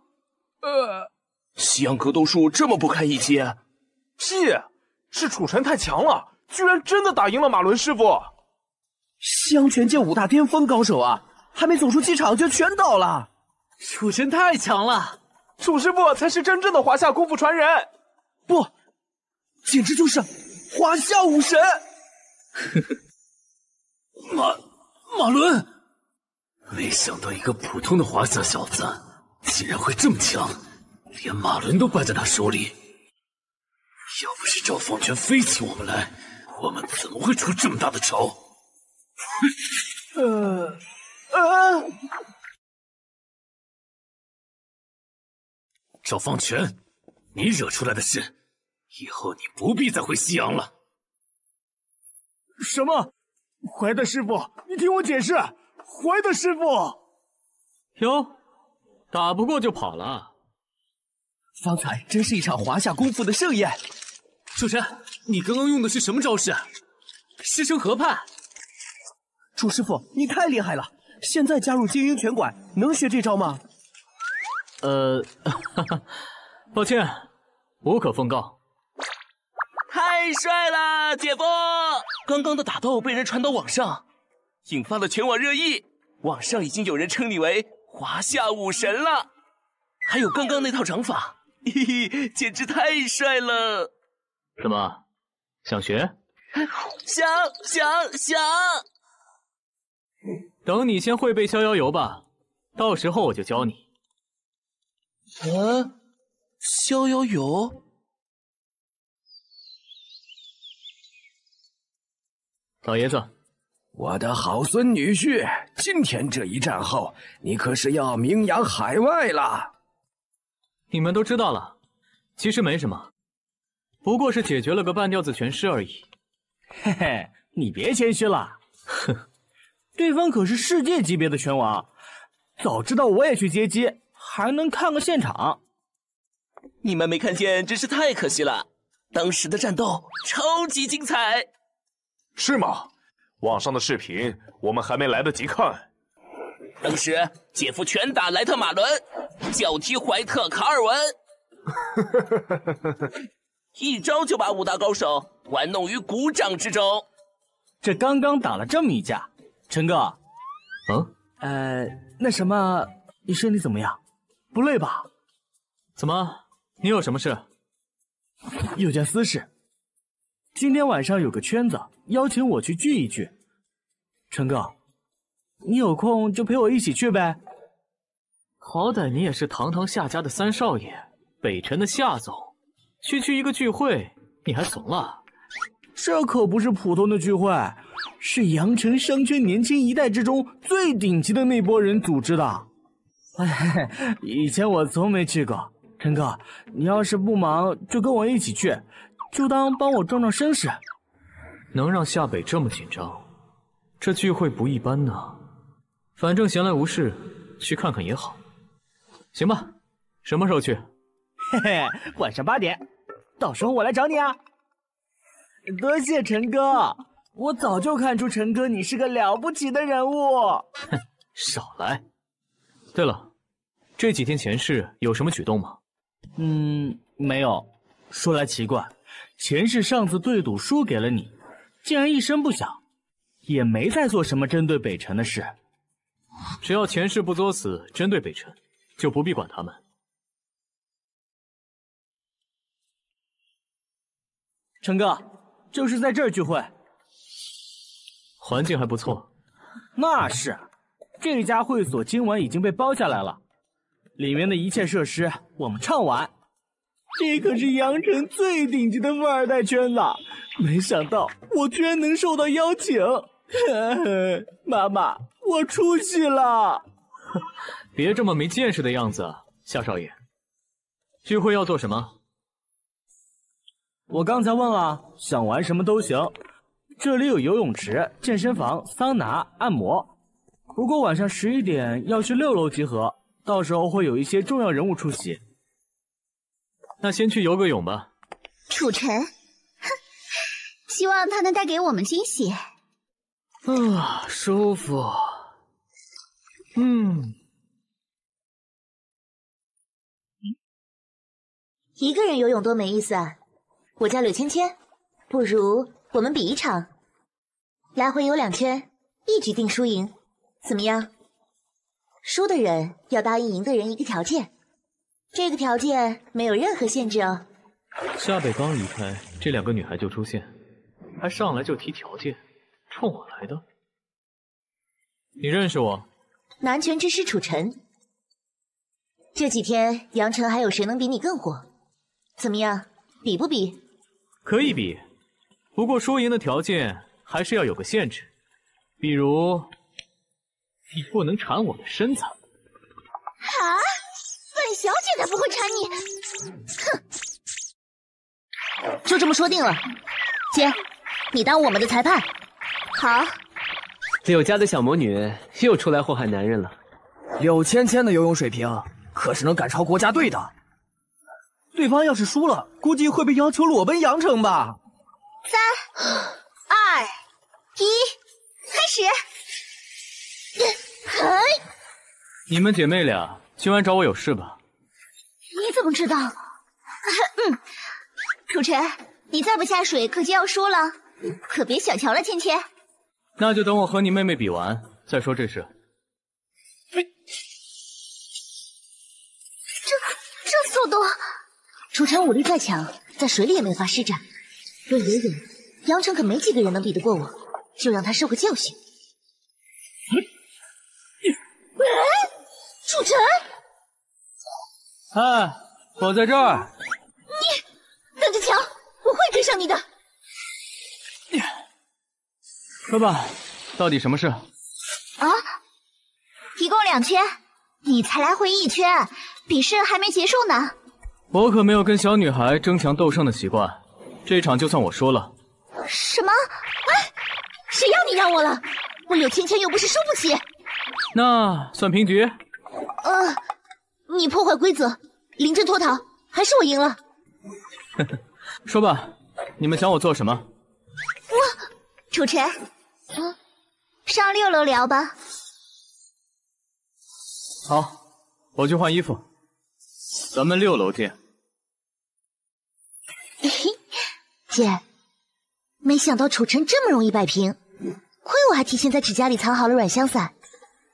呃，西洋格斗术这么不堪一击？是，是楚尘太强了，居然真的打赢了马伦师傅。西洋拳界五大巅峰高手啊！还没走出机场就全倒了，楚尘太强了，楚师傅才是真正的华夏功夫传人，不，简直就是华夏武神。[laughs] 马马伦，没想到一个普通的华夏小子竟然会这么强，连马伦都败在他手里。要不是赵方全飞起我们来，我们怎么会出这么大的丑？[laughs] 呃。啊！赵方全，你惹出来的事，以后你不必再回西洋了。什么？怀德师傅，你听我解释。怀德师傅，哟，打不过就跑了。方才真是一场华夏功夫的盛宴。楚晨，你刚刚用的是什么招式？师生合拍。楚师傅，你太厉害了。现在加入精英拳馆，能学这招吗？呃，哈哈，抱歉，无可奉告。太帅了，姐夫！刚刚的打斗被人传到网上，引发了全网热议。网上已经有人称你为华夏武神了。还有刚刚那套掌法，[laughs] 嘿嘿，简直太帅了！怎么，想学？想想想！等你先会背逍遥游吧，到时候我就教你。嗯，逍遥游。老爷子，我的好孙女婿，今天这一战后，你可是要名扬海外了。你们都知道了，其实没什么，不过是解决了个半吊子拳师而已。嘿嘿，你别谦虚了。哼，[laughs] 对方可是世界级别的拳王，早知道我也去接机，还能看个现场。你们没看见，真是太可惜了。当时的战斗超级精彩。是吗？网上的视频我们还没来得及看。当时姐夫拳打莱特马伦，脚踢怀特卡尔文，[laughs] 一招就把五大高手玩弄于股掌之中。这刚刚打了这么一架，陈哥，嗯，呃，那什么，你身体怎么样？不累吧？怎么，你有什么事？有件私事。今天晚上有个圈子，邀请我去聚一聚。陈哥，你有空就陪我一起去呗。好歹你也是堂堂夏家的三少爷，北辰的夏总，区区一个聚会，你还怂了？这可不是普通的聚会，是阳城商圈年轻一代之中最顶级的那波人组织的。哎，以前我从没去过。陈哥，你要是不忙，就跟我一起去。就当帮我壮壮身势，能让夏北这么紧张，这聚会不一般呢。反正闲来无事，去看看也好。行吧，什么时候去？嘿嘿，晚上八点，到时候我来找你啊。多谢陈哥，我早就看出陈哥你是个了不起的人物。哼，少来。对了，这几天前世有什么举动吗？嗯，没有。说来奇怪。前世上次对赌输给了你，竟然一声不响，也没再做什么针对北辰的事。只要前世不作死针对北辰，就不必管他们。陈哥，就是在这儿聚会，环境还不错。那是，这家会所今晚已经被包下来了，里面的一切设施我们畅玩。这可是阳城最顶级的富二代圈子，没想到我居然能受到邀请。[laughs] 妈妈，我出息了！别这么没见识的样子，夏少爷。聚会要做什么？我刚才问了，想玩什么都行。这里有游泳池、健身房、桑拿、按摩。不过晚上十一点要去六楼集合，到时候会有一些重要人物出席。那先去游个泳吧。楚尘，哼，希望他能带给我们惊喜。啊，舒服。嗯，一个人游泳多没意思啊！我叫柳芊芊，不如我们比一场，来回游两圈，一局定输赢，怎么样？输的人要答应赢的人一个条件。这个条件没有任何限制哦。夏北刚离开，这两个女孩就出现，还上来就提条件，冲我来的。你认识我？南拳之师楚尘。这几天阳城还有谁能比你更火？怎么样，比不比？可以比，不过输赢的条件还是要有个限制，比如你不能缠我的身材。啊！本小姐才不会缠你，哼！就这么说定了，姐，你当我们的裁判。好。柳家的小魔女又出来祸害男人了。柳芊芊的游泳水平可是能赶超国家队的。对方要是输了，估计会被要求裸奔羊城吧。三、二、一，开始！嘿，你们姐妹俩。今晚找我有事吧？你怎么知道？[laughs] 嗯，楚尘，你再不下水，可就要输了，可别小瞧了芊芊。那就等我和你妹妹比完再说这事。这这速度，楚尘武力再强，在水里也没法施展。论游泳，杨城可没几个人能比得过我，就让他受个教训。喂，楚尘，哎，我在这儿。你等着瞧，我会追上你的。说吧，到底什么事？啊，一共两圈，你才来回一圈，比试还没结束呢。我可没有跟小女孩争强斗胜的习惯，这场就算我输了。什么？哎，谁要你让我了？我柳芊芊又不是输不起。那算平局？呃，你破坏规则，临阵脱逃，还是我赢了。说吧，你们想我做什么？我，楚尘，嗯，上六楼聊吧。好，我去换衣服，咱们六楼见。嘿嘿，姐，没想到楚尘这么容易摆平，亏我还提前在指甲里藏好了软香散，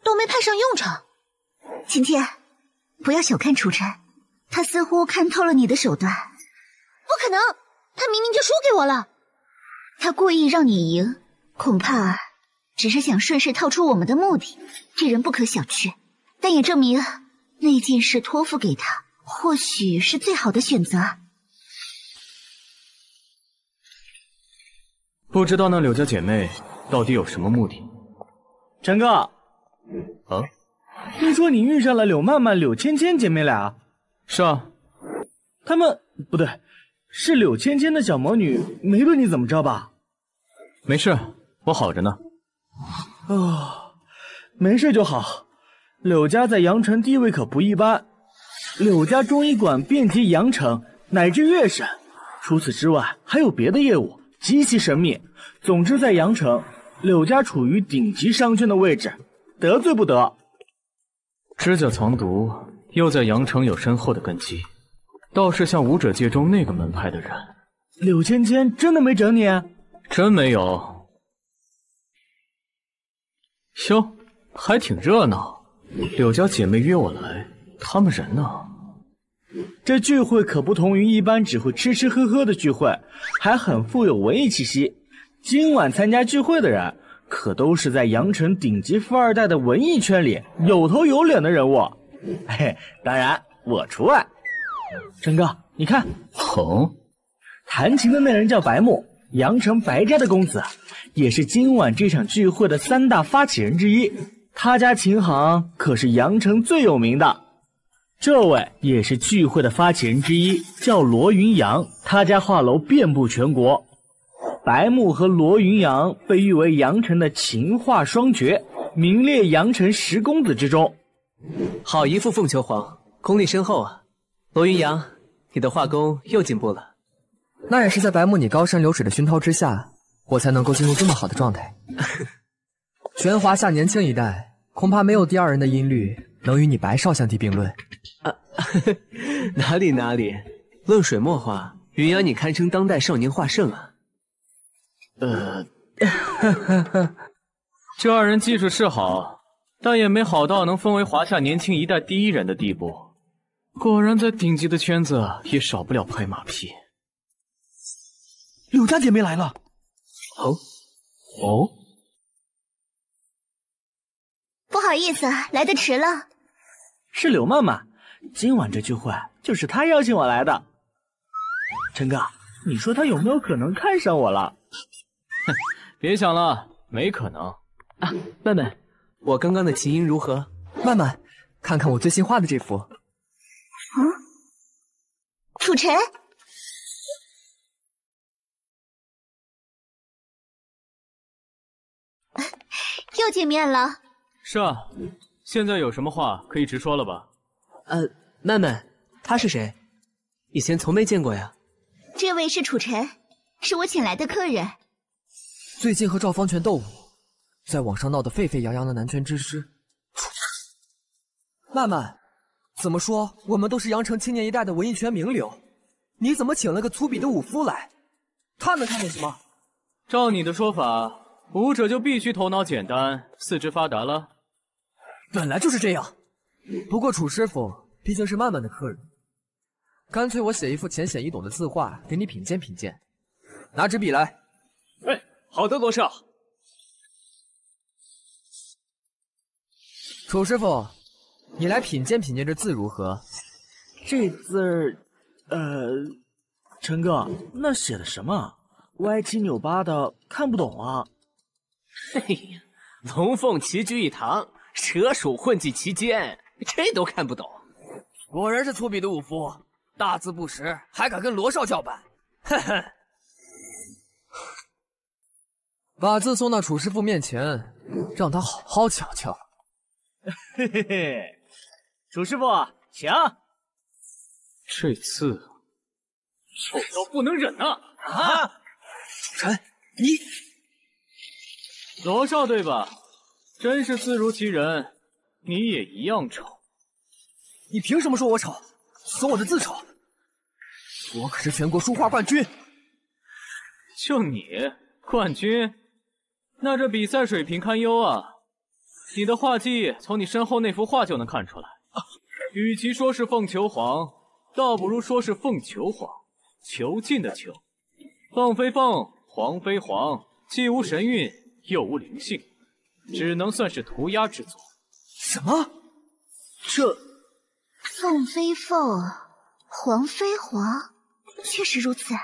都没派上用场。芊芊，不要小看楚尘，他似乎看透了你的手段。不可能，他明明就输给我了。他故意让你赢，恐怕只是想顺势套出我们的目的。这人不可小觑，但也证明那件事托付给他，或许是最好的选择。不知道那柳家姐妹到底有什么目的？陈哥，啊，听说你遇上了柳曼曼、柳芊芊姐妹俩？是啊，她们不对，是柳芊芊的小魔女，没对你怎么着吧？没事，我好着呢。哦，没事就好。柳家在阳城地位可不一般，柳家中医馆遍及阳城乃至粤省，除此之外还有别的业务。极其神秘。总之，在阳城，柳家处于顶级商圈的位置，得罪不得。指甲藏毒，又在阳城有深厚的根基，倒是像武者界中那个门派的人。柳芊芊真的没整你？真没有。哟，还挺热闹。柳家姐妹约我来，她们人呢？这聚会可不同于一般只会吃吃喝喝的聚会，还很富有文艺气息。今晚参加聚会的人，可都是在阳城顶级富二代的文艺圈里有头有脸的人物。[laughs] 嘿，当然我除外。陈哥，你看，哦，[laughs] 弹琴的那人叫白木，阳城白家的公子，也是今晚这场聚会的三大发起人之一。他家琴行可是阳城最有名的。这位也是聚会的发起人之一，叫罗云阳，他家画楼遍布全国。白木和罗云阳被誉为阳城的情画双绝，名列阳城十公子之中。好一副凤求凰，功力深厚啊！罗云阳，你的画功又进步了。那也是在白木你高山流水的熏陶之下，我才能够进入这么好的状态。[laughs] 全华夏年轻一代，恐怕没有第二人的音律。能与你白少相提并论？啊，[laughs] 哪里哪里，论水墨画，云阳你堪称当代少年画圣啊！呃，[laughs] 这二人技术是好，但也没好到能分为华夏年轻一代第一人的地步。果然，在顶级的圈子也少不了拍马屁。柳家姐妹来了！哦哦，不好意思，来的迟了。是柳曼曼，今晚这聚会就是她邀请我来的。陈哥，你说她有没有可能看上我了？哼，[laughs] 别想了，没可能。啊，曼曼，我刚刚的琴音如何？曼曼，看看我最新画的这幅。啊，楚尘，又见面了。是啊，现在有什么话可以直说了吧？呃，曼曼，他是谁？以前从没见过呀。这位是楚尘，是我请来的客人。最近和赵方权斗舞，在网上闹得沸沸扬扬的南拳之师。曼曼，怎么说我们都是阳城青年一代的文艺圈名流，你怎么请了个粗鄙的武夫来？他能看见什么？照你的说法，武者就必须头脑简单、四肢发达了。本来就是这样。不过楚师傅毕竟是曼曼的客人，干脆我写一幅浅显易懂的字画给你品鉴品鉴。拿支笔来。哎，好的，罗少。楚师傅，你来品鉴品鉴这字如何？这字儿，呃，陈哥，那写的什么？歪七扭八的，看不懂啊。嘿呀，龙凤齐聚一堂，蛇鼠混迹其间，这都看不懂。果然是粗鄙的武夫，大字不识，还敢跟罗少叫板？[laughs] 哼哼。把字送到楚师傅面前，让他好好瞧瞧。嘿嘿嘿，楚师傅，请。这字丑到不能忍呐！啊！楚尘，你罗少对吧？真是字如其人，你也一样丑。你凭什么说我丑？说我的字丑？我可是全国书画冠军。就你冠军？那这比赛水平堪忧啊！你的画技从你身后那幅画就能看出来。与其说是凤求凰，倒不如说是凤求凰，囚禁的囚。凤非凤，凰非凰，既无神韵，又无灵性，只能算是涂鸦之作。什么？这凤非凤，凰非凰，确实如此。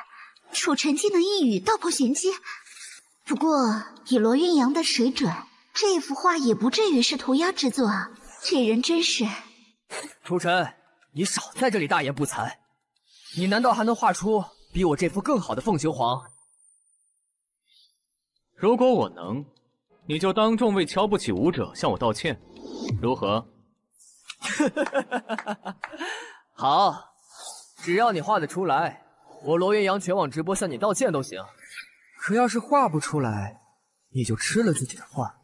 楚尘竟能一语道破玄机。不过，以罗云阳的水准，这幅画也不至于是涂鸦之作。这人真是……楚尘，你少在这里大言不惭！你难道还能画出比我这幅更好的凤求凰？如果我能，你就当众为瞧不起武者向我道歉，如何？[laughs] 好，只要你画得出来，我罗云阳全网直播向你道歉都行。可要是画不出来，你就吃了自己的画，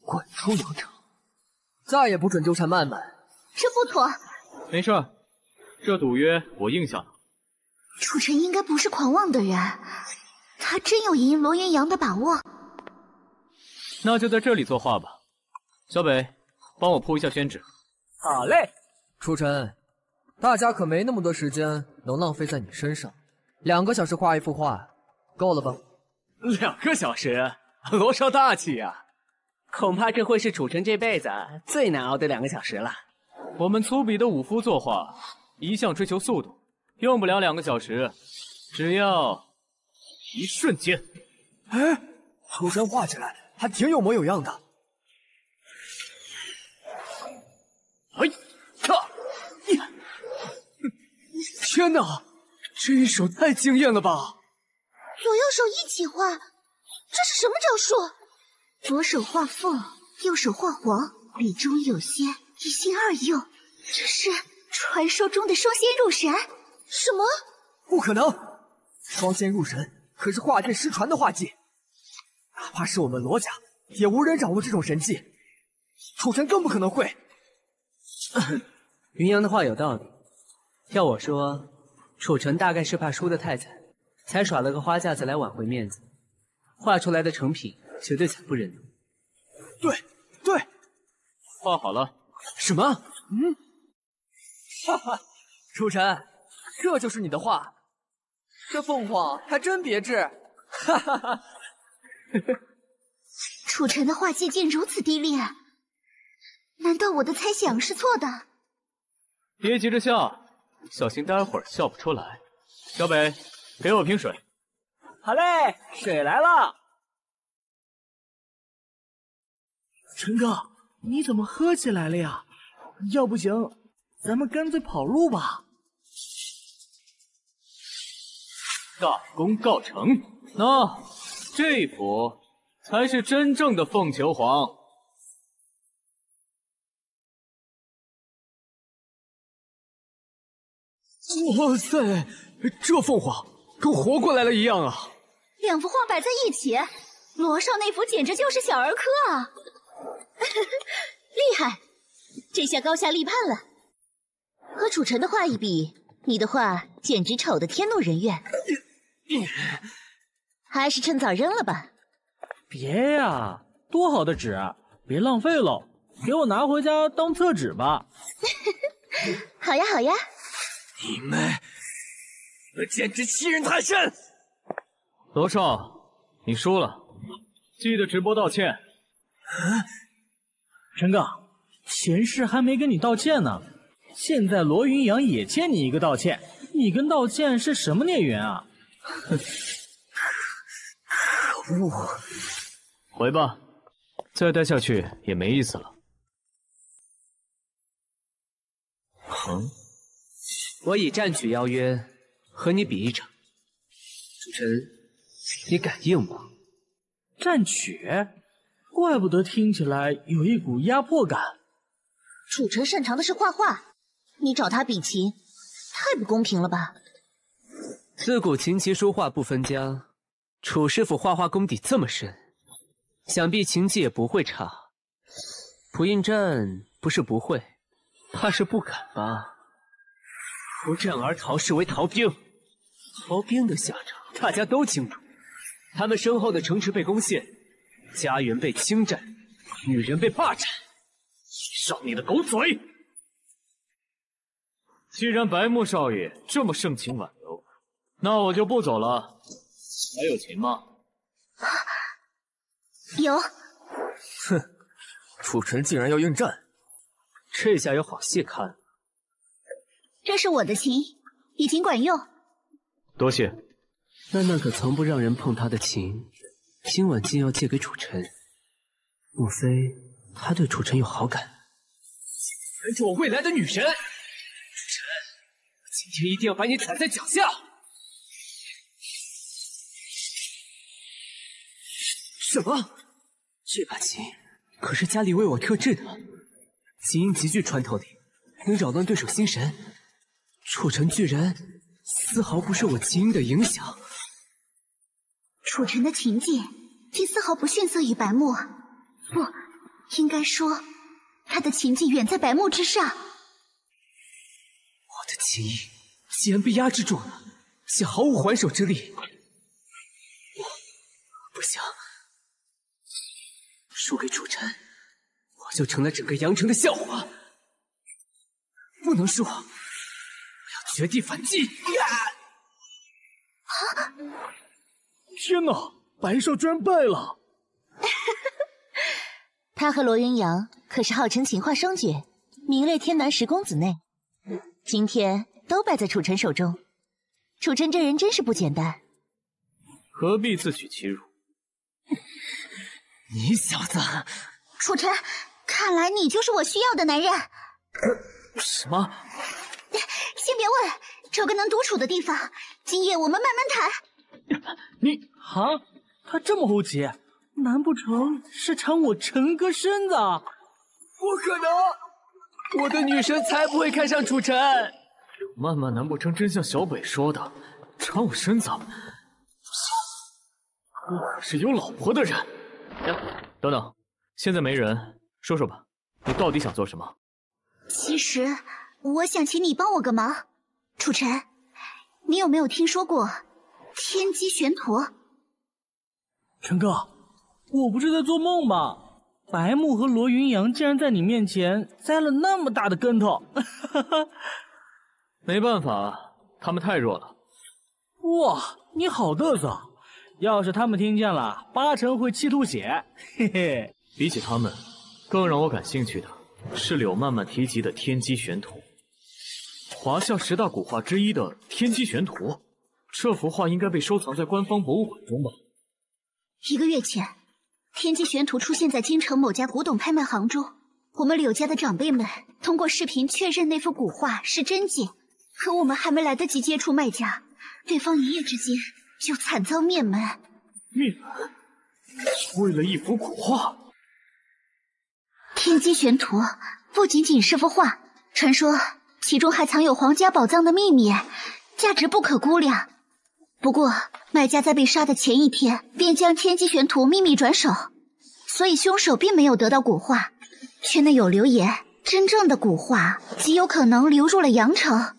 滚出阳城，再也不准纠缠曼曼。这不妥。没事，这赌约我应下了。楚尘应该不是狂妄的人，他真有赢罗云阳的把握。那就在这里作画吧。小北，帮我铺一下宣纸。好嘞。楚尘，大家可没那么多时间能浪费在你身上，两个小时画一幅画，够了吧？两个小时，罗少大气呀！恐怕这会是楚尘这辈子最难熬的两个小时了。我们粗鄙的武夫作画，一向追求速度，用不了两个小时，只要一瞬间。哎，楚尘画起来还挺有模有样的。哎，呀！天哪，这一手太惊艳了吧！左右手一起画，这是什么招数？左手画凤，右手画凰，笔中有仙，一心二用，这是传说中的双仙入神？什么？不可能！双仙入神可是画界失传的画技，哪怕是我们罗家，也无人掌握这种神技。楚尘更不可能会。[laughs] 云阳的话有道理，要我说，楚尘大概是怕输得太惨。才耍了个花架子来挽回面子，画出来的成品绝对惨不忍睹。对对，画好了。什么？嗯，哈哈，楚尘，这就是你的画，这凤凰还真别致。哈哈哈，[laughs] 楚尘的画技竟如此低劣，难道我的猜想是错的？别急着笑，小心待会儿笑不出来。小北。给我瓶水。好嘞，水来了。陈哥，你怎么喝起来了呀？要不行，咱们干脆跑路吧。大功告成，那这幅才是真正的凤求凰。哇塞，这凤凰！跟活过来了一样啊！两幅画摆在一起，罗少那幅简直就是小儿科啊！[laughs] 厉害，这下高下立判了。和楚尘的画一比，你的画简直丑的天怒人怨。还是趁早扔了吧。别呀，多好的纸，别浪费了，给我拿回家当厕纸吧。[laughs] 好呀好呀。你们，你们简直欺人太甚！罗少，你输了，记得直播道歉。陈哥，前世还没跟你道歉呢，现在罗云阳也欠你一个道歉，你跟道歉是什么孽缘啊？可恶！回吧，再待下去也没意思了。哼，我已占取邀约，和你比一场。楚尘，你敢应吗？战曲，怪不得听起来有一股压迫感。楚尘擅长的是画画，你找他比琴，太不公平了吧？自古琴棋书画不分家，楚师傅画画功底这么深，想必琴技也不会差。不应战不是不会，怕是不敢吧？不战而逃是为逃兵，逃兵的下场大家都清楚。他们身后的城池被攻陷，家园被侵占，女人被霸占。上你的狗嘴！既然白木少爷这么盛情挽留，那我就不走了。还有琴吗？有。哼，楚尘竟然要应战，这下有好戏看了。这是我的琴，已经管用。多谢。那那可从不让人碰她的琴，今晚竟要借给楚尘，莫非他对楚尘有好感？跟着我未来的女神，楚尘，我今天一定要把你踩在脚下！什么？这把琴可是家里为我特制的，琴音极具穿透力，能扰乱对手心神。楚尘居然丝毫不受我琴音的影响。楚尘的琴技竟丝毫不逊色于白木，不，应该说他的琴技远在白木之上。我的琴音竟然被压制住了，且毫无还手之力。我不行，输给楚尘，我就成了整个阳城的笑话。不能输，绝地反击！啊！天哪！白少居然败了！[laughs] 他和罗云阳可是号称情话双绝，名列天南十公子内，今天都败在楚尘手中。楚尘这人真是不简单，何必自取其辱？[laughs] 你小子！楚尘，看来你就是我需要的男人。呃什么？[laughs] 先别问，找个能独处的地方，今夜我们慢慢谈。你啊，他这么猴急，难不成是馋我陈哥身子？不可能，我的女神才不会看上楚尘。曼曼难不成真像小北说的馋我身子？我可是有老婆的人。等等，现在没人，说说吧，你到底想做什么？其实我想请你帮我个忙，楚尘，你有没有听说过？天机玄图，陈哥，我不是在做梦吧？白木和罗云阳竟然在你面前栽了那么大的跟头，[laughs] 没办法，他们太弱了。哇，你好嘚瑟！要是他们听见了，八成会气吐血。嘿嘿，比起他们，更让我感兴趣的是柳曼曼提及的天机玄图，华夏十大古画之一的天机玄图。这幅画应该被收藏在官方博物馆中吧？一个月前，天机玄图出现在京城某家古董拍卖行中。我们柳家的长辈们通过视频确认那幅古画是真迹，可我们还没来得及接触卖家，对方一夜之间就惨遭灭门。灭门？为了一幅古画？天机玄图不仅仅是幅画，传说其中还藏有皇家宝藏的秘密，价值不可估量。不过，卖家在被杀的前一天便将天机玄图秘密转手，所以凶手并没有得到古画。圈内有流言，真正的古画极有可能流入了阳城。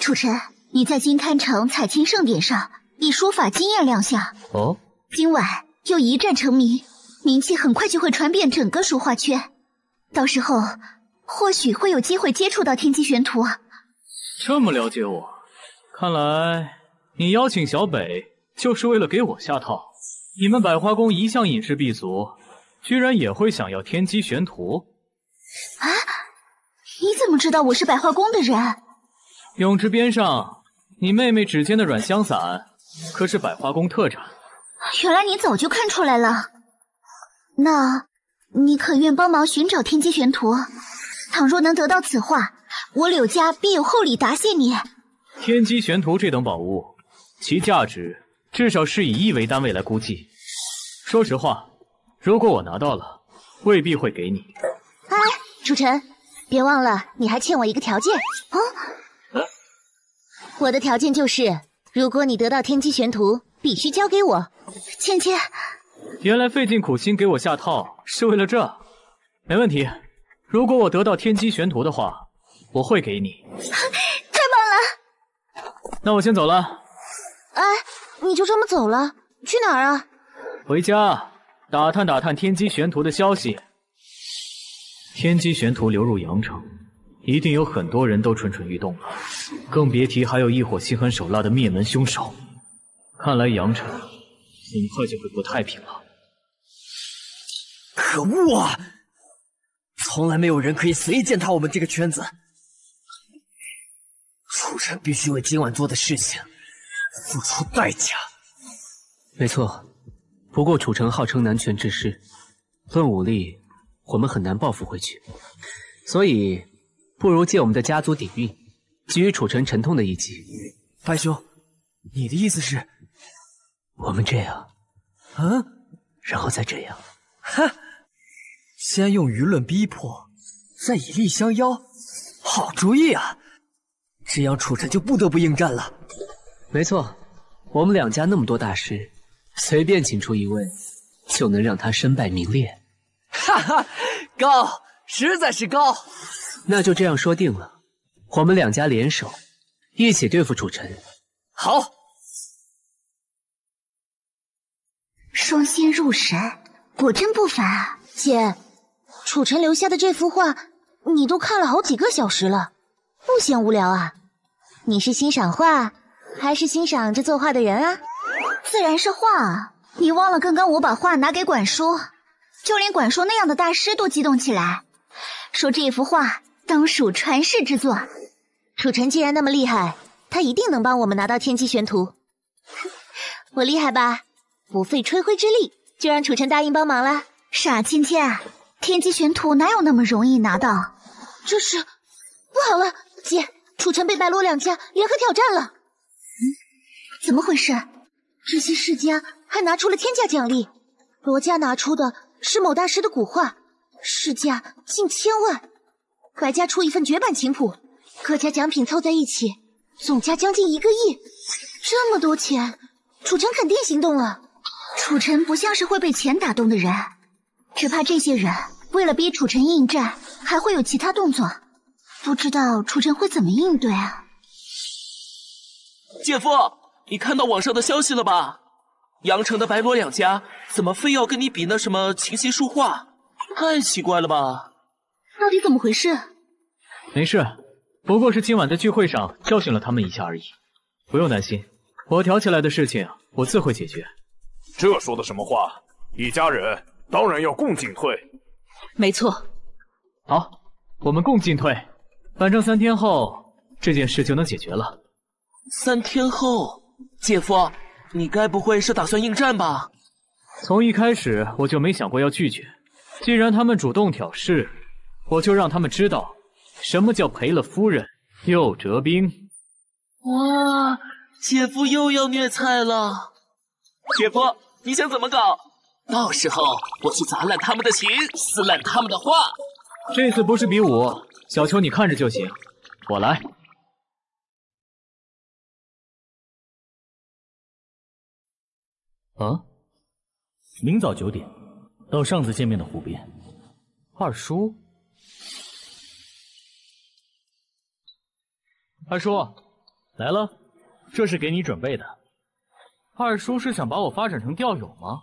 楚尘，你在金滩城彩青盛典上以书法惊艳亮相，哦，今晚又一战成名，名气很快就会传遍整个书画圈。到时候或许会有机会接触到天机玄图啊。这么了解我，看来你邀请小北就是为了给我下套。你们百花宫一向隐世避俗，居然也会想要天机玄图？啊！你怎么知道我是百花宫的人？泳池边上，你妹妹指尖的软香伞可是百花宫特产。原来你早就看出来了。那，你可愿帮忙寻找天机玄图？倘若能得到此画，我柳家必有厚礼答谢你。天机玄图这等宝物，其价值至少是以亿为单位来估计。说实话，如果我拿到了，未必会给你。哎，楚尘，别忘了，你还欠我一个条件啊！我的条件就是，如果你得到天机玄图，必须交给我。芊芊，原来费尽苦心给我下套是为了这，没问题。如果我得到天机玄图的话，我会给你。[laughs] 太棒了！那我先走了。哎，你就这么走了？去哪儿啊？回家打探打探天机玄图的消息。天机玄图流入阳城，一定有很多人都蠢蠢欲动了，更别提还有一伙心狠手辣的灭门凶手。看来阳城很快就会不太平了。可恶啊！从来没有人可以随意践踏我们这个圈子。楚尘必须为今晚做的事情付出代价。没错，不过楚尘号称南拳之师，论武力，我们很难报复回去。所以，不如借我们的家族底蕴，给予楚尘沉痛的一击。白兄，你的意思是？我们这样，嗯，然后再这样。哼，先用舆论逼迫，再以力相邀，好主意啊！这样楚尘就不得不应战了。没错，我们两家那么多大师，随便请出一位，就能让他身败名裂。哈哈，高，实在是高。那就这样说定了，我们两家联手，一起对付楚尘。好。双仙入神，果真不凡啊！姐，楚尘留下的这幅画，你都看了好几个小时了，不嫌无聊啊？你是欣赏画，还是欣赏这作画的人啊？自然是画。你忘了刚刚我把画拿给管叔，就连管叔那样的大师都激动起来，说这幅画当属传世之作。楚尘既然那么厉害，他一定能帮我们拿到天机玄图。[laughs] 我厉害吧？不费吹灰之力，就让楚尘答应帮忙了。傻芊芊，天机玄图哪有那么容易拿到？这是不好了，姐，楚尘被白罗两家联合挑战了。嗯，怎么回事？这些世家还拿出了天价奖励，罗家拿出的是某大师的古画，市价近千万；白家出一份绝版琴谱，各家奖品凑在一起，总价将近一个亿。这么多钱，楚尘肯定心动了。楚尘不像是会被钱打动的人，只怕这些人为了逼楚尘应战，还会有其他动作，不知道楚尘会怎么应对啊！姐夫，你看到网上的消息了吧？阳城的白罗两家怎么非要跟你比那什么琴棋书画？太奇怪了吧？到底怎么回事？没事，不过是今晚在聚会上教训了他们一下而已，不用担心，我挑起来的事情我自会解决。这说的什么话？一家人当然要共进退。没错。好，我们共进退。反正三天后这件事就能解决了。三天后，姐夫，你该不会是打算应战吧？从一开始我就没想过要拒绝。既然他们主动挑事，我就让他们知道什么叫赔了夫人又折兵。哇，姐夫又要虐菜了，姐夫。你想怎么搞？到时候我去砸烂他们的琴，撕烂他们的画。这次不是比武，小秋你看着就行，我来。啊，明早九点到上次见面的湖边。二叔，二叔来了，这是给你准备的。二叔是想把我发展成钓友吗？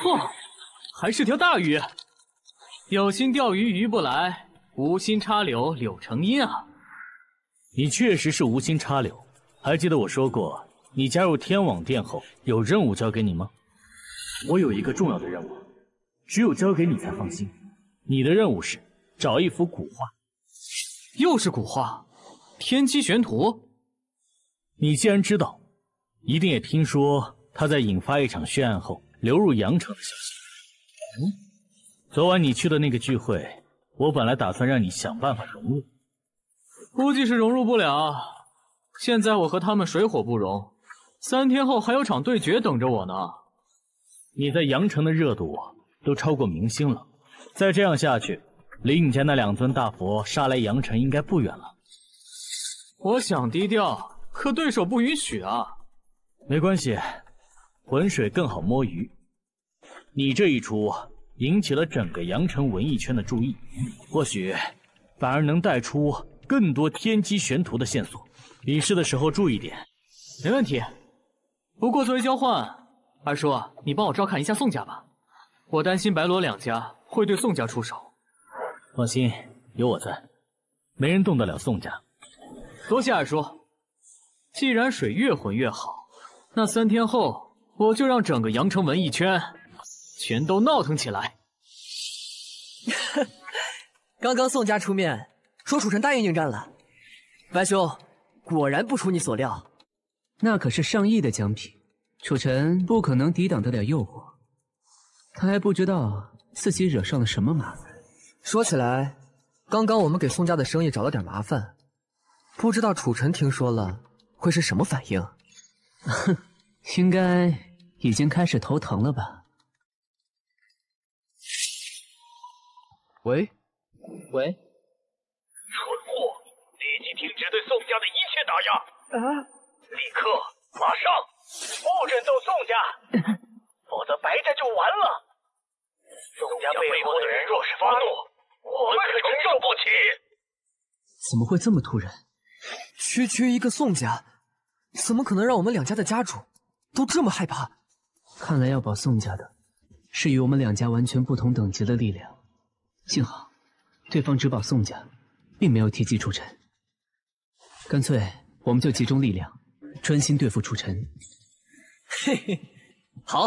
嚯，还是条大鱼。有心钓鱼鱼不来，无心插柳柳成荫啊！你确实是无心插柳。还记得我说过，你加入天网殿后有任务交给你吗？我有一个重要的任务，只有交给你才放心。你的任务是找一幅古画，又是古画，天机玄图。你既然知道，一定也听说他在引发一场血案后流入阳城的消息。嗯，昨晚你去的那个聚会，我本来打算让你想办法融入，估计是融入不了。现在我和他们水火不容，三天后还有场对决等着我呢。你在阳城的热度都超过明星了。再这样下去，离你家那两尊大佛杀来阳城应该不远了。我想低调，可对手不允许啊。没关系，浑水更好摸鱼。你这一出引起了整个阳城文艺圈的注意，或许反而能带出更多天机玄图的线索。比试的时候注意点。没问题。不过作为交换，二叔你帮我照看一下宋家吧。我担心白罗两家。会对宋家出手，放心，有我在，没人动得了宋家。多谢二叔。既然水越浑越好，那三天后我就让整个阳城文艺圈全都闹腾起来。[laughs] 刚刚宋家出面说楚尘答应应战了，白兄果然不出你所料，那可是上亿的奖品，楚尘不可能抵挡得了诱惑，他还不知道。自己惹上了什么麻烦？说起来，刚刚我们给宋家的生意找了点麻烦，不知道楚尘听说了会是什么反应？哼，[laughs] 应该已经开始头疼了吧？喂，喂，蠢货，立即停止对宋家的一切打压！啊！立刻，马上，不准动宋家，[laughs] 否则白家就完了！宋家背后的人若是发怒，我们可承受不起。怎么会这么突然？区区一个宋家，怎么可能让我们两家的家主都这么害怕？看来要保宋家的，是与我们两家完全不同等级的力量。幸好，对方只保宋家，并没有提及楚尘。干脆我们就集中力量，专心对付楚尘。嘿嘿，好。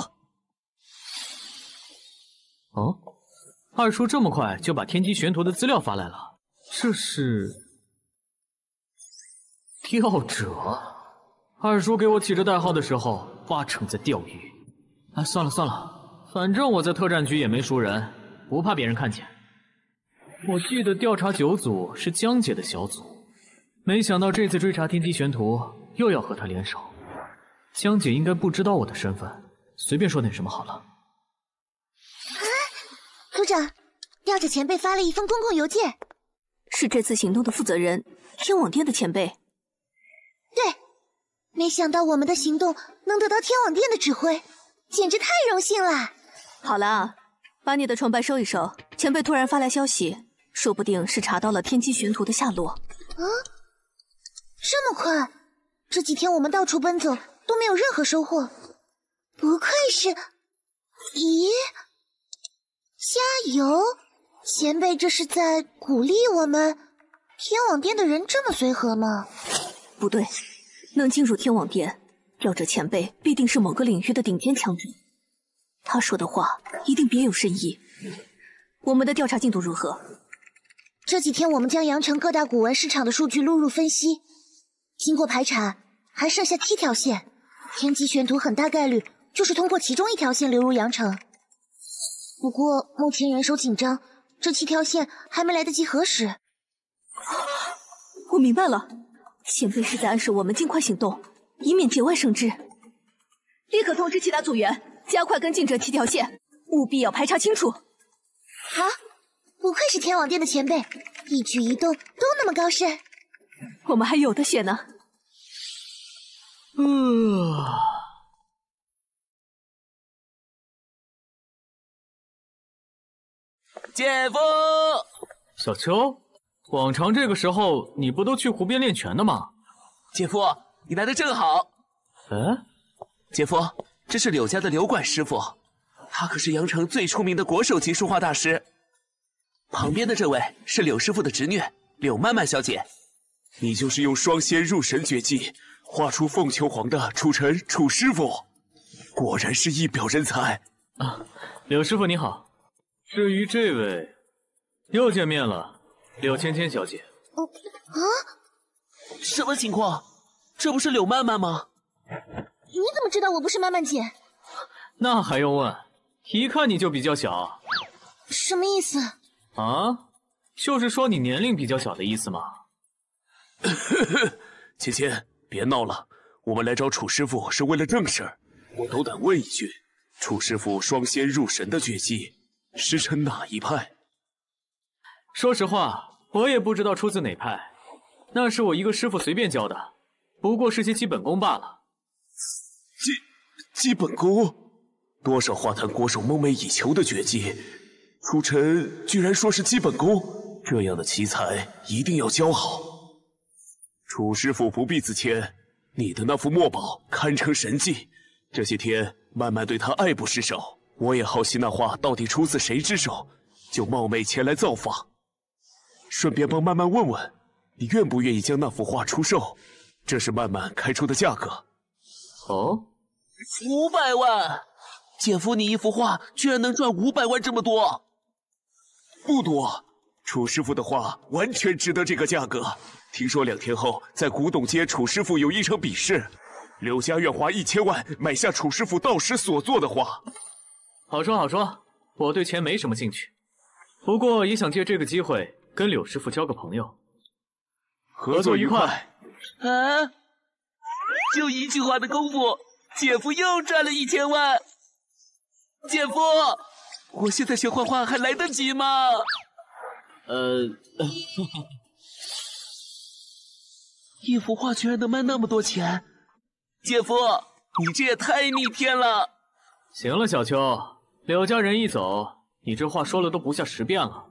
哦，二叔这么快就把天机玄图的资料发来了，这是钓者。二叔给我起这代号的时候，八成在钓鱼。哎，算了算了，反正我在特战局也没熟人，不怕别人看见。我记得调查九组是江姐的小组，没想到这次追查天机玄图又要和她联手。江姐应该不知道我的身份，随便说点什么好了。啊组长，调查前辈发了一封公共邮件，是这次行动的负责人天网殿的前辈。对，没想到我们的行动能得到天网殿的指挥，简直太荣幸了。好了，把你的崇拜收一收。前辈突然发来消息，说不定是查到了天机玄图的下落。啊，这么快？这几天我们到处奔走，都没有任何收获。不愧是……咦？加油，前辈，这是在鼓励我们。天网殿的人这么随和吗？不对，能进入天网殿，吊着前辈必定是某个领域的顶尖强者。他说的话一定别有深意。我们的调查进度如何？这几天我们将阳城各大古玩市场的数据录入分析，经过排查，还剩下七条线。天机玄图很大概率就是通过其中一条线流入阳城。不过目前人手紧张，这七条线还没来得及核实。我明白了，前辈是在暗示我们尽快行动，以免节外生枝。立刻通知其他组员，加快跟进这七条线，务必要排查清楚。好，不愧是天网殿的前辈，一举一动都那么高深。我们还有的选呢。呃。姐夫，小秋，往常这个时候你不都去湖边练拳的吗？姐夫，你来的正好。嗯，姐夫，这是柳家的柳管师傅，他可是阳城最出名的国手级书画大师。旁边的这位是柳师傅的侄女柳曼曼小姐，你就是用双仙入神绝技画出凤求凰的楚尘楚师傅，果然是一表人才啊！柳师傅你好，至于这位，又见面了，柳芊芊小姐。哦啊！什么情况？这不是柳曼曼吗？你怎么知道我不是曼曼姐？那还用问？一看你就比较小。什么意思？啊，就是说你年龄比较小的意思嘛。[laughs] 芊芊，别闹了，我们来找楚师傅是为了正事儿。我斗胆问一句，楚师傅双仙入神的绝技，师承哪一派？说实话，我也不知道出自哪派，那是我一个师傅随便教的，不过是些基本功罢了。基基本功？多少画坛国手梦寐以求的绝技？楚尘居然说是基本功，这样的奇才一定要教好。楚师傅不必自谦，你的那幅墨宝堪称神迹。这些天曼曼对他爱不释手，我也好奇那画到底出自谁之手，就冒昧前来造访，顺便帮曼曼问问，你愿不愿意将那幅画出售？这是曼曼开出的价格。哦，五百万！姐夫，你一幅画居然能赚五百万，这么多？不多，楚师傅的画完全值得这个价格。听说两天后在古董街，楚师傅有一场比试，柳家愿花一千万买下楚师傅到时所做的画。好说好说，我对钱没什么兴趣，不过也想借这个机会跟柳师傅交个朋友，合作愉快。啊！就一句话的功夫，姐夫又赚了一千万。姐夫。我现在学画画还来得及吗？呃，[laughs] 一幅画居然能卖那么多钱，姐夫，你这也太逆天了！行了，小秋，柳家人一走，你这话说了都不下十遍了。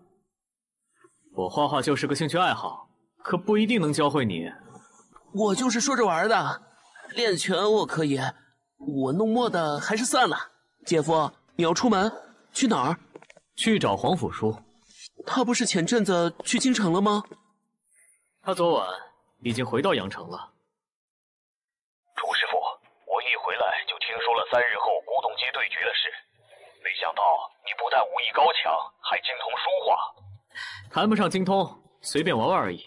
我画画就是个兴趣爱好，可不一定能教会你。我就是说着玩的，练拳我可以，我弄墨的还是算了。姐夫，你要出门？去哪儿？去找黄甫书。他不是前阵子去京城了吗？他昨晚已经回到阳城了。楚师傅，我一回来就听说了三日后古董街对决的事，没想到你不但武艺高强，还精通书画。谈不上精通，随便玩玩而已。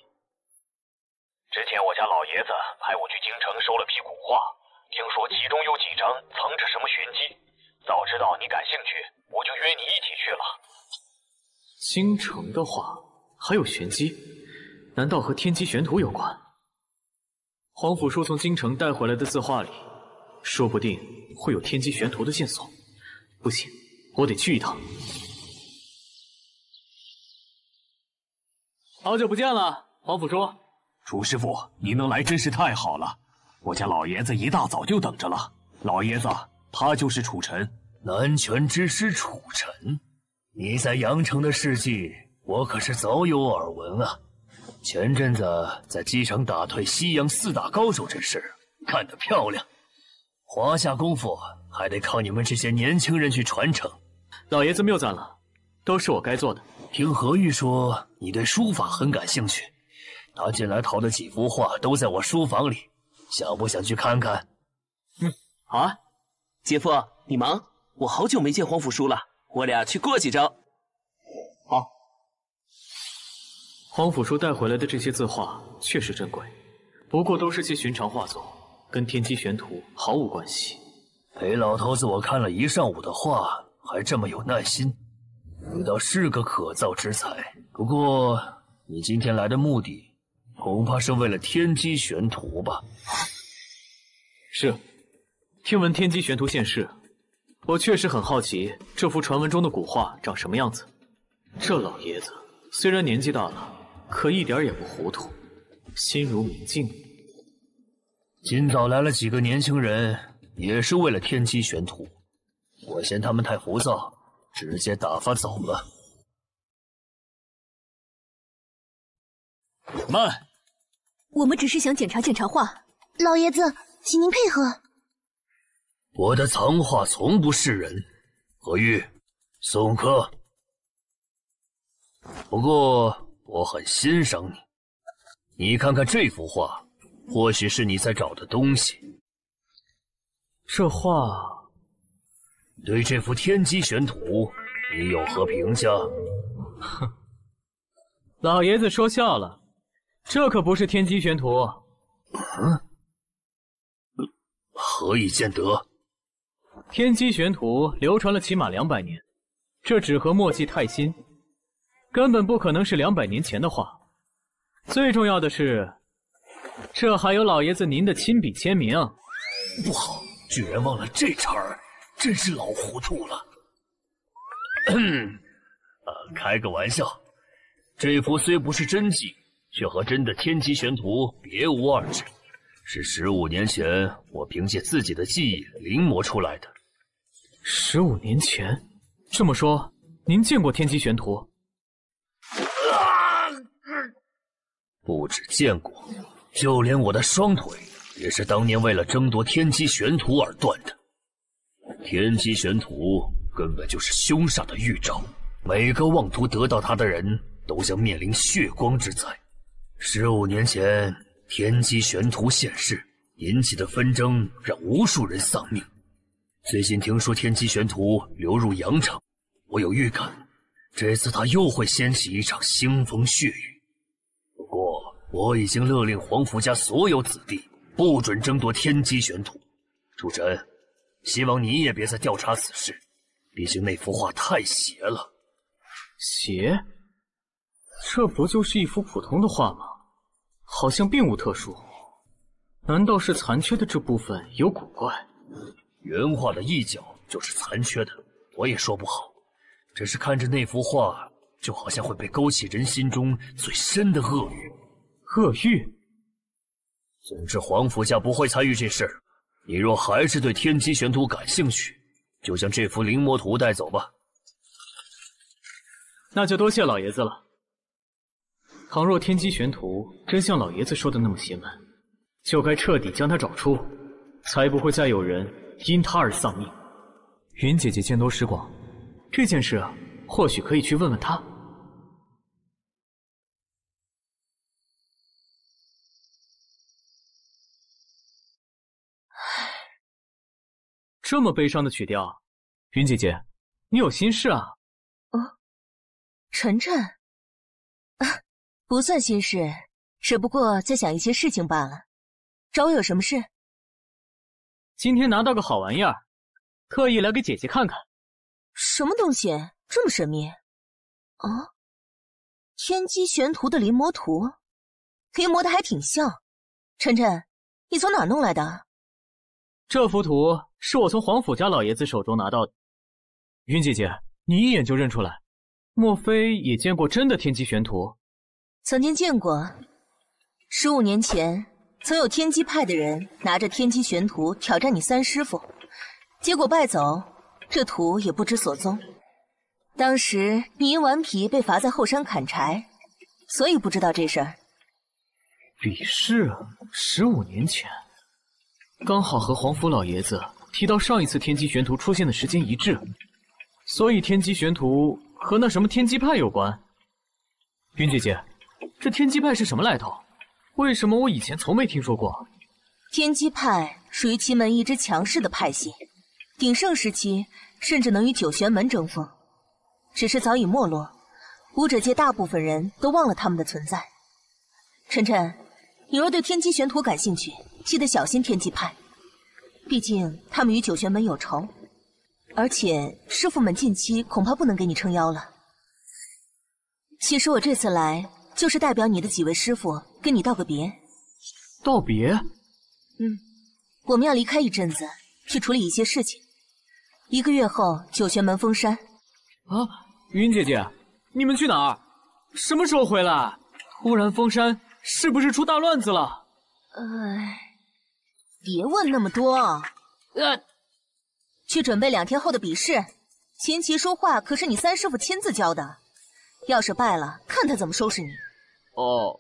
之前我家老爷子派我去京城收了批古画，听说其中有几张藏着什么玄机。早知道你感兴趣，我就约你一起去了。京城的话还有玄机，难道和天机玄图有关？黄甫叔从京城带回来的字画里，说不定会有天机玄图的线索。不行，我得去一趟。好久不见了，黄甫书。楚师傅，您能来真是太好了。我家老爷子一大早就等着了。老爷子。他就是楚尘，南拳之师楚尘。你在阳城的事迹，我可是早有耳闻啊。前阵子在机场打退西洋四大高手之事，干得漂亮。华夏功夫还得靠你们这些年轻人去传承。老爷子谬赞了，都是我该做的。听何玉说，你对书法很感兴趣。他近来淘的几幅画都在我书房里，想不想去看看？嗯，好啊。姐夫，你忙，我好久没见黄甫叔了，我俩去过几招。好。黄甫叔带回来的这些字画确实珍贵，不过都是些寻常画作，跟天机玄图毫无关系。裴老头子，我看了一上午的画，还这么有耐心，你倒是个可造之才。不过，你今天来的目的，恐怕是为了天机玄图吧？是。听闻天机玄图现世，我确实很好奇这幅传闻中的古画长什么样子。这老爷子虽然年纪大了，可一点也不糊涂，心如明镜。今早来了几个年轻人，也是为了天机玄图，我嫌他们太浮躁，直接打发走了。慢，我们只是想检查检查画。老爷子，请您配合。我的藏画从不示人，何玉，送客。不过我很欣赏你，你看看这幅画，或许是你在找的东西。这画，对这幅天机玄图，你有何评价？哼，[laughs] 老爷子说笑了，这可不是天机玄图。嗯，何以见得？天机玄图流传了起码两百年，这纸和墨迹太新，根本不可能是两百年前的画。最重要的是，这还有老爷子您的亲笔签名。不好，居然忘了这茬儿，真是老糊涂了。[clears throat] 呃，开个玩笑，这幅虽不是真迹，却和真的天机玄图别无二致，是十五年前我凭借自己的记忆临摹出来的。十五年前，这么说，您见过天机玄图？不止见过，就连我的双腿也是当年为了争夺天机玄图而断的。天机玄图根本就是凶煞的预兆，每个妄图得到它的人都将面临血光之灾。十五年前，天机玄图现世，引起的纷争让无数人丧命。最近听说天机玄图流入阳城，我有预感，这次他又会掀起一场腥风血雨。不过我已经勒令皇甫家所有子弟不准争夺天机玄图。楚尘，希望你也别再调查此事，毕竟那幅画太邪了。邪？这不就是一幅普通的画吗？好像并无特殊。难道是残缺的这部分有古怪？原画的一角就是残缺的，我也说不好。只是看着那幅画，就好像会被勾起人心中最深的恶欲。恶欲。总之，皇甫家不会参与这事儿。你若还是对天机玄图感兴趣，就将这幅临摹图带走吧。那就多谢老爷子了。倘若天机玄图真像老爷子说的那么邪门，就该彻底将它找出，才不会再有人。因他而丧命，云姐姐见多识广，这件事或许可以去问问她。这么悲伤的曲调，云姐姐，你有心事啊？哦，晨晨，啊不算心事，只不过在想一些事情罢了。找我有什么事？今天拿到个好玩意儿，特意来给姐姐看看。什么东西这么神秘？啊，天机玄图的临摹图，临摹的还挺像。晨晨，你从哪弄来的？这幅图是我从皇甫家老爷子手中拿到的。云姐姐，你一眼就认出来，莫非也见过真的天机玄图？曾经见过，十五年前。曾有天机派的人拿着天机玄图挑战你三师傅，结果败走，这图也不知所踪。当时你因顽皮被罚在后山砍柴，所以不知道这事儿。比试啊，十五年前，刚好和皇甫老爷子提到上一次天机玄图出现的时间一致，所以天机玄图和那什么天机派有关。云姐姐，这天机派是什么来头？为什么我以前从没听说过？天机派属于奇门一支强势的派系，鼎盛时期甚至能与九玄门争锋，只是早已没落，武者界大部分人都忘了他们的存在。晨晨，你若对天机玄图感兴趣，记得小心天机派，毕竟他们与九玄门有仇，而且师傅们近期恐怕不能给你撑腰了。其实我这次来。就是代表你的几位师傅跟你道个别。道别？嗯，我们要离开一阵子，去处理一些事情。一个月后，九玄门封山。啊，云姐姐，你们去哪儿？什么时候回来？突然封山，是不是出大乱子了？哎，别问那么多。呃，去准备两天后的比试。琴棋书画可是你三师傅亲自教的，要是败了，看他怎么收拾你。哦，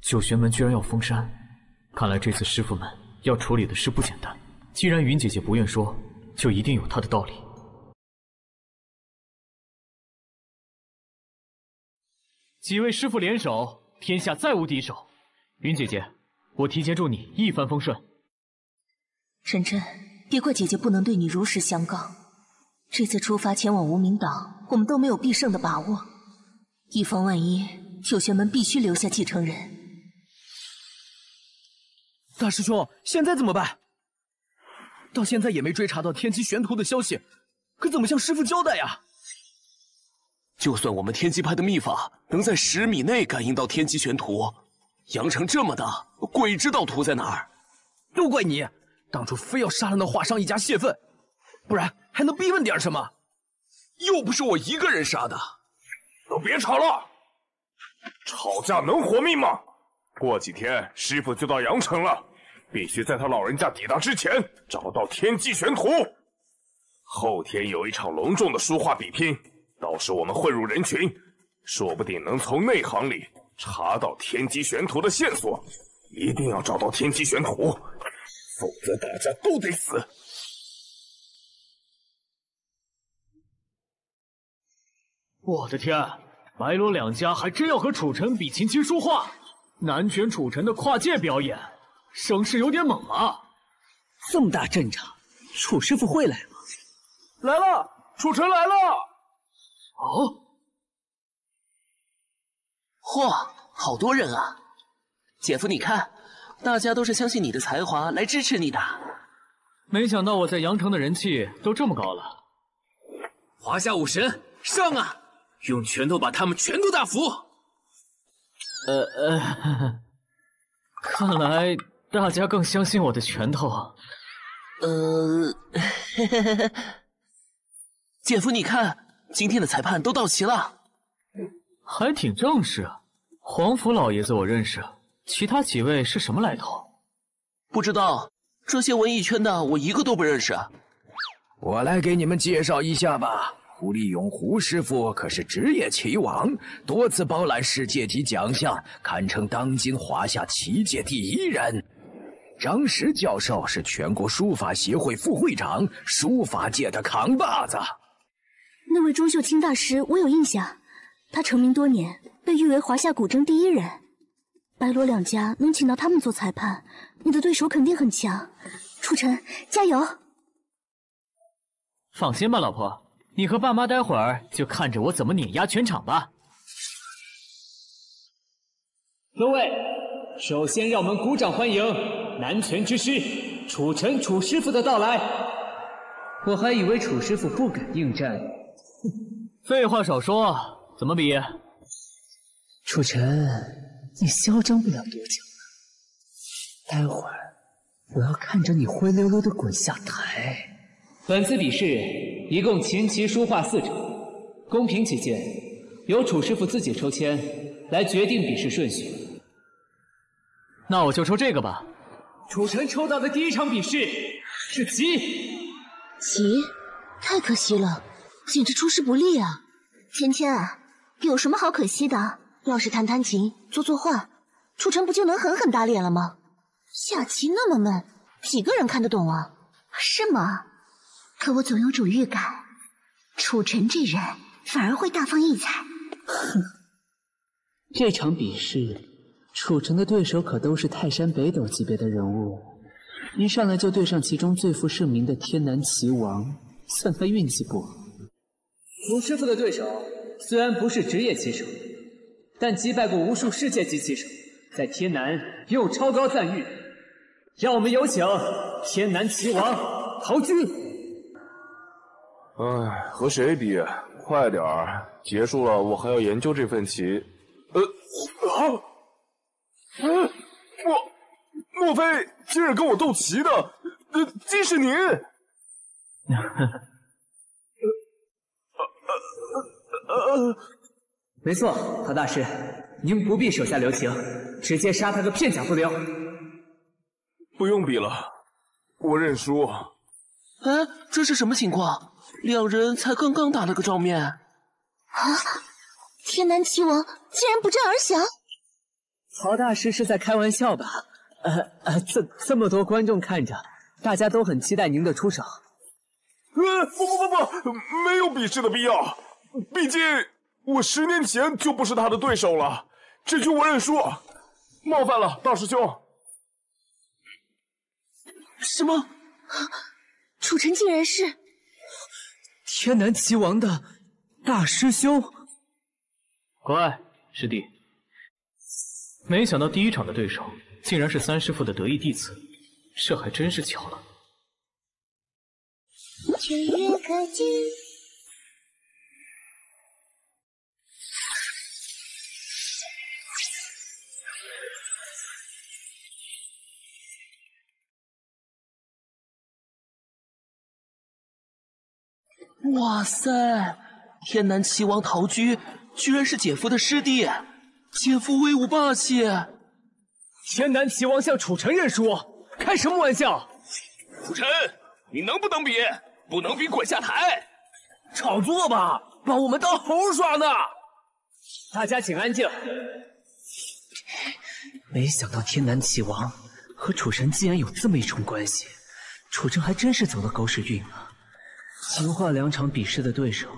九玄门居然要封山看来这次师傅们要处理的事不简单。既然云姐姐不愿说就一定有她的道理。几位师傅联手天下再无敌手。云姐姐我提前祝你一帆风顺。晨晨别怪姐姐不能对你如实相告。这次出发前往无名岛我们都没有必胜的把握。以防万一九玄门必须留下继承人大师兄，现在怎么办？到现在也没追查到天机玄图的消息，可怎么向师傅交代呀？就算我们天机派的秘法能在十米内感应到天机玄图，阳城这么大，鬼知道图在哪儿。都怪你，当初非要杀了那华商一家泄愤，不然还能逼问点什么？又不是我一个人杀的。都别吵了，吵架能活命吗？过几天师傅就到阳城了，必须在他老人家抵达之前找到天机玄图。后天有一场隆重的书画比拼，到时我们混入人群，说不定能从内行里查到天机玄图的线索。一定要找到天机玄图，否则大家都得死。我的天，白罗两家还真要和楚尘比琴棋书画，南拳楚尘的跨界表演，声势有点猛啊！这么大阵仗，楚师傅会来吗？来了，楚尘来了！哦，嚯，好多人啊！姐夫，你看，大家都是相信你的才华来支持你的。没想到我在阳城的人气都这么高了。华夏武神，上啊！用拳头把他们全都打服。呃呃，[laughs] 看来大家更相信我的拳头。呃，姐夫，你看，今天的裁判都到齐了，还挺正式。皇甫老爷子我认识，其他几位是什么来头？不知道，这些文艺圈的我一个都不认识。我来给你们介绍一下吧。胡立勇胡师傅可是职业棋王，多次包揽世界级奖项，堪称当今华夏棋界第一人。张石教授是全国书法协会副会长，书法界的扛把子。那位钟秀清大师，我有印象，他成名多年，被誉为华夏古筝第一人。白罗两家能请到他们做裁判，你的对手肯定很强。楚尘，加油！放心吧，老婆。你和爸妈待会儿就看着我怎么碾压全场吧。各位，首先让我们鼓掌欢迎南拳之师楚尘楚师傅的到来。我还以为楚师傅不敢应战。[laughs] 废话少说，怎么比？楚尘，你嚣张不了多久了。待会儿我要看着你灰溜溜的滚下台。本次比试一共琴棋书画四场，公平起见，由楚师傅自己抽签来决定比试顺序。那我就抽这个吧。楚尘抽到的第一场比试是棋。棋？太可惜了，简直出师不利啊！芊芊啊，有什么好可惜的？要是弹弹琴、作作画，楚尘不就能狠狠打脸了吗？下棋那么闷，几个人看得懂啊？是吗？可我总有种预感，楚尘这人反而会大放异彩。哼，这场比试，楚城的对手可都是泰山北斗级别的人物，一上来就对上其中最负盛名的天南棋王，算他运气不好。楚师傅的对手虽然不是职业棋手，但击败过无数世界级棋手，在天南又超高赞誉。让我们有请天南棋王陶军。唉，和谁比？快点儿，结束了，我还要研究这份棋。呃，啊，嗯，莫莫非今日跟我斗棋的，呃，竟是您？[laughs] 没错，陶大师，您不必手下留情，直接杀他个片甲不留。不用比了，我认输。哎，这是什么情况？两人才刚刚打了个照面，啊！天南棋王竟然不战而降！曹大师是在开玩笑吧？呃呃，这这么多观众看着，大家都很期待您的出手。呃，不不不不，没有比试的必要，毕竟我十年前就不是他的对手了，这局我认输，冒犯了大师兄。什么？楚尘竟然是天南齐王的大师兄？乖，师弟。没想到第一场的对手竟然是三师傅的得意弟子，这还真是巧了。哇塞！天南齐王陶居居然是姐夫的师弟，姐夫威武霸气。天南齐王向楚尘认输，开什么玩笑？楚尘，你能不能比？不能比滚下台！炒作吧，把我们当猴耍呢！大家请安静。没想到天南齐王和楚尘竟然有这么一重关系，楚尘还真是走了狗屎运啊！秦化两场比试的对手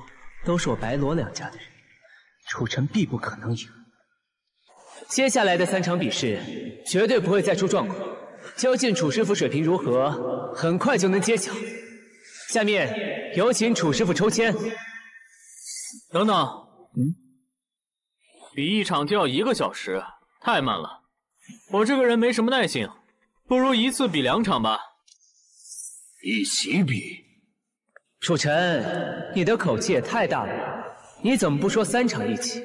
都是我白罗两家的人，楚尘必不可能赢。接下来的三场比试绝对不会再出状况，究竟楚师傅水平如何，很快就能揭晓。下面有请楚师傅抽签。等等，嗯，比一场就要一个小时，太慢了。我这个人没什么耐性，不如一次比两场吧。一起比。楚尘，你的口气也太大了，你怎么不说三场一起？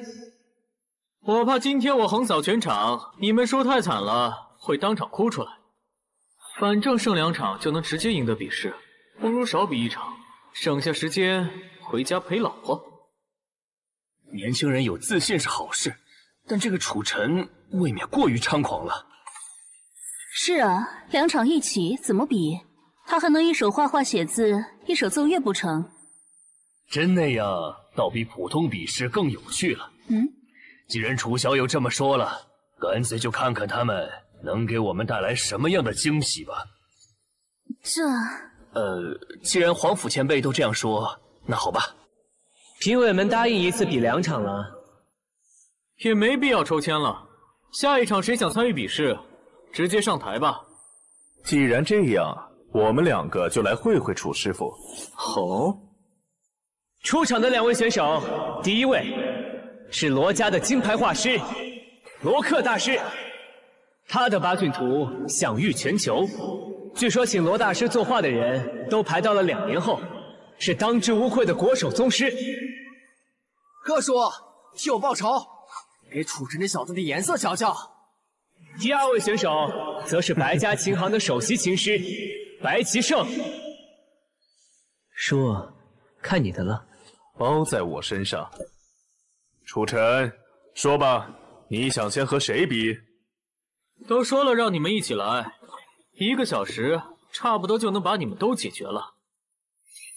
我怕今天我横扫全场，你们输太惨了，会当场哭出来。反正胜两场就能直接赢得比试，不如少比一场，省下时间回家陪老婆。年轻人有自信是好事，但这个楚尘未免过于猖狂了。是啊，两场一起怎么比？他还能一手画画写字，一手奏乐不成？真那样，倒比普通比试更有趣了。嗯，既然楚小友这么说了，干脆就看看他们能给我们带来什么样的惊喜吧。这……呃，既然皇甫前辈都这样说，那好吧。评委们答应一次比两场了，也没必要抽签了。下一场谁想参与比试，直接上台吧。既然这样。我们两个就来会会楚师傅。好，出场的两位选手，第一位是罗家的金牌画师罗克大师，他的八骏图享誉全球，据说请罗大师作画的人都排到了两年后，是当之无愧的国手宗师。贺叔，替我报仇，给楚尘这小子的颜色瞧瞧。第二位选手则是白家琴行的首席琴师。白棋胜，叔，看你的了，包在我身上。楚尘，说吧，你想先和谁比？都说了让你们一起来，一个小时差不多就能把你们都解决了。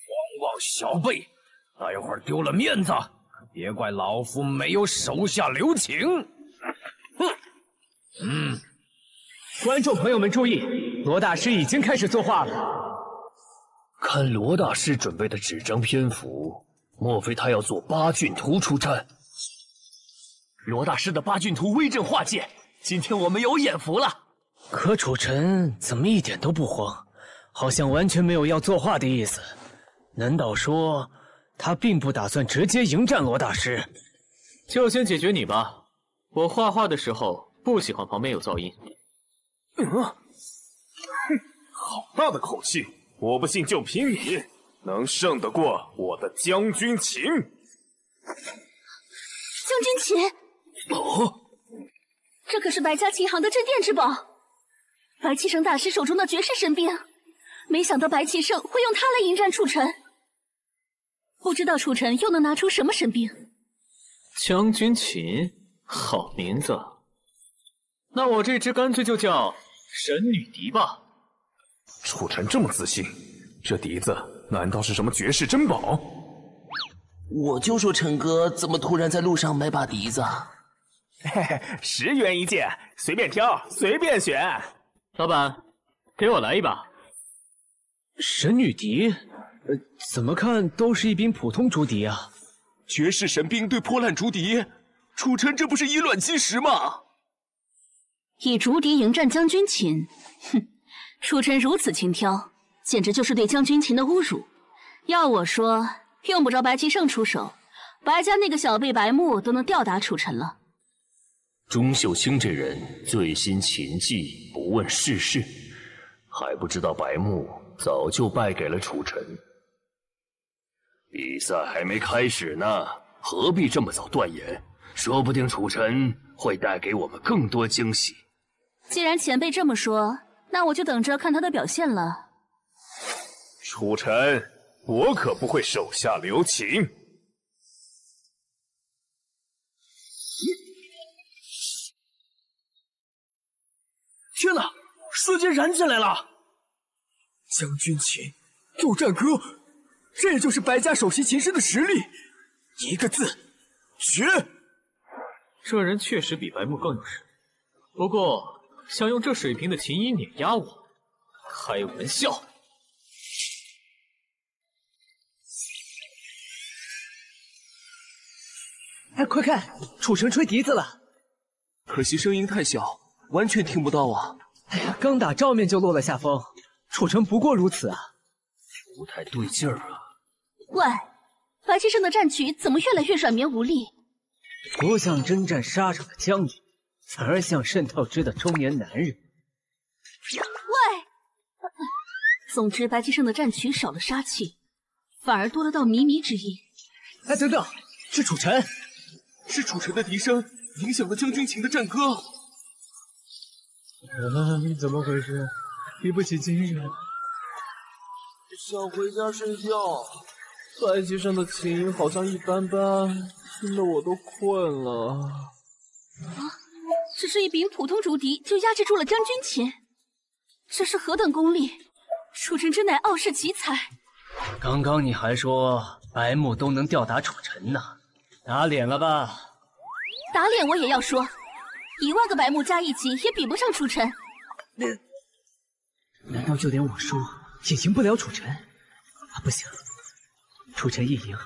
狂妄小辈，待会儿丢了面子，别怪老夫没有手下留情。哼，嗯，观众朋友们注意。罗大师已经开始作画了。看罗大师准备的纸张篇幅，莫非他要做八骏图出战？罗大师的八骏图威震画界，今天我们有眼福了。可楚尘怎么一点都不慌，好像完全没有要作画的意思？难道说他并不打算直接迎战罗大师？就先解决你吧。我画画的时候不喜欢旁边有噪音。嗯。哼好大的口气！我不信就凭你，能胜得过我的将军琴？将军琴？哦，这可是白家琴行的镇店之宝，白棋圣大师手中的绝世神兵。没想到白棋圣会用它来迎战楚尘，不知道楚尘又能拿出什么神兵？将军琴，好名字。那我这只干脆就叫神女笛吧。楚尘这么自信，这笛子难道是什么绝世珍宝？我就说陈哥怎么突然在路上买把笛子？嘿嘿，十元一件，随便挑，随便选。老板，给我来一把。神女笛，呃，怎么看都是一柄普通竹笛啊。绝世神兵对破烂竹笛，楚尘这不是以卵击石吗？以竹笛迎战将军琴，哼！[laughs] 楚尘如此轻佻，简直就是对将军琴的侮辱。要我说，用不着白棋圣出手，白家那个小辈白木都能吊打楚尘了。钟秀清这人醉心琴技，不问世事，还不知道白木早就败给了楚尘。比赛还没开始呢，何必这么早断言？说不定楚尘会带给我们更多惊喜。既然前辈这么说，那我就等着看他的表现了。楚尘，我可不会手下留情。天哪，瞬间燃起来了！将军琴，斗战歌。这就是白家首席琴师的实力，一个字，绝！这人确实比白木更有实力，不过想用这水平的琴音碾压我，开玩笑！哎，快看，楚城吹笛子了，可惜声音太小，完全听不到啊！哎呀，刚打照面就落了下风，楚城不过如此啊！不太对劲儿啊！喂，白先生的战曲怎么越来越软绵无力？不像征战沙场的将军，反而像渗透汁的中年男人。喂，总之白先生的战曲少了杀气，反而多了道靡靡之音。哎，等等，是楚尘，是楚尘的笛声影响了将军琴的战歌。嗯，怎么回事？提不起精神。想回家睡觉。白旗上的琴音好像一般般，听得我都困了。啊，只是一柄普通竹笛就压制住了将军琴，这是何等功力？楚尘真乃傲世奇才。刚刚你还说白木都能吊打楚尘呢，打脸了吧？打脸我也要说，一万个白木加一起也比不上楚尘。难道就连我输也赢不了楚尘？啊，不行！楚尘一赢，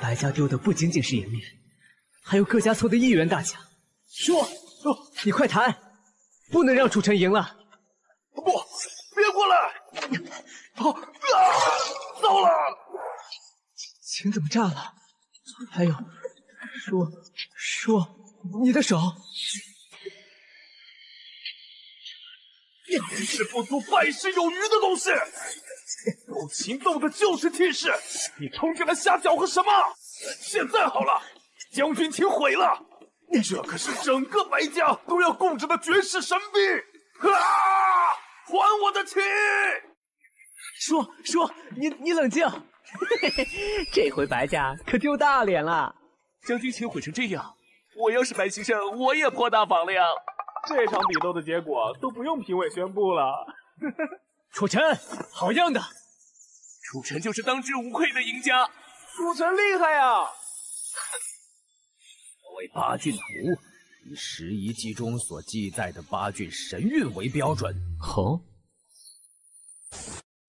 白家丢的不仅仅是颜面，还有各家凑的一员大奖。说，你快谈，不能让楚尘赢了。不，别过来！啊，糟了！琴怎么炸了？还有，说说，你的手，天事不足，败事有余的东西。[laughs] 斗琴斗的就是气势，你冲进来瞎搅和什么？现在好了，将军请毁了，这可是整个白家都要供着的绝世神兵！啊！还我的琴！说说，你你冷静，这回白家可丢大脸了。将军请毁成这样，我要是白先生，我也破大防了呀！这场比斗的结果都不用评委宣布了。[laughs] 楚尘，好样的！楚尘就是当之无愧的赢家。楚尘厉害呀！所谓八骏图，以十一记中所记载的八骏神韵为标准。哦，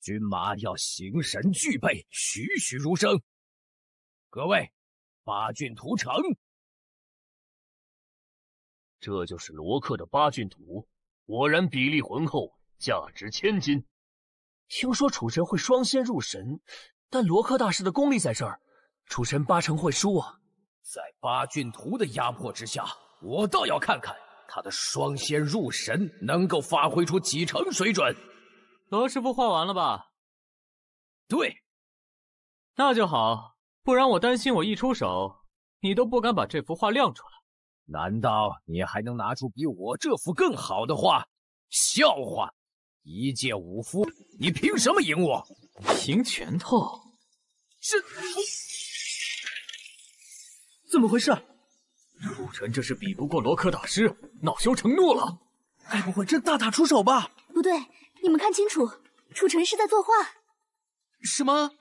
军马要形神俱备，栩栩如生。各位，八骏图成。这就是罗克的八骏图，果然比例浑厚，价值千金。听说楚神会双仙入神，但罗克大师的功力在这儿，楚神八成会输啊！在八骏图的压迫之下，我倒要看看他的双仙入神能够发挥出几成水准。罗师傅画完了吧？对，那就好，不然我担心我一出手，你都不敢把这幅画亮出来。难道你还能拿出比我这幅更好的画？笑话！一介武夫，你凭什么赢我？凭拳头？是？怎么回事？楚尘这是比不过罗克大师，恼羞成怒了。该不会真大打出手吧？不对，你们看清楚，楚尘是在作画。什么？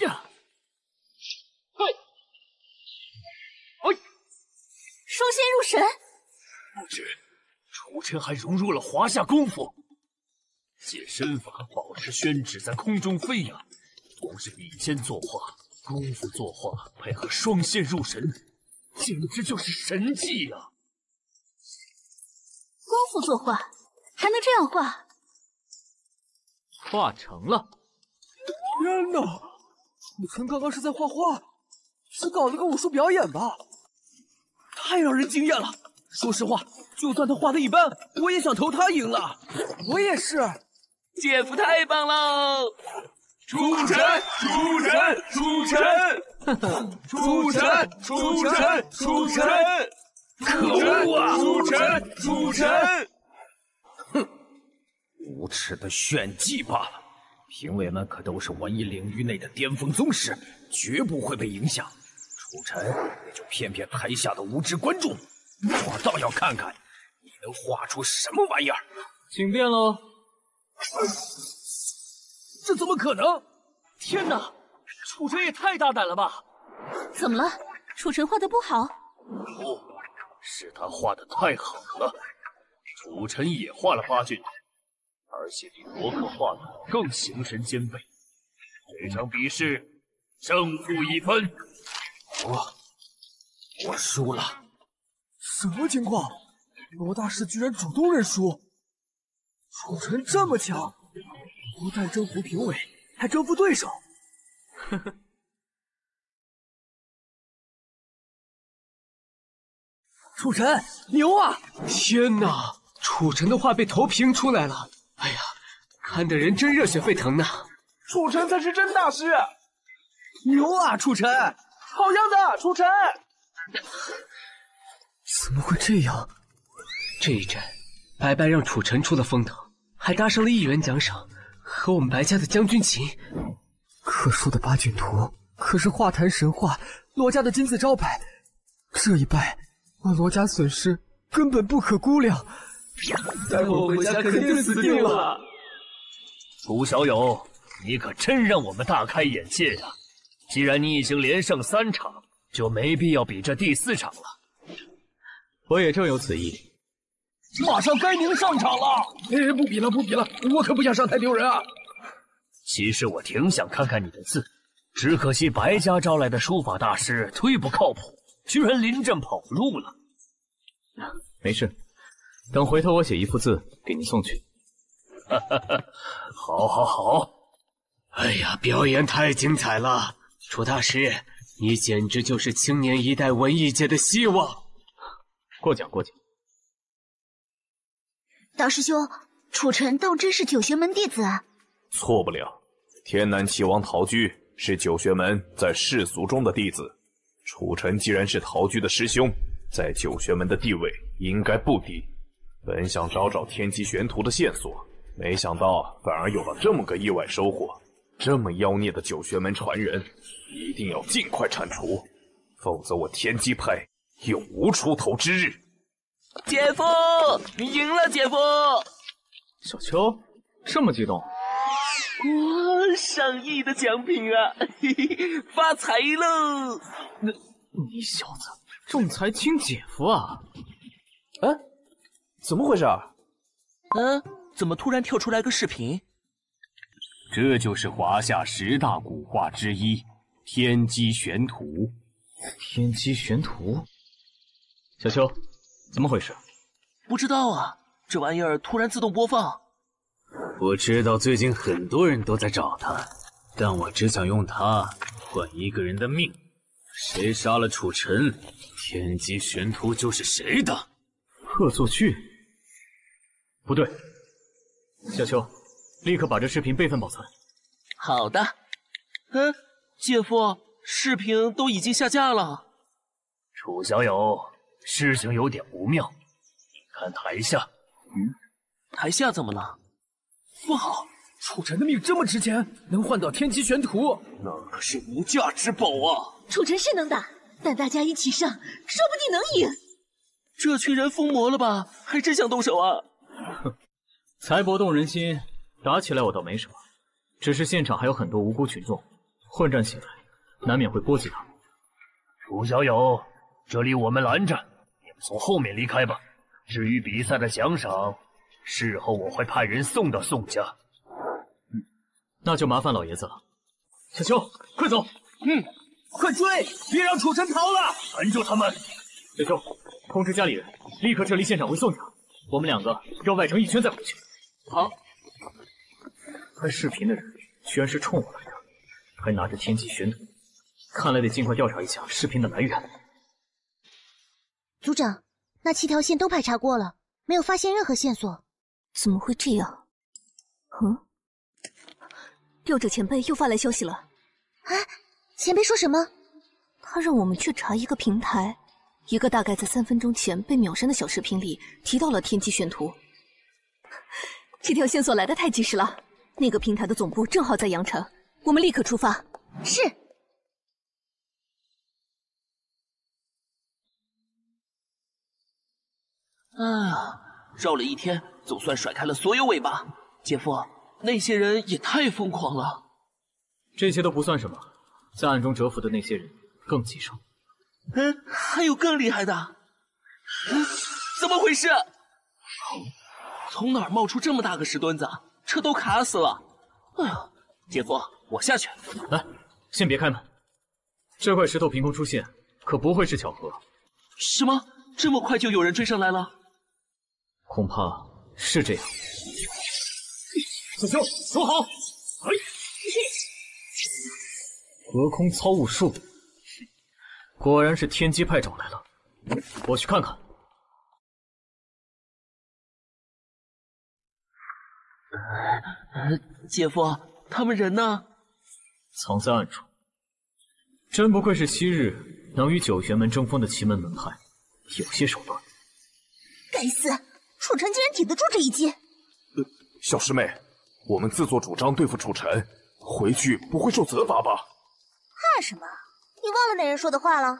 呀！[laughs] 嘿！哎！双仙入神。不止，楚尘还融入了华夏功夫，借身法保持宣纸在空中飞扬，光是笔尖作画、功夫作画，配合双仙入神，简直就是神技呀、功夫作画还能这样画？画成了。天哪！楚尘刚刚是在画画，是搞了个武术表演吧？太让人惊艳了！说实话，就算他画的一般，我也想投他赢了。我也是。姐夫太棒喽！出神，出神，出城，出神，出神，出神！可恶啊！出神，出神！哼，无耻的炫技罢了。评委们可都是文艺领域内的巅峰宗师，绝不会被影响。楚尘也就骗骗台下的无知观众，我倒要看看你能画出什么玩意儿。请便喽。[laughs] 这怎么可能？天哪，楚尘也太大胆了吧！怎么了？楚尘画的不好？不，是他画的太好了。楚尘也画了八骏，而且比罗克画的更形神兼备。这场比试胜负已分，我我输了。什么情况？罗大师居然主动认输？楚尘这么强，不但征服评委，还征服对手。呵呵。楚尘牛啊！天哪，楚尘的话被投屏出来了！哎呀，看的人真热血沸腾呐！楚尘才是真大师，牛啊！楚晨，好样的，楚尘！怎么会这样？这一战，白白让楚尘出了风头，还搭上了一元奖赏，和我们白家的将军琴。可说的八骏图可是画坛神话，罗家的金字招牌，这一败，我罗家损失根本不可估量。待会我回家肯定死定了。楚小友，你可真让我们大开眼界呀！既然你已经连胜三场，就没必要比这第四场了。我也正有此意。马上该您上场了。哎，不比了，不比了，我可不想上台丢人啊！其实我挺想看看你的字，只可惜白家招来的书法大师忒不靠谱，居然临阵跑路了。没事，等回头我写一幅字给你送去。哈哈哈，好，好，好！哎呀，表演太精彩了，楚大师，你简直就是青年一代文艺界的希望。过奖，过奖。大师兄，楚尘当真是九玄门弟子啊？错不了，天南齐王陶居是九玄门在世俗中的弟子。楚尘既然是陶居的师兄，在九玄门的地位应该不低。本想找找天机玄图的线索，没想到反而有了这么个意外收获。这么妖孽的九玄门传人，一定要尽快铲除，否则我天机派永无出头之日。姐夫，你赢了，姐夫！小秋这么激动？哇，上亿的奖品啊，嘿嘿，发财喽！那你小子仲裁亲姐夫啊？哎，怎么回事？嗯，怎么突然跳出来个视频？这就是华夏十大古画之一《天机玄图》。天机玄图？小秋，怎么回事？不知道啊，这玩意儿突然自动播放。我知道最近很多人都在找他，但我只想用它换一个人的命。谁杀了楚晨，天机玄图就是谁的。恶作剧？不对，小秋，立刻把这视频备份保存。好的。嗯，姐夫，视频都已经下架了。楚小友，事情有点不妙。你看台下。嗯，台下怎么了？不好，楚尘的命这么值钱，能换到天机玄图，那可是无价之宝啊！楚尘是能打，但大家一起上，说不定能赢。这群人疯魔了吧？还真想动手啊！哼，财帛动人心，打起来我倒没什么，只是现场还有很多无辜群众，混战起来难免会波及他们。楚小友，这里我们拦着，你们从后面离开吧。至于比赛的奖赏，事后我会派人送到宋家。嗯，那就麻烦老爷子了。小秋，快走！嗯，快追！别让楚尘逃了，拦住他们！小秋，通知家里人，立刻撤离现场回宋家。我们两个绕外城一圈再回去。好。拍视频的人居然是冲我来的，还拿着天机玄图，看来得尽快调查一下视频的来源。组长，那七条线都排查过了，没有发现任何线索。怎么会这样？嗯，六者前辈又发来消息了。啊，前辈说什么？他让我们去查一个平台，一个大概在三分钟前被秒删的小视频里提到了天机玄图。[laughs] 这条线索来的太及时了。那个平台的总部正好在阳城，我们立刻出发。是。啊，绕了一天，总算甩开了所有尾巴。姐夫，那些人也太疯狂了。这些都不算什么，在暗中蛰伏的那些人更棘手。嗯，还有更厉害的。嗯，怎么回事？从哪儿冒出这么大个石墩子？车都卡死了！哎呀，姐夫，我下去。来，先别开门。这块石头凭空出现，可不会是巧合。什么？这么快就有人追上来了？恐怕是这样。小秋，守好！哎，隔空操物术，果然是天机派找来了。我去看看。姐夫，他们人呢？藏在暗处。真不愧是昔日能与九玄门争锋的奇门门派，有些手段。该死，楚尘竟然抵得住这一击！呃小师妹，我们自作主张对付楚尘，回去不会受责罚吧？怕什么？你忘了那人说的话了？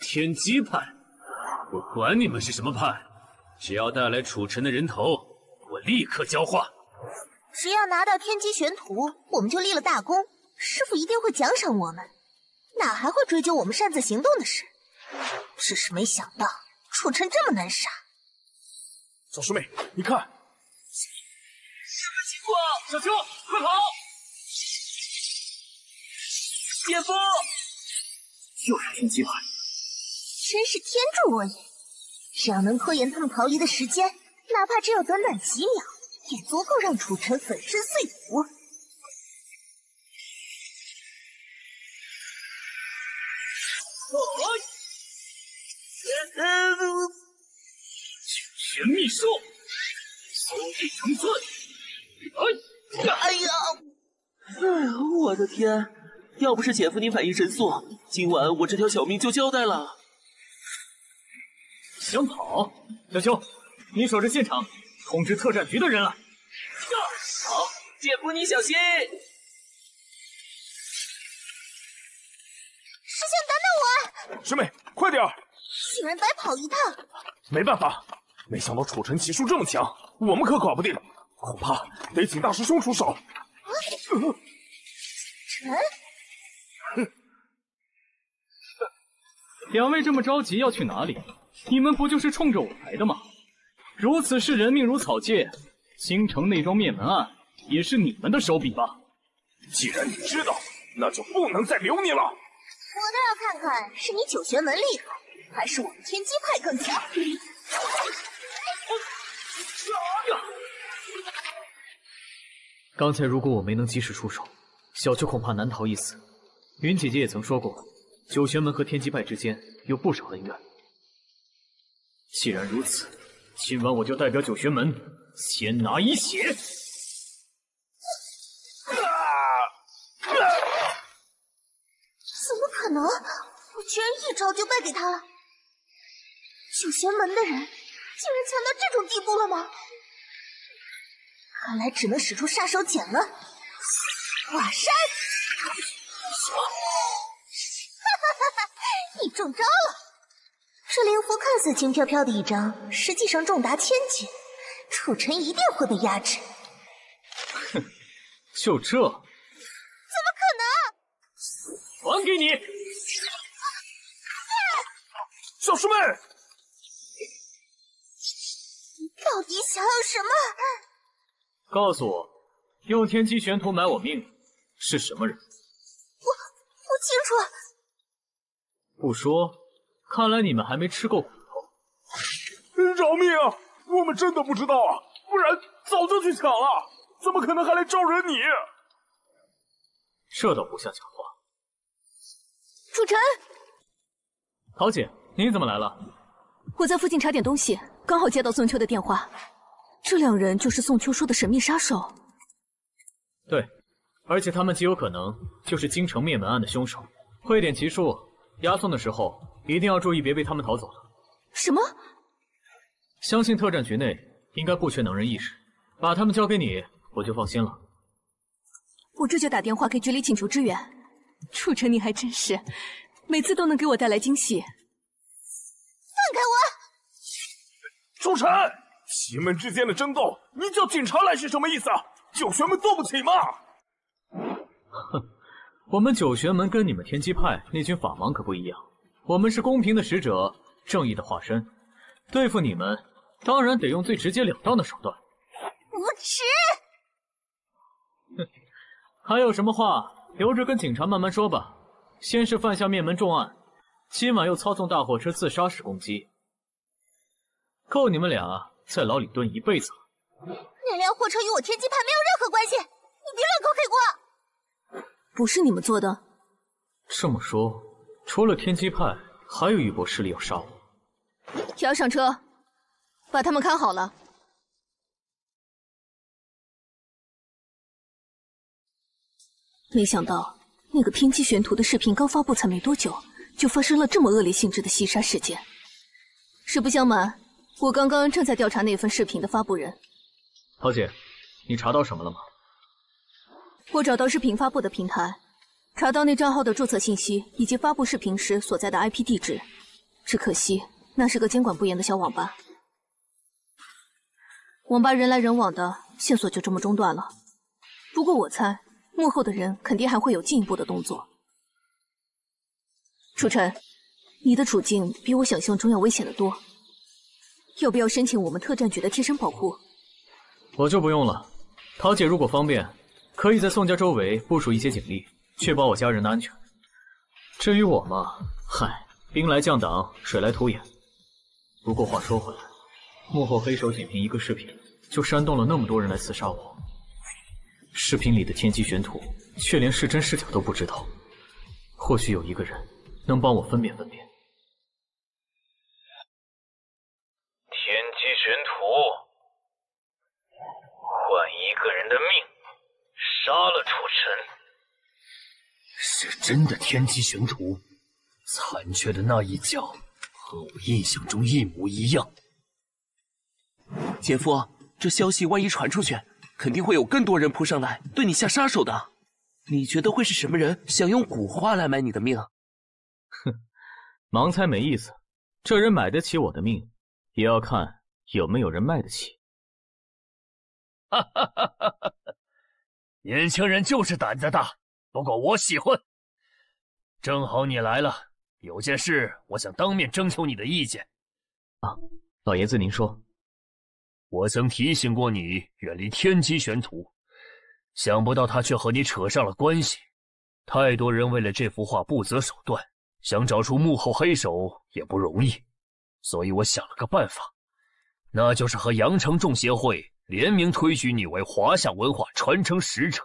天机派，我管你们是什么派，只要带来楚尘的人头。我立刻交化。只要拿到天机玄图，我们就立了大功，师傅一定会奖赏我们，哪还会追究我们擅自行动的事？只是没想到楚尘这么难杀。小师妹，你看，什么情况？小秋，快跑！姐夫，又是天机派，真是天助我也！只要能拖延他们逃离的时间。哪怕只有短短几秒，也足够让楚尘粉身碎骨。九泉秘术，兄弟成寸。哎，哎呀，哎呀，我的天！要不是姐夫你反应神速，今晚我这条小命就交代了。想跑，小秋。你守着现场，通知特战局的人来。好，姐夫你小心。师兄，等等我！师妹，快点居然白跑一趟！没办法，没想到楚尘奇术这么强，我们可搞不定，恐怕得请大师兄出手。啊陈，两位这么着急要去哪里？你们不就是冲着我来的吗？如此视人命如草芥，京城那桩灭门案也是你们的手笔吧？既然你知道，那就不能再留你了。我倒要看看是你九玄门厉害，还是我们天机派更强。刚才如果我没能及时出手，小秋恐怕难逃一死。云姐姐也曾说过，九玄门和天机派之间有不少恩怨。既然如此。今晚我就代表九玄门，先拿一血！怎么可能？我居然一招就败给他了！九玄门的人竟然强到这种地步了吗？看来只能使出杀手锏了，华山！哈哈哈哈！你中招了！这灵符看似轻飘飘的一张，实际上重达千斤，楚尘一定会被压制。哼，[laughs] 就这？怎么可能？还给你！[laughs] 小师妹，你到底想要什么？告诉我，用天机玄图买我命是什么人？我不清楚。不说，看来你们还没吃够苦头。饶命啊！我们真的不知道啊，不然早就去抢了，怎么可能还来招惹你？这倒不像假话。楚尘，桃姐，你怎么来了？我在附近查点东西，刚好接到宋秋的电话。这两人就是宋秋说的神秘杀手。对，而且他们极有可能就是京城灭门案的凶手。会点奇术，押送的时候一定要注意，别被他们逃走了。什么？相信特战局内应该不缺能人异士，把他们交给你，我就放心了。我这就打电话给局里请求支援。楚尘，你还真是，每次都能给我带来惊喜。放开我！楚尘，奇门之间的争斗，你叫警察来是什么意思啊？九玄门做不起吗？哼，我们九玄门跟你们天机派那群法盲可不一样，我们是公平的使者，正义的化身。对付你们，当然得用最直截了当的手段。无耻！哼，[laughs] 还有什么话留着跟警察慢慢说吧。先是犯下灭门重案，今晚又操纵大货车自杀式攻击，够你们俩在牢里蹲一辈子了。那辆货车与我天机派没有任何关系，你别乱口给过。不是你们做的。这么说，除了天机派，还有一波势力要杀我。调上车，把他们看好了。没想到那个天机玄图的视频刚发布才没多久，就发生了这么恶劣性质的袭杀事件。实不相瞒，我刚刚正在调查那份视频的发布人。桃姐，你查到什么了吗？我找到视频发布的平台，查到那账号的注册信息以及发布视频时所在的 IP 地址，只可惜。那是个监管不严的小网吧，网吧人来人往的，线索就这么中断了。不过我猜，幕后的人肯定还会有进一步的动作。楚尘，你的处境比我想象中要危险的多，要不要申请我们特战局的贴身保护？我就不用了。桃姐如果方便，可以在宋家周围部署一些警力，确保我家人的安全。至于我嘛，嗨，兵来将挡，水来土掩。不过话说回来，幕后黑手仅凭一个视频，就煽动了那么多人来刺杀我。视频里的天机玄图，却连是真是假都不知道。或许有一个人能帮我分辨分辨。天机玄图，换一个人的命，杀了楚尘。是真的天机玄图，残缺的那一角。和我印象中一模一样。姐夫，这消息万一传出去，肯定会有更多人扑上来对你下杀手的。你觉得会是什么人想用古画来买你的命？哼，[laughs] 盲猜没意思。这人买得起我的命，也要看有没有人卖得起。哈哈哈哈哈！年轻人就是胆子大，不过我喜欢。正好你来了。有件事，我想当面征求你的意见。啊，老爷子您说。我曾提醒过你远离天机玄图，想不到他却和你扯上了关系。太多人为了这幅画不择手段，想找出幕后黑手也不容易。所以我想了个办法，那就是和阳城众协会联名推举你为华夏文化传承使者，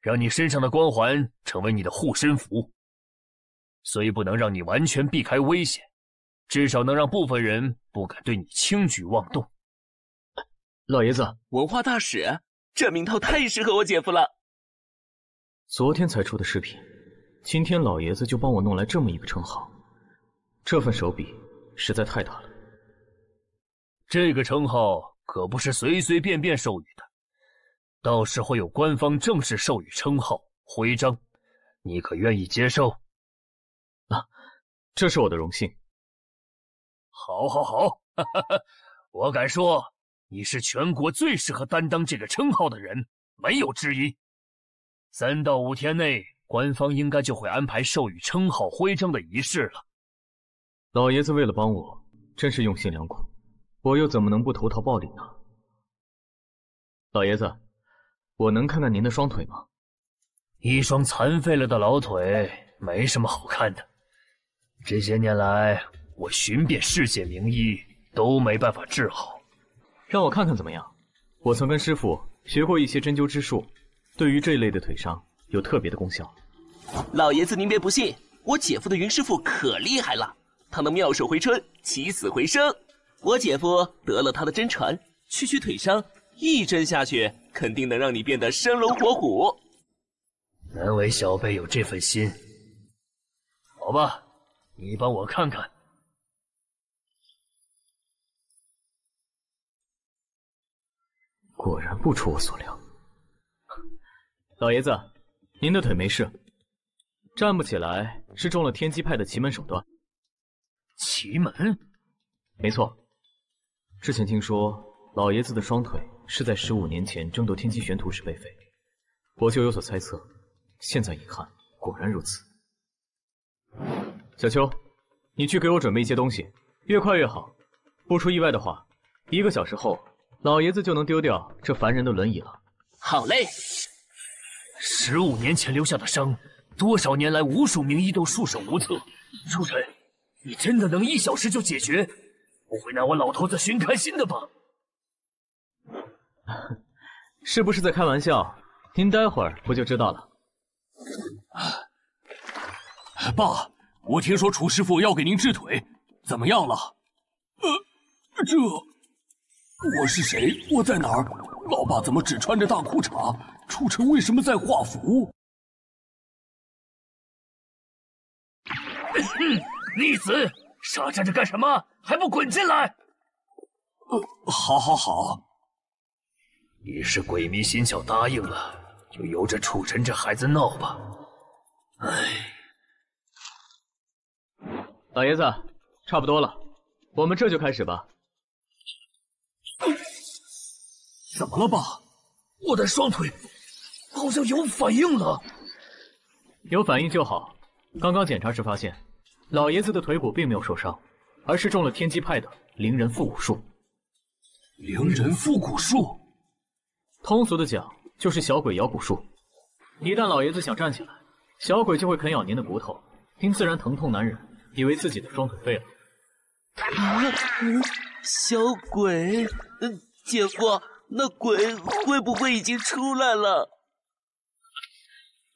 让你身上的光环成为你的护身符。虽不能让你完全避开危险，至少能让部分人不敢对你轻举妄动。老爷子，文化大使，这名头太适合我姐夫了。昨天才出的视频，今天老爷子就帮我弄来这么一个称号，这份手笔实在太大了。这个称号可不是随随便便授予的，到时候有官方正式授予称号徽章，你可愿意接受？啊，这是我的荣幸。好，好，好，我敢说你是全国最适合担当这个称号的人，没有之一。三到五天内，官方应该就会安排授予称号徽章的仪式了。老爷子为了帮我，真是用心良苦，我又怎么能不投桃报李呢？老爷子，我能看看您的双腿吗？一双残废了的老腿，没什么好看的。这些年来，我寻遍世界名医，都没办法治好。让我看看怎么样？我曾跟师傅学过一些针灸之术，对于这类的腿伤有特别的功效。老爷子您别不信，我姐夫的云师傅可厉害了，他能妙手回春，起死回生。我姐夫得了他的真传，区区腿伤，一针下去，肯定能让你变得生龙活虎。难为小辈有这份心。好吧，你帮我看看。果然不出我所料。老爷子，您的腿没事，站不起来是中了天机派的奇门手段。奇门？没错。之前听说老爷子的双腿是在十五年前争夺天机玄图时被废，我就有所猜测。现在一看，果然如此。小秋，你去给我准备一些东西，越快越好。不出意外的话，一个小时后，老爷子就能丢掉这凡人的轮椅了。好嘞。十五年前留下的伤，多少年来无数名医都束手无策。初晨，你真的能一小时就解决？不会拿我老头子寻开心的吧？[laughs] 是不是在开玩笑？您待会儿不就知道了。爸，我听说楚师傅要给您治腿，怎么样了？呃，这我是谁？我在哪儿？老爸怎么只穿着大裤衩？楚尘为什么在画符？逆子，傻站着干什么？还不滚进来！呃，好，好，好。你是鬼迷心窍答应了，就由着楚尘这孩子闹吧。哎，老爷子，差不多了，我们这就开始吧。怎么了，爸？我的双腿好像有反应了。有反应就好。刚刚检查时发现，老爷子的腿骨并没有受伤。而是中了天机派的灵人复古术。灵人复古术，通俗的讲就是小鬼咬骨术。一旦老爷子想站起来，小鬼就会啃咬您的骨头，您自然疼痛难忍，以为自己的双腿废了。啊，小鬼，嗯，姐夫，那鬼会不会已经出来了？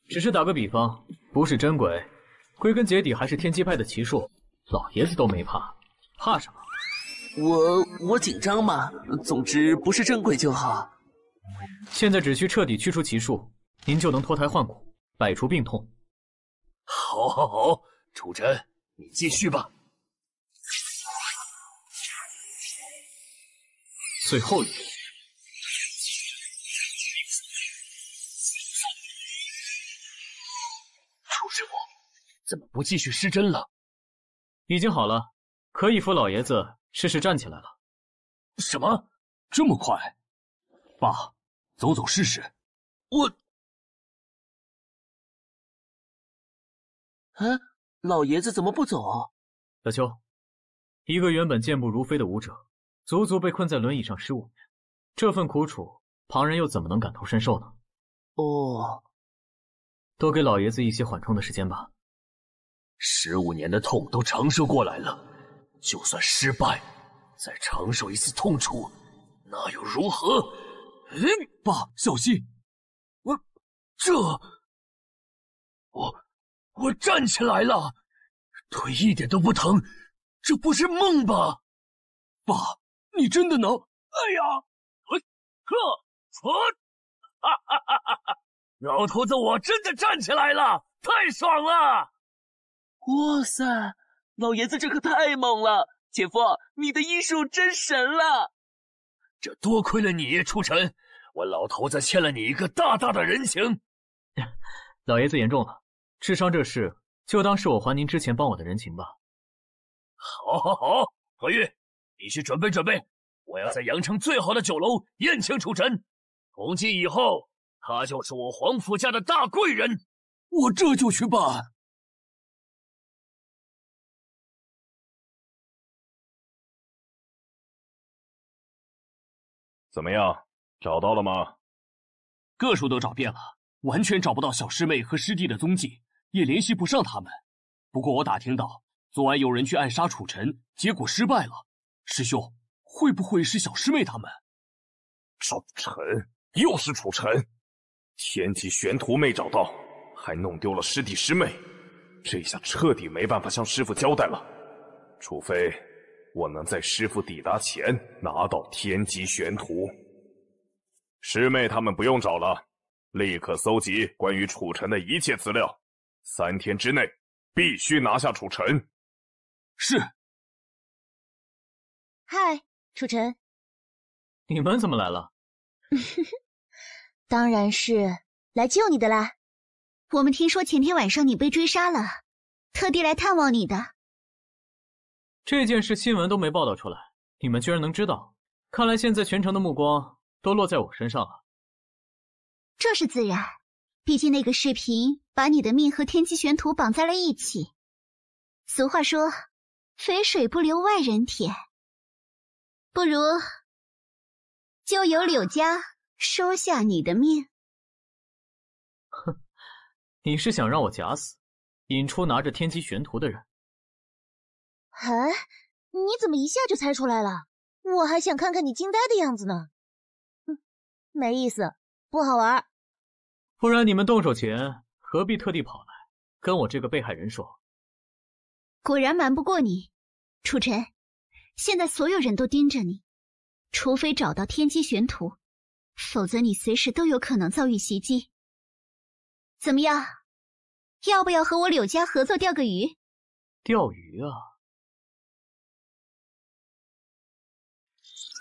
只是打个比方，不是真鬼，归根结底还是天机派的奇术，老爷子都没怕。怕什么？我我紧张嘛。总之不是真鬼就好。现在只需彻底去除奇术，您就能脱胎换骨，摆除病痛。好，好，好，楚尘，你继续吧。最后一步。楚师傅，怎么不继续施针了？已经好了。可以扶老爷子试试站起来了。什么？这么快？爸，走走试试。我……啊，老爷子怎么不走？小秋，一个原本健步如飞的武者，足足被困在轮椅上十五年，这份苦楚，旁人又怎么能感同身受呢？哦，多给老爷子一些缓冲的时间吧。十五年的痛都承受过来了。就算失败，再承受一次痛楚，那又如何？哎，爸，小心！我这，我我站起来了，腿一点都不疼，这不是梦吧？爸，你真的能？哎呀，呵呵，哈哈哈哈哈！老头子，我真的站起来了，太爽了！哇塞！老爷子这可太猛了，姐夫，你的医术真神了！这多亏了你，初晨，我老头子欠了你一个大大的人情。老爷子言重了，治伤这事就当是我还您之前帮我的人情吧。好，好，好，何玉，你去准备准备，我要在阳城最好的酒楼宴请楚晨，从今以后他就是我皇甫家的大贵人。我这就去办。怎么样，找到了吗？各处都找遍了，完全找不到小师妹和师弟的踪迹，也联系不上他们。不过我打听到，昨晚有人去暗杀楚尘，结果失败了。师兄，会不会是小师妹他们？楚尘，又是楚尘！天机玄图没找到，还弄丢了师弟师妹，这下彻底没办法向师傅交代了。除非我能在师傅抵达前拿到天机玄图。师妹他们不用找了，立刻搜集关于楚尘的一切资料，三天之内必须拿下楚尘。是。嗨，楚尘，你们怎么来了？[laughs] 当然是来救你的啦！我们听说前天晚上你被追杀了，特地来探望你的。这件事新闻都没报道出来，你们居然能知道？看来现在全城的目光都落在我身上了。这是自然，毕竟那个视频把你的命和天机玄图绑在了一起。俗话说，肥水不流外人田。不如就由柳家收下你的命。哼，你是想让我假死，引出拿着天机玄图的人？哎，你怎么一下就猜出来了？我还想看看你惊呆的样子呢。嗯，没意思，不好玩。不然你们动手前何必特地跑来跟我这个被害人说？果然瞒不过你，楚尘。现在所有人都盯着你，除非找到天机玄图，否则你随时都有可能遭遇袭击。怎么样？要不要和我柳家合作钓个鱼？钓鱼啊！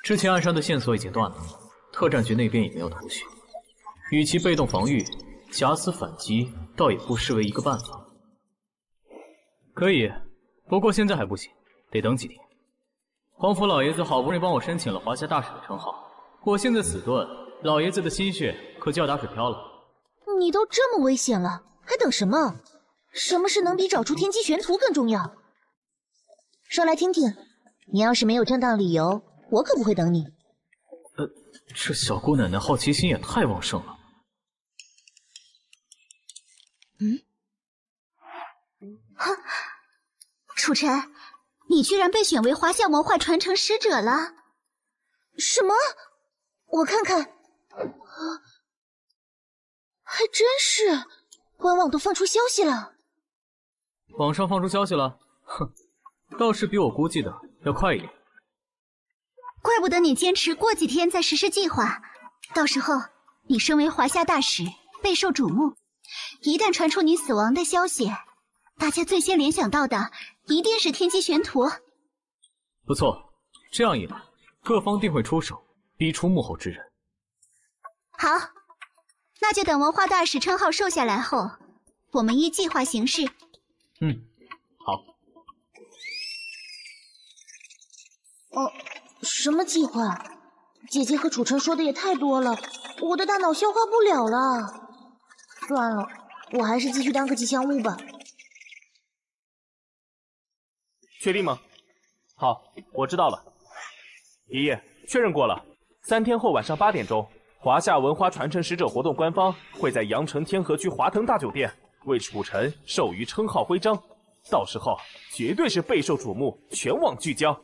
之前暗杀的线索已经断了，特战局那边也没有头绪。与其被动防御，假死反击倒也不失为一个办法。可以，不过现在还不行，得等几天。皇甫老爷子好不容易帮我申请了华夏大使的称号，我现在死遁，老爷子的心血可就要打水漂了。你都这么危险了，还等什么？什么事能比找出天机玄图更重要？说来听听，你要是没有正当理由，我可不会等你。呃，这小姑奶奶好奇心也太旺盛了。嗯？哼，楚尘。你居然被选为华夏文化传承使者了？什么？我看看，啊还真是，官网都放出消息了。网上放出消息了？哼，倒是比我估计的要快一点。怪不得你坚持过几天再实施计划，到时候你身为华夏大使，备受瞩目，一旦传出你死亡的消息，大家最先联想到的。一定是天机玄图，不错，这样一来，各方定会出手，逼出幕后之人。好，那就等文化大使称号授下来后，我们依计划行事。嗯，好。哦，什么计划？姐姐和楚尘说的也太多了，我的大脑消化不了了。算了，我还是继续当个吉祥物吧。确定吗？好，我知道了。爷爷，确认过了。三天后晚上八点钟，华夏文化传承使者活动官方会在阳城天河区华腾大酒店为楚尘授予称号徽章，到时候绝对是备受瞩目，全网聚焦。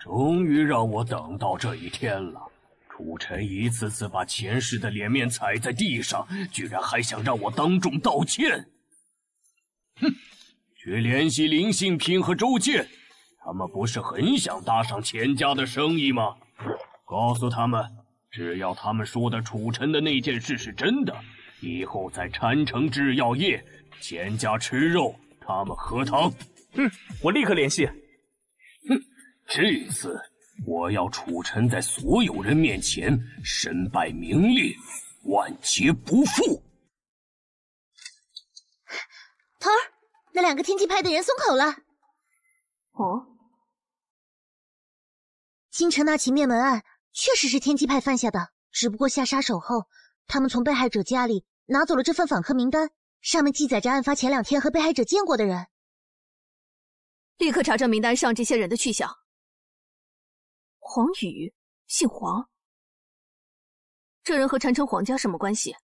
终于让我等到这一天了。楚尘一次次把前世的脸面踩在地上，居然还想让我当众道歉。哼！去联系林信平和周建，他们不是很想搭上钱家的生意吗？告诉他们，只要他们说的楚尘的那件事是真的，以后在禅城制药业，钱家吃肉，他们喝汤。嗯，我立刻联系。哼，这次我要楚尘在所有人面前身败名裂，万劫不复。头儿。那两个天机派的人松口了。哦，京城那起灭门案确实是天机派犯下的，只不过下杀手后，他们从被害者家里拿走了这份访客名单，上面记载着案发前两天和被害者见过的人。立刻查证名单上这些人的去向。黄宇，姓黄，这人和禅城黄家什么关系？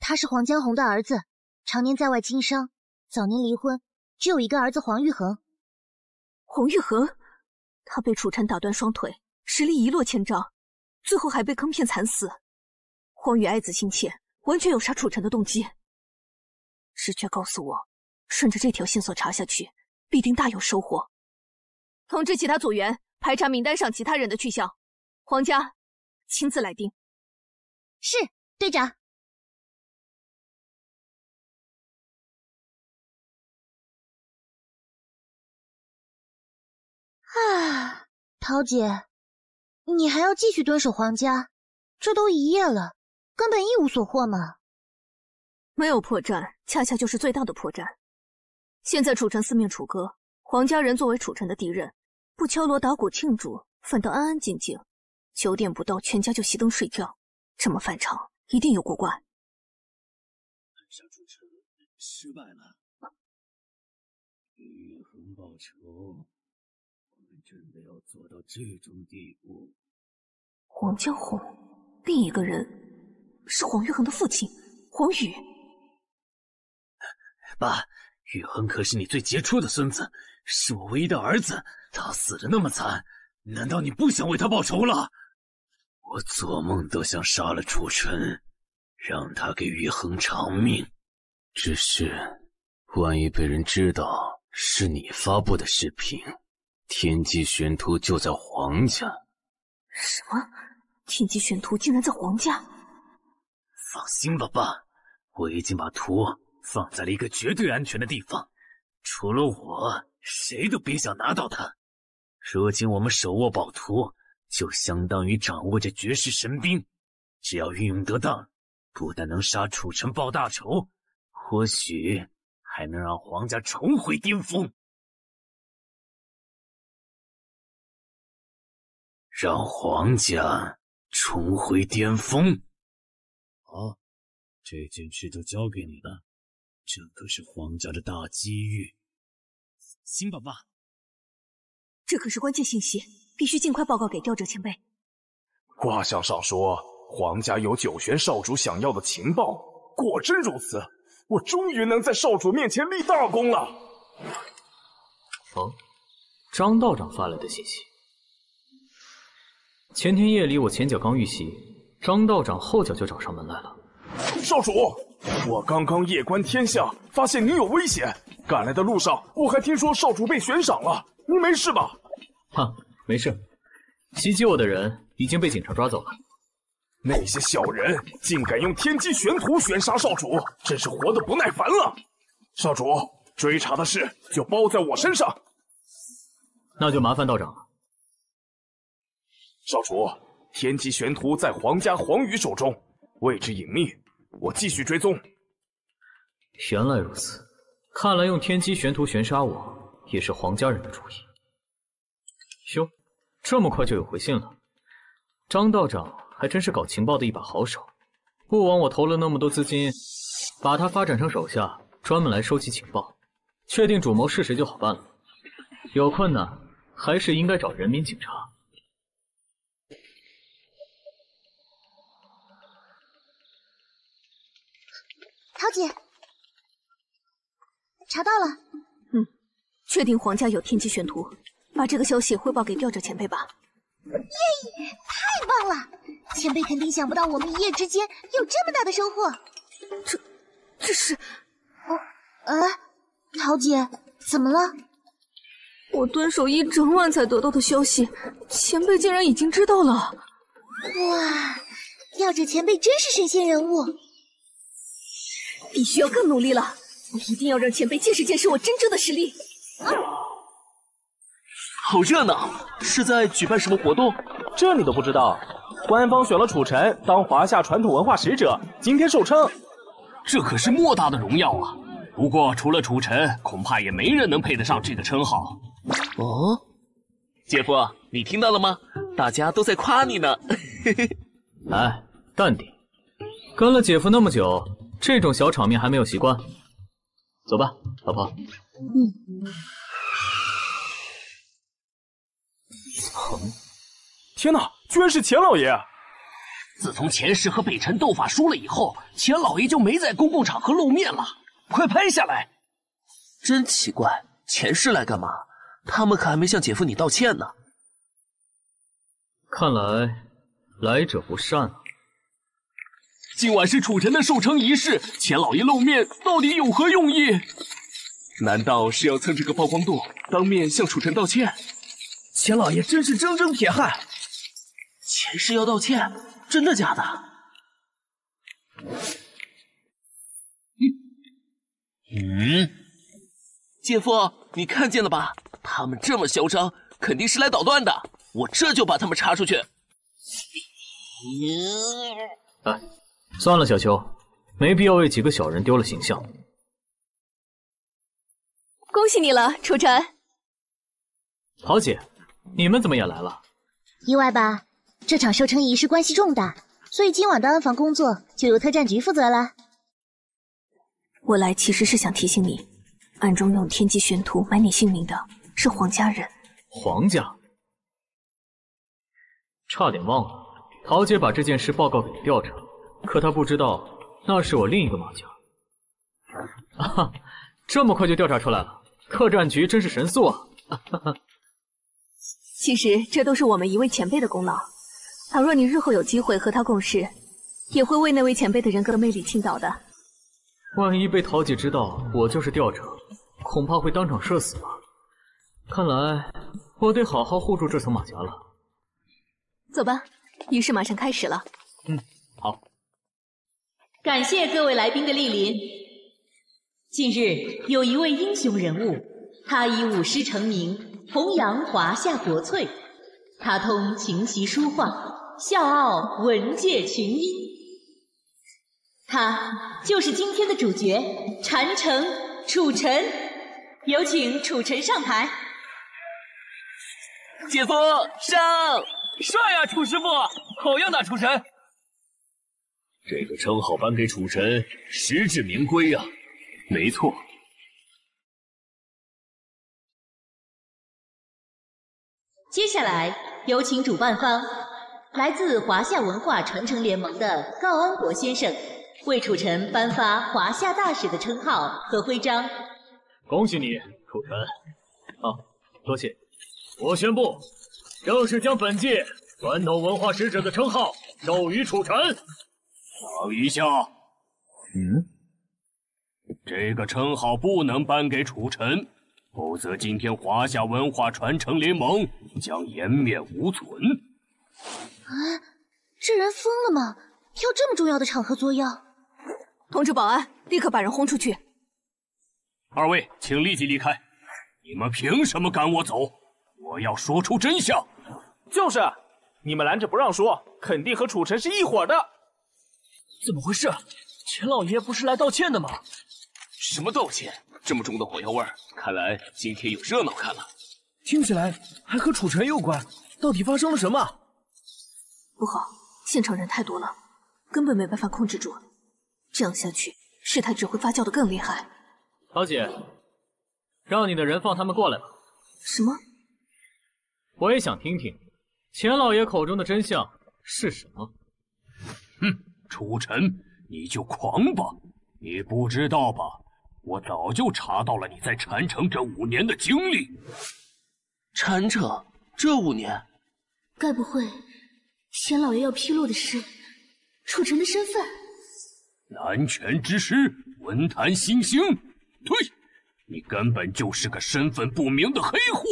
他是黄江红的儿子，常年在外经商，早年离婚，只有一个儿子黄玉恒。黄玉恒，他被楚尘打断双腿，实力一落千丈，最后还被坑骗惨死。黄宇爱子心切，完全有杀楚尘的动机。直觉告诉我，顺着这条线索查下去，必定大有收获。通知其他组员排查名单上其他人的去向，皇家亲自来定。是，队长。啊，桃姐，你还要继续蹲守皇家？这都一夜了，根本一无所获嘛。没有破绽，恰恰就是最大的破绽。现在楚城四面楚歌，皇家人作为楚城的敌人，不敲锣打鼓庆祝，反倒安安静静，九点不到全家就熄灯睡觉，这么反常，一定有古怪。暗杀楚城失败了，与恒报仇。我们真的要做到这种地步？黄江红，另一个人是黄玉恒的父亲黄宇。爸，宇恒可是你最杰出的孙子，是我唯一的儿子。他死的那么惨，难道你不想为他报仇了？我做梦都想杀了楚尘，让他给宇恒偿命。只是，万一被人知道是你发布的视频。天机玄图就在皇家。什么？天机玄图竟然在皇家？放心吧，爸，我已经把图放在了一个绝对安全的地方，除了我，谁都别想拿到它。如今我们手握宝图，就相当于掌握着绝世神兵，只要运用得当，不但能杀楚尘报大仇，或许还能让皇家重回巅峰。让皇家重回巅峰。好，这件事就交给你了。这可是皇家的大机遇。行吧，爸。这可是关键信息，必须尽快报告给吊者前辈。卦象上说，皇家有九玄少主想要的情报。果真如此，我终于能在少主面前立大功了。哦，张道长发来的信息。前天夜里，我前脚刚遇袭，张道长后脚就找上门来了。少主，我刚刚夜观天象，发现你有危险。赶来的路上，我还听说少主被悬赏了。您没事吧？哈，没事。袭击我的人已经被警察抓走了。那些小人竟敢用天机玄图悬杀少主，真是活得不耐烦了。少主，追查的事就包在我身上。那就麻烦道长了。少主，天机玄图在皇家皇宇手中，位置隐秘，我继续追踪。原来如此，看来用天机玄图悬杀我也是皇家人的主意。哟，这么快就有回信了，张道长还真是搞情报的一把好手。不枉我投了那么多资金，把他发展成手下，专门来收集情报，确定主谋是谁就好办了。有困难还是应该找人民警察。桃姐，查到了。嗯，确定皇家有天机玄图，把这个消息汇报给吊者前辈吧。耶，太棒了！前辈肯定想不到我们一夜之间有这么大的收获。这，这是……哦，哎，桃姐，怎么了？我蹲守一整晚才得到的消息，前辈竟然已经知道了。哇，吊者前辈真是神仙人物。必须要更努力了！我一定要让前辈见识见识我真正的实力。好热闹，是在举办什么活动？这你都不知道？官方选了楚尘当华夏传统文化使者，今天受称。这可是莫大的荣耀啊！不过除了楚尘，恐怕也没人能配得上这个称号。哦，姐夫，你听到了吗？大家都在夸你呢。[laughs] 哎，淡定，跟了姐夫那么久。这种小场面还没有习惯，走吧，老婆。嗯。天哪，居然是钱老爷！自从前世和北辰斗法输了以后，钱老爷就没在公共场合露面了。快拍下来！真奇怪，前世来干嘛？他们可还没向姐夫你道歉呢。看来来者不善啊！今晚是楚尘的寿辰仪式，钱老爷露面到底有何用意？难道是要蹭这个曝光度，当面向楚尘道歉？钱老爷真是铮铮铁汉，前世要道歉，真的假的？嗯，姐夫，你看见了吧？他们这么嚣张，肯定是来捣乱的。我这就把他们查出去。哎，算了，小秋，没必要为几个小人丢了形象。恭喜你了，楚尘。桃姐，你们怎么也来了？意外吧？这场收成仪式关系重大，所以今晚的安防工作就由特战局负责了。我来其实是想提醒你，暗中用天机玄图买你性命的是黄家人。黄家？差点忘了，桃姐把这件事报告给了调查，可他不知道那是我另一个马甲。啊，这么快就调查出来了，特战局真是神速啊！其实这都是我们一位前辈的功劳。倘若你日后有机会和他共事，也会为那位前辈的人格魅力倾倒的。万一被桃姐知道我就是调查，恐怕会当场射死吧。看来我得好好护住这层马甲了。走吧，仪式马上开始了。嗯，好。感谢各位来宾的莅临。近日有一位英雄人物，他以舞狮成名，弘扬华夏国粹。他通琴棋书画，笑傲文界群英。他就是今天的主角禅城楚尘，有请楚尘上台。姐夫上，帅呀，楚师傅，好样的，楚尘。这个称号颁给楚尘，实至名归啊。没错。接下来有请主办方，来自华夏文化传承联盟的高安国先生。为楚尘颁发华夏大使的称号和徽章，恭喜你，楚尘。啊，多谢。我宣布，正式将本届传统文化使者的称号授予楚尘。等一下，嗯，这个称号不能颁给楚尘，否则今天华夏文化传承联盟将颜面无存。啊，这人疯了吗？挑这么重要的场合作妖？通知保安，立刻把人轰出去。二位，请立即离开。你们凭什么赶我走？我要说出真相。就是，你们拦着不让说，肯定和楚尘是一伙的。怎么回事？钱老爷不是来道歉的吗？什么道歉？这么重的火药味儿，看来今天有热闹看了。听起来还和楚尘有关，到底发生了什么？不好，现场人太多了，根本没办法控制住。这样下去，事态只会发酵的更厉害。桃姐，让你的人放他们过来吧。什么？我也想听听钱老爷口中的真相是什么。哼，楚尘，你就狂吧！你不知道吧？我早就查到了你在禅城这五年的经历。禅城这五年，该不会钱老爷要披露的是楚尘的身份？南拳之师，文坛新星，对，你根本就是个身份不明的黑户。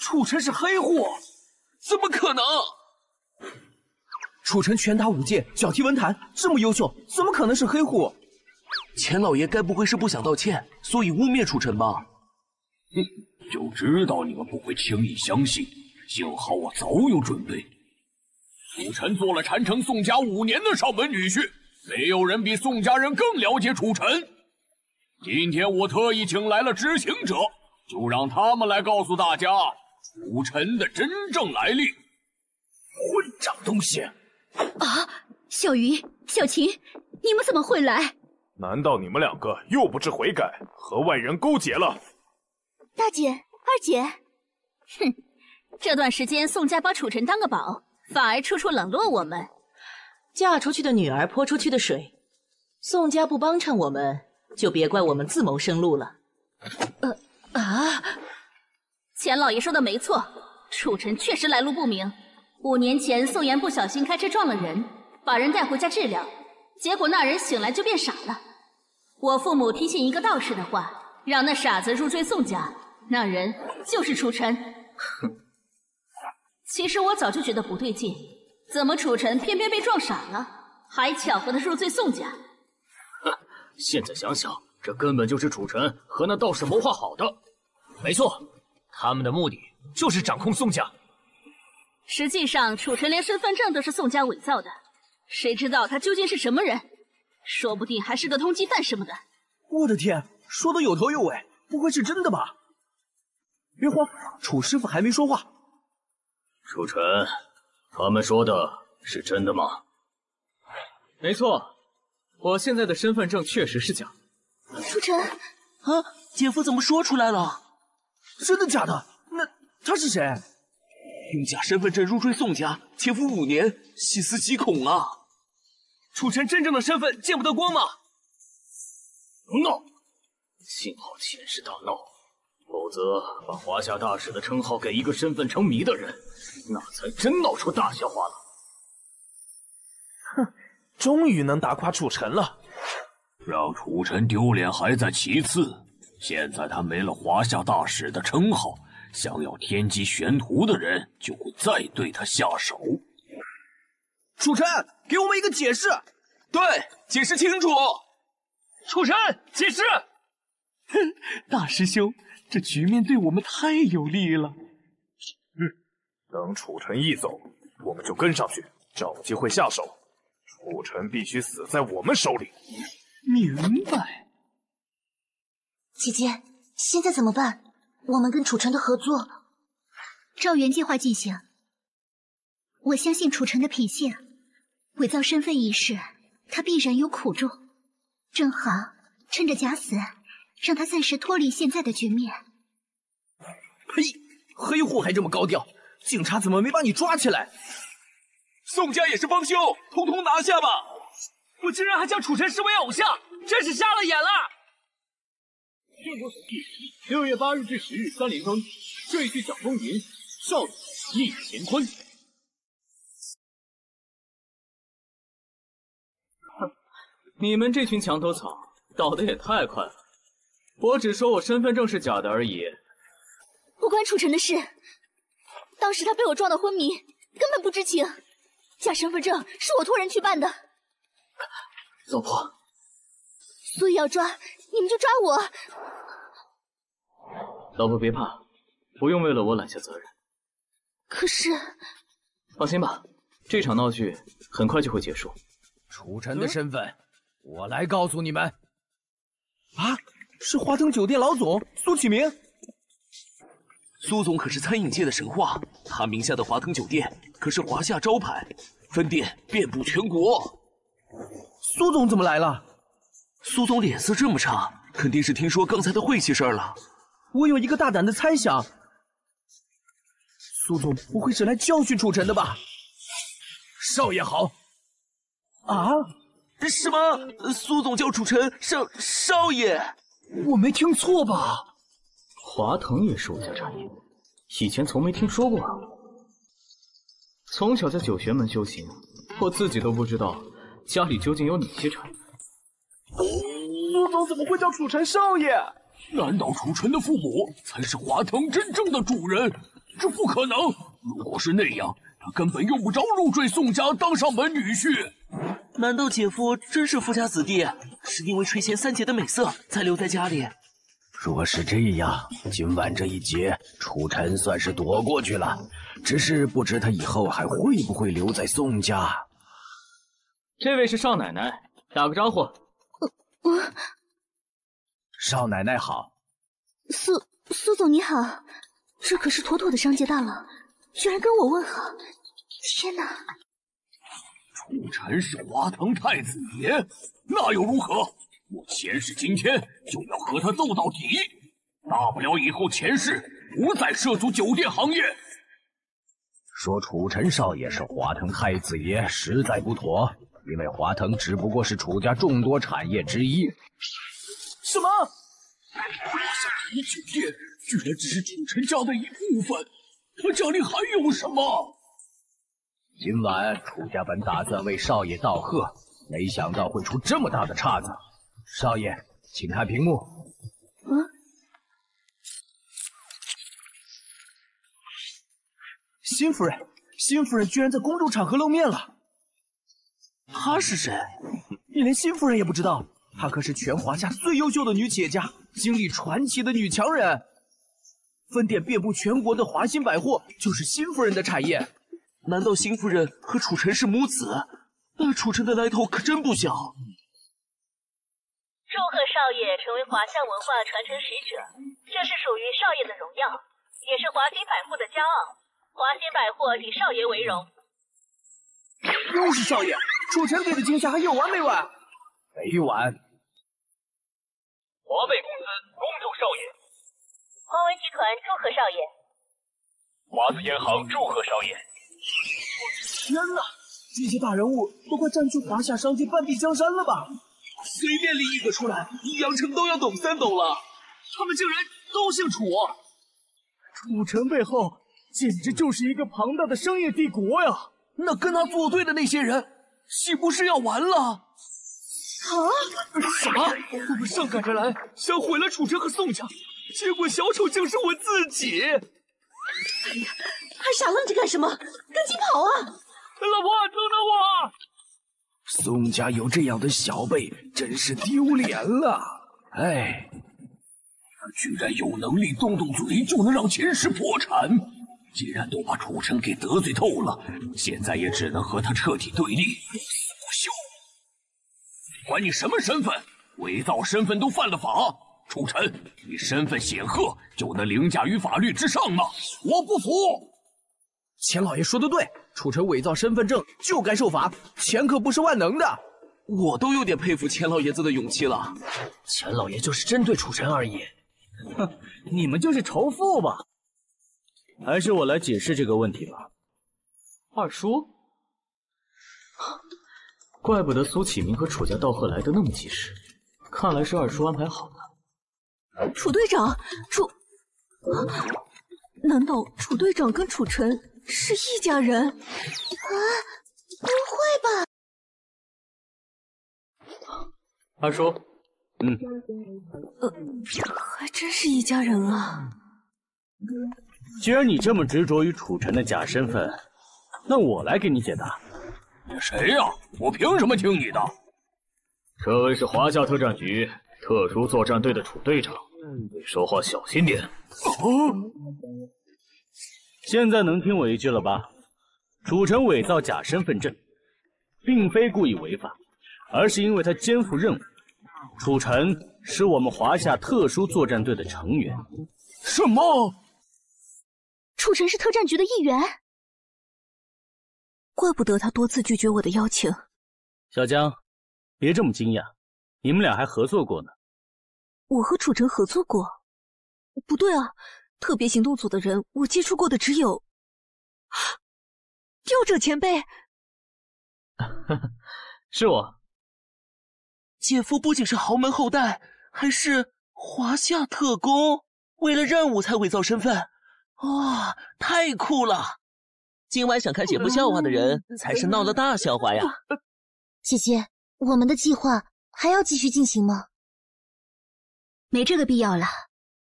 楚尘是黑户？怎么可能？楚尘拳打五界，脚踢文坛，这么优秀，怎么可能是黑户？钱老爷该不会是不想道歉，所以污蔑楚尘吧？哼，就知道你们不会轻易相信，幸好我早有准备。楚尘做了禅城宋家五年的上门女婿。没有人比宋家人更了解楚尘。今天我特意请来了知情者，就让他们来告诉大家楚尘的真正来历。混账东西！啊，小云、小琴，你们怎么会来？难道你们两个又不知悔改，和外人勾结了？大姐、二姐，哼，这段时间宋家把楚尘当个宝，反而处处冷落我们。嫁出去的女儿泼出去的水，宋家不帮衬我们，就别怪我们自谋生路了。呃啊，钱老爷说的没错，楚尘确实来路不明。五年前，宋妍不小心开车撞了人，把人带回家治疗，结果那人醒来就变傻了。我父母听信一个道士的话，让那傻子入赘宋家，那人就是楚尘。哼，其实我早就觉得不对劲，怎么楚尘偏偏被撞傻了，还巧合的入赘宋家？哼，现在想想，这根本就是楚尘和那道士谋划好的。没错，他们的目的就是掌控宋家。实际上，楚尘连身份证都是宋家伪造的，谁知道他究竟是什么人？说不定还是个通缉犯什么的。我的天，说的有头有尾，不会是真的吧？别慌，楚师傅还没说话。楚尘，他们说的是真的吗？没错，我现在的身份证确实是假。楚尘，啊，姐夫怎么说出来了？真的假的？那他是谁？用假身份证入赘宋家，潜伏五年，细思极恐啊！楚尘真正的身份见不得光吗？不闹！幸好前世大闹，否则把华夏大使的称号给一个身份成谜的人，那才真闹出大笑话了。哼，终于能打垮楚尘了。让楚尘丢脸还在其次，现在他没了华夏大使的称号。想要天机玄图的人就会再对他下手。楚尘，给我们一个解释。对，解释清楚。楚尘，解释。哼，大师兄，这局面对我们太有利了。嗯，等楚尘一走，我们就跟上去，找机会下手。楚尘必须死在我们手里。明白。姐姐，现在怎么办？我们跟楚尘的合作，照原计划进行。我相信楚尘的品性，伪造身份一事，他必然有苦衷。正好趁着假死，让他暂时脱离现在的局面。呸！黑户还这么高调，警察怎么没把你抓起来？宋家也是帮凶，统统拿下吧！我竟然还将楚尘视为偶像，真是瞎了眼了！天国统计：六月八日至十日三连更，赘婿蒋风云，少女厉乾坤。哼，[laughs] 你们这群墙头草倒的也太快了！我只说我身份证是假的而已。不关楚尘的事，当时他被我撞得昏迷，根本不知情。假身份证是我托人去办的。老婆，所以要抓你们就抓我。老婆别怕，不用为了我揽下责任。可是，放心吧，这场闹剧很快就会结束。楚尘的身份，我来告诉你们。啊，是华腾酒店老总苏启明。苏总可是餐饮界的神话，他名下的华腾酒店可是华夏招牌，分店遍布全国。苏总怎么来了？苏总脸色这么差，肯定是听说刚才的晦气事儿了。我有一个大胆的猜想，苏总不会是来教训楚尘的吧？少爷好。啊？什么？苏总叫楚尘少少爷？我没听错吧？华腾也是我家产业，以前从没听说过。从小在九玄门修行，我自己都不知道家里究竟有哪些产业。苏总怎么会叫楚尘少爷？难道楚尘的父母才是华腾真正的主人？这不可能！如果是那样，他根本用不着入赘宋家当上门女婿。难道姐夫真是富家子弟，是因为垂涎三姐的美色才留在家里？若是这样，今晚这一劫，楚尘算是躲过去了。只是不知他以后还会不会留在宋家。这位是少奶奶，打个招呼。我。少奶奶好，苏苏总你好，这可是妥妥的商界大佬，居然跟我问好，天哪！楚尘是华腾太子爷，那又如何？我前世今天就要和他斗到底，大不了以后前世不再涉足酒店行业。说楚尘少爷是华腾太子爷，实在不妥。因为华腾只不过是楚家众多产业之一。什么？华夏啤酒店居然只是楚尘家的一部分，他家里还有什么？今晚楚家本打算为少爷道贺，没想到会出这么大的岔子。少爷，请看屏幕。嗯。新夫人，新夫人居然在公众场合露面了。她是谁？你连新夫人也不知道？她可是全华夏最优秀的女企业家，经历传奇的女强人。分店遍布全国的华新百货就是新夫人的产业。难道新夫人和楚尘是母子？那楚尘的来头可真不小。祝贺少爷成为华夏文化传承使者，这是属于少爷的荣耀，也是华新百货的骄傲。华新百货以少爷为荣。又是少爷，楚尘给的惊吓还有完没完？没完。华贝公司恭祝少爷。华为集团祝贺少爷。华子银行祝贺少爷。天哪，这些大人物都快占据华夏商界半壁江山了吧？随便拎一个出来，阳城都要抖三抖了。他们竟然都姓楚！楚尘背后简直就是一个庞大的商业帝国呀！那跟他作对的那些人，岂不是要完了？啊！什么？我们上赶着来，想毁了楚尘和宋家，结果小丑竟是我自己！哎呀，还傻愣着干什么？赶紧跑啊！老婆，等等我！宋家有这样的小辈，真是丢脸了。哎，他居然有能力动动嘴就能让秦氏破产，既然都把楚尘给得罪透了，现在也只能和他彻底对立，不死不休。管你什么身份，伪造身份都犯了法。楚尘，你身份显赫，就能凌驾于法律之上吗？我不服！钱老爷说的对，楚尘伪造身份证就该受罚，钱可不是万能的。我都有点佩服钱老爷子的勇气了。钱老爷就是针对楚尘而已。哼，[laughs] 你们就是仇富吧？还是我来解释这个问题吧。二叔，怪不得苏启明和楚家道贺来的那么及时，看来是二叔安排好的。楚队长，楚，难道楚队长跟楚尘是一家人？啊，不会吧！二叔，嗯，呃，还真是一家人啊。既然你这么执着于楚尘的假身份，那我来给你解答。你谁呀？我凭什么听你的？这位是华夏特战局特殊作战队的楚队长，你说话小心点。哦，现在能听我一句了吧？楚尘伪造假身份证，并非故意违法，而是因为他肩负任务。楚尘是我们华夏特殊作战队的成员。什么？楚尘是特战局的一员？怪不得他多次拒绝我的邀请。小江，别这么惊讶，你们俩还合作过呢。我和楚尘合作过？不对啊，特别行动组的人，我接触过的只有吊者前辈。是我。姐夫不仅是豪门后代，还是华夏特工，为了任务才伪造身份，哇，太酷了！今晚想看姐夫笑话的人，才是闹了大笑话呀！姐姐，我们的计划还要继续进行吗？没这个必要了。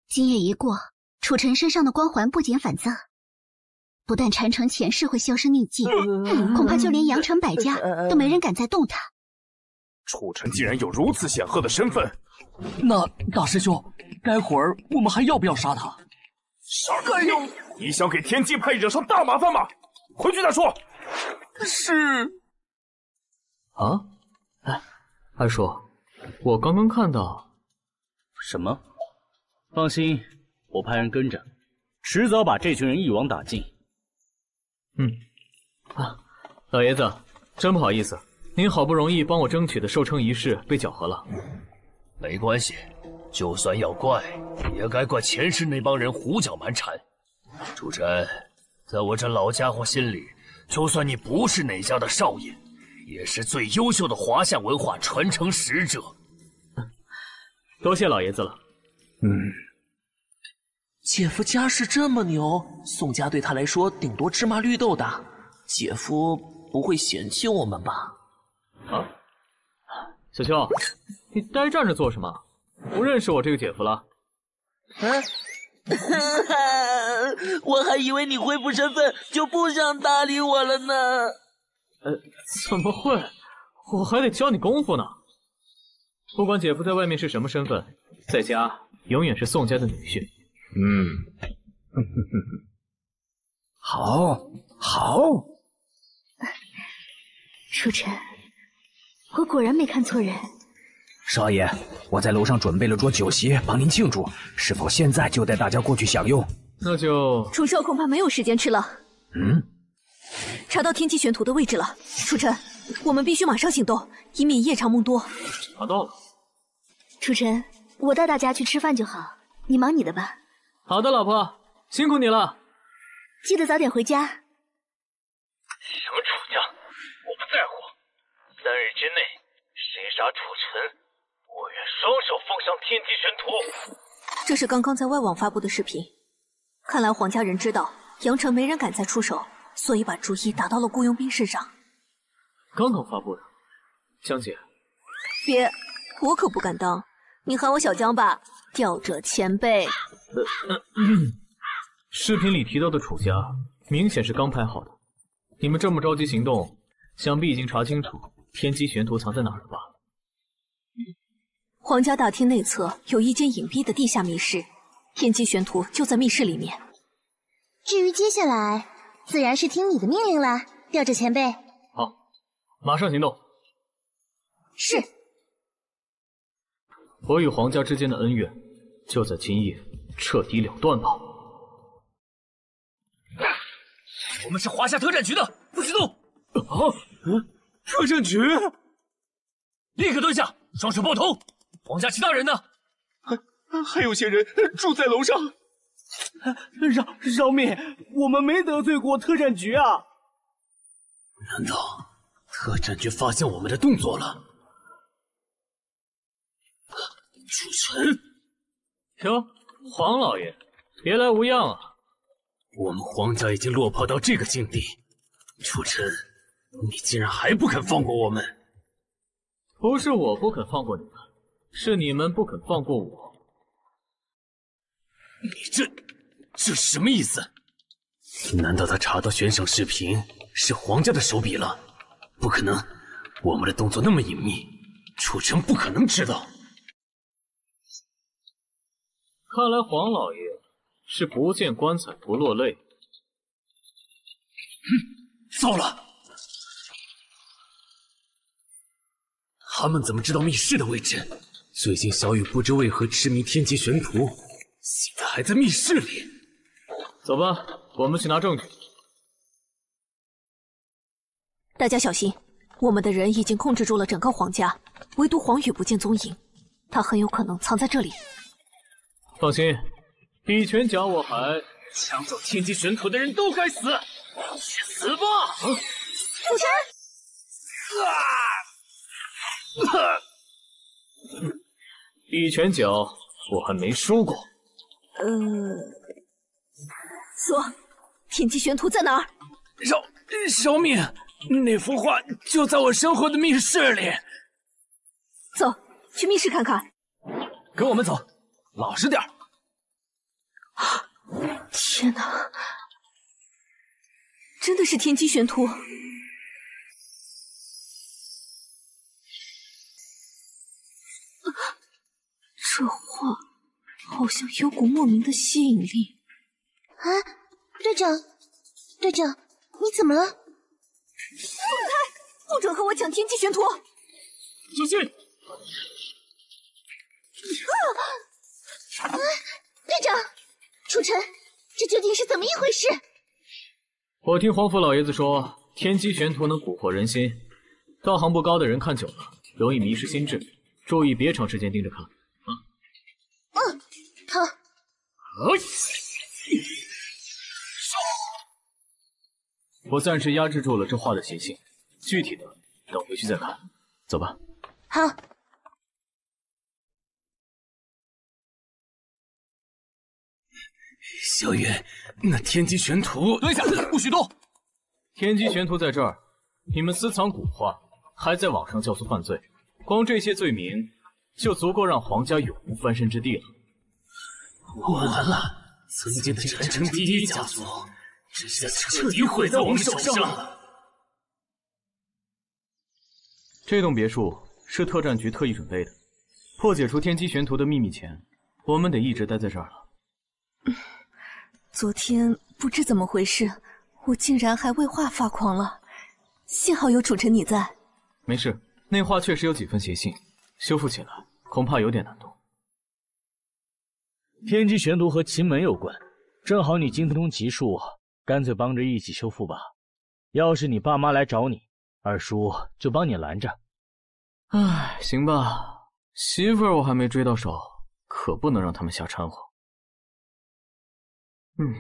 今夜一过，楚尘身上的光环不减反增，不但禅城前世会销声匿迹，恐怕就连阳城百家都没人敢再动他。楚尘既然有如此显赫的身份，那大师兄，待会儿我们还要不要杀他？杀该要！你想给天机派惹上大麻烦吗？回去再说。是。啊？哎，二叔，我刚刚看到。什么？放心，我派人跟着，迟早把这群人一网打尽。嗯。啊，老爷子，真不好意思。您好不容易帮我争取的寿称仪式被搅和了，没关系，就算要怪，也该怪前世那帮人胡搅蛮缠。楚尘，在我这老家伙心里，就算你不是哪家的少爷，也是最优秀的华夏文化传承使者。多谢老爷子了。嗯，姐夫家世这么牛，宋家对他来说顶多芝麻绿豆大，姐夫不会嫌弃我们吧？啊，小秋，你呆站着做什么？不认识我这个姐夫了？嗯，[laughs] 我还以为你恢复身份就不想搭理我了呢。呃，怎么会？我还得教你功夫呢。不管姐夫在外面是什么身份，在家永远是宋家的女婿。嗯，好，好。初晨，我果然没看错人。少爷，我在楼上准备了桌酒席，帮您庆祝，是否现在就带大家过去享用？那就。楚少恐怕没有时间吃了。嗯。查到天机玄图的位置了，楚尘，我们必须马上行动，以免夜长梦多。查到了。楚尘，我带大家去吃饭就好，你忙你的吧。好的，老婆，辛苦你了。记得早点回家。什么楚家，我不在乎。三日之内，谁杀楚晨，我愿双手奉上天机玄图。这是刚刚在外网发布的视频，看来黄家人知道阳城没人敢再出手，所以把主意打到了雇佣兵身上。刚刚发布的，江姐。别，我可不敢当。你喊我小江吧，吊者前辈。视频里提到的楚家，明显是刚拍好的。你们这么着急行动，想必已经查清楚天机玄图藏在哪儿了吧？皇家大厅内侧有一间隐蔽的地下密室，天机玄图就在密室里面。至于接下来，自然是听你的命令了，吊着前辈。好，马上行动。是。我与皇家之间的恩怨，就在今夜彻底了断吧。我们是华夏特战局的，不许动！啊，嗯，特战局，立刻蹲下，双手抱头。皇家其他人呢？还还有些人住在楼上。饶饶命，我们没得罪过特战局啊！难道特战局发现我们的动作了？楚晨，哟，黄老爷，别来无恙啊！我们黄家已经落魄到这个境地，楚尘，你竟然还不肯放过我们？不是我不肯放过你们，是你们不肯放过我。你这这什么意思？难道他查到悬赏视频是皇家的手笔了？不可能，我们的动作那么隐秘，楚城不可能知道。看来黄老爷是不见棺材不落泪。哼糟了！他们怎么知道密室的位置？最近小雨不知为何痴迷天机玄图，现在还在密室里。走吧，我们去拿证据。大家小心，我们的人已经控制住了整个皇家，唯独黄宇不见踪影，他很有可能藏在这里。放心，比拳甲我还抢走天机玄图的人都该死，去死吧！楚晨，啊！一拳脚我还没输过。呃，说，天机玄图在哪儿？饶饶命！那幅画就在我身后的密室里。走去密室看看。跟我们走。老实点天哪，真的是天机玄图！这话好像有股莫名的吸引力。啊，队长，队长，你怎么了？放开！不准和我抢天机玄图！小心！啊！啊，队长，楚尘，这究竟是怎么一回事？我听皇甫老爷子说，天机玄图能蛊惑人心，道行不高的人看久了容易迷失心智，注意别长时间盯着看。我暂时压制住了这画的邪性，具体的等回去再看。走吧。好。小云，那天机玄图，蹲下，不许动！天机玄图在这儿，你们私藏古画，还在网上教唆犯罪，光这些罪名就足够让皇家永无翻身之地了。完了，曾经的传承第一家族，这下彻底毁在我们手上了。这栋别墅是特战局特意准备的，破解出天机玄图的秘密前，我们得一直待在这儿了。昨天不知怎么回事，我竟然还为画发狂了。幸好有楚尘你在。没事，那画确实有几分邪性，修复起来恐怕有点难度。天机玄图和秦门有关，正好你精通奇术，干脆帮着一起修复吧。要是你爸妈来找你，二叔就帮你拦着。唉，行吧，媳妇儿我还没追到手，可不能让他们瞎掺和。嗯，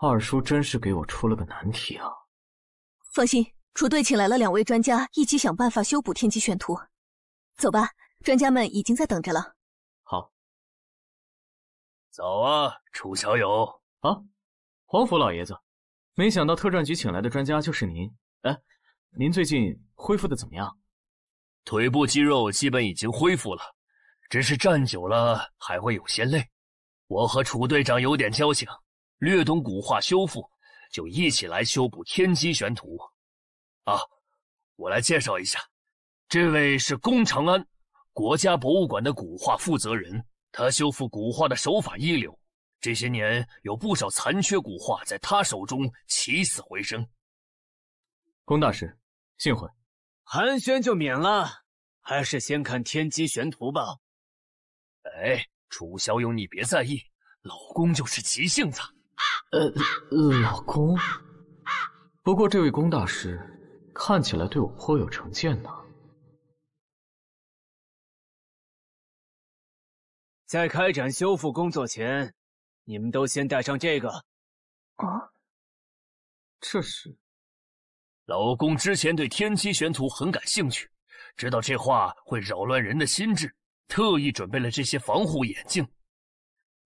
二叔真是给我出了个难题啊！放心，楚队请来了两位专家，一起想办法修补天机玄图。走吧，专家们已经在等着了。好，走啊，楚小友啊！黄甫老爷子，没想到特战局请来的专家就是您。哎，您最近恢复的怎么样？腿部肌肉基本已经恢复了，只是站久了还会有些累。我和楚队长有点交情，略懂古画修复，就一起来修补天机玄图。啊，我来介绍一下，这位是龚长安，国家博物馆的古画负责人。他修复古画的手法一流，这些年有不少残缺古画在他手中起死回生。龚大师，幸会。寒暄就免了，还是先看天机玄图吧。哎。楚小勇，你别在意，老公就是急性子。呃，老公。不过这位龚大师看起来对我颇有成见呢。在开展修复工作前，你们都先带上这个。啊，这是。老公之前对天机玄图很感兴趣，知道这画会扰乱人的心智。特意准备了这些防护眼镜，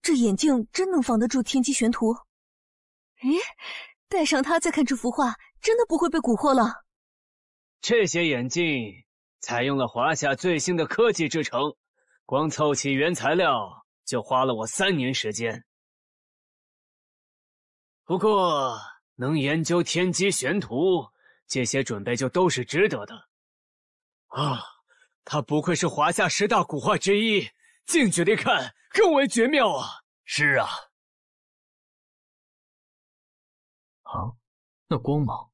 这眼镜真能防得住天机玄图？咦，戴上它再看这幅画，真的不会被蛊惑了？这些眼镜采用了华夏最新的科技制成，光凑齐原材料就花了我三年时间。不过能研究天机玄图，这些准备就都是值得的。啊！他不愧是华夏十大古画之一，近距离看更为绝妙啊！是啊。啊，那光芒！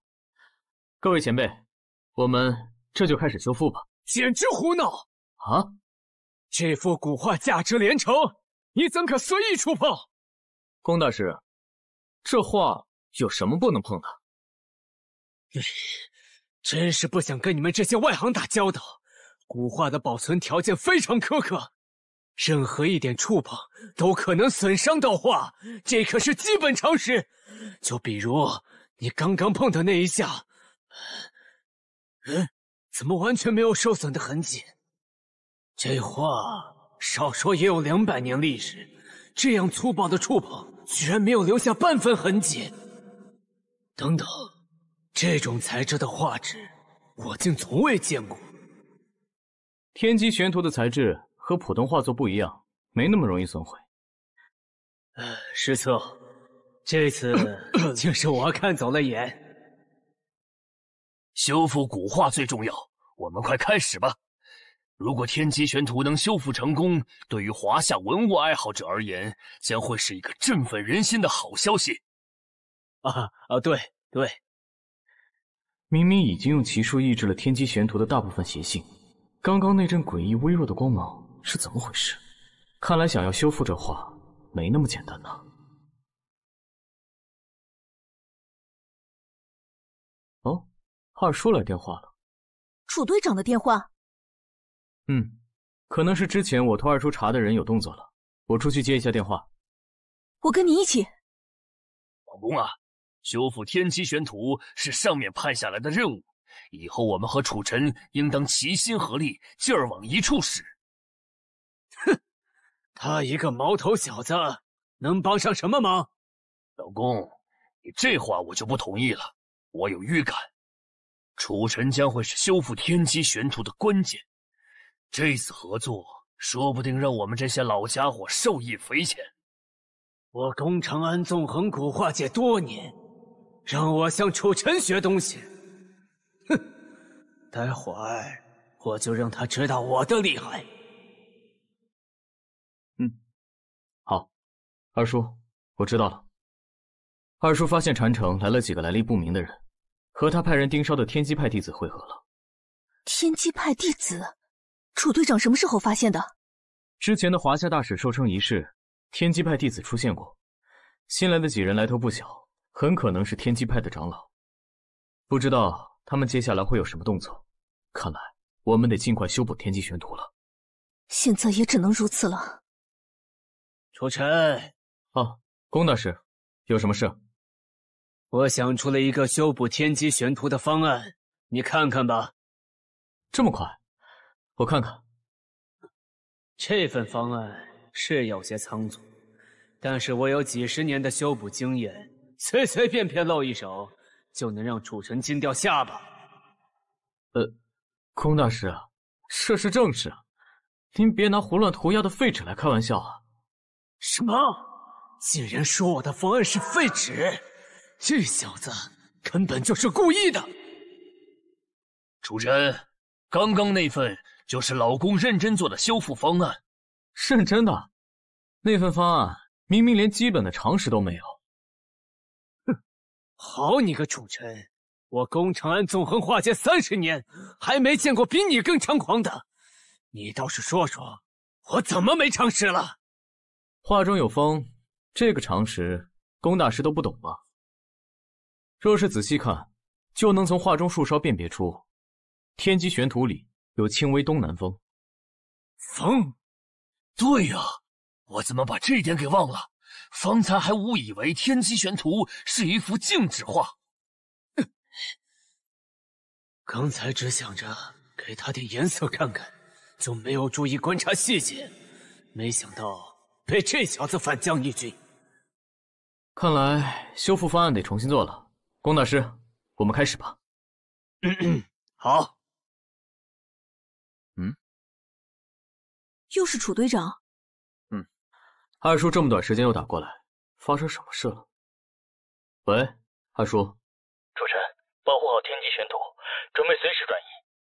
各位前辈，我们这就开始修复吧。简直胡闹！啊，这幅古画价值连城，你怎可随意触碰？龚大师，这画有什么不能碰的？真是不想跟你们这些外行打交道。古画的保存条件非常苛刻，任何一点触碰都可能损伤到画，这可是基本常识。就比如你刚刚碰的那一下，嗯，怎么完全没有受损的痕迹？这画少说也有两百年历史，这样粗暴的触碰居然没有留下半分痕迹。等等，这种材质的画纸，我竟从未见过。天机玄图的材质和普通画作不一样，没那么容易损毁。呃师策，这次 [coughs] 竟是我看走了眼。修复古画最重要，我们快开始吧。如果天机玄图能修复成功，对于华夏文物爱好者而言，将会是一个振奋人心的好消息。啊啊，对对，明明已经用奇术抑制了天机玄图的大部分邪性。刚刚那阵诡异微弱的光芒是怎么回事？看来想要修复这画没那么简单呢。哦，二叔来电话了。楚队长的电话。嗯，可能是之前我托二叔查的人有动作了，我出去接一下电话。我跟你一起。老公啊，修复天机玄图是上面派下来的任务，以后我们和楚尘应当齐心合力，劲儿往一处使。哼，他一个毛头小子，能帮上什么忙？老公，你这话我就不同意了。我有预感，楚尘将会是修复天机玄图的关键。这次合作，说不定让我们这些老家伙受益匪浅。我宫长安纵横古画界多年，让我向楚尘学东西。哼，待会儿我就让他知道我的厉害。嗯，好，二叔，我知道了。二叔发现禅城来了几个来历不明的人，和他派人盯梢的天机派弟子会合了。天机派弟子，楚队长什么时候发现的？之前的华夏大使受称仪式。天机派弟子出现过，新来的几人来头不小，很可能是天机派的长老。不知道他们接下来会有什么动作。看来我们得尽快修补天机玄图了。现在也只能如此了。楚尘，哦，龚大师，有什么事？我想出了一个修补天机玄图的方案，你看看吧。这么快？我看看。这份方案。是有些仓促，但是我有几十年的修补经验，随随便便露一手，就能让楚尘惊掉下巴。呃，空大师，这是正事，您别拿胡乱涂鸦的废纸来开玩笑啊！什么？竟然说我的方案是废纸？这小子根本就是故意的！楚尘，刚刚那份就是老公认真做的修复方案。认真的，那份方案明明连基本的常识都没有。哼，好你个楚尘，我宫长安纵横画界三十年，还没见过比你更猖狂的。你倒是说说，我怎么没常识了？画中有风，这个常识宫大师都不懂吧？若是仔细看，就能从画中树梢辨别出，天机玄图里有轻微东南风。风。对呀，我怎么把这点给忘了？方才还误以为天机玄图是一幅静止画。刚才只想着给他点颜色看看，就没有注意观察细节，没想到被这小子反将一军。看来修复方案得重新做了。龚大师，我们开始吧。好。又是楚队长，嗯，二叔这么短时间又打过来，发生什么事了？喂，二叔，楚尘，保护好天机玄图，准备随时转移。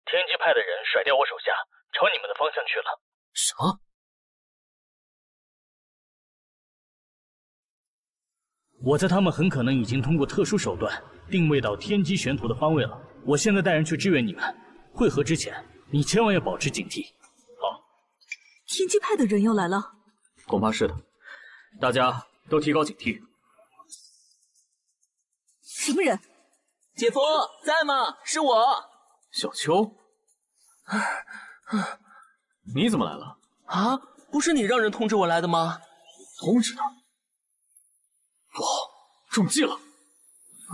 天机派的人甩掉我手下，朝你们的方向去了。什么？我猜他们很可能已经通过特殊手段定位到天机玄图的方位了。我现在带人去支援你们，会合之前你千万要保持警惕。天机派的人要来了，恐怕是的，大家都提高警惕。什么人？姐夫在吗？是我，小秋。你怎么来了？啊，不是你让人通知我来的吗？通知他？不好，中计了！啊，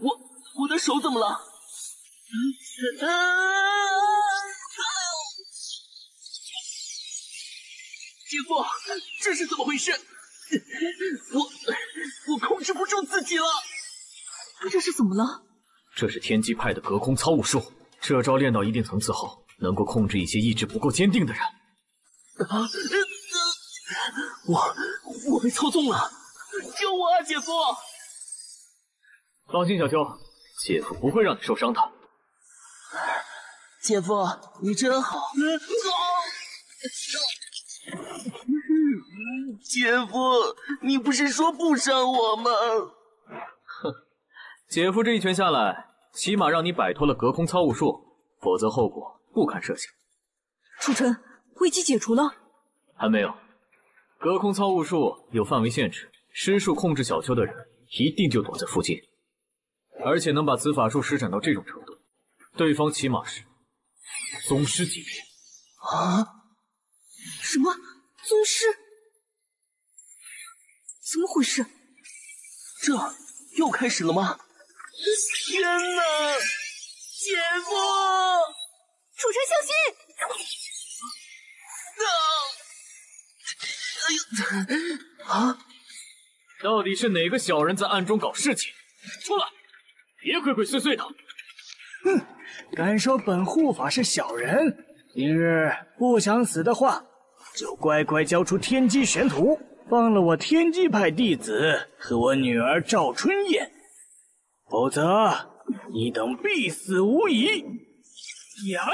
我我的手怎么了？啊！姐夫，这是怎么回事？[laughs] 我我控制不住自己了。他这是怎么了？这是天机派的隔空操物术，这招练到一定层次后，能够控制一些意志不够坚定的人。啊！我我被操纵了，救我啊，姐夫！放心，小秋，姐夫不会让你受伤的。姐夫，你真好。[laughs] [laughs] 姐夫，你不是说不伤我吗？哼，[laughs] 姐夫这一拳下来，起码让你摆脱了隔空操物术，否则后果不堪设想。楚尘，危机解除了？还没有，隔空操物术有范围限制，施术控制小秋的人一定就躲在附近，而且能把此法术施展到这种程度，对方起码是宗师级别。啊？什么宗师？怎么回事？这又开始了吗？天哪！姐夫，楚尘小心！啊！到底是哪个小人在暗中搞事情？出来，别鬼鬼祟祟的！哼，敢说本护法是小人？今日不想死的话，就乖乖交出天机玄图，放了我天机派弟子和我女儿赵春燕，否则你等必死无疑！呀！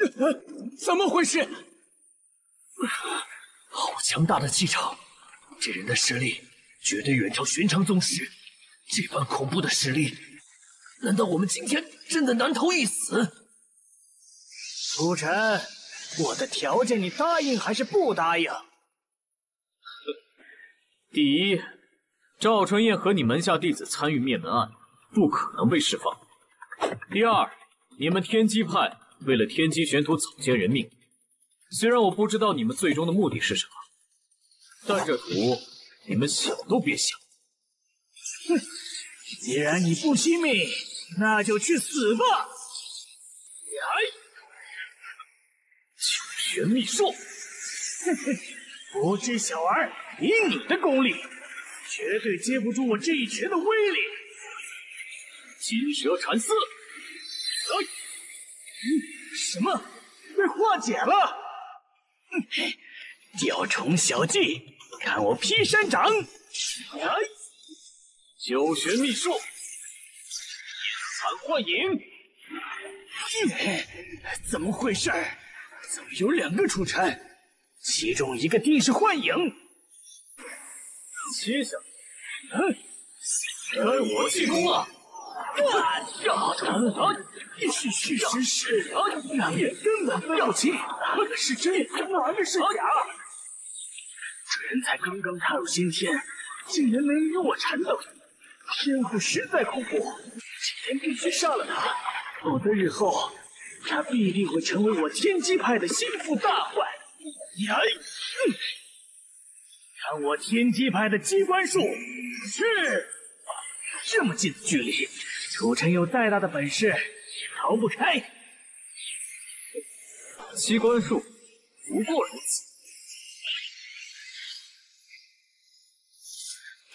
[laughs] 怎么回事？好强大的气场！这人的实力绝对远超寻常宗师。这般恐怖的实力，难道我们今天真的难逃一死？楚尘，我的条件你答应还是不答应？[laughs] 第一，赵春燕和你门下弟子参与灭门案，不可能被释放。第二，你们天机派为了天机玄图草菅人命。虽然我不知道你们最终的目的是什么，但这图你们想都别想。哼，既然你不惜命，那就去死吧！呀！九玄秘术，哼哼，不知小儿，以你的功力，绝对接不住我这一拳的威力。金蛇缠丝，哎，什么？被化解了？雕虫小技，看我劈山掌！呀！九玄秘术，残幻影。怎么回事？怎么有两个楚尘？其中一个定是幻影。接下来，嗯，该我进攻了。啊！是是是是，两人根本分不清哪个是真，哪个是假。这人才刚刚踏入先天，竟然能与我缠斗，天赋实在恐怖。今天必须杀了他，否则日后他必定会成为我天机派的心腹大患。呀！看我天机派的机关术，是这么近的距离。楚尘有再大的本事，也逃不开。机关术，不过如此。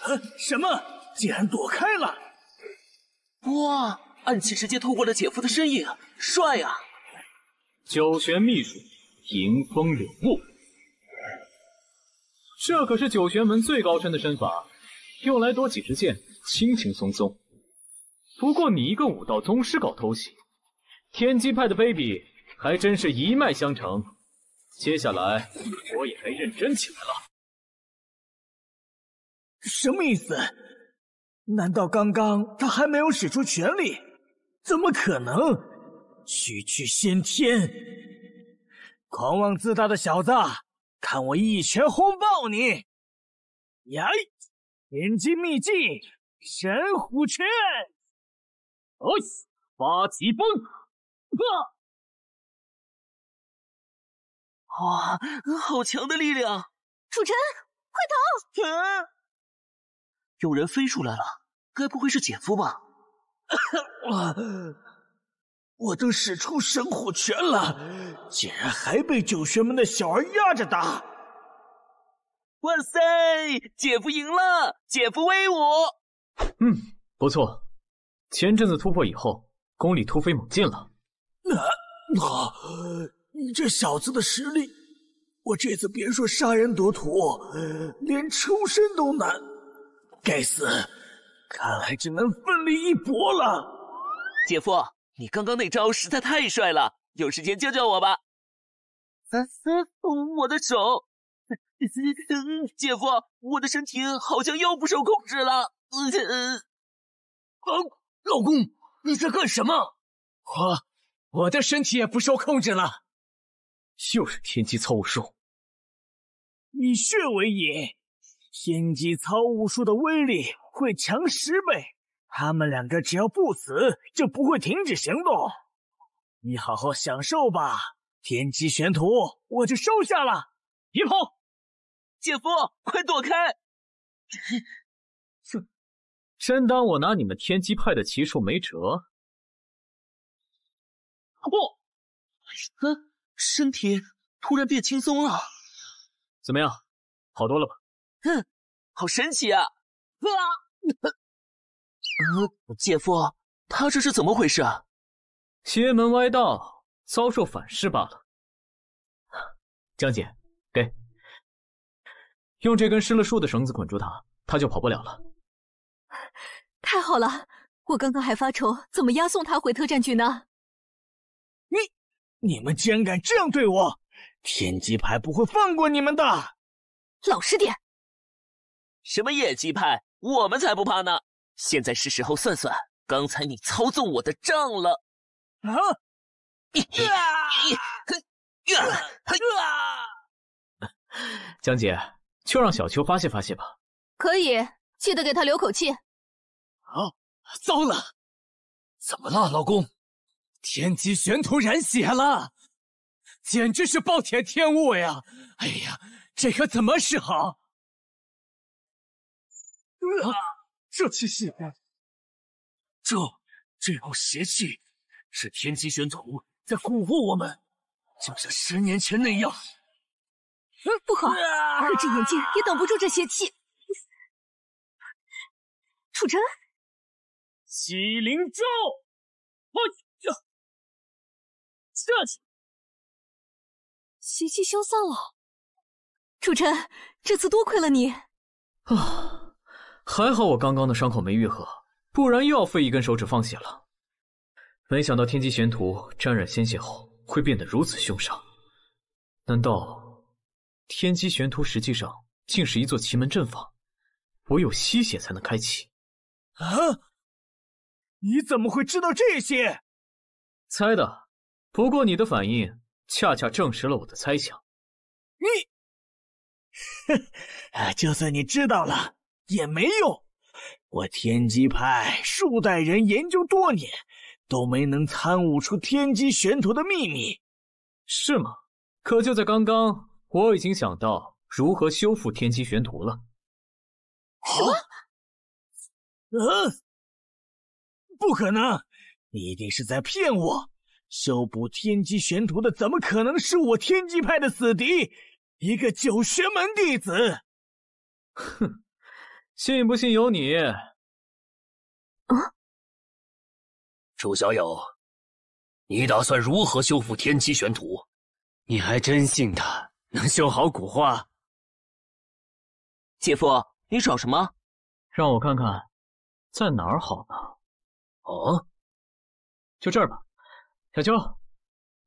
啊！什么？竟然躲开了！哇！暗器直接透过了姐夫的身影，帅啊！九玄秘术，迎风柳雾。这可是九玄门最高深的身法，用来躲几支箭，轻轻松松。不过你一个武道宗师搞偷袭，天机派的卑鄙还真是一脉相承。接下来我也该认真起来了。什么意思？难道刚刚他还没有使出全力？怎么可能？区区先天，狂妄自大的小子，看我一拳轰爆你！呀！天机秘技神虎拳。哦，发疾风！哇，好强的力量！楚尘，快逃！啊！有人飞出来了，该不会是姐夫吧？[coughs] 我我都使出神虎拳了，竟然还被九玄门的小儿压着打！哇塞，姐夫赢了！姐夫威武！嗯，不错。前阵子突破以后，功力突飞猛进了。那那，你这小子的实力，我这次别说杀人夺土，连抽身都难。该死，看来只能奋力一搏了。姐夫，你刚刚那招实在太帅了，有时间教教我吧。啊啊，我的手，[laughs] 姐夫，我的身体好像又不受控制了。嗯，啊。老公，你在干什么？我我的身体也不受控制了。又是天机操武术，以血为引，天机操武术的威力会强十倍。他们两个只要不死，就不会停止行动。你好好享受吧，天机玄图我就收下了。别跑，姐夫，快躲开！真当我拿你们天机派的奇术没辙？不，嗯，身体突然变轻松了。怎么样，好多了吧？嗯，好神奇啊！啊！嗯，姐夫，他这是怎么回事啊？邪门歪道，遭受反噬罢了。江姐，给，用这根失了术的绳子捆住他，他就跑不了了。太好了，我刚刚还发愁怎么押送他回特战局呢。你，你们竟然敢这样对我！天机牌不会放过你们的！老实点！什么野鸡派，我们才不怕呢！现在是时候算算刚才你操纵我的账了。[laughs] 啊！江姐，就让小秋发泄发泄吧。可以，记得给他留口气。啊！糟了，怎么了，老公？天机玄图染血了，简直是暴殄天物呀！哎呀，这可怎么是好？啊！[laughs] 这气息，这这股邪气，是天机玄图在蛊惑我们，就像十年前那样。不好，二只眼睛也挡不住这邪气。楚尘，麒麟咒，我这这是邪气消散了。楚尘，这次多亏了你啊！还好我刚刚的伤口没愈合，不然又要废一根手指放血了。没想到天机玄图沾染鲜血后会变得如此凶杀，难道？天机玄图实际上竟是一座奇门阵法，唯有吸血才能开启。啊！你怎么会知道这些？猜的。不过你的反应恰恰证实了我的猜想。你，哼！[laughs] 就算你知道了也没用。我天机派数代人研究多年，都没能参悟出天机玄图的秘密。是吗？可就在刚刚。我已经想到如何修复天机玄图了。什么？嗯，不可能！你一定是在骗我。修补天机玄图的，怎么可能是我天机派的死敌？一个九玄门弟子。哼，信不信由你。啊！楚小友，你打算如何修复天机玄图？你还真信他？能修好古画，姐夫，你找什么？让我看看，在哪儿好呢？哦，就这儿吧。小秋，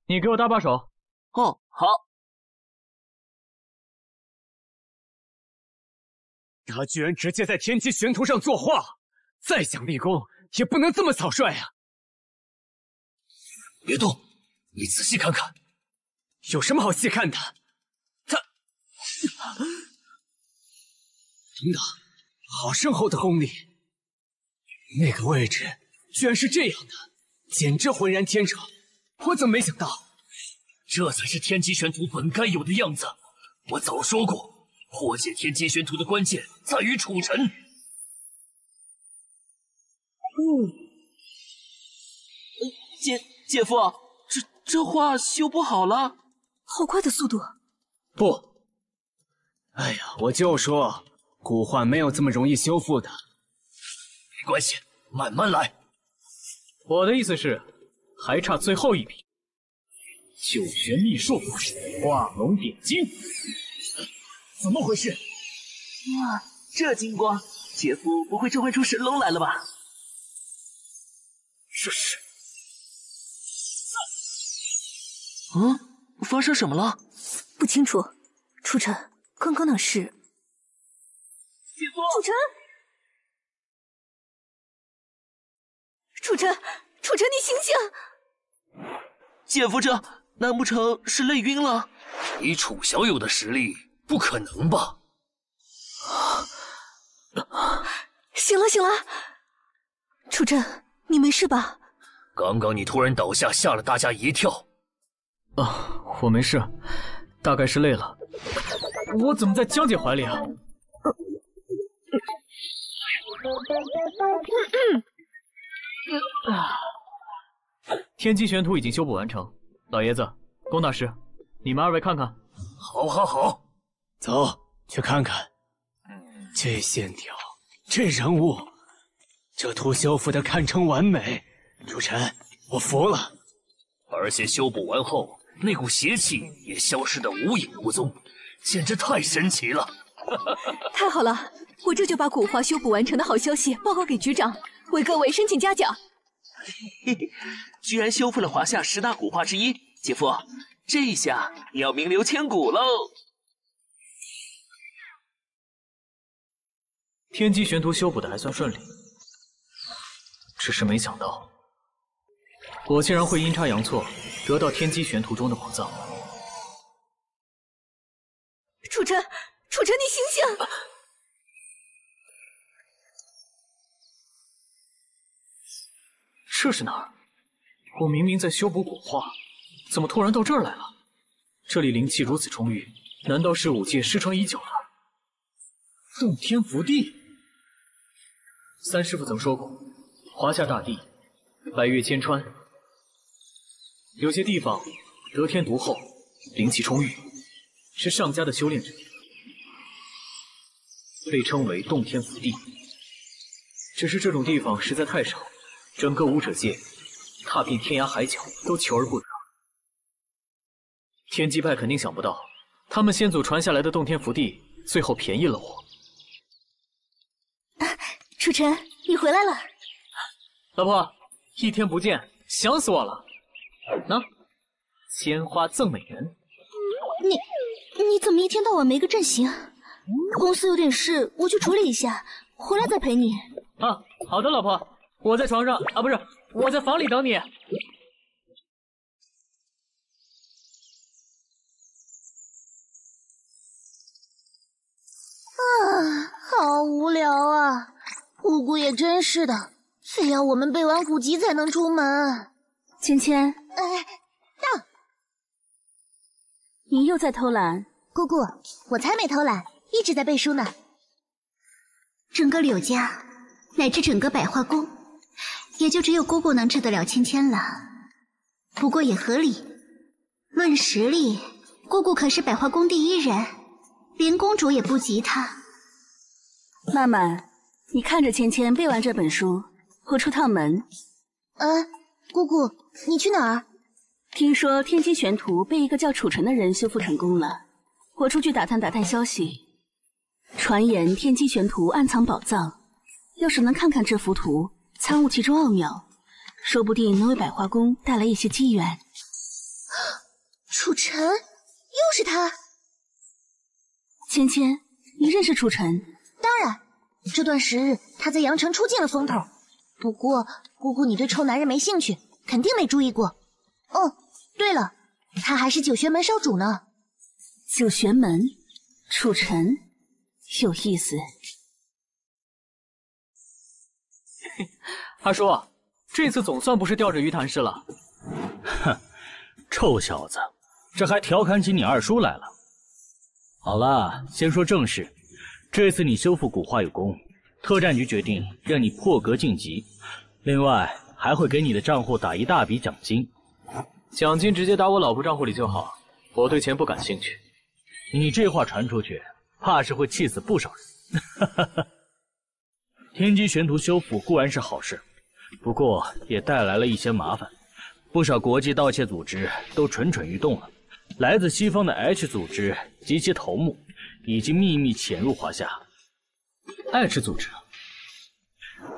你给我搭把手。哦，好。他居然直接在天机玄图上作画，再想立功也不能这么草率啊！别动，你仔细看看。有什么好细看的？他，等等，好深厚的功力！那个位置居然是这样的，简直浑然天成！我怎么没想到？这才是天机玄图本该有的样子！我早说过，破解天机玄图的关键在于楚尘。嗯，姐姐夫，这这画修不好了？好快的速度！不。哎呀，我就说古画没有这么容易修复的。没关系，慢慢来。我的意思是，还差最后一笔。九玄秘术，画龙点睛。怎么回事？哇，这金光，姐夫不会召唤出神龙来了吧？这是……嗯，发生什么了？不清楚，楚尘。刚刚那是姐夫，楚尘，楚尘，楚尘，你醒醒！姐夫，这难不成是累晕了？以楚小友的实力，不可能吧？醒了，醒了！楚震，你没事吧？刚刚你突然倒下，吓了大家一跳。啊，我没事，大概是累了。我怎么在江姐怀里啊？天机玄图已经修补完成，老爷子，龚大师，你们二位看看。好，好，好，走去看看。这线条，这人物，这图修复的堪称完美。主臣，我服了。而且修补完后，那股邪气也消失的无影无踪，简直太神奇了。[laughs] 太好了，我这就把古画修补完成的好消息报告给局长，为各位申请嘉奖。嘿嘿，居然修复了华夏十大古画之一，姐夫，这下你要名留千古喽！天机玄图修补的还算顺利，只是没想到，我竟然会阴差阳错得到天机玄图中的宝藏。楚尘，楚尘，你醒醒！这是哪儿？我明明在修补古画，怎么突然到这儿来了？这里灵气如此充裕，难道是五界失传已久了？洞天福地。三师傅曾说过，华夏大地，百越千川，有些地方得天独厚，灵气充裕，是上佳的修炼之地，被称为洞天福地。只是这种地方实在太少。整个武者界，踏遍天涯海角都求而不得。天机派肯定想不到，他们先祖传下来的洞天福地，最后便宜了我。楚尘，你回来了。老婆，一天不见，想死我了。喏，鲜花赠美人。你你怎么一天到晚没个正形？公司有点事，我去处理一下，回来再陪你。啊，好的，老婆。我在床上啊，不是，我在房里等你。啊，好无聊啊！姑姑也真是的，非要我们背完古籍才能出门。芊芊，哎，到。你又在偷懒？姑姑，我才没偷懒，一直在背书呢。整个柳家，乃至整个百花宫。也就只有姑姑能治得了芊芊了，不过也合理。论实力，姑姑可是百花宫第一人，连公主也不及她。曼曼，你看着芊芊背完这本书，我出趟门。嗯，姑姑，你去哪儿？听说天机玄图被一个叫楚尘的人修复成功了，我出去打探打探消息。传言天机玄图暗藏宝藏，要是能看看这幅图。参悟其中奥妙，说不定能为百花宫带来一些机缘。[gasps] 楚尘，又是他。芊芊，你认识楚尘？当然，这段时日他在阳城出尽了风头。不过，姑姑你对臭男人没兴趣，肯定没注意过。哦，对了，他还是九玄门少主呢。九玄门，楚尘，有意思。[laughs] 二叔，这次总算不是钓着鱼谈事了。哼，臭小子，这还调侃起你二叔来了。好了，先说正事。这次你修复古画有功，特战局决定让你破格晋级，另外还会给你的账户打一大笔奖金。奖金直接打我老婆账户里就好，我对钱不感兴趣。你这话传出去，怕是会气死不少人。哈哈哈。天机玄图修复固然是好事，不过也带来了一些麻烦。不少国际盗窃组织都蠢蠢欲动了。来自西方的 H 组织及其头目已经秘密潜入华夏。H 组织，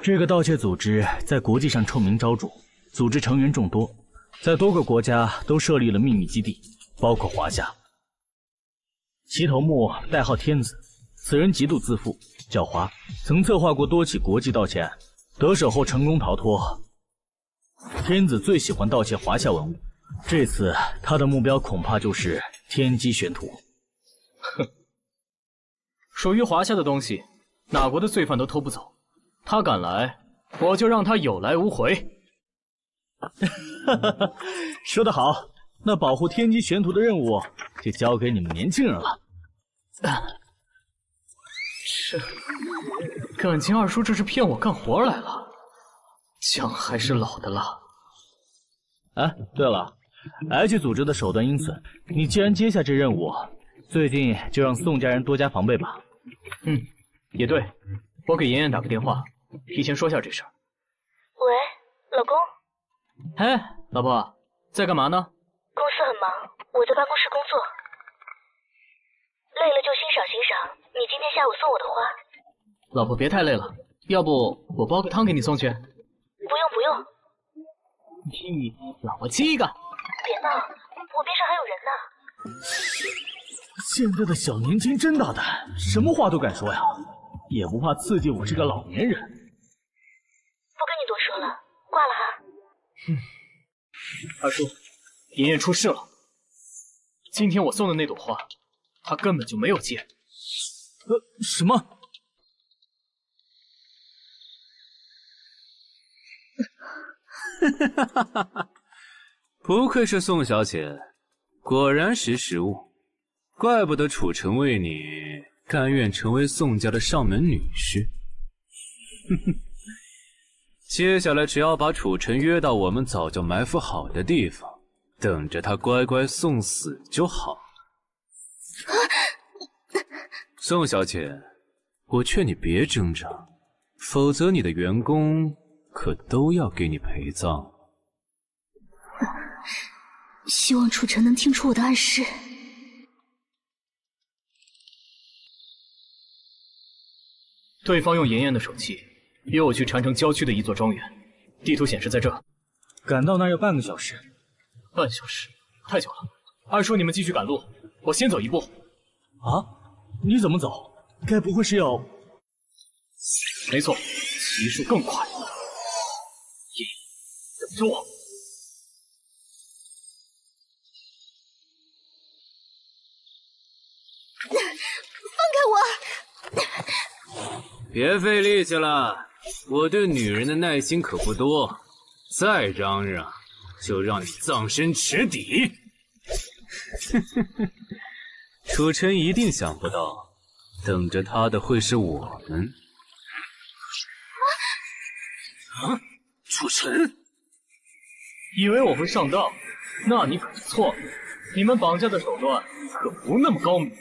这个盗窃组织在国际上臭名昭著，组织成员众多，在多个国家都设立了秘密基地，包括华夏。其头目代号天子，此人极度自负。狡猾，曾策划过多起国际盗窃案，得手后成功逃脱。天子最喜欢盗窃华夏文物，这次他的目标恐怕就是天机玄图。哼，[laughs] 属于华夏的东西，哪国的罪犯都偷不走。他敢来，我就让他有来无回。哈哈，说得好，那保护天机玄图的任务就交给你们年轻人了。感情二叔这是骗我干活来了，姜还是老的辣。哎，对了，H 组织的手段阴损，你既然接下这任务，最近就让宋家人多加防备吧。嗯，也对，我给妍妍打个电话，提前说下这事儿。喂，老公。哎，老婆，在干嘛呢？公司很忙，我在办公室工作。累了就欣赏欣赏，你今天下午送我的花。老婆别太累了，要不我煲个汤给你送去？不用不用。你老婆七个。别闹，我边上还有人呢。现在的小年轻真大胆，什么话都敢说呀，也不怕刺激我这个老年人。不跟你多说了，挂了哈。嗯，二叔，妍妍出事了。今天我送的那朵花，她根本就没有接。呃，什么？哈哈哈哈不愧是宋小姐，果然识时务，怪不得楚尘为你甘愿成为宋家的上门女婿。哼哼，接下来只要把楚尘约到我们早就埋伏好的地方，等着他乖乖送死就好了。[laughs] 宋小姐，我劝你别挣扎，否则你的员工。可都要给你陪葬。[laughs] 希望楚尘能听出我的暗示。对方用妍妍的手机约我去禅城郊区的一座庄园，地图显示在这，赶到那要半个小时。半小时，太久了。二叔，你们继续赶路，我先走一步。啊？你怎么走？该不会是要……没错，骑术更快。住！放别费力气了，我对女人的耐心可不多。再嚷嚷，就让你葬身池底！[laughs] 楚尘一定想不到，等着他的会是我们。啊！楚尘！以为我会上当，那你可是错了。你们绑架的手段可不那么高明。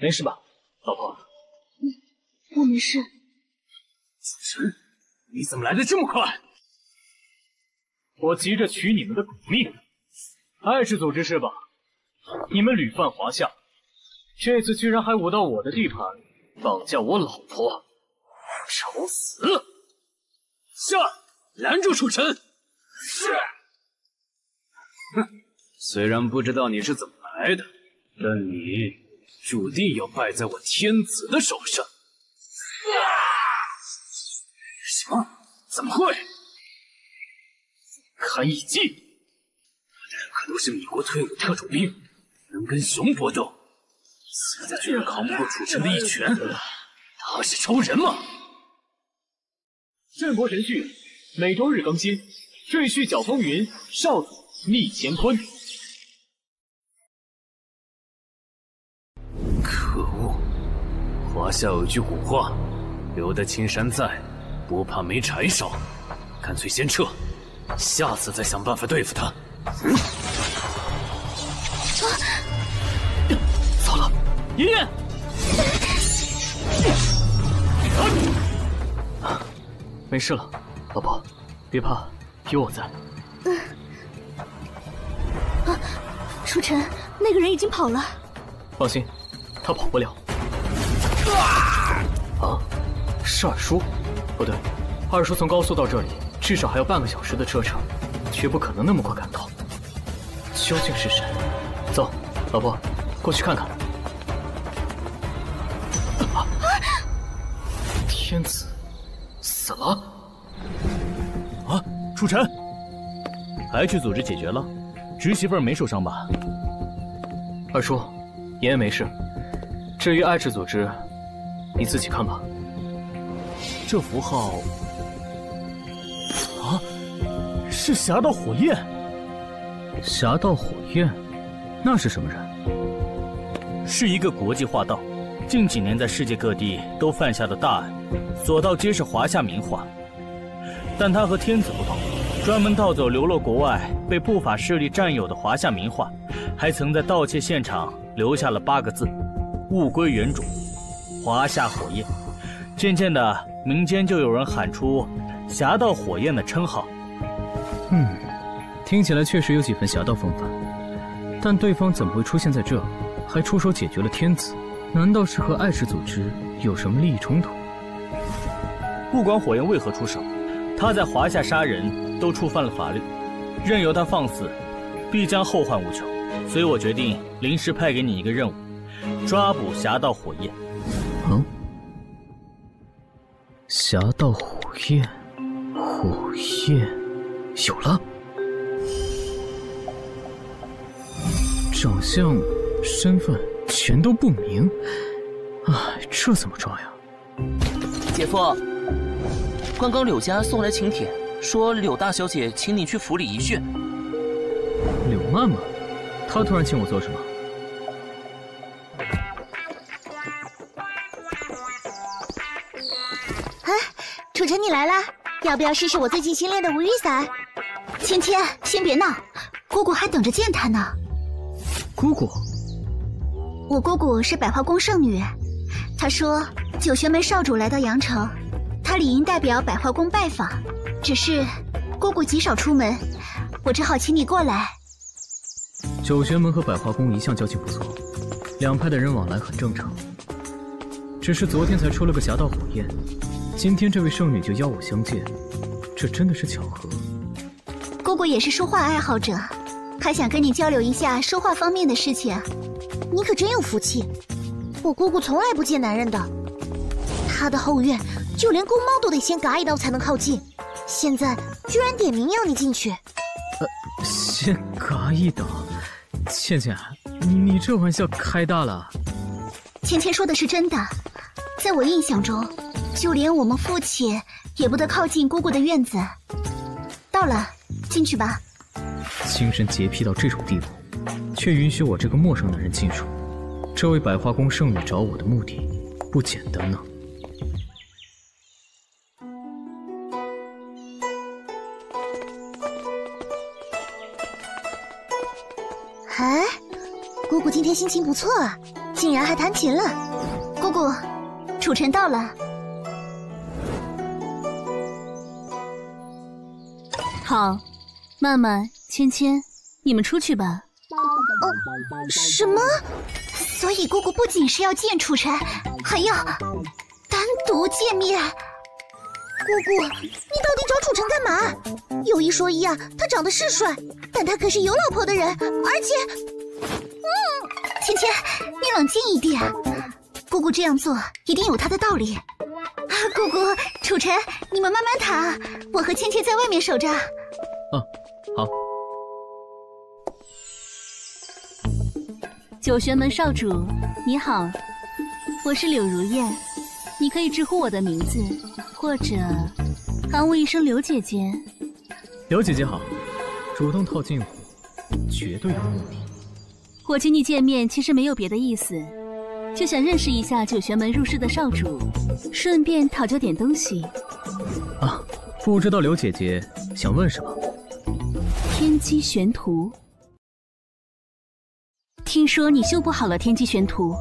没事吧，老婆？我没事。楚尘，你怎么来的这么快？我急着取你们的骨命。爱氏组织是吧？你们屡犯华夏，这次居然还舞到我的地盘，绑架我老婆，找死！下，拦住楚尘！是，哼，虽然不知道你是怎么来的，但你注定要败在我天子的手上。什么？怎么会？堪一击！可都是米国退伍特种兵，能跟熊搏斗，现在居然扛不过楚尘的一拳，他是超人吗？战国神剧，每周日更新。赘婿搅风云，少主逆乾坤。可恶！华夏有句古话，留得青山在，不怕没柴烧。干脆先撤，下次再想办法对付他嗯。糟了，爷爷！啊！没事了，老婆，别怕。有我在。嗯。啊，楚尘，那个人已经跑了。放心，他跑不了。啊，是二叔？不对，二叔从高速到这里至少还有半个小时的车程，绝不可能那么快赶到。究竟是谁？走，老婆，过去看看。啊！天子死了。啊楚尘，H 组织解决了，侄媳妇儿没受伤吧？二叔，妍妍没事。至于 H 组织，你自己看吧。这符号啊，是侠盗火焰。侠盗火焰，那是什么人？是一个国际画盗，近几年在世界各地都犯下的大案，所到皆是华夏名画。但他和天子不同，专门盗走流落国外、被不法势力占有的华夏名画，还曾在盗窃现场留下了八个字：“物归原主，华夏火焰。”渐渐的，民间就有人喊出“侠盗火焰”的称号。嗯，听起来确实有几分侠盗风范。但对方怎么会出现在这，还出手解决了天子？难道是和爱氏组织有什么利益冲突？不管火焰为何出手。他在华夏杀人都触犯了法律，任由他放肆，必将后患无穷。所以我决定临时派给你一个任务，抓捕侠盗火焰。嗯，侠盗火焰，火焰有了，长相、身份全都不明，哎，这怎么抓呀？姐夫。刚刚柳家送来请帖，说柳大小姐请你去府里一叙。柳曼曼，她突然请我做什么？楚晨你来了，要不要试试我最近新练的无雨伞？芊芊，先别闹，姑姑还等着见他呢。姑姑，我姑姑是百花宫圣女，她说九玄门少主来到阳城。她理应代表百花宫拜访，只是姑姑极少出门，我只好请你过来。九玄门和百花宫一向交情不错，两派的人往来很正常。只是昨天才出了个侠盗火焰，今天这位圣女就邀我相见，这真的是巧合。姑姑也是书画爱好者，还想跟你交流一下书画方面的事情。你可真有福气，我姑姑从来不见男人的，她的后院。就连公猫都得先嘎一刀才能靠近，现在居然点名要你进去。呃，先嘎一刀，倩倩，你这玩笑开大了。芊芊说的是真的，在我印象中，就连我们父亲也不得靠近姑姑的院子。到了，进去吧。精神洁癖到这种地步，却允许我这个陌生男人进入，这位百花宫圣女找我的目的不简单呢。哎，姑姑今天心情不错啊，竟然还弹琴了。姑姑，楚尘到了。好，曼曼、芊芊，你们出去吧。哦，什么？所以姑姑不仅是要见楚尘，还要单独见面。姑姑，你到底找楚尘干嘛？有一说一啊，他长得是帅，但他可是有老婆的人，而且……嗯，芊芊，你冷静一点。姑姑这样做一定有她的道理。啊姑姑，楚尘，你们慢慢谈，我和芊芊在外面守着。嗯，好。九玄门少主，你好，我是柳如燕，你可以直呼我的名字。或者喊我一声刘姐姐。刘姐姐好，主动套近乎，绝对有目的。我请你见面，其实没有别的意思，就想认识一下九玄门入室的少主，顺便讨教点东西。啊，不知道刘姐姐想问什么？天机玄图。听说你修补好了天机玄图，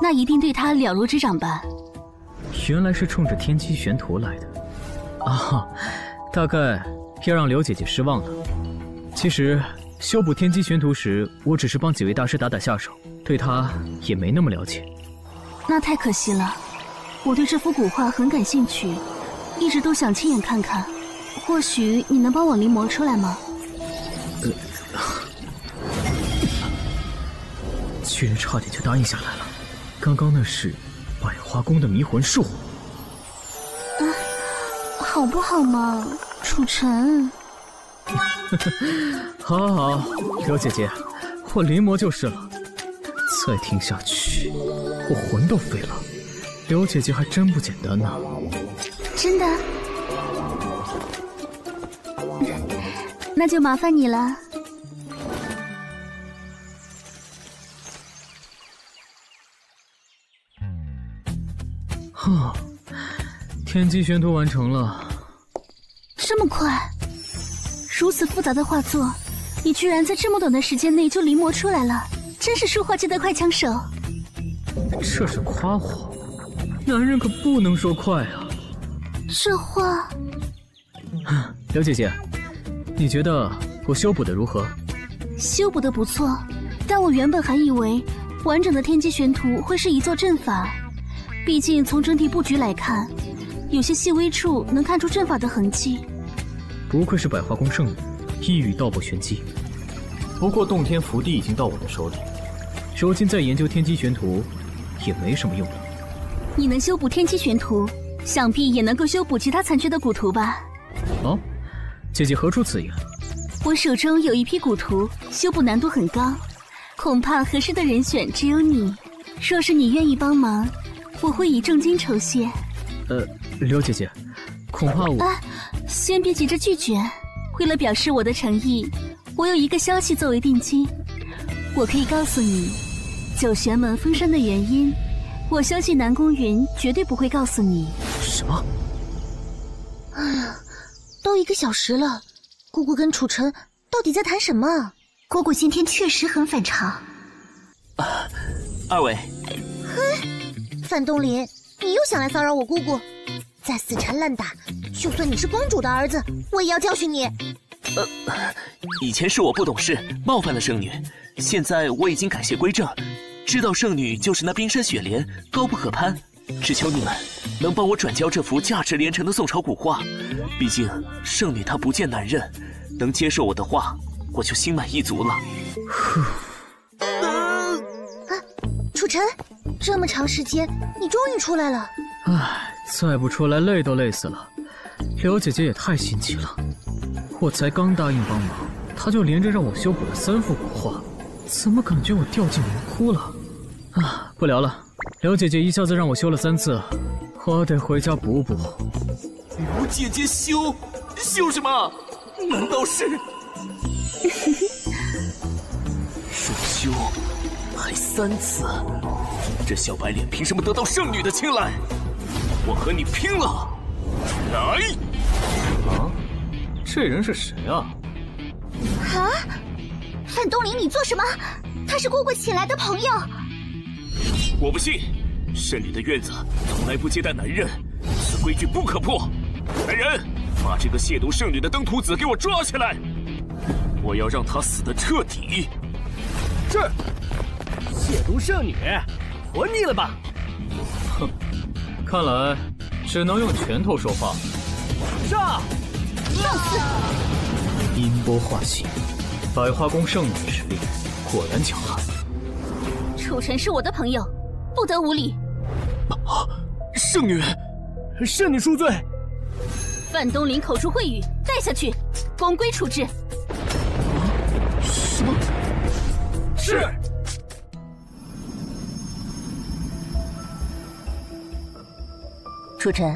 那一定对他了如指掌吧？原来是冲着天机玄图来的，啊，大概要让刘姐姐失望了。其实修补天机玄图时，我只是帮几位大师打打下手，对他也没那么了解。那太可惜了，我对这幅古画很感兴趣，一直都想亲眼看看。或许你能帮我临摹出来吗？呃，居然差点就答应下来了。刚刚那是。百花宫的迷魂术，啊，好不好嘛，楚尘？[laughs] 好，好，好，刘姐姐，我临摹就是了。再听下去，我魂都飞了。刘姐姐还真不简单呢。真的？那就麻烦你了。哼，天机玄图完成了，这么快？如此复杂的画作，你居然在这么短的时间内就临摹出来了，真是书画界的快枪手。这是夸我，男人可不能说快啊。这话，刘姐姐，你觉得我修补的如何？修补的不错，但我原本还以为完整的天机玄图会是一座阵法，毕竟从整体布局来看，有些细微处能看出阵法的痕迹。不愧是百花宫圣女，一语道破玄机。不过洞天福地已经到我的手里，如今再研究天机玄图也没什么用了。你能修补天机玄图，想必也能够修补其他残缺的古图吧？哦，姐姐何出此言？我手中有一批古图，修补难度很高，恐怕合适的人选只有你。若是你愿意帮忙，我会以重金酬谢。呃，刘姐姐，恐怕我……啊，先别急着拒绝。为了表示我的诚意，我有一个消息作为定金。我可以告诉你，九玄门封山的原因。我相信南宫云绝对不会告诉你。什么？哎呀，都一个小时了。姑姑跟楚尘到底在谈什么？姑姑今天确实很反常。啊，二位。嘿，范东林，你又想来骚扰我姑姑？再死缠烂打，就算你是公主的儿子，我也要教训你。呃，以前是我不懂事，冒犯了圣女，现在我已经改邪归正，知道圣女就是那冰山雪莲，高不可攀。只求你们能帮我转交这幅价值连城的宋朝古画，毕竟圣女她不见男人，能接受我的画，我就心满意足了。啊，楚尘，这么长时间，你终于出来了。唉，再不出来累都累死了。刘姐姐也太心急了，我才刚答应帮忙，她就连着让我修补了三幅古画，怎么感觉我掉进魔窟了？啊，不聊了。刘姐姐一下子让我修了三次，我得回家补补。刘姐姐修修什么？难道是 [laughs] 说修还三次？这小白脸凭什么得到圣女的青睐？我和你拼了！来！啊，这人是谁啊？啊，范东林，你做什么？他是姑姑请来的朋友。我不信，圣女的院子从来不接待男人，此规矩不可破。来人，把这个亵渎圣女的登徒子给我抓起来！我要让他死的彻底。是。亵渎圣女，活腻了吧？哼，看来只能用拳头说话。上！放肆！音波化形，百花宫圣女的实力果然强悍。楚尘是我的朋友。不得无礼！圣女，圣女恕罪。范东林口出秽语，带下去，公规处置。什么？是。楚尘，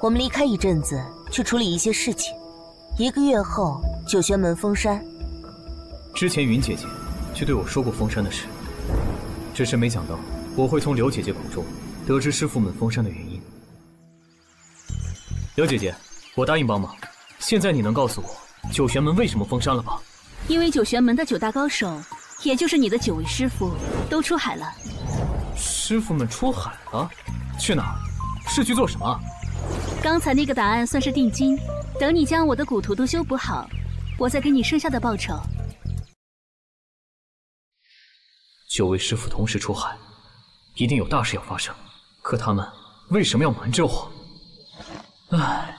我们离开一阵子，去处理一些事情。一个月后，九玄门封山。之前云姐姐就对我说过封山的事，只是没想到。我会从刘姐姐口中得知师傅们封山的原因。刘姐姐，我答应帮忙。现在你能告诉我九玄门为什么封山了吧？因为九玄门的九大高手，也就是你的九位师傅，都出海了。师傅们出海了？去哪儿？是去做什么？刚才那个答案算是定金，等你将我的古图都修补好，我再给你剩下的报酬。九位师傅同时出海。一定有大事要发生，可他们为什么要瞒着我？唉，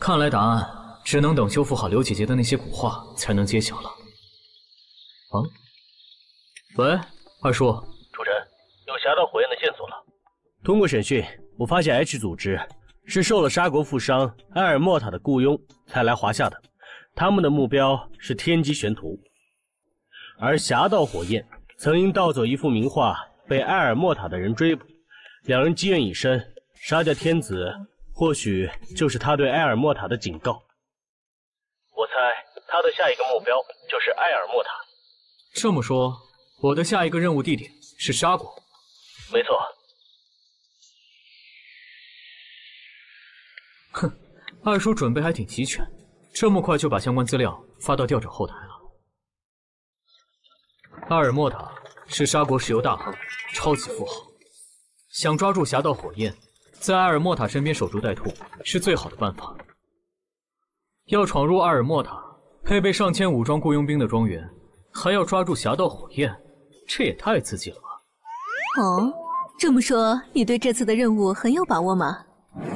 看来答案只能等修复好刘姐姐的那些古画才能揭晓了。啊？喂，二叔。楚尘，有侠盗火焰的线索了。通过审讯，我发现 H 组织是受了沙国富商埃尔莫塔的雇佣才来华夏的，他们的目标是天机玄图，而侠盗火焰曾因盗走一幅名画。被埃尔莫塔的人追捕，两人积怨已深，杀掉天子，或许就是他对埃尔莫塔的警告。我猜他的下一个目标就是埃尔莫塔。这么说，我的下一个任务地点是沙国？没错。哼二叔准备还挺齐全，这么快就把相关资料发到调者后台了。阿尔莫塔是沙国石油大亨，超级富豪，想抓住侠盗火焰，在阿尔莫塔身边守株待兔是最好的办法。要闯入阿尔莫塔，配备上千武装雇佣兵的庄园，还要抓住侠盗火焰，这也太刺激了吧！哦，这么说，你对这次的任务很有把握吗？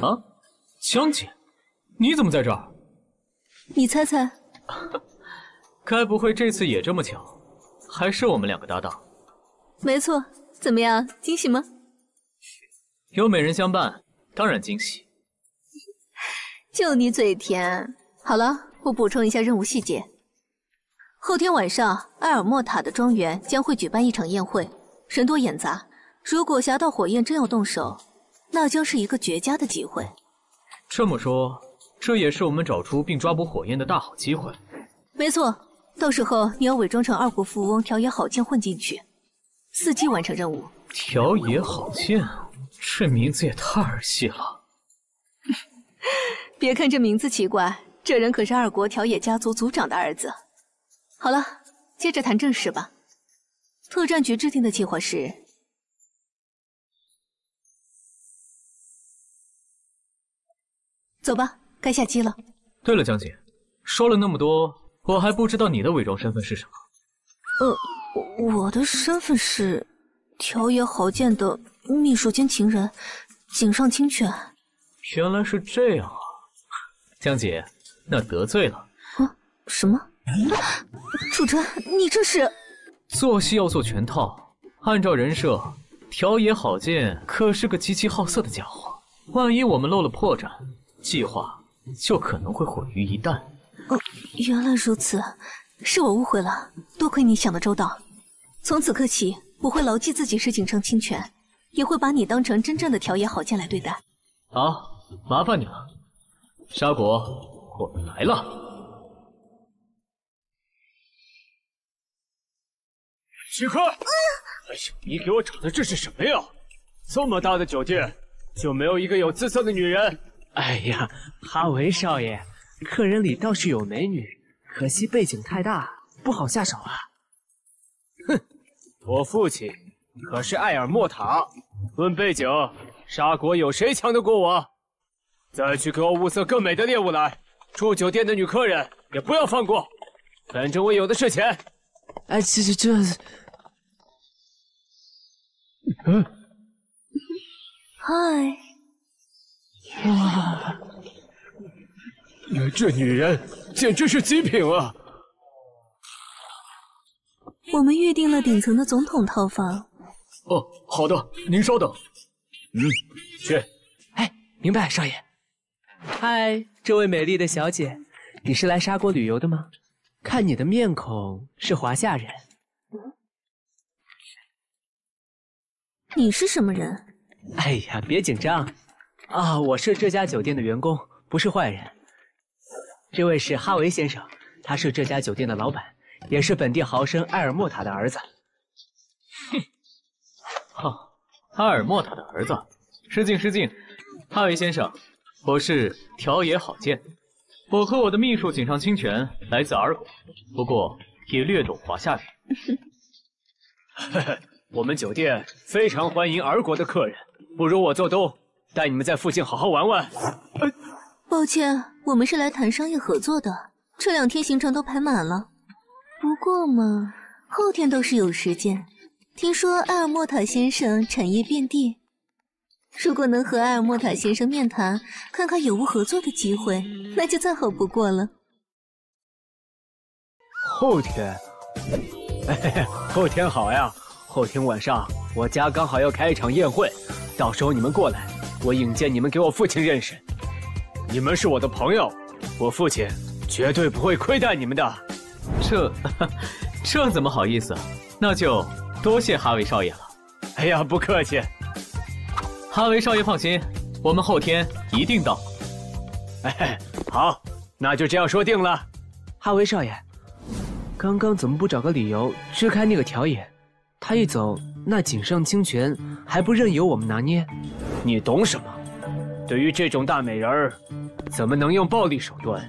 啊，江姐，你怎么在这儿？你猜猜？[laughs] 该不会这次也这么巧，还是我们两个搭档？没错，怎么样，惊喜吗？有美人相伴，当然惊喜。就你嘴甜。好了，我补充一下任务细节。后天晚上，埃尔莫塔的庄园将会举办一场宴会，人多眼杂。如果侠盗火焰真要动手，那将是一个绝佳的机会。这么说，这也是我们找出并抓捕火焰的大好机会。没错，到时候你要伪装成二国富翁条野好剑混进去，伺机完成任务。条野好剑，这名字也太儿戏了。[laughs] 别看这名字奇怪。这人可是二国条野家族族长的儿子。好了，接着谈正事吧。特战局制定的计划是，走吧，该下机了。对了，江姐，说了那么多，我还不知道你的伪装身份是什么。呃，我的身份是条野好剑的秘书兼情人，井上清泉。原来是这样啊，江姐。那得罪了啊？什么？楚尘，你这是做戏要做全套。按照人设，条野好剑可是个极其好色的家伙，万一我们露了破绽，计划就可能会毁于一旦。哦，原来如此，是我误会了，多亏你想的周到。从此刻起，我会牢记自己是井城清泉，也会把你当成真正的调野好剑来对待。好，麻烦你了，沙国。我们来了，许可。哎呀，哎呀，你给我找的这是什么呀？这么大的酒店，就没有一个有姿色的女人？哎呀，哈维少爷，客人里倒是有美女，可惜背景太大，不好下手啊。哼，我父亲可是艾尔莫塔，论背景，沙国有谁强得过我？再去给我物色更美的猎物来。住酒店的女客人也不要放过，反正我有的是钱。哎，这这这……嗯，嗨，哇，这女人简直是极品啊！我们预定了顶层的总统套房。哦，好的，您稍等。嗯，去。哎，明白，少爷。嗨，这位美丽的小姐，你是来沙国旅游的吗？看你的面孔是华夏人。你是什么人？哎呀，别紧张啊！我是这家酒店的员工，不是坏人。这位是哈维先生，他是这家酒店的老板，也是本地豪绅埃尔莫塔的儿子。哼，[laughs] 哦，埃尔莫塔的儿子，失敬失敬，哈维先生。我是条野好剑，我和我的秘书井上清泉来自尔国，不过也略懂华夏语。[laughs] 我们酒店非常欢迎尔国的客人，不如我做东，带你们在附近好好玩玩。抱歉，我们是来谈商业合作的，这两天行程都排满了。不过嘛，后天倒是有时间。听说埃尔莫塔先生产业遍地。如果能和埃尔莫塔先生面谈，看看有无合作的机会，那就再好不过了。后天，哎，[laughs] 后天好呀！后天晚上我家刚好要开一场宴会，到时候你们过来，我引荐你们给我父亲认识。你们是我的朋友，我父亲绝对不会亏待你们的。这，[laughs] 这怎么好意思？那就多谢哈维少爷了。哎呀，不客气。哈维少爷放心，我们后天一定到。哎，好，那就这样说定了。哈维少爷，刚刚怎么不找个理由支开那个条野？他一走，那井上清泉还不任由我们拿捏？你懂什么？对于这种大美人儿，怎么能用暴力手段？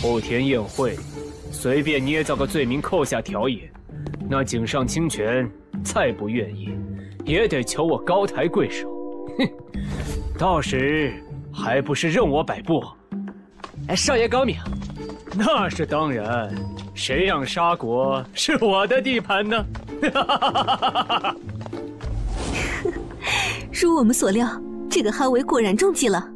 后天宴会，随便捏造个罪名扣下条也，那井上清泉再不愿意，也得求我高抬贵手。哼，到时还不是任我摆布？哎，少爷高明，那是当然，谁让沙国是我的地盘呢？哈哈哈哈哈哈！如我们所料，这个哈维果然中计了。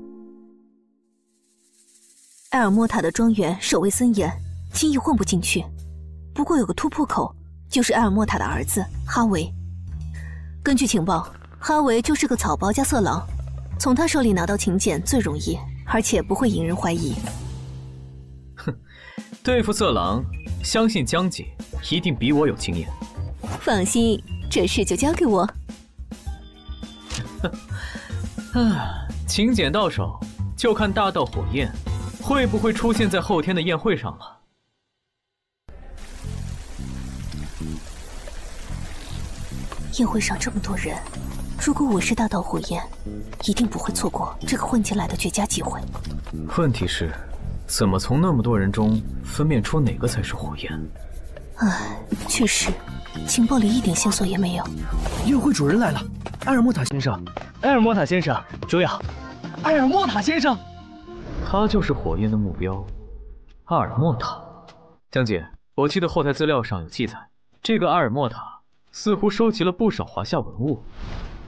埃尔莫塔的庄园守卫森严，轻易混不进去。不过有个突破口，就是埃尔莫塔的儿子哈维。根据情报，哈维就是个草包加色狼，从他手里拿到请柬最容易，而且不会引人怀疑。哼，对付色狼，相信江姐一定比我有经验。放心，这事就交给我。啊，请柬到手，就看大道火焰会不会出现在后天的宴会上了。宴会上这么多人，如果我是大道火焰，一定不会错过这个混进来的绝佳机会。问题是，怎么从那么多人中分辨出哪个才是火焰？唉，确实，情报里一点线索也没有。宴会主人来了，埃尔莫塔先生。埃尔莫塔先生，久仰。埃尔莫塔先生，他就是火焰的目标，阿尔莫塔。江姐，我记得后台资料上有记载，这个阿尔莫塔似乎收集了不少华夏文物。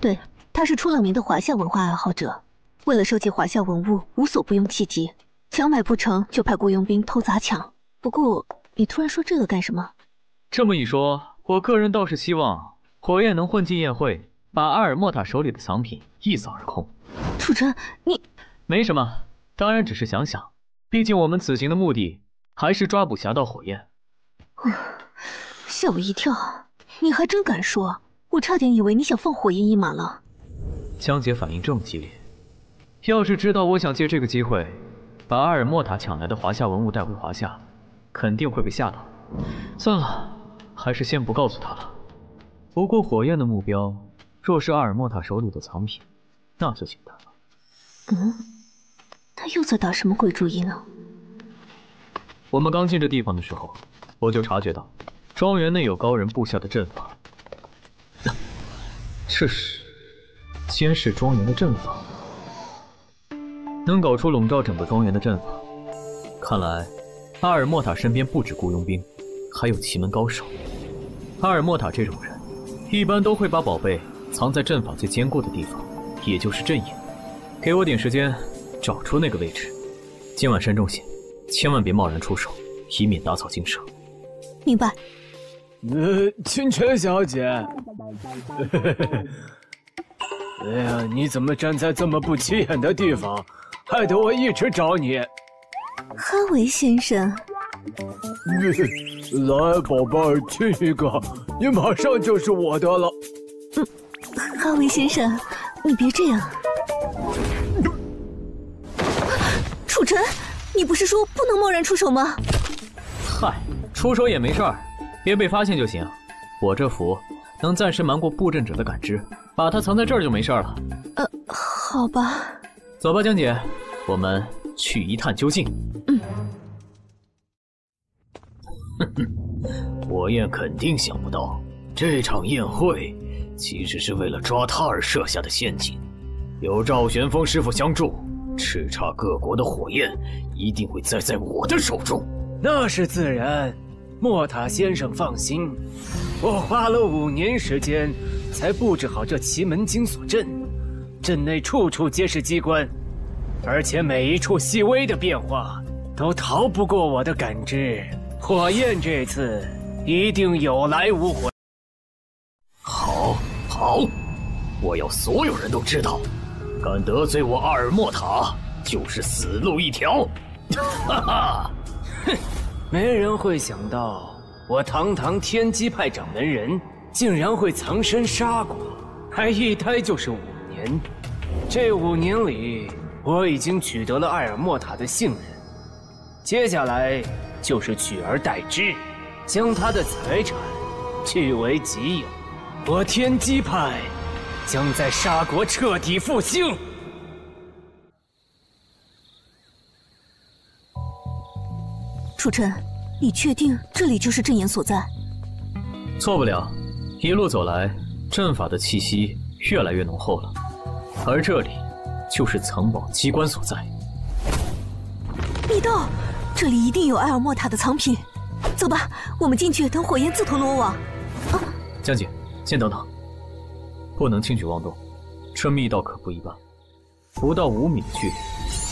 对，他是出了名的华夏文化爱好者，为了收集华夏文物，无所不用其极，强买不成就派雇佣兵偷砸抢。不过，你突然说这个干什么？这么一说，我个人倒是希望火焰能混进宴会，把阿尔莫塔手里的藏品一扫而空。楚晨，你没什么，当然只是想想。毕竟我们此行的目的还是抓捕侠盗火焰。吓我一跳，你还真敢说，我差点以为你想放火焰一马了。江姐反应这么激烈，要是知道我想借这个机会把阿尔莫塔抢来的华夏文物带回华夏，肯定会被吓到。算了，还是先不告诉他了。不过火焰的目标若是阿尔莫塔手里的藏品，那就简单了。嗯，他又在打什么鬼主意呢？我们刚进这地方的时候，我就察觉到庄园内有高人布下的阵法。这 [laughs] 是监视庄园的阵法，能搞出笼罩整个庄园的阵法。看来阿尔莫塔身边不止雇佣兵，还有奇门高手。阿尔莫塔这种人，一般都会把宝贝藏在阵法最坚固的地方，也就是阵眼。给我点时间，找出那个位置。今晚慎重些，千万别贸然出手，以免打草惊蛇。明白。呃，清泉小姐，哎呀，你怎么站在这么不起眼的地方，害得我一直找你。哈维先生，[laughs] 来，宝贝儿，亲一个，你马上就是我的了。嗯，哈维先生，你别这样。楚尘，你不是说不能贸然出手吗？嗨，出手也没事儿。别被发现就行。我这符能暂时瞒过布阵者的感知，把它藏在这儿就没事了。呃，好吧。走吧，江姐，我们去一探究竟。嗯。哼哼，火焰肯定想不到，这场宴会其实是为了抓他而设下的陷阱。有赵玄风师傅相助，叱咤各国的火焰一定会栽在我的手中。那是自然。莫塔先生放心，我花了五年时间才布置好这奇门金锁阵，阵内处处皆是机关，而且每一处细微的变化都逃不过我的感知。火焰这次一定有来无回。好，好，我要所有人都知道，敢得罪我阿尔莫塔，就是死路一条。哈哈，哼。没人会想到，我堂堂天机派掌门人，竟然会藏身沙国，还一待就是五年。这五年里，我已经取得了艾尔莫塔的信任，接下来就是取而代之将他的财产据为己有。我天机派将在沙国彻底复兴。楚尘你确定这里就是阵眼所在？错不了一路走来阵法的气息越来越浓厚了而这里就是藏宝机关所在。密道这里一定有埃尔莫塔的藏品。走吧，我们进去等火焰自投罗网。啊，江姐，先等等，不能轻举妄动。这密道可不一般，不到五米的距离，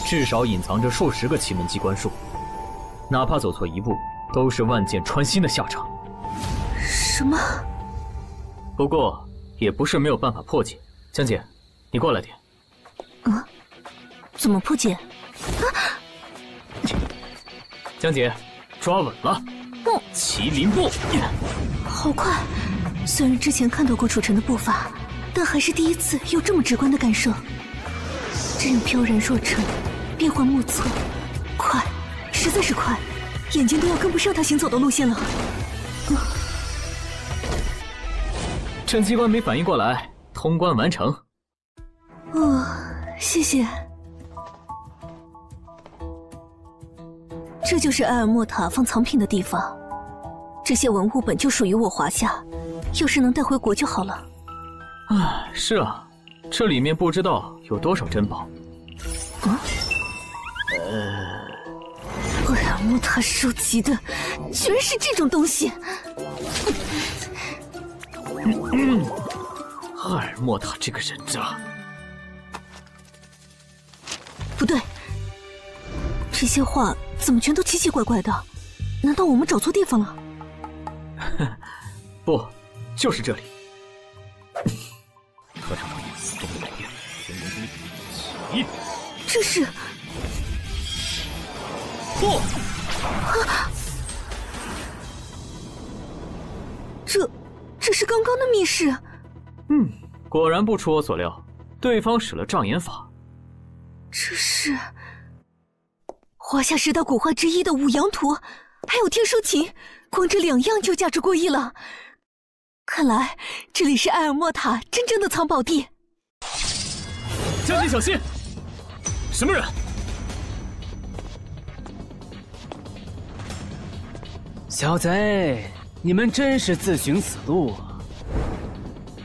至少隐藏着数十个奇门机关术，哪怕走错一步，都是万箭穿心的下场。什么？不过也不是没有办法破解。江姐，你过来点。啊？怎么破解？啊！江姐，抓稳了。不，麒麟步，好快！虽然之前看到过楚尘的步伐，但还是第一次有这么直观的感受。这样飘然若尘，变幻莫测，快，实在是快，眼睛都要跟不上他行走的路线了。趁机关没反应过来，通关完成。哦，谢谢。这就是埃尔莫塔放藏品的地方。这些文物本就属于我华夏，要是能带回国就好了。啊，是啊，这里面不知道有多少珍宝。啊？呃，埃尔莫塔收集的居然是这种东西。嗯，埃尔莫塔这个人渣。不对，这些话怎么全都奇奇怪怪的？难道我们找错地方了？[laughs] 不，就是这里。这是不，这这是刚刚的密室。嗯，果然不出我所料，对方使了障眼法。这是华夏十大古画之一的五羊图，还有天书琴，光这两样就价值过亿了。看来这里是埃尔莫塔真正的藏宝地。将军，小心！什么人？小贼，你们真是自寻死路啊！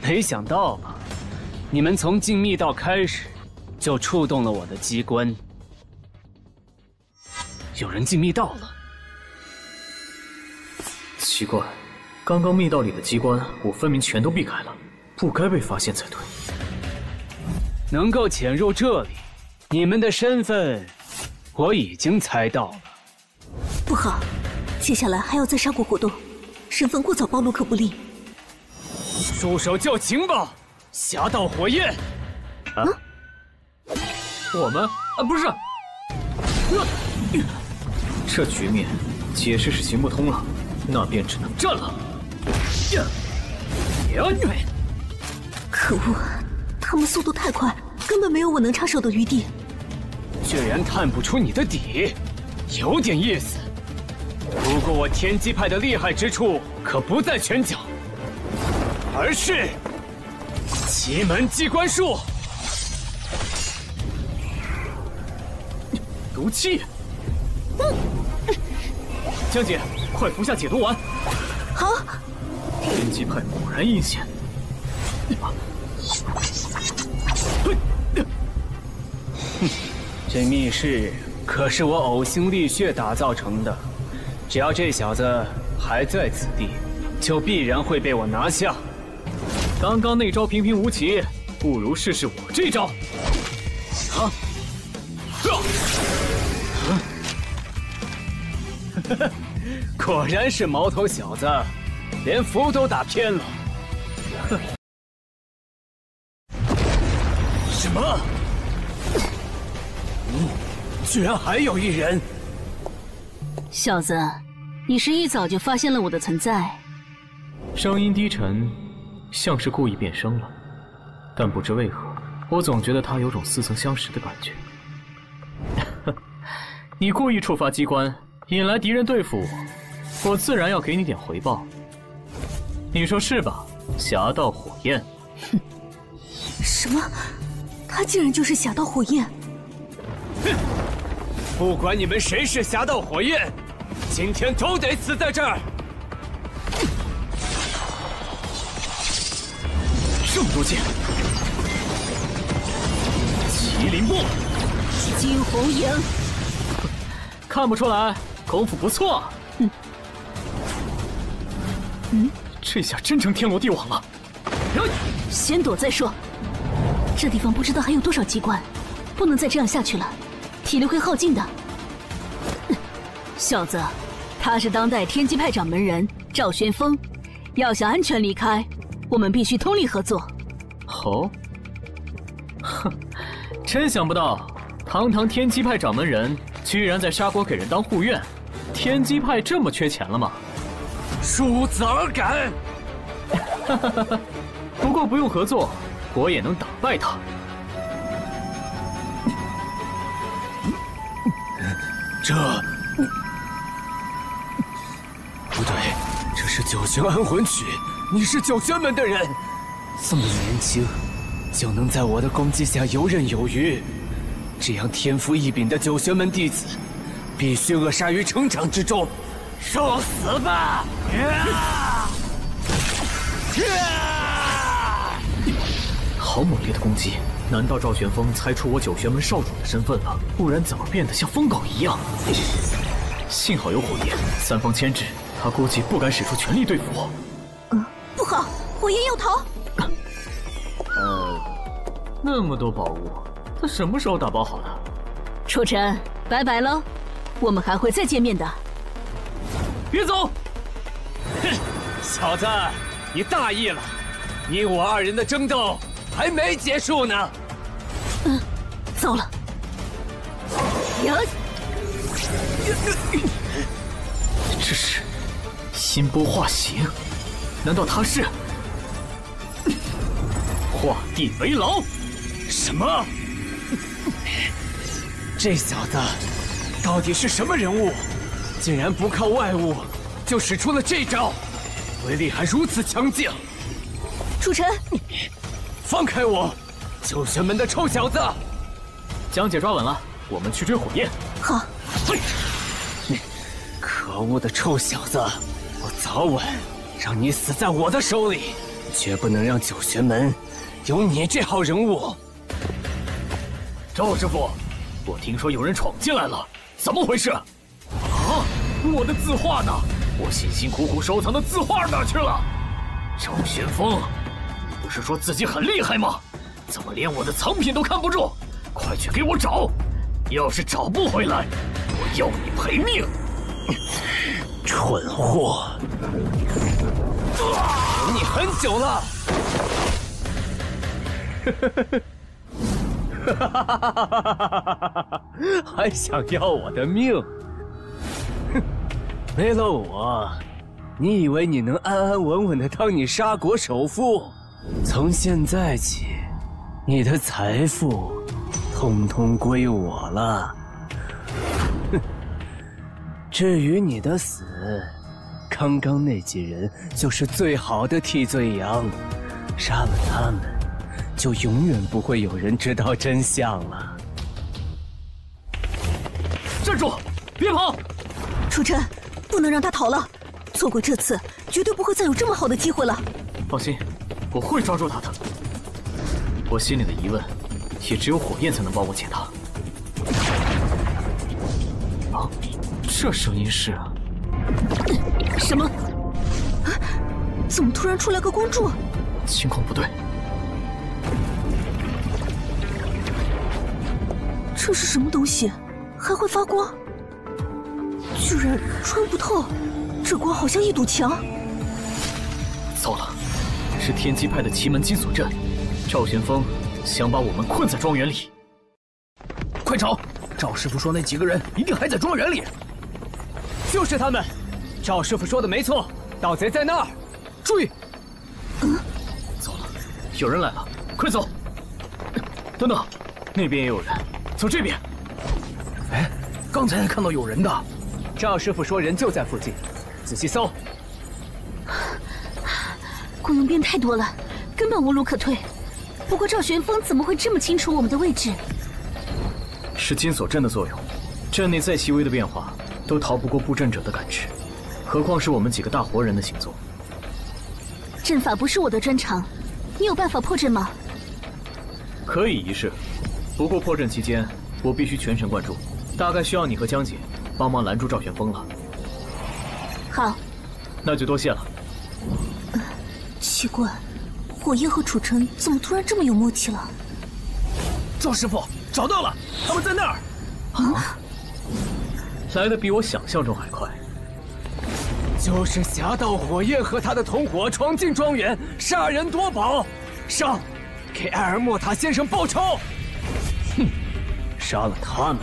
没想到吧？你们从进密道开始，就触动了我的机关。有人进密道了。奇怪，刚刚密道里的机关，我分明全都避开了，不该被发现才对。能够潜入这里，你们的身份我已经猜到了。不好，接下来还要在沙谷活动，身份过早暴露可不利。束手就擒吧，侠盗火焰！啊？我们啊，不是。这局面解释是行不通了，那便只能战了。呀！可恶，他们速度太快，根本没有我能插手的余地。居然探不出你的底，有点意思。不过我天机派的厉害之处可不在拳脚，而是奇门机关术。毒气！江姐，快服下解毒丸。好。天机派果然阴险。哼，[laughs] 这密室可是我呕心沥血打造成的，只要这小子还在此地，就必然会被我拿下。刚刚那招平平无奇，不如试试我这招。啊！[laughs] 果然是毛头小子，连符都打偏了。哼！[laughs] 什么？嗯，居然还有一人！小子，你是一早就发现了我的存在？声音低沉，像是故意变声了，但不知为何，我总觉得他有种似曾相识的感觉。[laughs] 你故意触发机关。引来敌人对付我，我自然要给你点回报。你说是吧？侠盗火焰。哼！[laughs] 什么？他竟然就是侠盗火焰？哼！不管你们谁是侠盗火焰，今天都得死在这儿！这么多剑，麒麟步，惊鸿影，看不出来，功夫不错。嗯，嗯，这下真成天罗地网了。先躲再说。这地方不知道还有多少机关，不能再这样下去了，体力会耗尽的。小子，他是当代天机派掌门人赵玄风，要想安全离开，我们必须通力合作。哦，哼，真想不到，堂堂天机派掌门人居然在沙国给人当护院，天机派这么缺钱了吗？恕子而敢！哈哈哈哈！不过不用合作。我也能打败他。这不对，这是九玄安魂曲。你是九玄门的人，这么年轻就能在我的攻击下游刃有余，这样天赋异禀的九玄门弟子，必须扼杀于城场之中，受死吧！好猛烈的攻击！难道赵玄风猜出我九玄门少主的身份了？不然怎么变得像疯狗一样？幸好有火焰，三方牵制，他估计不敢使出全力对付我。嗯，不好，火焰要逃！呃，那么多宝物，他什么时候打包好的？楚尘，拜拜喽，我们还会再见面的。别走！哼，小子，你大意了，你我二人的争斗。还没结束呢。嗯，糟了！呀，这是心波化形？难道他是画地为牢？什么？这小子到底是什么人物？竟然不靠外物就使出了这招，威力还如此强劲！楚尘。放开我，九玄门的臭小子！江姐抓稳了，我们去追火焰。好。你可恶的臭小子，我早晚让你死在我的手里，绝不能让九玄门有你这号人物。赵师傅，我听说有人闯进来了，怎么回事？啊，我的字画呢？我辛辛苦苦收藏的字画哪去了？赵玄风。不是说自己很厉害吗？怎么连我的藏品都看不住？快去给我找！要是找不回来，我要你赔命！蠢货！等你很久了！哈哈哈哈哈哈！还想要我的命？哼！[laughs] 没了我，你以为你能安安稳稳的当你沙国首富？从现在起，你的财富通通归我了。哼！[laughs] 至于你的死，刚刚那几人就是最好的替罪羊，杀了他们，就永远不会有人知道真相了。站住！别跑！楚尘，不能让他逃了，错过这次，绝对不会再有这么好的机会了。放心。我会抓住他的。我心里的疑问，也只有火焰才能帮我解答。啊，这声音是？什么？啊？怎么突然出来个光柱？情况不对。这是什么东西？还会发光？居然穿不透，这光好像一堵墙。糟了！是天机派的奇门金锁阵，赵玄风想把我们困在庄园里。快找！赵师傅说那几个人一定还在庄园里。就是他们，赵师傅说的没错，盗贼在那儿。注意！嗯，糟了，有人来了，快走！等等，那边也有人，走这边。哎，刚才还看到有人的。赵师傅说人就在附近，仔细搜。雇佣兵太多了，根本无路可退。不过赵玄风怎么会这么清楚我们的位置？是金锁阵的作用，阵内再细微的变化都逃不过布阵者的感知，何况是我们几个大活人的行踪。阵法不是我的专长，你有办法破阵吗？可以一试，不过破阵期间我必须全神贯注，大概需要你和江姐帮忙拦住赵玄风了。好，那就多谢了。奇怪，火焰和楚尘怎么突然这么有默契了？赵师傅找到了，他们在那儿。啊！来的比我想象中还快。就是侠盗火焰和他的同伙闯进庄园，杀人夺宝，上，给艾尔莫塔先生报仇！哼，杀了他们，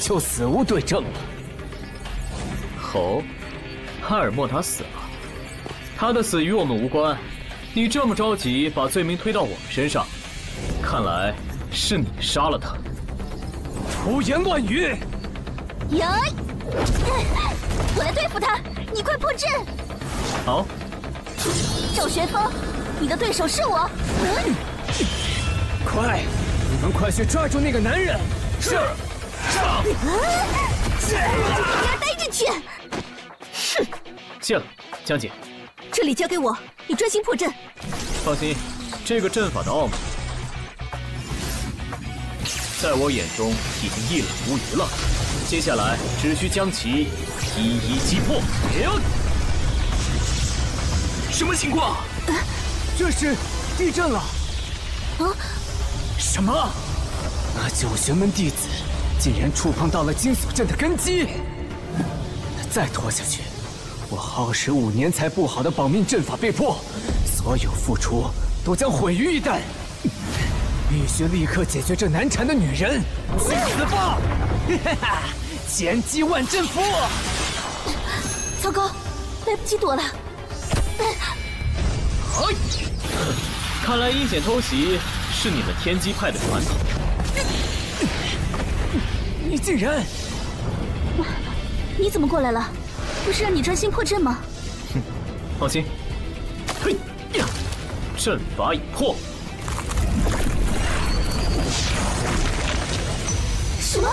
就死无对证了。哦，哈尔莫塔死了，他的死与我们无关。你这么着急把罪名推到我们身上，看来是你杀了他。胡言乱语！呀！我来对付他，你快破阵！好。赵旋风，你的对手是我。们快去抓住那个男人！是。上！你就在这儿待着去！哼！谢了，江姐。这里交给我，你专心破阵。放心，这个阵法的奥秘，在我眼中已经一览无余了。接下来只需将其一一击破。什么情况？这是地震了！啊？什么？那九玄门弟子竟然触碰到了金锁阵的根基！再拖下去，我耗时五年才布好的保命阵法被破，所有付出都将毁于一旦。必须立刻解决这难缠的女人！去死吧！哈哈，千机万阵符！[laughs] 糟糕，来不及躲了！哎，看来阴险偷袭是你们天机派的传统。你竟然……你怎么过来了？不是让你专心破阵吗？哼，放心。嘿呀，阵法已破。什么？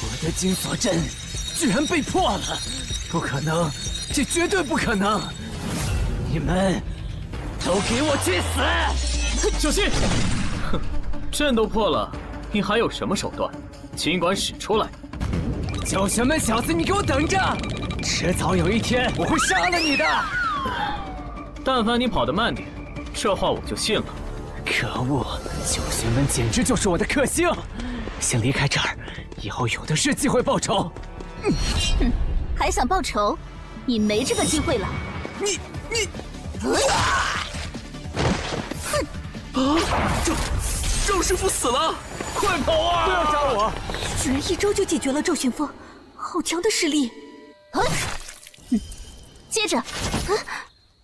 我的金锁阵居然被破了！不可能，这绝对不可能！你们都给我去死！小心！哼，阵都破了，你还有什么手段？尽管使出来！九玄门小子，你给我等着！迟早有一天我会杀了你的！但凡你跑得慢点，这话我就信了。可恶！九玄门简直就是我的克星，先离开这儿，以后有的是机会报仇。哼，还想报仇？你没这个机会了。你你，哼！啊！赵赵师傅死了，快跑啊！不要杀我！居然一招就解决了赵旋风，好强的实力！啊！哼，接着，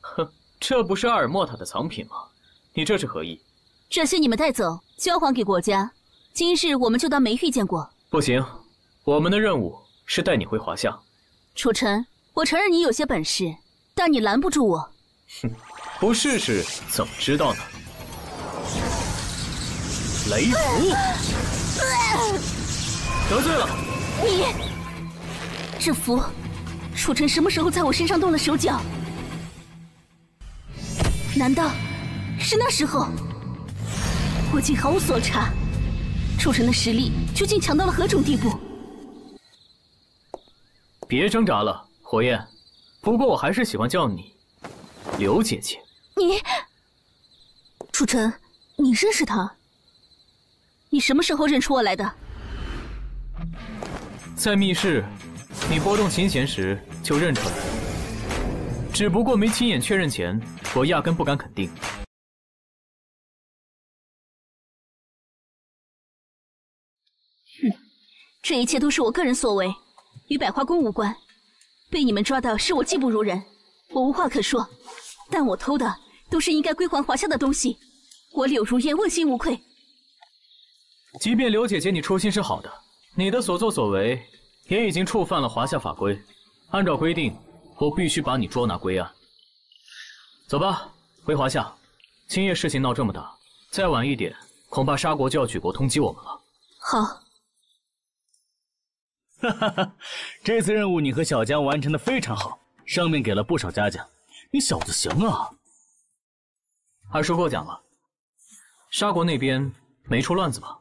哼，这不是阿尔莫塔的藏品吗？你这是何意？这些你们带走，交还给国家。今日我们就当没遇见过。不行，我们的任务是带你回华夏。楚尘，我承认你有些本事，但你拦不住我。哼，不试试怎么知道呢？雷符，得罪了你。这符，楚尘什么时候在我身上动了手脚？难道是那时候？我竟毫无所察，楚尘的实力究竟强到了何种地步？别挣扎了，火焰。不过我还是喜欢叫你刘姐姐。你，楚尘，你认识他？你什么时候认出我来的？在密室，你拨动琴弦时就认出来了。只不过没亲眼确认前，我压根不敢肯定。哼，这一切都是我个人所为，与百花宫无关。被你们抓到是我技不如人，我无话可说。但我偷的都是应该归还华夏的东西，我柳如烟问心无愧。即便柳姐姐你初心是好的，你的所作所为也已经触犯了华夏法规。按照规定，我必须把你捉拿归案。走吧，回华夏。今夜事情闹这么大，再晚一点，恐怕沙国就要举国通缉我们了。好。哈哈哈，这次任务你和小江完成的非常好，上面给了不少嘉奖，你小子行啊！二叔过奖了。沙国那边没出乱子吧？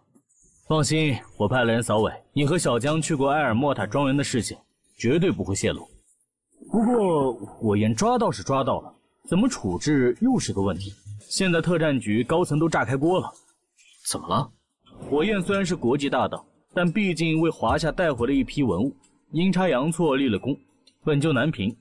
放心，我派了人扫尾，你和小江去过埃尔莫塔庄园的事情绝对不会泄露。不过火焰抓到是抓到了，怎么处置又是个问题。现在特战局高层都炸开锅了，怎么了？火焰虽然是国际大盗，但毕竟为华夏带回了一批文物，阴差阳错立了功，本就难平。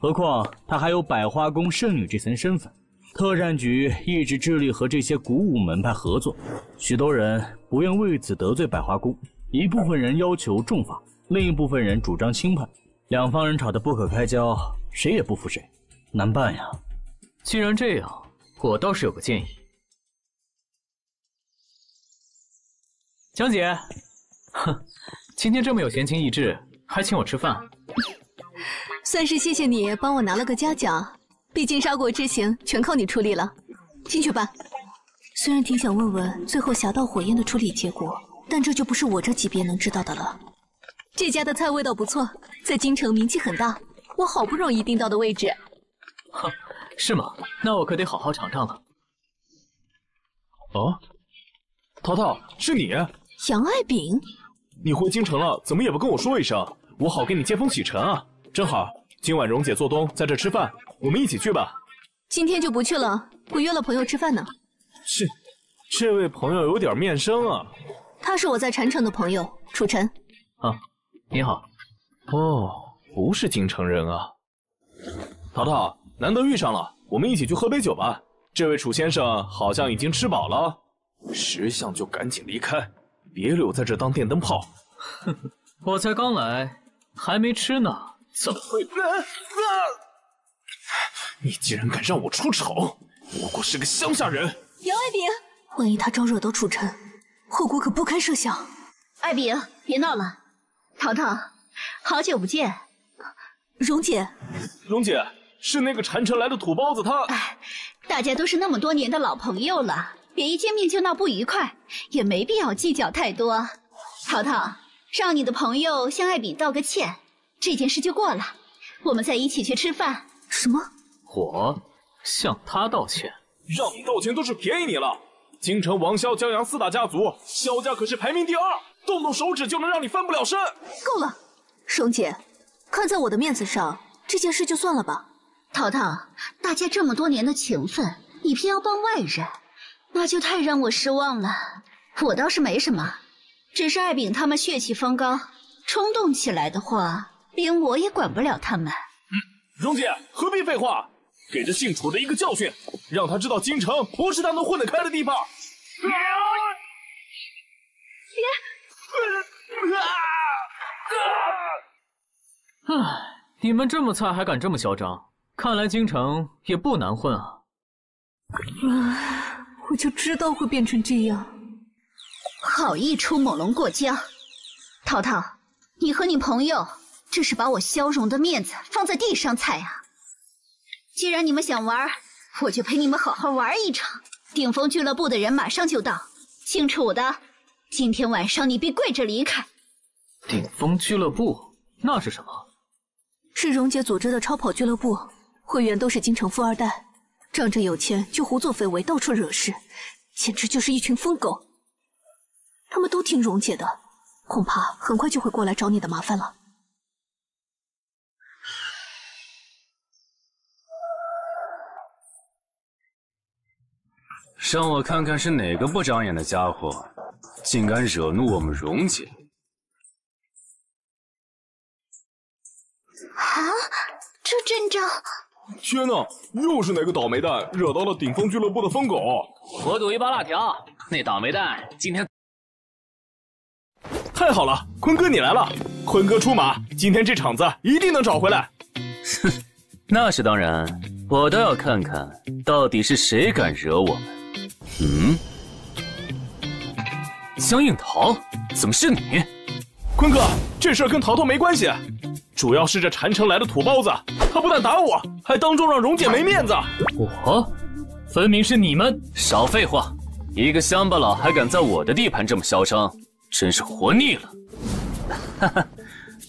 何况他还有百花宫圣女这层身份。特战局一直致力和这些古武门派合作，许多人不愿为此得罪百花宫，一部分人要求重罚，另一部分人主张轻判，两方人吵得不可开交，谁也不服谁，难办呀。既然这样，我倒是有个建议。江姐，哼，今天这么有闲情逸致，还请我吃饭，算是谢谢你帮我拿了个嘉奖。毕竟沙国之行全靠你处理了，进去吧。虽然挺想问问最后侠盗火焰的处理结果，但这就不是我这级别能知道的了。这家的菜味道不错，在京城名气很大，我好不容易订到的位置。哼，是吗？那我可得好好尝尝了。哦，淘淘，是你？杨爱炳，你回京城了，怎么也不跟我说一声，我好给你接风洗尘啊。正好，今晚蓉姐做东在这吃饭。我们一起去吧。今天就不去了，我约了朋友吃饭呢。是，这位朋友有点面生啊。他是我在禅城的朋友，楚尘。啊，你好。哦，不是京城人啊。淘淘，难得遇上了，我们一起去喝杯酒吧。这位楚先生好像已经吃饱了，识相就赶紧离开，别留在这当电灯泡。哼哼，我才刚来，还没吃呢，怎么会？[laughs] 你竟然敢让我出丑！不过是个乡下人。杨爱炳，万一他招惹到楚尘，后果可不堪设想。爱炳，别闹了。淘淘，好久不见。蓉姐，蓉姐是那个禅城来的土包子，他……哎，大家都是那么多年的老朋友了，别一见面就闹不愉快，也没必要计较太多。淘淘，让你的朋友向爱炳道个歉，这件事就过了。我们再一起去吃饭。什么？我向他道歉，让你道歉都是便宜你了。京城王萧江阳四大家族，萧家可是排名第二，动动手指就能让你翻不了身。够了，蓉姐，看在我的面子上，这件事就算了吧。淘淘，大家这么多年的情分，你偏要帮外人，那就太让我失望了。我倒是没什么，只是艾炳他们血气方刚，冲动起来的话，连我也管不了他们。嗯，蓉姐何必废话？给这姓楚的一个教训，让他知道京城不是他能混得开的地方。别！唉，你们这么菜还敢这么嚣张，看来京城也不难混啊。啊，我就知道会变成这样。好一出猛龙过江！淘淘，你和你朋友这是把我萧荣的面子放在地上踩啊！既然你们想玩，我就陪你们好好玩一场。顶峰俱乐部的人马上就到，姓楚的，今天晚上你必跪着离开。顶峰俱乐部那是什么？是蓉姐组织的超跑俱乐部，会员都是京城富二代，仗着有钱就胡作非为，到处惹事，简直就是一群疯狗。他们都听蓉姐的，恐怕很快就会过来找你的麻烦了。让我看看是哪个不长眼的家伙，竟敢惹怒我们荣姐！啊，这阵仗！天哪，又是哪个倒霉蛋惹到了顶峰俱乐部的疯狗？我赌一包辣条，那倒霉蛋今天……太好了，坤哥你来了！坤哥出马，今天这场子一定能找回来。哼，那是当然，我倒要看看到底是谁敢惹我们。嗯，江映桃，怎么是你？坤哥，这事儿跟桃桃没关系，主要是这禅城来的土包子，他不但打我，还当众让蓉姐没面子。我，分明是你们！少废话，一个乡巴佬还敢在我的地盘这么嚣张，真是活腻了。哈哈，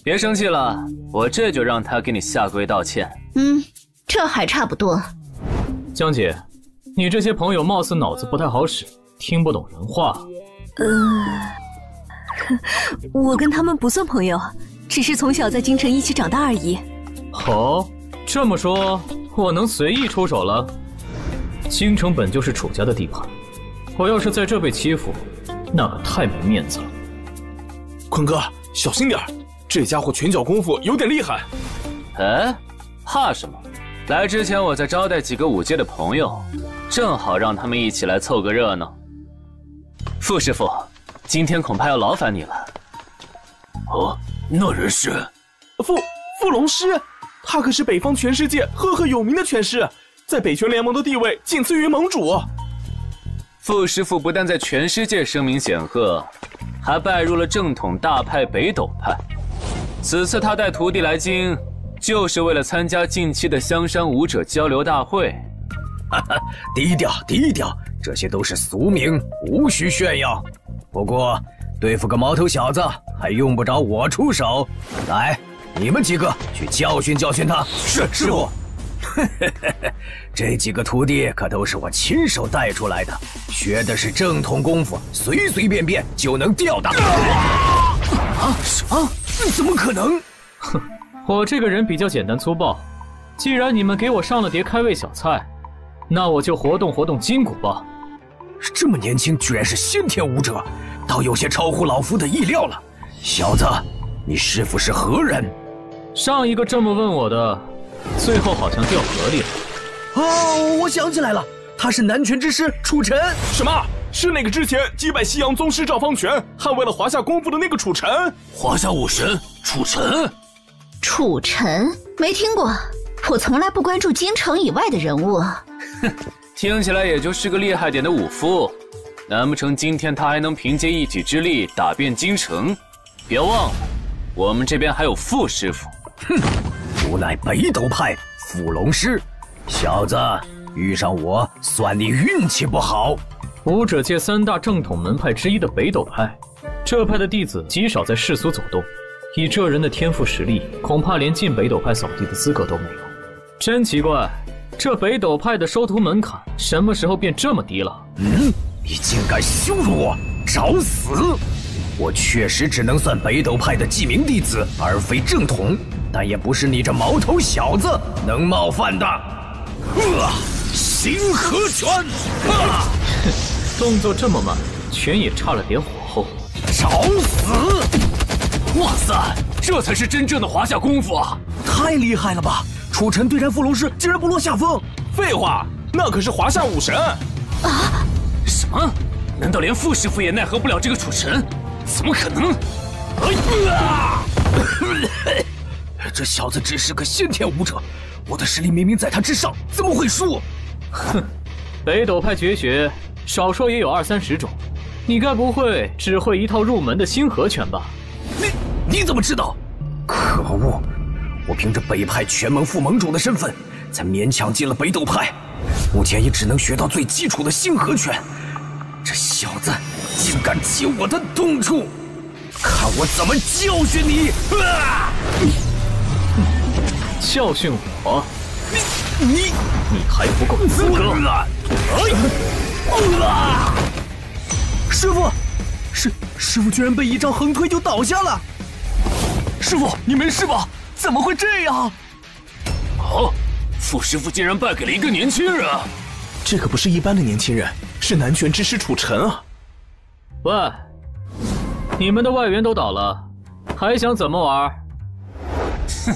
别生气了，我这就让他给你下跪道歉。嗯，这还差不多。江姐，你这些朋友貌似脑子不太好使，听不懂人话。呃，[laughs] 我跟他们不算朋友，只是从小在京城一起长大而已。哦，这么说，我能随意出手了？京城本就是楚家的地盘，我要是在这被欺负，那可太没面子了。坤哥，小心点这家伙拳脚功夫有点厉害。哎，怕什么？来之前我再招待几个五阶的朋友，正好让他们一起来凑个热闹。傅师傅，今天恐怕要劳烦你了。哦，那人是傅傅龙师，他可是北方全世界赫赫有名的拳师，在北拳联盟的地位仅次于盟主。傅师傅不但在全世界声名显赫。还拜入了正统大派北斗派。此次他带徒弟来京，就是为了参加近期的香山武者交流大会。哈哈，低调低调，这些都是俗名，无需炫耀。不过对付个毛头小子，还用不着我出手。来，你们几个去教训教训他。是师傅。[laughs] 这几个徒弟可都是我亲手带出来的，学的是正统功夫，随随便便就能吊打。啊啊！怎么可能？哼，[laughs] 我这个人比较简单粗暴。既然你们给我上了碟开胃小菜，那我就活动活动筋骨吧。这么年轻，居然是先天武者，倒有些超乎老夫的意料了。小子，你师傅是何人？上一个这么问我的。最后好像掉河里了。哦，我想起来了，他是南拳之师楚尘。什么？是那个之前击败西洋宗师赵方权，捍卫了华夏功夫的那个楚尘？华夏武神楚尘？楚尘没听过，我从来不关注京城以外的人物。哼，[laughs] 听起来也就是个厉害点的武夫，难不成今天他还能凭借一己之力打遍京城？别忘了，我们这边还有傅师傅。哼。无乃北斗派傅龙师，小子遇上我算你运气不好。武者界三大正统门派之一的北斗派，这派的弟子极少在世俗走动，以这人的天赋实力，恐怕连进北斗派扫地的资格都没有。真奇怪，这北斗派的收徒门槛什么时候变这么低了？嗯，你竟敢羞辱我，找死！我确实只能算北斗派的记名弟子，而非正统。但也不是你这毛头小子能冒犯的。啊！星河拳！啊！动作这么慢，拳也差了点火候。找死！哇塞，这才是真正的华夏功夫啊！太厉害了吧！楚尘对战傅龙师竟然不落下风。废话，那可是华夏武神。啊？什么？难道连傅师傅也奈何不了这个楚尘？怎么可能？哎呀！这小子只是个先天武者，我的实力明明在他之上，怎么会输？哼，北斗派绝学少说也有二三十种，你该不会只会一套入门的星河拳吧？你你怎么知道？可恶！我凭着北派全盟副盟主的身份，才勉强进了北斗派，目前也只能学到最基础的星河拳。这小子竟敢揭我的痛处，看我怎么教训你！啊！教训我？你你你还不够资格！师傅，师师傅居然被一招横推就倒下了！师傅，你没事吧？怎么会这样？啊！傅师傅竟然败给了一个年轻人！这可不是一般的年轻人，是南拳之师楚尘啊！喂，你们的外援都倒了，还想怎么玩？哼！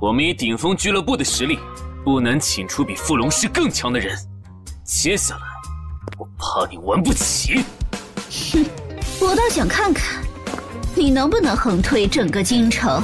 我们以顶峰俱乐部的实力，不能请出比傅龙师更强的人。接下来，我怕你玩不起。哼，我倒想看看，你能不能横推整个京城。